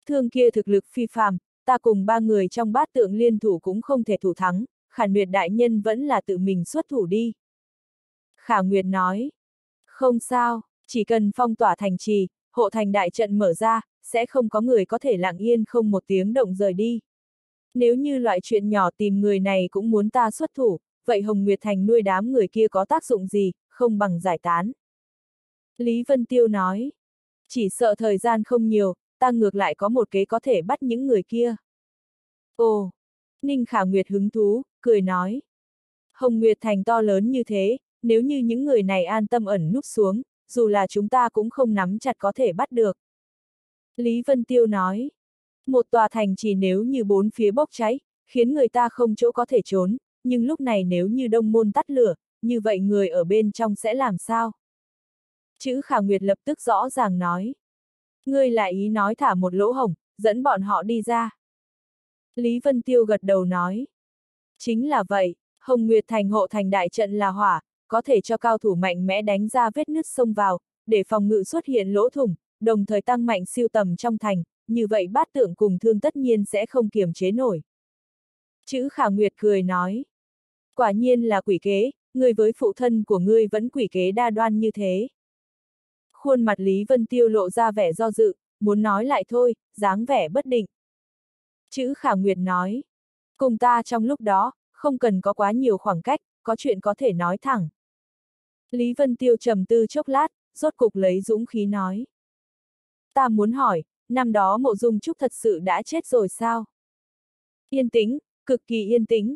A: Thương kia thực lực phi phàm, ta cùng ba người trong bát tượng liên thủ cũng không thể thủ thắng, khả nguyệt đại nhân vẫn là tự mình xuất thủ đi. Khả Nguyệt nói. Không sao, chỉ cần phong tỏa thành trì, hộ thành đại trận mở ra, sẽ không có người có thể lặng yên không một tiếng động rời đi. Nếu như loại chuyện nhỏ tìm người này cũng muốn ta xuất thủ, vậy Hồng Nguyệt Thành nuôi đám người kia có tác dụng gì, không bằng giải tán. Lý Vân Tiêu nói. Chỉ sợ thời gian không nhiều, ta ngược lại có một kế có thể bắt những người kia. Ồ! Ninh Khả Nguyệt hứng thú, cười nói. Hồng Nguyệt Thành to lớn như thế, nếu như những người này an tâm ẩn núp xuống, dù là chúng ta cũng không nắm chặt có thể bắt được. Lý Vân Tiêu nói. Một tòa thành chỉ nếu như bốn phía bốc cháy, khiến người ta không chỗ có thể trốn, nhưng lúc này nếu như đông môn tắt lửa, như vậy người ở bên trong sẽ làm sao? Chữ Khả Nguyệt lập tức rõ ràng nói. Ngươi lại ý nói thả một lỗ hổng, dẫn bọn họ đi ra. Lý Vân Tiêu gật đầu nói. Chính là vậy, Hồng Nguyệt Thành hộ thành đại trận là hỏa, có thể cho cao thủ mạnh mẽ đánh ra vết nứt sông vào, để phòng ngự xuất hiện lỗ thủng, đồng thời tăng mạnh siêu tầm trong thành, như vậy bát tượng cùng thương tất nhiên sẽ không kiềm chế nổi. Chữ Khả Nguyệt cười nói. Quả nhiên là quỷ kế, người với phụ thân của ngươi vẫn quỷ kế đa đoan như thế. Khuôn mặt Lý Vân Tiêu lộ ra vẻ do dự, muốn nói lại thôi, dáng vẻ bất định. Chữ Khả Nguyệt nói. Cùng ta trong lúc đó, không cần có quá nhiều khoảng cách, có chuyện có thể nói thẳng. Lý Vân Tiêu trầm tư chốc lát, rốt cục lấy dũng khí nói. Ta muốn hỏi, năm đó mộ dung trúc thật sự đã chết rồi sao? Yên tĩnh, cực kỳ yên tĩnh.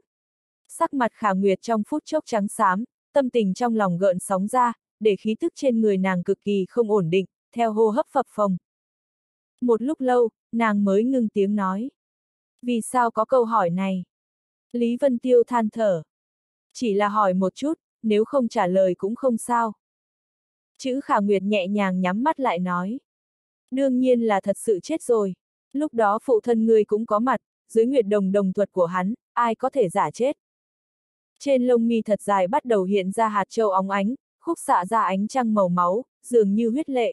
A: Sắc mặt khả nguyệt trong phút chốc trắng xám, tâm tình trong lòng gợn sóng ra, để khí tức trên người nàng cực kỳ không ổn định, theo hô hấp phập phồng. Một lúc lâu, nàng mới ngưng tiếng nói. Vì sao có câu hỏi này? Lý Vân Tiêu than thở. Chỉ là hỏi một chút, nếu không trả lời cũng không sao. Chữ khả nguyệt nhẹ nhàng nhắm mắt lại nói. Đương nhiên là thật sự chết rồi. Lúc đó phụ thân ngươi cũng có mặt, dưới nguyệt đồng đồng thuật của hắn, ai có thể giả chết. Trên lông mi thật dài bắt đầu hiện ra hạt châu óng ánh, khúc xạ ra ánh trăng màu máu, dường như huyết lệ.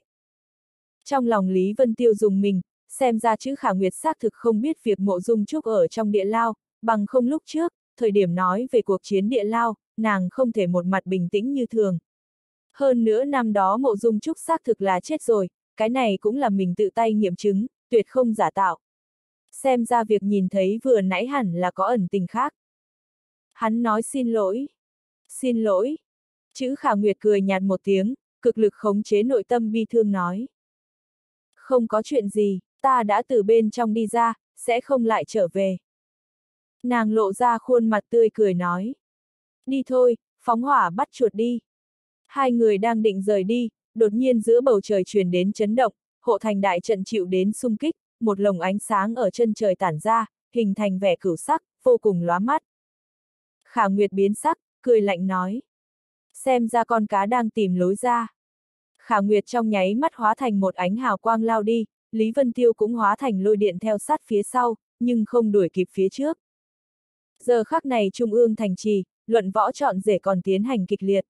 A: Trong lòng Lý Vân Tiêu dùng mình, xem ra chữ khả nguyệt xác thực không biết việc mộ dung trúc ở trong địa lao, bằng không lúc trước, thời điểm nói về cuộc chiến địa lao, nàng không thể một mặt bình tĩnh như thường. Hơn nữa năm đó mộ dung trúc xác thực là chết rồi, cái này cũng là mình tự tay nghiệm chứng, tuyệt không giả tạo. Xem ra việc nhìn thấy vừa nãy hẳn là có ẩn tình khác. Hắn nói xin lỗi. Xin lỗi. Chữ khả nguyệt cười nhạt một tiếng, cực lực khống chế nội tâm bi thương nói. Không có chuyện gì, ta đã từ bên trong đi ra, sẽ không lại trở về. Nàng lộ ra khuôn mặt tươi cười nói. Đi thôi, phóng hỏa bắt chuột đi. Hai người đang định rời đi, đột nhiên giữa bầu trời truyền đến chấn động, hộ thành đại trận chịu đến xung kích, một lồng ánh sáng ở chân trời tản ra, hình thành vẻ cửu sắc, vô cùng lóa mắt. Khả Nguyệt biến sắc, cười lạnh nói. Xem ra con cá đang tìm lối ra. Khả Nguyệt trong nháy mắt hóa thành một ánh hào quang lao đi, Lý Vân Tiêu cũng hóa thành lôi điện theo sát phía sau, nhưng không đuổi kịp phía trước. Giờ khắc này Trung ương thành trì, luận võ chọn rể còn tiến hành kịch liệt.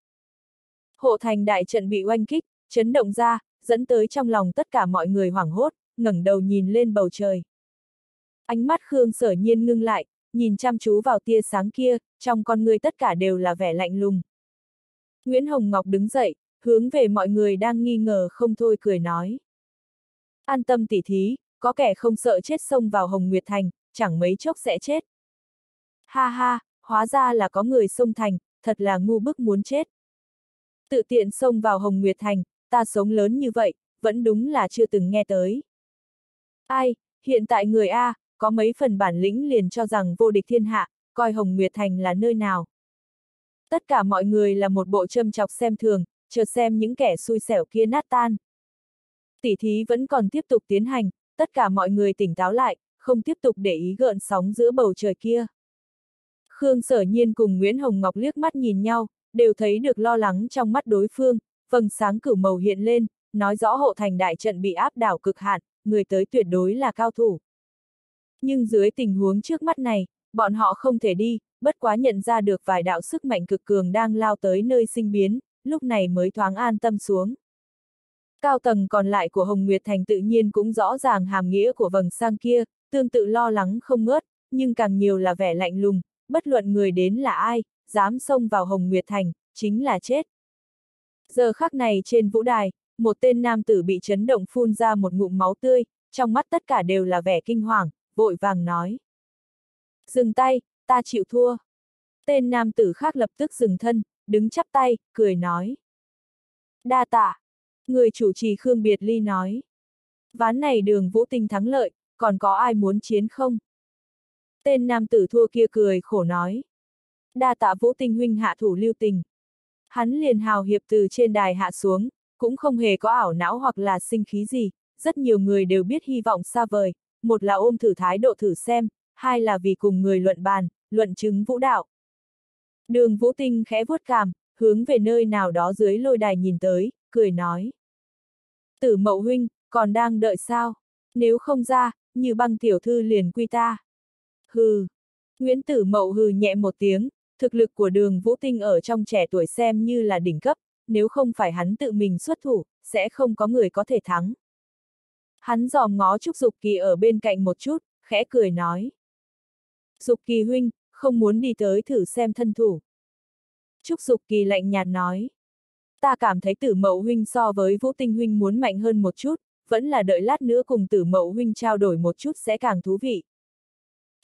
A: Hộ thành đại trận bị oanh kích, chấn động ra, dẫn tới trong lòng tất cả mọi người hoảng hốt, ngẩng đầu nhìn lên bầu trời. Ánh mắt Khương sở nhiên ngưng lại, nhìn chăm chú vào tia sáng kia, trong con người tất cả đều là vẻ lạnh lùng. Nguyễn Hồng Ngọc đứng dậy, hướng về mọi người đang nghi ngờ không thôi cười nói. An tâm tỉ thí, có kẻ không sợ chết xông vào Hồng Nguyệt Thành, chẳng mấy chốc sẽ chết. Ha ha, hóa ra là có người xông thành, thật là ngu bức muốn chết. Tự tiện xông vào Hồng Nguyệt Thành, ta sống lớn như vậy, vẫn đúng là chưa từng nghe tới. Ai, hiện tại người A, có mấy phần bản lĩnh liền cho rằng vô địch thiên hạ, coi Hồng Nguyệt Thành là nơi nào. Tất cả mọi người là một bộ châm chọc xem thường, chờ xem những kẻ xui xẻo kia nát tan. Tỷ thí vẫn còn tiếp tục tiến hành, tất cả mọi người tỉnh táo lại, không tiếp tục để ý gợn sóng giữa bầu trời kia. Khương sở nhiên cùng Nguyễn Hồng Ngọc liếc mắt nhìn nhau, đều thấy được lo lắng trong mắt đối phương, vầng sáng cửu màu hiện lên, nói rõ hộ thành đại trận bị áp đảo cực hạn, người tới tuyệt đối là cao thủ. Nhưng dưới tình huống trước mắt này, bọn họ không thể đi, bất quá nhận ra được vài đạo sức mạnh cực cường đang lao tới nơi sinh biến, lúc này mới thoáng an tâm xuống. Cao tầng còn lại của Hồng Nguyệt Thành tự nhiên cũng rõ ràng hàm nghĩa của vầng sang kia, tương tự lo lắng không ngớt, nhưng càng nhiều là vẻ lạnh lùng, bất luận người đến là ai, dám xông vào Hồng Nguyệt Thành, chính là chết. Giờ khắc này trên vũ đài, một tên nam tử bị chấn động phun ra một ngụm máu tươi, trong mắt tất cả đều là vẻ kinh hoàng, vội vàng nói. Dừng tay, ta chịu thua. Tên nam tử khác lập tức dừng thân, đứng chắp tay, cười nói. Đa tạ. Người chủ trì Khương Biệt Ly nói. Ván này đường vũ tinh thắng lợi, còn có ai muốn chiến không? Tên nam tử thua kia cười khổ nói. Đa tạ vũ tinh huynh hạ thủ lưu tình. Hắn liền hào hiệp từ trên đài hạ xuống, cũng không hề có ảo não hoặc là sinh khí gì, rất nhiều người đều biết hy vọng xa vời, một là ôm thử thái độ thử xem, hai là vì cùng người luận bàn, luận chứng vũ đạo. Đường vũ tinh khẽ vuốt cảm, hướng về nơi nào đó dưới lôi đài nhìn tới, cười nói. Tử mậu huynh, còn đang đợi sao? Nếu không ra, như băng tiểu thư liền quy ta. Hừ. Nguyễn Tử Mậu hừ nhẹ một tiếng, thực lực của đường Vũ Tinh ở trong trẻ tuổi xem như là đỉnh cấp, nếu không phải hắn tự mình xuất thủ, sẽ không có người có thể thắng. Hắn dòm ngó Trúc Dục Kỳ ở bên cạnh một chút, khẽ cười nói. Dục Kỳ huynh, không muốn đi tới thử xem thân thủ. Trúc Dục Kỳ lạnh nhạt nói. Ta cảm thấy tử mậu huynh so với Vũ Tinh huynh muốn mạnh hơn một chút, vẫn là đợi lát nữa cùng tử mậu huynh trao đổi một chút sẽ càng thú vị.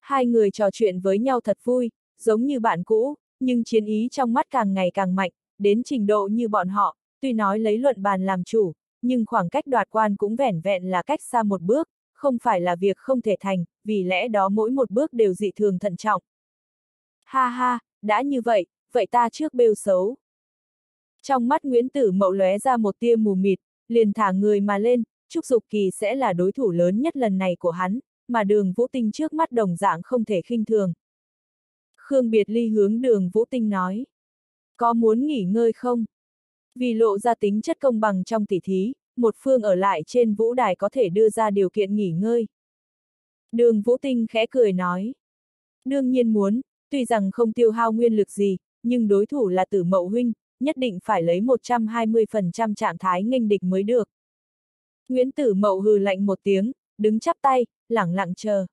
A: Hai người trò chuyện với nhau thật vui, giống như bạn cũ, nhưng chiến ý trong mắt càng ngày càng mạnh, đến trình độ như bọn họ, tuy nói lấy luận bàn làm chủ, nhưng khoảng cách đoạt quan cũng vẻn vẹn là cách xa một bước, không phải là việc không thể thành, vì lẽ đó mỗi một bước đều dị thường thận trọng. Ha ha, đã như vậy, vậy ta trước bêu xấu. Trong mắt Nguyễn Tử Mậu lóe ra một tia mù mịt, liền thả người mà lên, Trúc Dục Kỳ sẽ là đối thủ lớn nhất lần này của hắn, mà đường Vũ Tinh trước mắt đồng dạng không thể khinh thường. Khương Biệt Ly hướng đường Vũ Tinh nói. Có muốn nghỉ ngơi không? Vì lộ ra tính chất công bằng trong tỉ thí, một phương ở lại trên vũ đài có thể đưa ra điều kiện nghỉ ngơi. Đường Vũ Tinh khẽ cười nói. Đương nhiên muốn, tuy rằng không tiêu hao nguyên lực gì, nhưng đối thủ là tử mậu huynh, nhất định phải lấy 120% trạng thái nghênh địch mới được. Nguyễn Tử Mậu hừ lạnh một tiếng, đứng chắp tay, lẳng lặng chờ.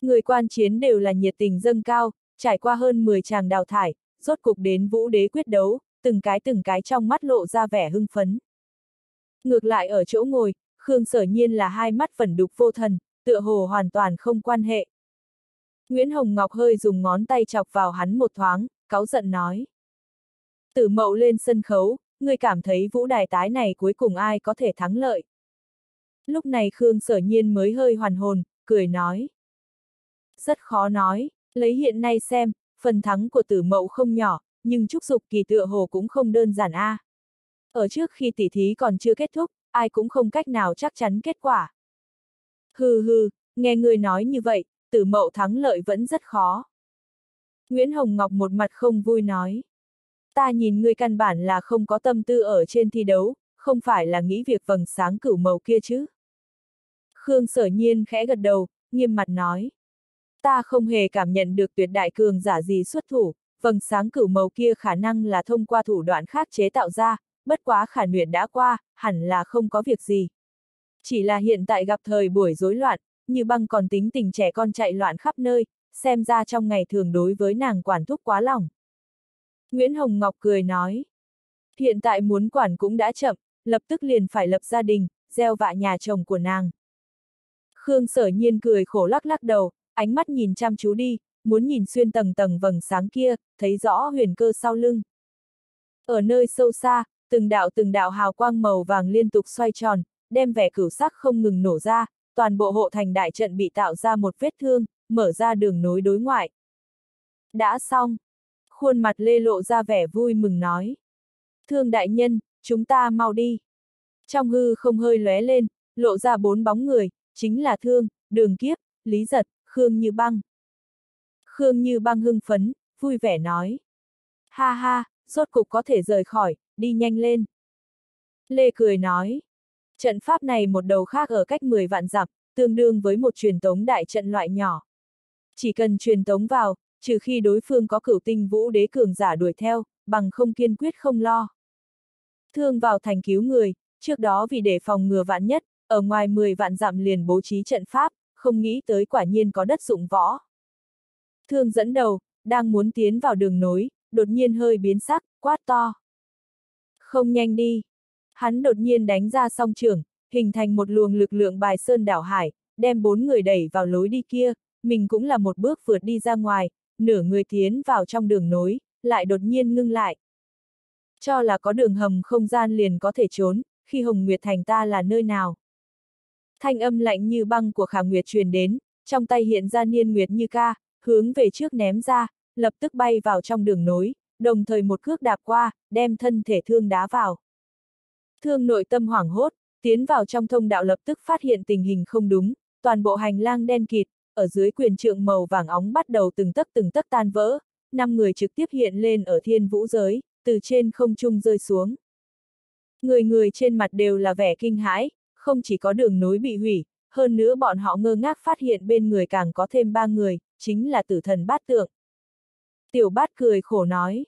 A: Người quan chiến đều là nhiệt tình dâng cao, trải qua hơn 10 tràng đào thải, rốt cục đến vũ đế quyết đấu, từng cái từng cái trong mắt lộ ra vẻ hưng phấn. Ngược lại ở chỗ ngồi, Khương sở nhiên là hai mắt phần đục vô thần, tựa hồ hoàn toàn không quan hệ. Nguyễn Hồng Ngọc hơi dùng ngón tay chọc vào hắn một thoáng, cáu giận nói. Tử mậu lên sân khấu, người cảm thấy vũ đài tái này cuối cùng ai có thể thắng lợi. Lúc này Khương sở nhiên mới hơi hoàn hồn, cười nói. Rất khó nói, lấy hiện nay xem, phần thắng của tử mậu không nhỏ, nhưng trúc dục kỳ tựa hồ cũng không đơn giản a. À. Ở trước khi tỉ thí còn chưa kết thúc, ai cũng không cách nào chắc chắn kết quả. Hừ hừ, nghe người nói như vậy, tử mậu thắng lợi vẫn rất khó. Nguyễn Hồng Ngọc một mặt không vui nói. Ta nhìn ngươi căn bản là không có tâm tư ở trên thi đấu, không phải là nghĩ việc vầng sáng cửu màu kia chứ. Khương sở nhiên khẽ gật đầu, nghiêm mặt nói. Ta không hề cảm nhận được tuyệt đại cường giả gì xuất thủ, vầng sáng cửu màu kia khả năng là thông qua thủ đoạn khác chế tạo ra, bất quá khả luyện đã qua, hẳn là không có việc gì. Chỉ là hiện tại gặp thời buổi rối loạn, như băng còn tính tình trẻ con chạy loạn khắp nơi, xem ra trong ngày thường đối với nàng quản thúc quá lòng. Nguyễn Hồng Ngọc cười nói. Hiện tại muốn quản cũng đã chậm, lập tức liền phải lập gia đình, gieo vạ nhà chồng của nàng. Khương sở nhiên cười khổ lắc lắc đầu, ánh mắt nhìn chăm chú đi, muốn nhìn xuyên tầng tầng vầng sáng kia, thấy rõ huyền cơ sau lưng. Ở nơi sâu xa, từng đạo từng đạo hào quang màu vàng liên tục xoay tròn, đem vẻ cửu sắc không ngừng nổ ra, toàn bộ hộ thành đại trận bị tạo ra một vết thương, mở ra đường nối đối ngoại. Đã xong. Khuôn mặt lê lộ ra vẻ vui mừng nói. Thương đại nhân, chúng ta mau đi. Trong hư không hơi lóe lên, lộ ra bốn bóng người, chính là Thương, Đường Kiếp, Lý Giật, Khương Như Băng. Khương Như Băng hưng phấn, vui vẻ nói. Ha ha, rốt cục có thể rời khỏi, đi nhanh lên. Lê cười nói. Trận pháp này một đầu khác ở cách 10 vạn dặm, tương đương với một truyền tống đại trận loại nhỏ. Chỉ cần truyền tống vào, trừ khi đối phương có cửu tinh vũ đế cường giả đuổi theo, bằng không kiên quyết không lo. Thương vào thành cứu người, trước đó vì để phòng ngừa vạn nhất, ở ngoài 10 vạn dặm liền bố trí trận pháp, không nghĩ tới quả nhiên có đất dụng võ. Thương dẫn đầu, đang muốn tiến vào đường nối, đột nhiên hơi biến sắc, quát to. Không nhanh đi. Hắn đột nhiên đánh ra song trưởng, hình thành một luồng lực lượng bài sơn đảo hải, đem bốn người đẩy vào lối đi kia, mình cũng là một bước vượt đi ra ngoài, nửa người tiến vào trong đường nối, lại đột nhiên ngưng lại. Cho là có đường hầm không gian liền có thể trốn, khi Hồng Nguyệt Thành ta là nơi nào. Thanh âm lạnh như băng của Khả Nguyệt truyền đến, trong tay hiện ra niên nguyệt như ca, hướng về trước ném ra, lập tức bay vào trong đường nối, đồng thời một cước đạp qua, đem thân thể thương đá vào. Thương nội tâm hoảng hốt, tiến vào trong thông đạo lập tức phát hiện tình hình không đúng, toàn bộ hành lang đen kịt, ở dưới quyền trượng màu vàng óng bắt đầu từng tấc từng tấc tan vỡ, năm người trực tiếp hiện lên ở thiên vũ giới, từ trên không trung rơi xuống. Người người trên mặt đều là vẻ kinh hãi, không chỉ có đường nối bị hủy, hơn nữa bọn họ ngơ ngác phát hiện bên người càng có thêm ba người, chính là tử thần bát tượng. Tiểu bát cười khổ nói.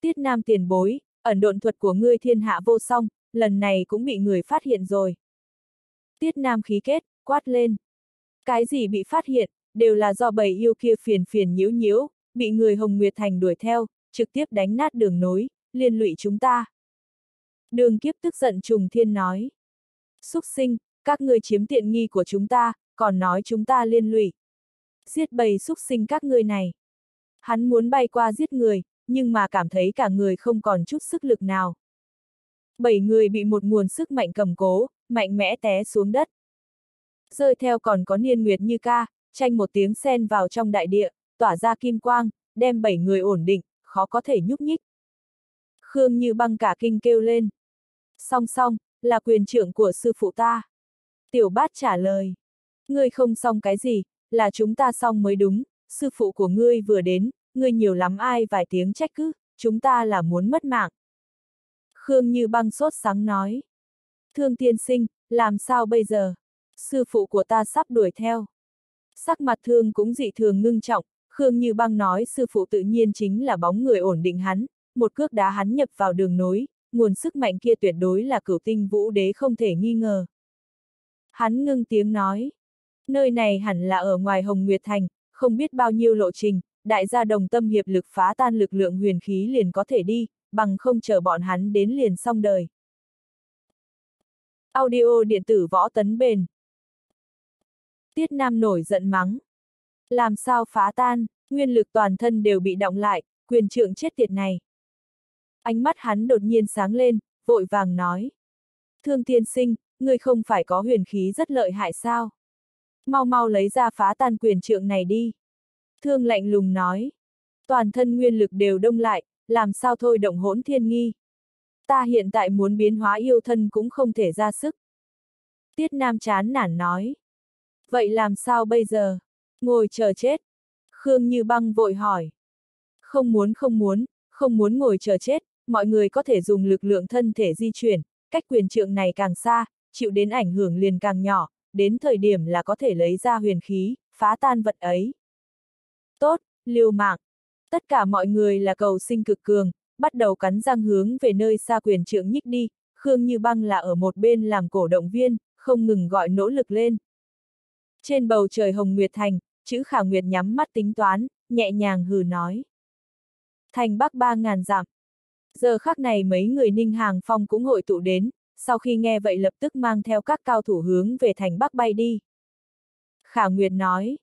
A: Tiết nam tiền bối, ẩn độn thuật của ngươi thiên hạ vô song, lần này cũng bị người phát hiện rồi. Tiết nam khí kết, quát lên. Cái gì bị phát hiện, đều là do bầy yêu kia phiền phiền nhiễu nhiễu, bị người Hồng Nguyệt Thành đuổi theo, trực tiếp đánh nát đường nối, liên lụy chúng ta. Đường kiếp tức giận trùng thiên nói. Xúc sinh, các người chiếm tiện nghi của chúng ta, còn nói chúng ta liên lụy. Giết bầy xúc sinh các người này. Hắn muốn bay qua giết người, nhưng mà cảm thấy cả người không còn chút sức lực nào. Bảy người bị một nguồn sức mạnh cầm cố, mạnh mẽ té xuống đất. Rơi theo còn có niên nguyệt như ca, tranh một tiếng sen vào trong đại địa, tỏa ra kim quang, đem bảy người ổn định, khó có thể nhúc nhích. Khương như băng cả kinh kêu lên. Song song, là quyền trưởng của sư phụ ta. Tiểu bát trả lời. Ngươi không xong cái gì, là chúng ta xong mới đúng, sư phụ của ngươi vừa đến, ngươi nhiều lắm ai vài tiếng trách cứ, chúng ta là muốn mất mạng. Khương như băng sốt sáng nói. Thương tiên sinh, làm sao bây giờ? Sư phụ của ta sắp đuổi theo. Sắc mặt thương cũng dị thường ngưng trọng, Khương Như Băng nói sư phụ tự nhiên chính là bóng người ổn định hắn, một cước đá hắn nhập vào đường nối, nguồn sức mạnh kia tuyệt đối là cửu tinh vũ đế không thể nghi ngờ. Hắn ngưng tiếng nói, nơi này hẳn là ở ngoài Hồng Nguyệt Thành, không biết bao nhiêu lộ trình, đại gia đồng tâm hiệp lực phá tan lực lượng huyền khí liền có thể đi, bằng không chờ bọn hắn đến liền xong đời. Audio điện tử võ tấn bền. Tiết Nam nổi giận mắng. Làm sao phá tan, nguyên lực toàn thân đều bị động lại, quyền trượng chết tiệt này. Ánh mắt hắn đột nhiên sáng lên, vội vàng nói. Thương tiên sinh, ngươi không phải có huyền khí rất lợi hại sao? Mau mau lấy ra phá tan quyền trượng này đi. Thương lạnh lùng nói. Toàn thân nguyên lực đều đông lại, làm sao thôi động hỗn thiên nghi. Ta hiện tại muốn biến hóa yêu thân cũng không thể ra sức. Tiết Nam chán nản nói. Vậy làm sao bây giờ? Ngồi chờ chết. Khương Như Băng vội hỏi. Không muốn không muốn, không muốn ngồi chờ chết, mọi người có thể dùng lực lượng thân thể di chuyển, cách quyền trượng này càng xa, chịu đến ảnh hưởng liền càng nhỏ, đến thời điểm là có thể lấy ra huyền khí, phá tan vật ấy. Tốt, liều mạng. Tất cả mọi người là cầu sinh cực cường, bắt đầu cắn răng hướng về nơi xa quyền trượng nhích đi, Khương Như Băng là ở một bên làm cổ động viên, không ngừng gọi nỗ lực lên. Trên bầu trời Hồng Nguyệt Thành, chữ khả nguyệt nhắm mắt tính toán, nhẹ nhàng hừ nói. Thành bắc ba ngàn dặm. Giờ khắc này mấy người ninh hàng phong cũng hội tụ đến, sau khi nghe vậy lập tức mang theo các cao thủ hướng về thành bắc bay đi. Khả Nguyệt nói,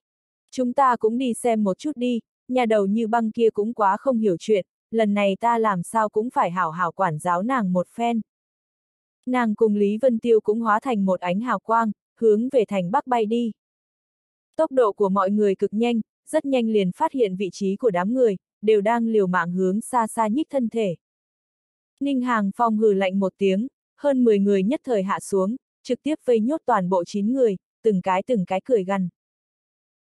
A: chúng ta cũng đi xem một chút đi, nhà đầu như băng kia cũng quá không hiểu chuyện, lần này ta làm sao cũng phải hảo hảo quản giáo nàng một phen. Nàng cùng Lý Vân Tiêu cũng hóa thành một ánh hào quang, hướng về thành bắc bay đi. Tốc độ của mọi người cực nhanh, rất nhanh liền phát hiện vị trí của đám người, đều đang liều mạng hướng xa xa nhích thân thể. Ninh Hàng Phong hừ lạnh một tiếng, hơn 10 người nhất thời hạ xuống, trực tiếp vây nhốt toàn bộ 9 người, từng cái từng cái cười gằn.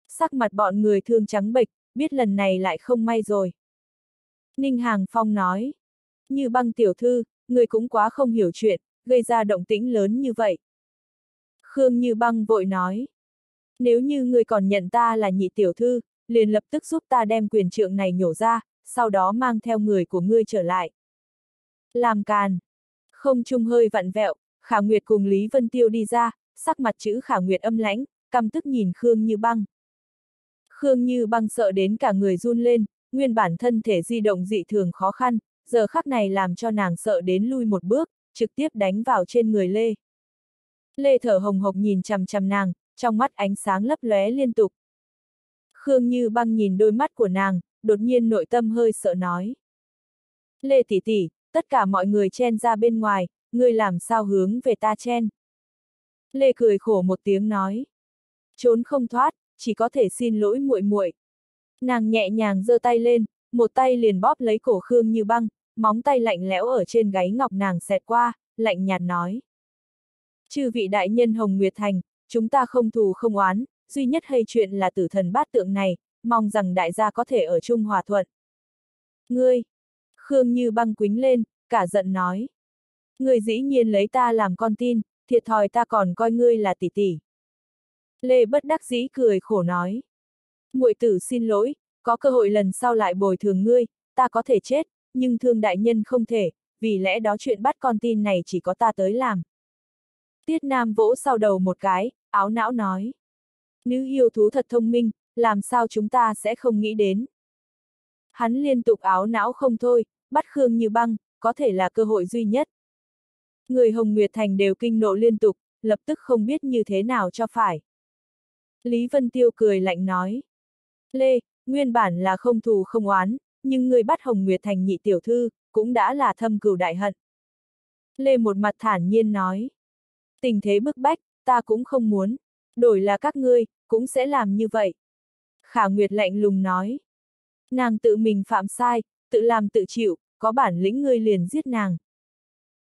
A: Sắc mặt bọn người thương trắng bệch, biết lần này lại không may rồi. Ninh Hàng Phong nói, như băng tiểu thư, người cũng quá không hiểu chuyện, gây ra động tĩnh lớn như vậy. Khương Như Băng vội nói, nếu như người còn nhận ta là nhị tiểu thư, liền lập tức giúp ta đem quyền trượng này nhổ ra, sau đó mang theo người của ngươi trở lại. Làm càn. Không trung hơi vặn vẹo, Khả Nguyệt cùng Lý Vân Tiêu đi ra, sắc mặt chữ Khả Nguyệt âm lãnh, căm tức nhìn Khương Như Băng. Khương Như Băng sợ đến cả người run lên, nguyên bản thân thể di động dị thường khó khăn, giờ khắc này làm cho nàng sợ đến lui một bước, trực tiếp đánh vào trên người Lê. Lê thở hồng hộc nhìn chằm chằm nàng, trong mắt ánh sáng lấp lóe liên tục. Khương Như Băng nhìn đôi mắt của nàng, đột nhiên nội tâm hơi sợ nói. Lê tỷ tỷ, tất cả mọi người chen ra bên ngoài, ngươi làm sao hướng về ta chen. Lê cười khổ một tiếng nói. Trốn không thoát, chỉ có thể xin lỗi muội muội. Nàng nhẹ nhàng giơ tay lên, một tay liền bóp lấy cổ Khương Như Băng, móng tay lạnh lẽo ở trên gáy ngọc nàng xẹt qua, lạnh nhạt nói. Chư vị đại nhân Hồng Nguyệt Thành, chúng ta không thù không oán, duy nhất hay chuyện là tử thần bát tượng này, mong rằng đại gia có thể ở chung hòa thuận. Ngươi! Khương Như Băng quính lên, cả giận nói. Ngươi dĩ nhiên lấy ta làm con tin, thiệt thòi ta còn coi ngươi là tỷ tỷ. Lê bất đắc dĩ cười khổ nói. muội tử xin lỗi, có cơ hội lần sau lại bồi thường ngươi, ta có thể chết, nhưng thương đại nhân không thể, vì lẽ đó chuyện bắt con tin này chỉ có ta tới làm. Tiết Nam vỗ sau đầu một cái, áo não nói. Nữ yêu thú thật thông minh, làm sao chúng ta sẽ không nghĩ đến. Hắn liên tục áo não không thôi, bắt Khương như băng, có thể là cơ hội duy nhất. Người Hồng Nguyệt Thành đều kinh nộ liên tục, lập tức không biết như thế nào cho phải. Lý Vân Tiêu cười lạnh nói. Lê, nguyên bản là không thù không oán, nhưng người bắt Hồng Nguyệt Thành nhị tiểu thư, cũng đã là thâm cửu đại hận. Lê một mặt thản nhiên nói. Tình thế bức bách, ta cũng không muốn. Đổi là các ngươi, cũng sẽ làm như vậy. Khả Nguyệt lạnh lùng nói. Nàng tự mình phạm sai, tự làm tự chịu, có bản lĩnh ngươi liền giết nàng.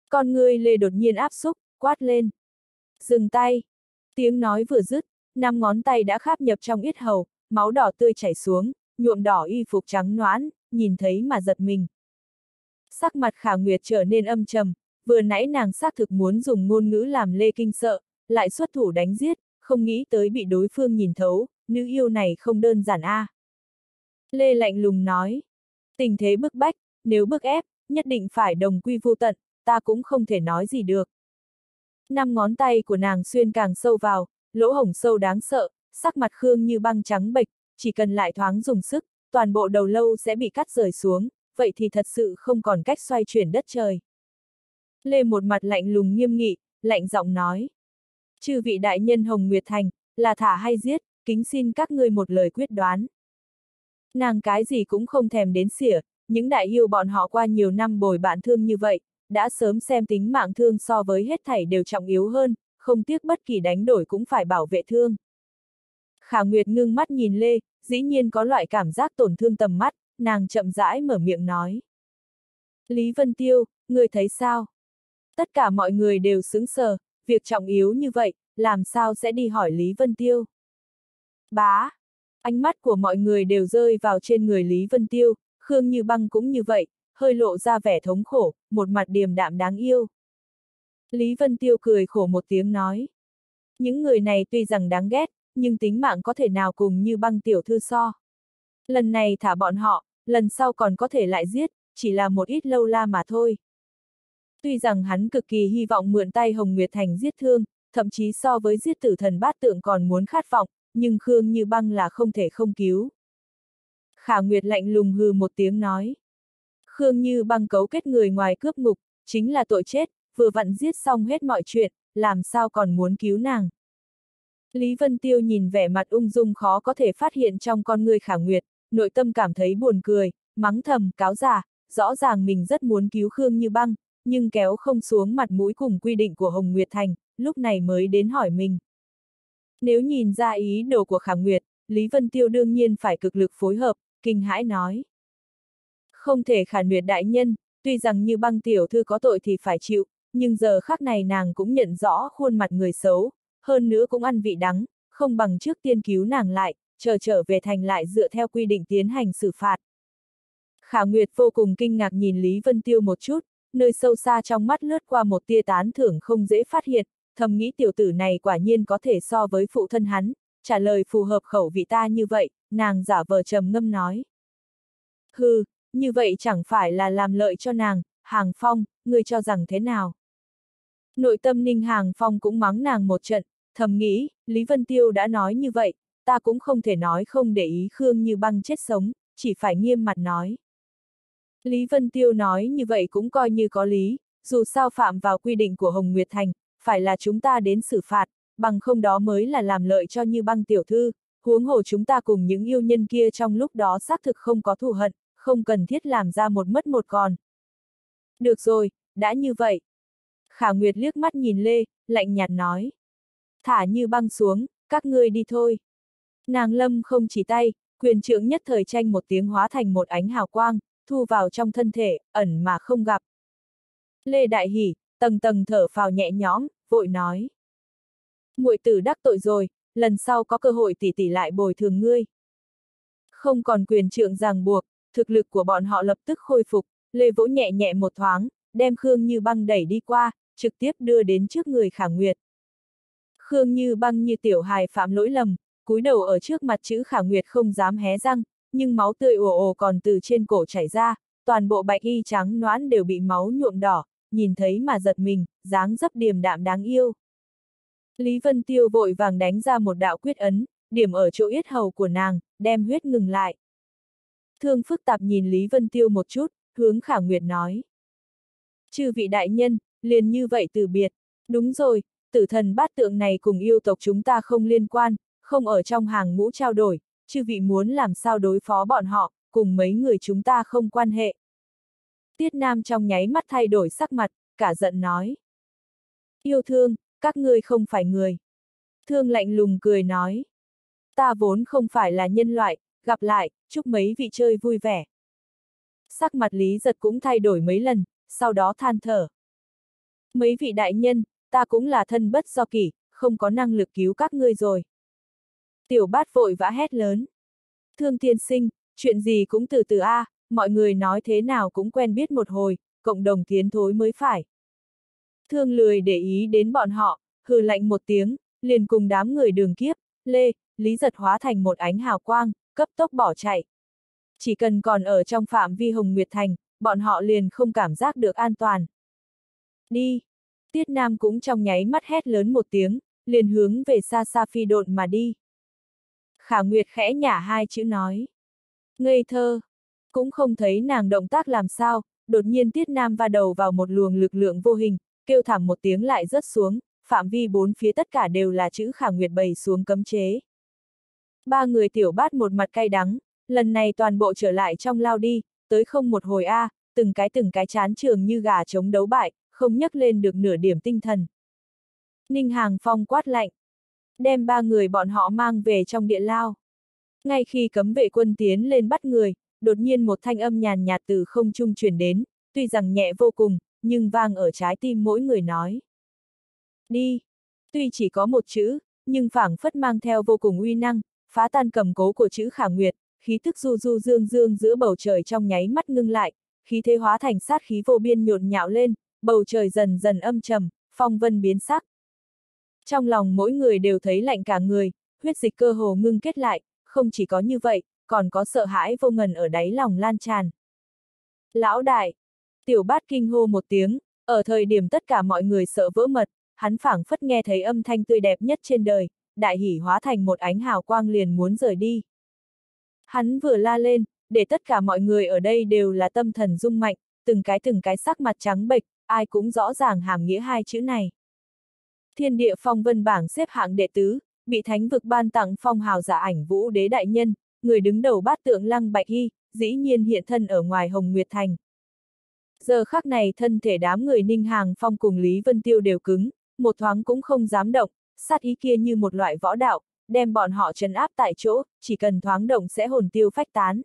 A: Con ngươi lê đột nhiên áp xúc, quát lên. Dừng tay. Tiếng nói vừa dứt, năm ngón tay đã kháp nhập trong yết hầu, máu đỏ tươi chảy xuống, nhuộm đỏ y phục trắng noãn, nhìn thấy mà giật mình. Sắc mặt khả nguyệt trở nên âm trầm, vừa nãy nàng xác thực muốn dùng ngôn ngữ làm lê kinh sợ, lại xuất thủ đánh giết, không nghĩ tới bị đối phương nhìn thấu, nữ yêu này không đơn giản a. À. Lê lạnh lùng nói, tình thế bức bách, nếu bức ép, nhất định phải đồng quy vô tận, ta cũng không thể nói gì được. Năm ngón tay của nàng xuyên càng sâu vào, lỗ hổng sâu đáng sợ, sắc mặt Khương như băng trắng bệch, chỉ cần lại thoáng dùng sức, toàn bộ đầu lâu sẽ bị cắt rời xuống, vậy thì thật sự không còn cách xoay chuyển đất trời. Lê một mặt lạnh lùng nghiêm nghị, lạnh giọng nói. Chư vị đại nhân Hồng Nguyệt Thành, là thả hay giết, kính xin các ngươi một lời quyết đoán. Nàng cái gì cũng không thèm đến xỉa, những đại yêu bọn họ qua nhiều năm bồi bạn thương như vậy, đã sớm xem tính mạng thương so với hết thảy đều trọng yếu hơn, không tiếc bất kỳ đánh đổi cũng phải bảo vệ thương. Khả Nguyệt ngưng mắt nhìn Lê, dĩ nhiên có loại cảm giác tổn thương tầm mắt, nàng chậm rãi mở miệng nói. Lý Vân Tiêu, người thấy sao? Tất cả mọi người đều sững sờ, việc trọng yếu như vậy, làm sao sẽ đi hỏi Lý Vân Tiêu? Bá! Ánh mắt của mọi người đều rơi vào trên người Lý Vân Tiêu, Khương Như Băng cũng như vậy, hơi lộ ra vẻ thống khổ, một mặt điềm đạm đáng yêu. Lý Vân Tiêu cười khổ một tiếng nói. Những người này tuy rằng đáng ghét, nhưng tính mạng có thể nào cùng như băng tiểu thư so. Lần này thả bọn họ, lần sau còn có thể lại giết, chỉ là một ít lâu la mà thôi. Tuy rằng hắn cực kỳ hy vọng mượn tay Hồng Nguyệt Thành giết thương, thậm chí so với giết tử thần bát tượng còn muốn khát vọng, nhưng Khương Như Băng là không thể không cứu. Khả Nguyệt lạnh lùng hừ một tiếng nói. Khương Như Băng cấu kết người ngoài cướp ngục, chính là tội chết, vừa vặn giết xong hết mọi chuyện, làm sao còn muốn cứu nàng. Lý Vân Tiêu nhìn vẻ mặt ung dung khó có thể phát hiện trong con người khả nguyệt, nội tâm cảm thấy buồn cười, mắng thầm, cáo giả, rõ ràng mình rất muốn cứu Khương Như Băng, nhưng kéo không xuống mặt mũi cùng quy định của Hồng Nguyệt Thành, lúc này mới đến hỏi mình. Nếu nhìn ra ý đồ của Khả Nguyệt, Lý Vân Tiêu đương nhiên phải cực lực phối hợp, kinh hãi nói. Không thể Khả Nguyệt đại nhân, tuy rằng như băng tiểu thư có tội thì phải chịu, nhưng giờ khắc này nàng cũng nhận rõ khuôn mặt người xấu, hơn nữa cũng ăn vị đắng, không bằng trước tiên cứu nàng lại, chờ trở về thành lại dựa theo quy định tiến hành xử phạt. Khả Nguyệt vô cùng kinh ngạc nhìn Lý Vân Tiêu một chút, nơi sâu xa trong mắt lướt qua một tia tán thưởng không dễ phát hiện, thầm nghĩ tiểu tử này quả nhiên có thể so với phụ thân hắn, trả lời phù hợp khẩu vị ta như vậy, nàng giả vờ trầm ngâm nói. Hừ, như vậy chẳng phải là làm lợi cho nàng, Hàng Phong, ngươi cho rằng thế nào? Nội tâm Ninh Hàng Phong cũng mắng nàng một trận, thầm nghĩ, Lý Vân Tiêu đã nói như vậy, ta cũng không thể nói không để ý Khương như băng chết sống, chỉ phải nghiêm mặt nói. Lý Vân Tiêu nói như vậy cũng coi như có lý, dù sao phạm vào quy định của Hồng Nguyệt Thành, phải là chúng ta đến xử phạt, bằng không đó mới là làm lợi cho như băng tiểu thư, huống hồ chúng ta cùng những yêu nhân kia trong lúc đó xác thực không có thù hận, không cần thiết làm ra một mất một còn. Được rồi, đã như vậy. Khả Nguyệt liếc mắt nhìn Lê, lạnh nhạt nói. Thả như băng xuống, các ngươi đi thôi. Nàng lâm không chỉ tay, quyền trưởng nhất thời tranh một tiếng hóa thành một ánh hào quang, thu vào trong thân thể, ẩn mà không gặp. Lê Đại Hỷ, tầng tầng thở phào nhẹ nhõm, vội nói. muội tử đắc tội rồi, lần sau có cơ hội tỷ tỷ lại bồi thường ngươi. Không còn quyền trượng ràng buộc, thực lực của bọn họ lập tức khôi phục, Lê vỗ nhẹ nhẹ một thoáng, đem Khương Như Băng đẩy đi qua, trực tiếp đưa đến trước người Khả Nguyệt. Khương Như Băng như tiểu hài phạm lỗi lầm, cúi đầu ở trước mặt chữ Khả Nguyệt không dám hé răng, nhưng máu tươi ồ ồ còn từ trên cổ chảy ra, toàn bộ bạch y trắng noãn đều bị máu nhuộm đỏ, nhìn thấy mà giật mình, dáng dấp điềm đạm đáng yêu. Lý Vân Tiêu vội vàng đánh ra một đạo quyết ấn, điểm ở chỗ yết hầu của nàng, đem huyết ngừng lại. Thương phức tạp nhìn Lý Vân Tiêu một chút, hướng Khả Nguyệt nói. Chư vị đại nhân, liền như vậy từ biệt. Đúng rồi, tử thần bát tượng này cùng yêu tộc chúng ta không liên quan, không ở trong hàng ngũ trao đổi, chư vị muốn làm sao đối phó bọn họ, cùng mấy người chúng ta không quan hệ. Tiết Nam trong nháy mắt thay đổi sắc mặt, cả giận nói. Yêu thương, các ngươi không phải người. Thương lạnh lùng cười nói. Ta vốn không phải là nhân loại, gặp lại, chúc mấy vị chơi vui vẻ. Sắc mặt Lý giật cũng thay đổi mấy lần, sau đó than thở. Mấy vị đại nhân, ta cũng là thân bất do kỷ, không có năng lực cứu các ngươi rồi. Tiểu bát vội vã hét lớn. Thương tiên sinh, chuyện gì cũng từ từ A, mọi người nói thế nào cũng quen biết một hồi, cộng đồng tiến thối mới phải. Thương lười để ý đến bọn họ, hừ lạnh một tiếng, liền cùng đám người đường kiếp, lê, lý giật hóa thành một ánh hào quang, cấp tốc bỏ chạy. Chỉ cần còn ở trong phạm vi Hồng Nguyệt Thành, bọn họ liền không cảm giác được an toàn. Đi! Tiết Nam cũng trong nháy mắt hét lớn một tiếng, liền hướng về xa xa phi độn mà đi. Khả Nguyệt khẽ nhả hai chữ nói. Ngây thơ! Cũng không thấy nàng động tác làm sao, đột nhiên Tiết Nam va đầu vào một luồng lực lượng vô hình, kêu thảm một tiếng lại rớt xuống, phạm vi bốn phía tất cả đều là chữ Khả Nguyệt bày xuống cấm chế. Ba người tiểu bát một mặt cay đắng, lần này toàn bộ trở lại trong lao đi, tới không một hồi A, từng cái từng cái chán trường như gà chống đấu bại, không nhấc lên được nửa điểm tinh thần. Ninh Hàng Phong quát lạnh. Đem ba người bọn họ mang về trong địa lao. Ngay khi cấm vệ quân tiến lên bắt người, đột nhiên một thanh âm nhàn nhạt từ không trung truyền đến, tuy rằng nhẹ vô cùng, nhưng vang ở trái tim mỗi người nói. Đi! Tuy chỉ có một chữ, nhưng phảng phất mang theo vô cùng uy năng, phá tan cầm cố của chữ khả nguyệt, khí thức du du dương dương giữa bầu trời trong nháy mắt ngưng lại, khí thế hóa thành sát khí vô biên nhộn nhạo lên, bầu trời dần dần âm trầm, phong vân biến sắc. Trong lòng mỗi người đều thấy lạnh cả người, huyết dịch cơ hồ ngưng kết lại, không chỉ có như vậy, còn có sợ hãi vô ngần ở đáy lòng lan tràn. Lão đại! Tiểu bát kinh hô một tiếng, ở thời điểm tất cả mọi người sợ vỡ mật, hắn phảng phất nghe thấy âm thanh tươi đẹp nhất trên đời, đại hỉ hóa thành một ánh hào quang liền muốn rời đi. Hắn vừa la lên, để tất cả mọi người ở đây đều là tâm thần rung mạnh, từng cái từng cái sắc mặt trắng bệch, ai cũng rõ ràng hàm nghĩa hai chữ này. Thiên địa phong vân bảng xếp hạng đệ tứ, bị thánh vực ban tặng phong hào giả ảnh vũ đế đại nhân, người đứng đầu bát tượng lăng bạch y dĩ nhiên hiện thân ở ngoài Hồng Nguyệt Thành. Giờ khắc này thân thể đám người ninh hàng phong cùng Lý Vân Tiêu đều cứng, một thoáng cũng không dám động, sát ý kia như một loại võ đạo, đem bọn họ trấn áp tại chỗ, chỉ cần thoáng động sẽ hồn tiêu phách tán.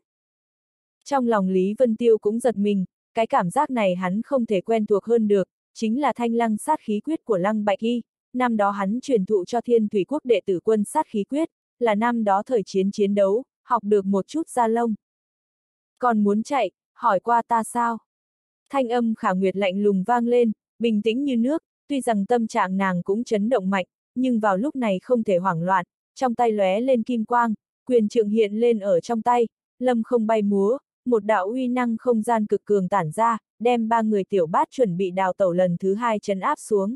A: Trong lòng Lý Vân Tiêu cũng giật mình, cái cảm giác này hắn không thể quen thuộc hơn được, chính là thanh lăng sát khí quyết của lăng bạch y năm đó hắn truyền thụ cho thiên thủy quốc đệ tử quân sát khí quyết, là năm đó thời chiến chiến đấu, học được một chút ra lông. Còn muốn chạy, hỏi qua ta sao? Thanh âm khả nguyệt lạnh lùng vang lên, bình tĩnh như nước, tuy rằng tâm trạng nàng cũng chấn động mạnh, nhưng vào lúc này không thể hoảng loạn, trong tay lóe lên kim quang, quyền trượng hiện lên ở trong tay, lâm không bay múa, một đạo uy năng không gian cực cường tản ra, đem ba người tiểu bát chuẩn bị đào tẩu lần thứ hai chấn áp xuống.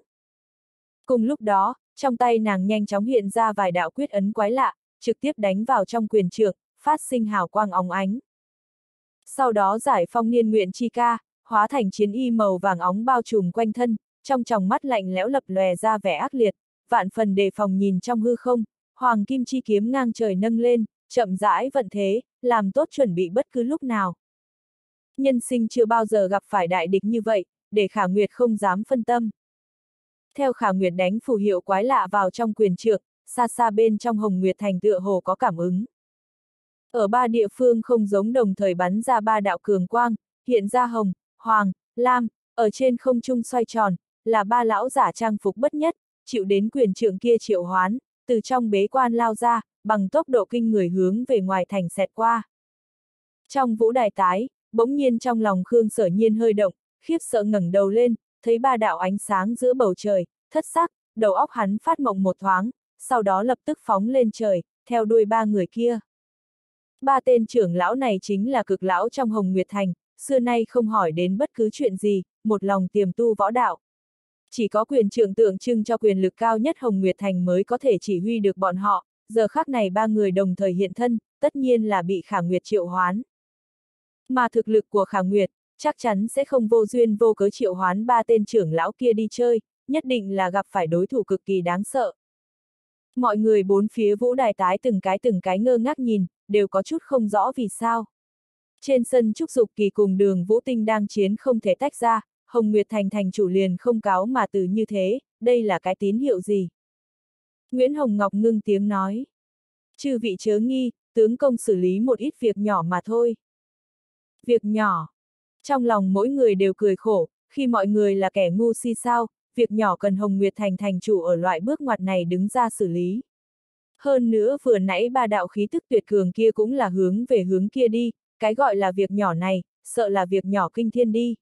A: Cùng lúc đó, trong tay nàng nhanh chóng hiện ra vài đạo quyết ấn quái lạ, trực tiếp đánh vào trong quyền trượng, phát sinh hào quang óng ánh. Sau đó giải phong niên nguyện chi ca, hóa thành chiến y màu vàng óng bao trùm quanh thân, trong tròng mắt lạnh lẽo lập lòe ra vẻ ác liệt, vạn phần đề phòng nhìn trong hư không, hoàng kim chi kiếm ngang trời nâng lên, chậm rãi vận thế, làm tốt chuẩn bị bất cứ lúc nào. Nhân sinh chưa bao giờ gặp phải đại địch như vậy, để Khả Nguyệt không dám phân tâm. Theo Khả Nguyệt đánh phù hiệu quái lạ vào trong quyền trượng, xa xa bên trong Hồng Nguyệt Thành tựa hồ có cảm ứng. Ở ba địa phương không giống đồng thời bắn ra ba đạo cường quang, hiện ra hồng, hoàng, lam, ở trên không trung xoay tròn, là ba lão giả trang phục bất nhất, chịu đến quyền trượng kia triệu hoán, từ trong bế quan lao ra, bằng tốc độ kinh người hướng về ngoài thành xẹt qua. Trong vũ đài tái, bỗng nhiên trong lòng Khương sở nhiên hơi động, khiếp sợ ngẩng đầu lên, thấy ba đạo ánh sáng giữa bầu trời, thất sắc, đầu óc hắn phát mộng một thoáng, sau đó lập tức phóng lên trời, theo đuôi ba người kia. Ba tên trưởng lão này chính là cực lão trong Hồng Nguyệt Thành, xưa nay không hỏi đến bất cứ chuyện gì, một lòng tiềm tu võ đạo. Chỉ có quyền trưởng tượng trưng cho quyền lực cao nhất Hồng Nguyệt Thành mới có thể chỉ huy được bọn họ, giờ khác này ba người đồng thời hiện thân, tất nhiên là bị Khả Nguyệt triệu hoán. Mà thực lực của Khả Nguyệt, chắc chắn sẽ không vô duyên vô cớ triệu hoán ba tên trưởng lão kia đi chơi, nhất định là gặp phải đối thủ cực kỳ đáng sợ. Mọi người bốn phía vũ đài tái từng cái từng cái ngơ ngác nhìn, đều có chút không rõ vì sao. Trên sân Trúc Dục Kỳ cùng đường Vũ Tinh đang chiến không thể tách ra, Hồng Nguyệt Thành thành chủ liền không cáo mà từ như thế, đây là cái tín hiệu gì? Nguyễn Hồng Ngọc ngưng tiếng nói. Chư vị chớ nghi, tướng công xử lý một ít việc nhỏ mà thôi. Việc nhỏ. Trong lòng mỗi người đều cười khổ, khi mọi người là kẻ ngu si sao, việc nhỏ cần Hồng Nguyệt Thành thành chủ ở loại bước ngoặt này đứng ra xử lý. Hơn nữa vừa nãy ba đạo khí tức tuyệt cường kia cũng là hướng về hướng kia đi, cái gọi là việc nhỏ này, sợ là việc nhỏ kinh thiên đi.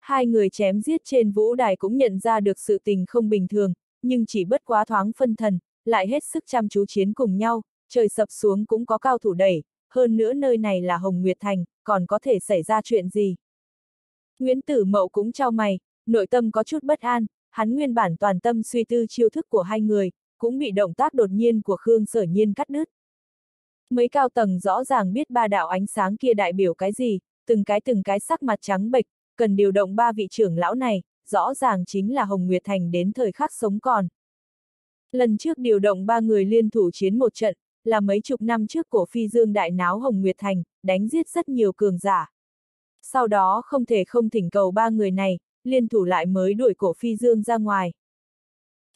A: Hai người chém giết trên vũ đài cũng nhận ra được sự tình không bình thường, nhưng chỉ bất quá thoáng phân thần, lại hết sức chăm chú chiến cùng nhau, trời sập xuống cũng có cao thủ đẩy, hơn nữa nơi này là Hồng Nguyệt Thành, còn có thể xảy ra chuyện gì. Nguyễn Tử Mậu cũng trao mày, nội tâm có chút bất an, hắn nguyên bản toàn tâm suy tư chiêu thức của hai người, cũng bị động tác đột nhiên của Khương Sở Nhiên cắt đứt. Mấy cao tầng rõ ràng biết ba đạo ánh sáng kia đại biểu cái gì, từng cái từng cái sắc mặt trắng bệch, cần điều động ba vị trưởng lão này, rõ ràng chính là Hồng Nguyệt Thành đến thời khắc sống còn. Lần trước điều động ba người liên thủ chiến một trận, là mấy chục năm trước cổ phi dương đại náo Hồng Nguyệt Thành, đánh giết rất nhiều cường giả. Sau đó không thể không thỉnh cầu ba người này, liên thủ lại mới đuổi cổ phi dương ra ngoài.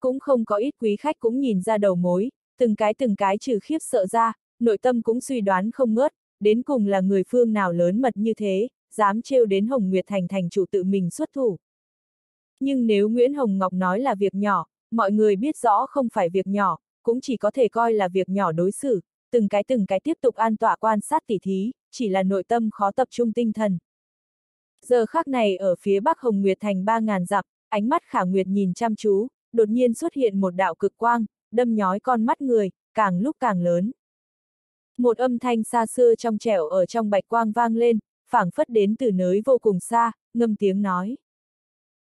A: Cũng không có ít quý khách cũng nhìn ra đầu mối, từng cái từng cái trừ khiếp sợ ra, nội tâm cũng suy đoán không ngớt, đến cùng là người phương nào lớn mật như thế, dám trêu đến Hồng Nguyệt Thành thành chủ tự mình xuất thủ. Nhưng nếu Nguyễn Hồng Ngọc nói là việc nhỏ, mọi người biết rõ không phải việc nhỏ, cũng chỉ có thể coi là việc nhỏ đối xử, từng cái từng cái tiếp tục an tỏa quan sát tỉ thí, chỉ là nội tâm khó tập trung tinh thần. Giờ khắc này ở phía bắc Hồng Nguyệt Thành 3.000 dặm, ánh mắt khả nguyệt nhìn chăm chú, đột nhiên xuất hiện một đạo cực quang, đâm nhói con mắt người, càng lúc càng lớn. Một âm thanh xa xưa trong trẻo ở trong bạch quang vang lên, phảng phất đến từ nơi vô cùng xa, ngâm tiếng nói.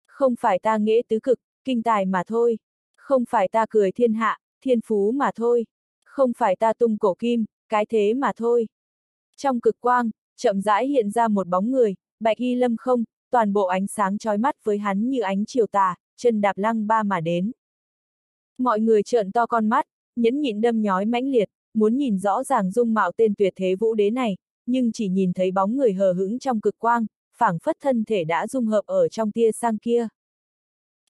A: Không phải ta nghĩa tứ cực, kinh tài mà thôi. Không phải ta cười thiên hạ, thiên phú mà thôi. Không phải ta tung cổ kim, cái thế mà thôi. Trong cực quang, chậm rãi hiện ra một bóng người, bạch y lâm không, toàn bộ ánh sáng trói mắt với hắn như ánh chiều tà, chân đạp lăng ba mà đến. Mọi người trợn to con mắt, nhẫn nhịn đâm nhói mãnh liệt, muốn nhìn rõ ràng dung mạo tên tuyệt thế vũ đế này, nhưng chỉ nhìn thấy bóng người hờ hững trong cực quang, phảng phất thân thể đã dung hợp ở trong tia sang kia.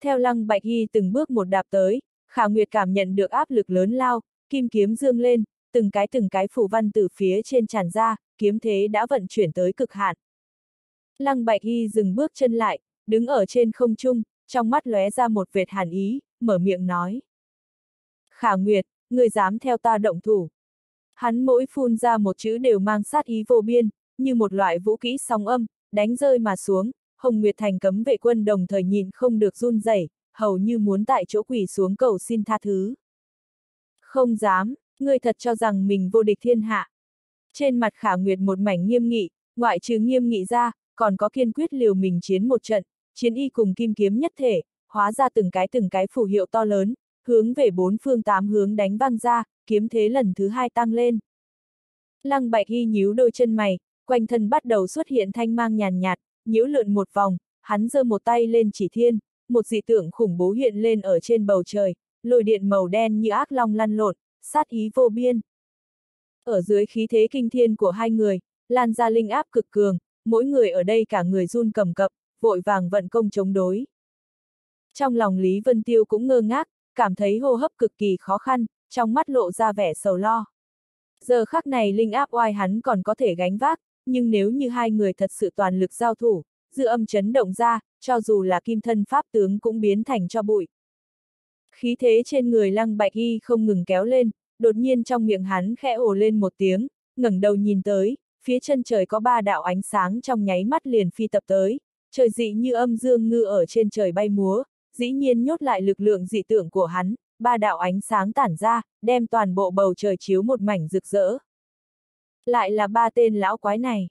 A: Theo lăng bạch hy từng bước một đạp tới, khả nguyệt cảm nhận được áp lực lớn lao, kim kiếm dương lên, từng cái từng cái phủ văn từ phía trên tràn ra, kiếm thế đã vận chuyển tới cực hạn. Lăng bạch hy dừng bước chân lại, đứng ở trên không trung, trong mắt lóe ra một vệt hàn ý, mở miệng nói. Khả Nguyệt, người dám theo ta động thủ. Hắn mỗi phun ra một chữ đều mang sát ý vô biên, như một loại vũ kỹ sóng âm, đánh rơi mà xuống, Hồng Nguyệt Thành cấm vệ quân đồng thời nhìn không được run rẩy, hầu như muốn tại chỗ quỳ xuống cầu xin tha thứ. Không dám, ngươi thật cho rằng mình vô địch thiên hạ. Trên mặt khả nguyệt một mảnh nghiêm nghị, ngoại trừ nghiêm nghị ra, còn có kiên quyết liều mình chiến một trận, chiến y cùng kim kiếm nhất thể, hóa ra từng cái từng cái phù hiệu to lớn, hướng về bốn phương tám hướng đánh văng ra, kiếm thế lần thứ hai tăng lên. Lăng bạch y nhíu đôi chân mày, quanh thân bắt đầu xuất hiện thanh mang nhàn nhạt, nhiễu lượn một vòng, hắn giơ một tay lên chỉ thiên, một dị tượng khủng bố hiện lên ở trên bầu trời, lôi điện màu đen như ác long lăn lộn, sát ý vô biên. Ở dưới khí thế kinh thiên của hai người, lan ra linh áp cực cường, mỗi người ở đây cả người run cầm cập, vội vàng vận công chống đối. Trong lòng Lý Vân Tiêu cũng ngơ ngác, cảm thấy hô hấp cực kỳ khó khăn, trong mắt lộ ra vẻ sầu lo. Giờ khắc này linh áp oai hắn còn có thể gánh vác, nhưng nếu như hai người thật sự toàn lực giao thủ, dư âm chấn động ra, cho dù là kim thân pháp tướng cũng biến thành cho bụi. Khí thế trên người lăng bạch y không ngừng kéo lên, đột nhiên trong miệng hắn khẽ ồ lên một tiếng, ngẩng đầu nhìn tới, phía chân trời có ba đạo ánh sáng trong nháy mắt liền phi tập tới, trời dị như âm dương ngư ở trên trời bay múa, dĩ nhiên nhốt lại lực lượng dị tưởng của hắn, ba đạo ánh sáng tản ra, đem toàn bộ bầu trời chiếu một mảnh rực rỡ. Lại là ba tên lão quái này.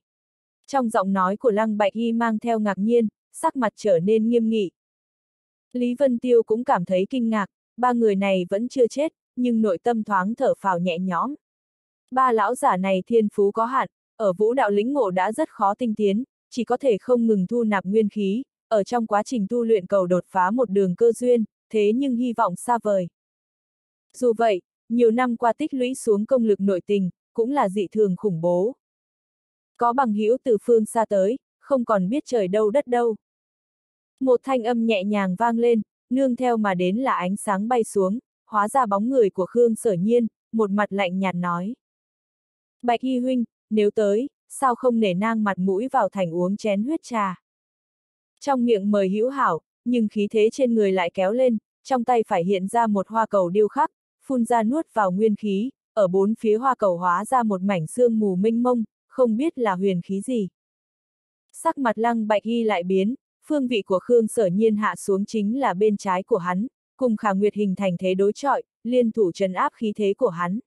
A: Trong giọng nói của Lăng Bạch y mang theo ngạc nhiên, sắc mặt trở nên nghiêm nghị. Lý Vân Tiêu cũng cảm thấy kinh ngạc, ba người này vẫn chưa chết, nhưng nội tâm thoáng thở phào nhẹ nhõm. Ba lão giả này thiên phú có hạn, ở vũ đạo lĩnh ngộ đã rất khó tinh tiến, chỉ có thể không ngừng thu nạp nguyên khí, ở trong quá trình tu luyện cầu đột phá một đường cơ duyên, thế nhưng hy vọng xa vời. Dù vậy, nhiều năm qua tích lũy xuống công lực nội tình, cũng là dị thường khủng bố. Có bằng hữu từ phương xa tới, không còn biết trời đâu đất đâu. Một thanh âm nhẹ nhàng vang lên, nương theo mà đến là ánh sáng bay xuống, hóa ra bóng người của Khương Sở Nhiên, một mặt lạnh nhạt nói. Bạch Hy Huynh, nếu tới, sao không nể nang mặt mũi vào thành uống chén huyết trà. Trong miệng mời hữu hảo, nhưng khí thế trên người lại kéo lên, trong tay phải hiện ra một hoa cầu điêu khắc, phun ra nuốt vào nguyên khí, ở bốn phía hoa cầu hóa ra một mảnh xương mù minh mông, không biết là huyền khí gì. Sắc mặt lăng bạch y lại biến, phương vị của Khương sở nhiên hạ xuống chính là bên trái của hắn, cùng khả nguyệt hình thành thế đối trọi, liên thủ trấn áp khí thế của hắn.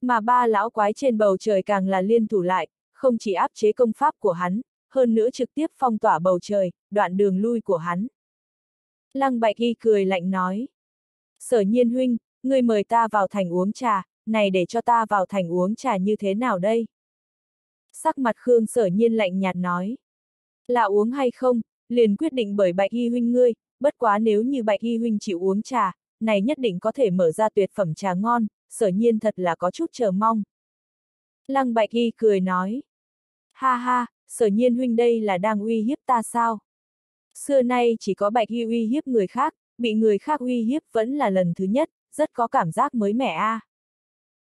A: Mà ba lão quái trên bầu trời càng là liên thủ lại, không chỉ áp chế công pháp của hắn, hơn nữa trực tiếp phong tỏa bầu trời, đoạn đường lui của hắn. Lăng Bạch Y cười lạnh nói. Sở nhiên huynh, ngươi mời ta vào thành uống trà, này để cho ta vào thành uống trà như thế nào đây? Sắc mặt Khương sở nhiên lạnh nhạt nói. Là uống hay không, liền quyết định bởi Bạch Y huynh ngươi, bất quá nếu như Bạch Y huynh chịu uống trà, này nhất định có thể mở ra tuyệt phẩm trà ngon, sở nhiên thật là có chút chờ mong. Lăng Bạch Y cười nói. Ha ha, sở nhiên huynh đây là đang uy hiếp ta sao? Xưa nay chỉ có Bạch Y uy hiếp người khác, bị người khác uy hiếp vẫn là lần thứ nhất, rất có cảm giác mới mẻ a. À.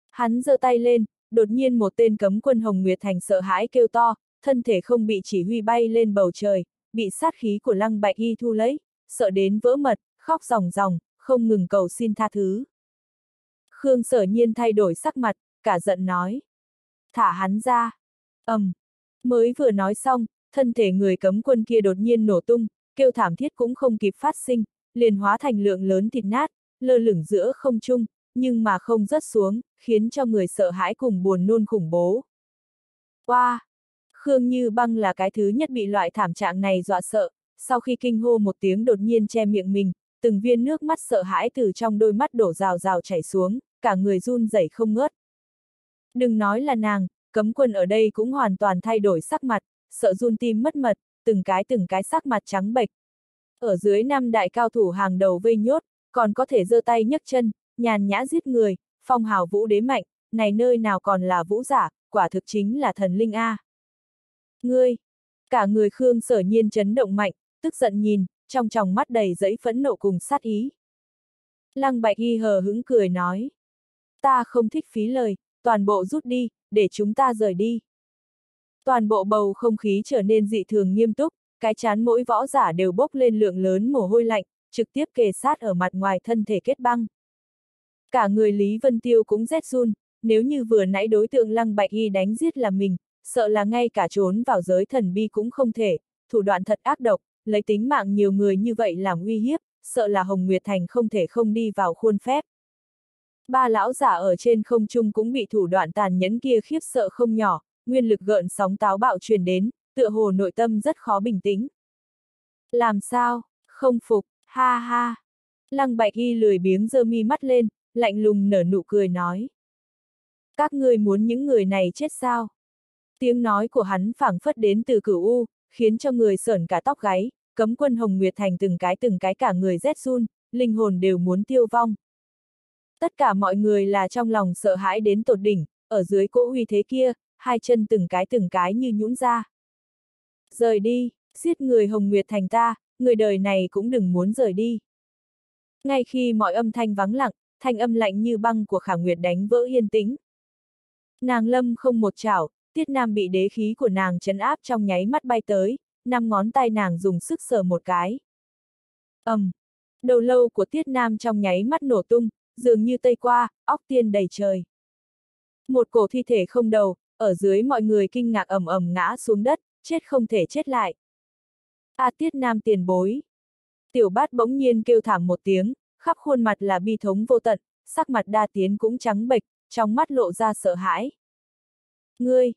A: Hắn giơ tay lên, đột nhiên một tên cấm quân Hồng Nguyệt Thành sợ hãi kêu to, thân thể không bị chỉ huy bay lên bầu trời, bị sát khí của lăng bạch y thu lấy, sợ đến vỡ mật, khóc ròng ròng, không ngừng cầu xin tha thứ. Khương sở nhiên thay đổi sắc mặt, cả giận nói. Thả hắn ra. ầm, um, Mới vừa nói xong, thân thể người cấm quân kia đột nhiên nổ tung, kêu thảm thiết cũng không kịp phát sinh, liền hóa thành lượng lớn thịt nát, lơ lửng giữa không trung, nhưng mà không rớt xuống, khiến cho người sợ hãi cùng buồn nôn khủng bố. Wow! Khương Như Băng là cái thứ nhất bị loại thảm trạng này dọa sợ, sau khi kinh hô một tiếng đột nhiên che miệng mình, từng viên nước mắt sợ hãi từ trong đôi mắt đổ rào rào chảy xuống, cả người run rẩy không ngớt. Đừng nói là nàng, cấm quân ở đây cũng hoàn toàn thay đổi sắc mặt, sợ run tim mất mật, từng cái từng cái sắc mặt trắng bệch. Ở dưới năm đại cao thủ hàng đầu vây nhốt, còn có thể giơ tay nhấc chân, nhàn nhã giết người, phong hào vũ đế mạnh, này nơi nào còn là vũ giả, quả thực chính là thần linh A. Ngươi! Cả người Khương sở nhiên chấn động mạnh, tức giận nhìn, trong tròng mắt đầy giấy phẫn nộ cùng sát ý. Lăng bạch y hờ hững cười nói. Ta không thích phí lời, toàn bộ rút đi, để chúng ta rời đi. Toàn bộ bầu không khí trở nên dị thường nghiêm túc, cái chán mỗi võ giả đều bốc lên lượng lớn mồ hôi lạnh, trực tiếp kề sát ở mặt ngoài thân thể kết băng. Cả người Lý Vân Tiêu cũng rét run, nếu như vừa nãy đối tượng Lăng Bạch Y đánh giết là mình, sợ là ngay cả trốn vào giới thần bi cũng không thể, thủ đoạn thật ác độc, lấy tính mạng nhiều người như vậy làm uy hiếp, sợ là Hồng Nguyệt Thành không thể không đi vào khuôn phép. Ba lão giả ở trên không trung cũng bị thủ đoạn tàn nhẫn kia khiếp sợ không nhỏ, nguyên lực gợn sóng táo bạo truyền đến, tựa hồ nội tâm rất khó bình tĩnh. Làm sao, không phục, ha ha. Lăng Bạch Y lười biếng giơ mi mắt lên, lạnh lùng nở nụ cười nói. Các ngươi muốn những người này chết sao? Tiếng nói của hắn phảng phất đến từ cửu u, khiến cho người sởn cả tóc gáy, cấm quân Hồng Nguyệt Thành từng cái từng cái cả người rét run, linh hồn đều muốn tiêu vong. Tất cả mọi người là trong lòng sợ hãi đến tột đỉnh, ở dưới cỗ uy thế kia, hai chân từng cái từng cái như nhũn ra. Rời đi, giết người Hồng Nguyệt Thành ta, người đời này cũng đừng muốn rời đi. Ngay khi mọi âm thanh vắng lặng, thanh âm lạnh như băng của Khả Nguyệt đánh vỡ yên tĩnh. Nàng lâm không một chảo, Tiết Nam bị đế khí của nàng chấn áp trong nháy mắt bay tới, năm ngón tay nàng dùng sức sờ một cái. ầm, um, đầu lâu của Tiết Nam trong nháy mắt nổ tung, dường như tây qua, óc tiên đầy trời. Một cổ thi thể không đầu, ở dưới mọi người kinh ngạc ầm ầm ngã xuống đất, chết không thể chết lại. A Tiết Nam tiền bối. Tiểu bát bỗng nhiên kêu thảm một tiếng, khắp khuôn mặt là bi thống vô tận, sắc mặt đa tiến cũng trắng bệch, trong mắt lộ ra sợ hãi. Ngươi!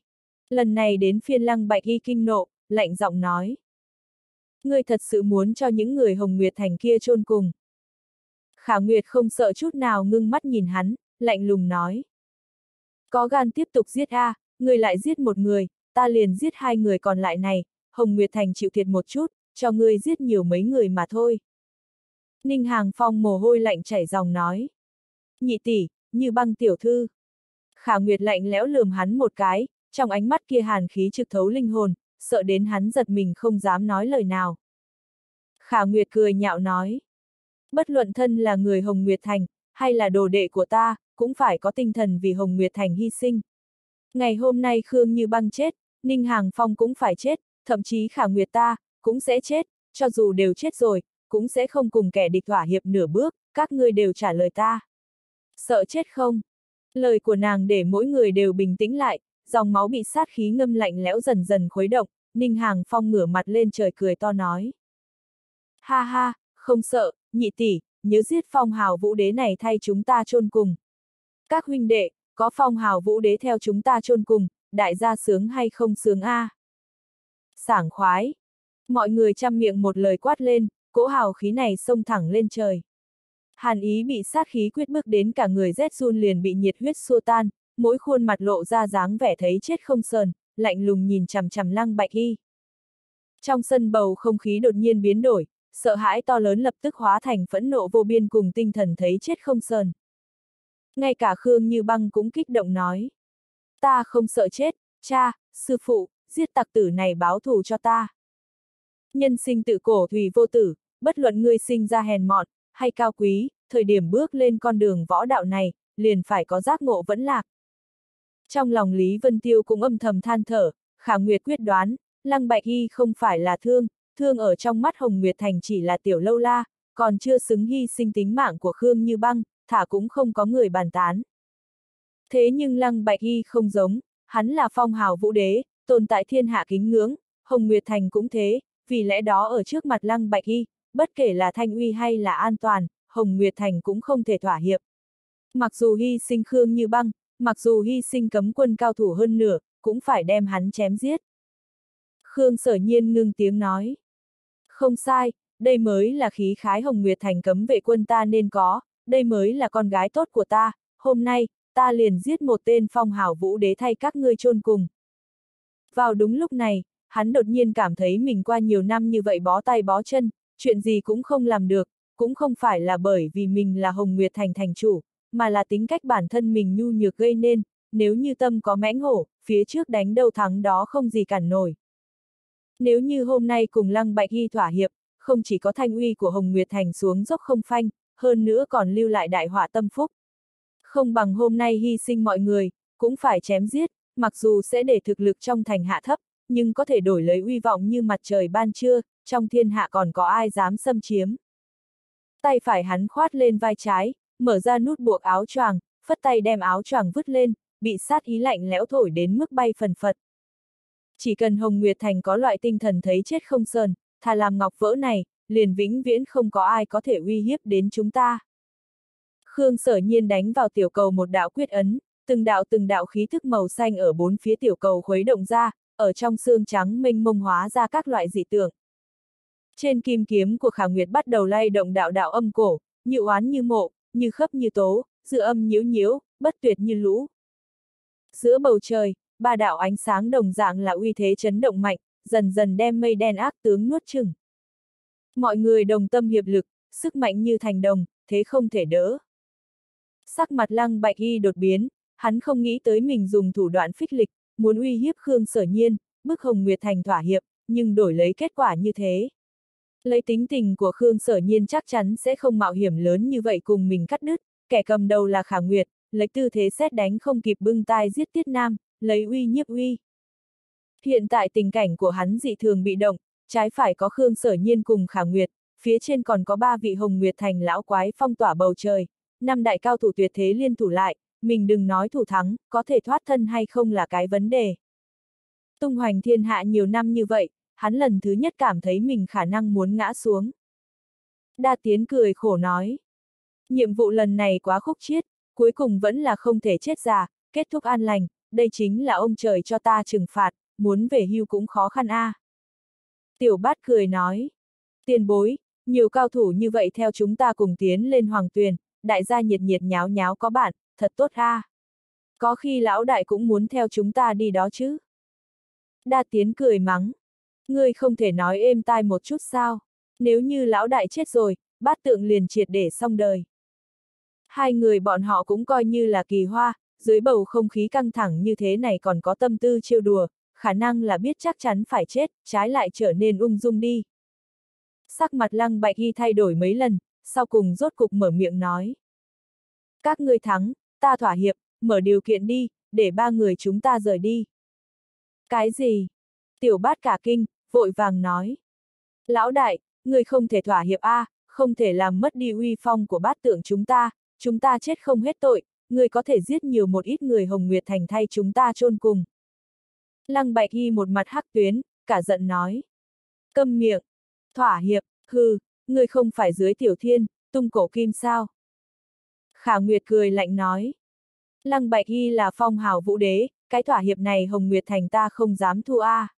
A: Lần này đến phiên lăng bạch y kinh nộ, lạnh giọng nói. Ngươi thật sự muốn cho những người Hồng Nguyệt Thành kia chôn cùng. Khả Nguyệt không sợ chút nào ngưng mắt nhìn hắn, lạnh lùng nói. Có gan tiếp tục giết a, à, người lại giết một người, ta liền giết hai người còn lại này, Hồng Nguyệt Thành chịu thiệt một chút, cho ngươi giết nhiều mấy người mà thôi. Ninh Hàng Phong mồ hôi lạnh chảy dòng nói. Nhị tỷ, như băng tiểu thư. Khả Nguyệt lạnh lẽo lườm hắn một cái, trong ánh mắt kia hàn khí trực thấu linh hồn, sợ đến hắn giật mình không dám nói lời nào. Khả Nguyệt cười nhạo nói. Bất luận thân là người Hồng Nguyệt Thành, hay là đồ đệ của ta, cũng phải có tinh thần vì Hồng Nguyệt Thành hy sinh. Ngày hôm nay Khương Như băng chết, Ninh Hàng Phong cũng phải chết, thậm chí Khả Nguyệt ta, cũng sẽ chết, cho dù đều chết rồi, cũng sẽ không cùng kẻ địch thỏa hiệp nửa bước, các ngươi đều trả lời ta. Sợ chết không? Lời của nàng để mỗi người đều bình tĩnh lại, dòng máu bị sát khí ngâm lạnh lẽo dần dần khuấy động, Ninh Hàng Phong ngửa mặt lên trời cười to nói. Ha ha, không sợ, nhị tỷ, nhớ giết phong hào vũ đế này thay chúng ta chôn cùng. Các huynh đệ, có phong hào vũ đế theo chúng ta chôn cùng, đại gia sướng hay không sướng a? Sảng khoái. Mọi người chăm miệng một lời quát lên, cỗ hào khí này xông thẳng lên trời. Hàn ý bị sát khí quyết bước đến cả người rét run liền bị nhiệt huyết xua tan, mỗi khuôn mặt lộ ra dáng vẻ thấy chết không sờn, lạnh lùng nhìn chằm chằm lăng bạch y. Trong sân bầu không khí đột nhiên biến đổi, sợ hãi to lớn lập tức hóa thành phẫn nộ vô biên cùng tinh thần thấy chết không sờn. Ngay cả Khương Như Băng cũng kích động nói. Ta không sợ chết, cha, sư phụ, giết tặc tử này báo thù cho ta. Nhân sinh tự cổ thủy vô tử, bất luận ngươi sinh ra hèn mọn, hay cao quý, thời điểm bước lên con đường võ đạo này, liền phải có giác ngộ vẫn lạc. Trong lòng Lý Vân Tiêu cũng âm thầm than thở, Khả Nguyệt quyết đoán, Lăng Bạch y không phải là thương, thương ở trong mắt Hồng Nguyệt Thành chỉ là tiểu lâu la, còn chưa xứng hy sinh tính mạng của Khương Như Băng, thả cũng không có người bàn tán. Thế nhưng Lăng Bạch y không giống, hắn là phong hào vũ đế, tồn tại thiên hạ kính ngưỡng, Hồng Nguyệt Thành cũng thế, vì lẽ đó ở trước mặt Lăng Bạch y, bất kể là thanh uy hay là an toàn, Hồng Nguyệt Thành cũng không thể thỏa hiệp. Mặc dù hy sinh Khương như băng, mặc dù hy sinh cấm quân cao thủ hơn nửa, cũng phải đem hắn chém giết. Khương sở nhiên ngưng tiếng nói. Không sai, đây mới là khí khái Hồng Nguyệt Thành cấm vệ quân ta nên có, đây mới là con gái tốt của ta, hôm nay, ta liền giết một tên phong hào vũ đế thay các ngươi chôn cùng. Vào đúng lúc này, hắn đột nhiên cảm thấy mình qua nhiều năm như vậy bó tay bó chân, chuyện gì cũng không làm được, cũng không phải là bởi vì mình là Hồng Nguyệt Thành thành chủ, mà là tính cách bản thân mình nhu nhược gây nên, nếu như tâm có mãnh hổ, phía trước đánh đâu thắng đó không gì cản nổi. Nếu như hôm nay cùng Lăng Bạch Hy thỏa hiệp, không chỉ có thanh uy của Hồng Nguyệt Thành xuống dốc không phanh, hơn nữa còn lưu lại đại họa tâm phúc. Không bằng hôm nay hy sinh mọi người, cũng phải chém giết, mặc dù sẽ để thực lực trong thành hạ thấp, nhưng có thể đổi lấy uy vọng như mặt trời ban trưa, trong thiên hạ còn có ai dám xâm chiếm. Tay phải hắn khoát lên vai trái, mở ra nút buộc áo choàng, phất tay đem áo choàng vứt lên, bị sát ý lạnh lẽo thổi đến mức bay phần phật. Chỉ cần Hồng Nguyệt Thành có loại tinh thần thấy chết không sờn, thà làm ngọc vỡ này, liền vĩnh viễn không có ai có thể uy hiếp đến chúng ta. Khương sở nhiên đánh vào tiểu cầu một đạo quyết ấn, từng đạo từng đạo khí thức màu xanh ở bốn phía tiểu cầu khuấy động ra, ở trong xương trắng mênh mông hóa ra các loại dị tượng. Trên kim kiếm của Khả Nguyệt bắt đầu lay động đạo đạo âm cổ, như oán như mộ, như khấp như tố, dự âm nhiễu nhiễu, bất tuyệt như lũ. Giữa bầu trời, ba đạo ánh sáng đồng dạng là uy thế chấn động mạnh, dần dần đem mây đen ác tướng nuốt chừng. Mọi người đồng tâm hiệp lực, sức mạnh như thành đồng, thế không thể đỡ. Sắc mặt lăng bạch y đột biến, hắn không nghĩ tới mình dùng thủ đoạn phích lịch, muốn uy hiếp Khương sở nhiên, bức Hồng Nguyệt Thành thỏa hiệp, nhưng đổi lấy kết quả như thế. Lấy tính tình của Khương Sở Nhiên chắc chắn sẽ không mạo hiểm lớn như vậy cùng mình cắt đứt, kẻ cầm đầu là Khả Nguyệt, lấy tư thế xét đánh không kịp bưng tai giết Tiết Nam, lấy uy nhiếp uy. Hiện tại tình cảnh của hắn dị thường bị động, trái phải có Khương Sở Nhiên cùng Khả Nguyệt, phía trên còn có ba vị Hồng Nguyệt thành lão quái phong tỏa bầu trời, năm đại cao thủ tuyệt thế liên thủ lại, mình đừng nói thủ thắng, có thể thoát thân hay không là cái vấn đề. Tung hoành thiên hạ nhiều năm như vậy, hắn lần thứ nhất cảm thấy mình khả năng muốn ngã xuống. Đa Tiến cười khổ nói. Nhiệm vụ lần này quá khúc chiết, cuối cùng vẫn là không thể chết già, kết thúc an lành, đây chính là ông trời cho ta trừng phạt, muốn về hưu cũng khó khăn a. À. Tiểu bát cười nói. Tiền bối, nhiều cao thủ như vậy theo chúng ta cùng tiến lên hoàng tuyền, đại gia nhiệt nhiệt nháo nháo có bạn, thật tốt a. À. Có khi lão đại cũng muốn theo chúng ta đi đó chứ. Đa tiến cười mắng. Ngươi không thể nói êm tai một chút sao. Nếu như lão đại chết rồi, bát tượng liền triệt để xong đời. Hai người bọn họ cũng coi như là kỳ hoa, dưới bầu không khí căng thẳng như thế này còn có tâm tư trêu đùa, khả năng là biết chắc chắn phải chết, trái lại trở nên ung dung đi. Sắc mặt lăng bạch y thay đổi mấy lần, sau cùng rốt cục mở miệng nói. Các ngươi thắng, ta thỏa hiệp, mở điều kiện đi, để ba người chúng ta rời đi. Cái gì? Tiểu bát cả kinh, vội vàng nói. Lão đại, người không thể thỏa hiệp A, không thể làm mất đi uy phong của bát tượng chúng ta, chúng ta chết không hết tội, người có thể giết nhiều một ít người Hồng Nguyệt Thành thay chúng ta chôn cùng. Lăng Bạch Y một mặt hắc tuyến, cả giận nói. Câm miệng, thỏa hiệp, hư, người không phải dưới tiểu thiên, tung cổ kim sao. Khả Nguyệt cười lạnh nói. Lăng Bạch Y là phong hào vũ đế, cái thỏa hiệp này Hồng Nguyệt Thành ta không dám thu a. À.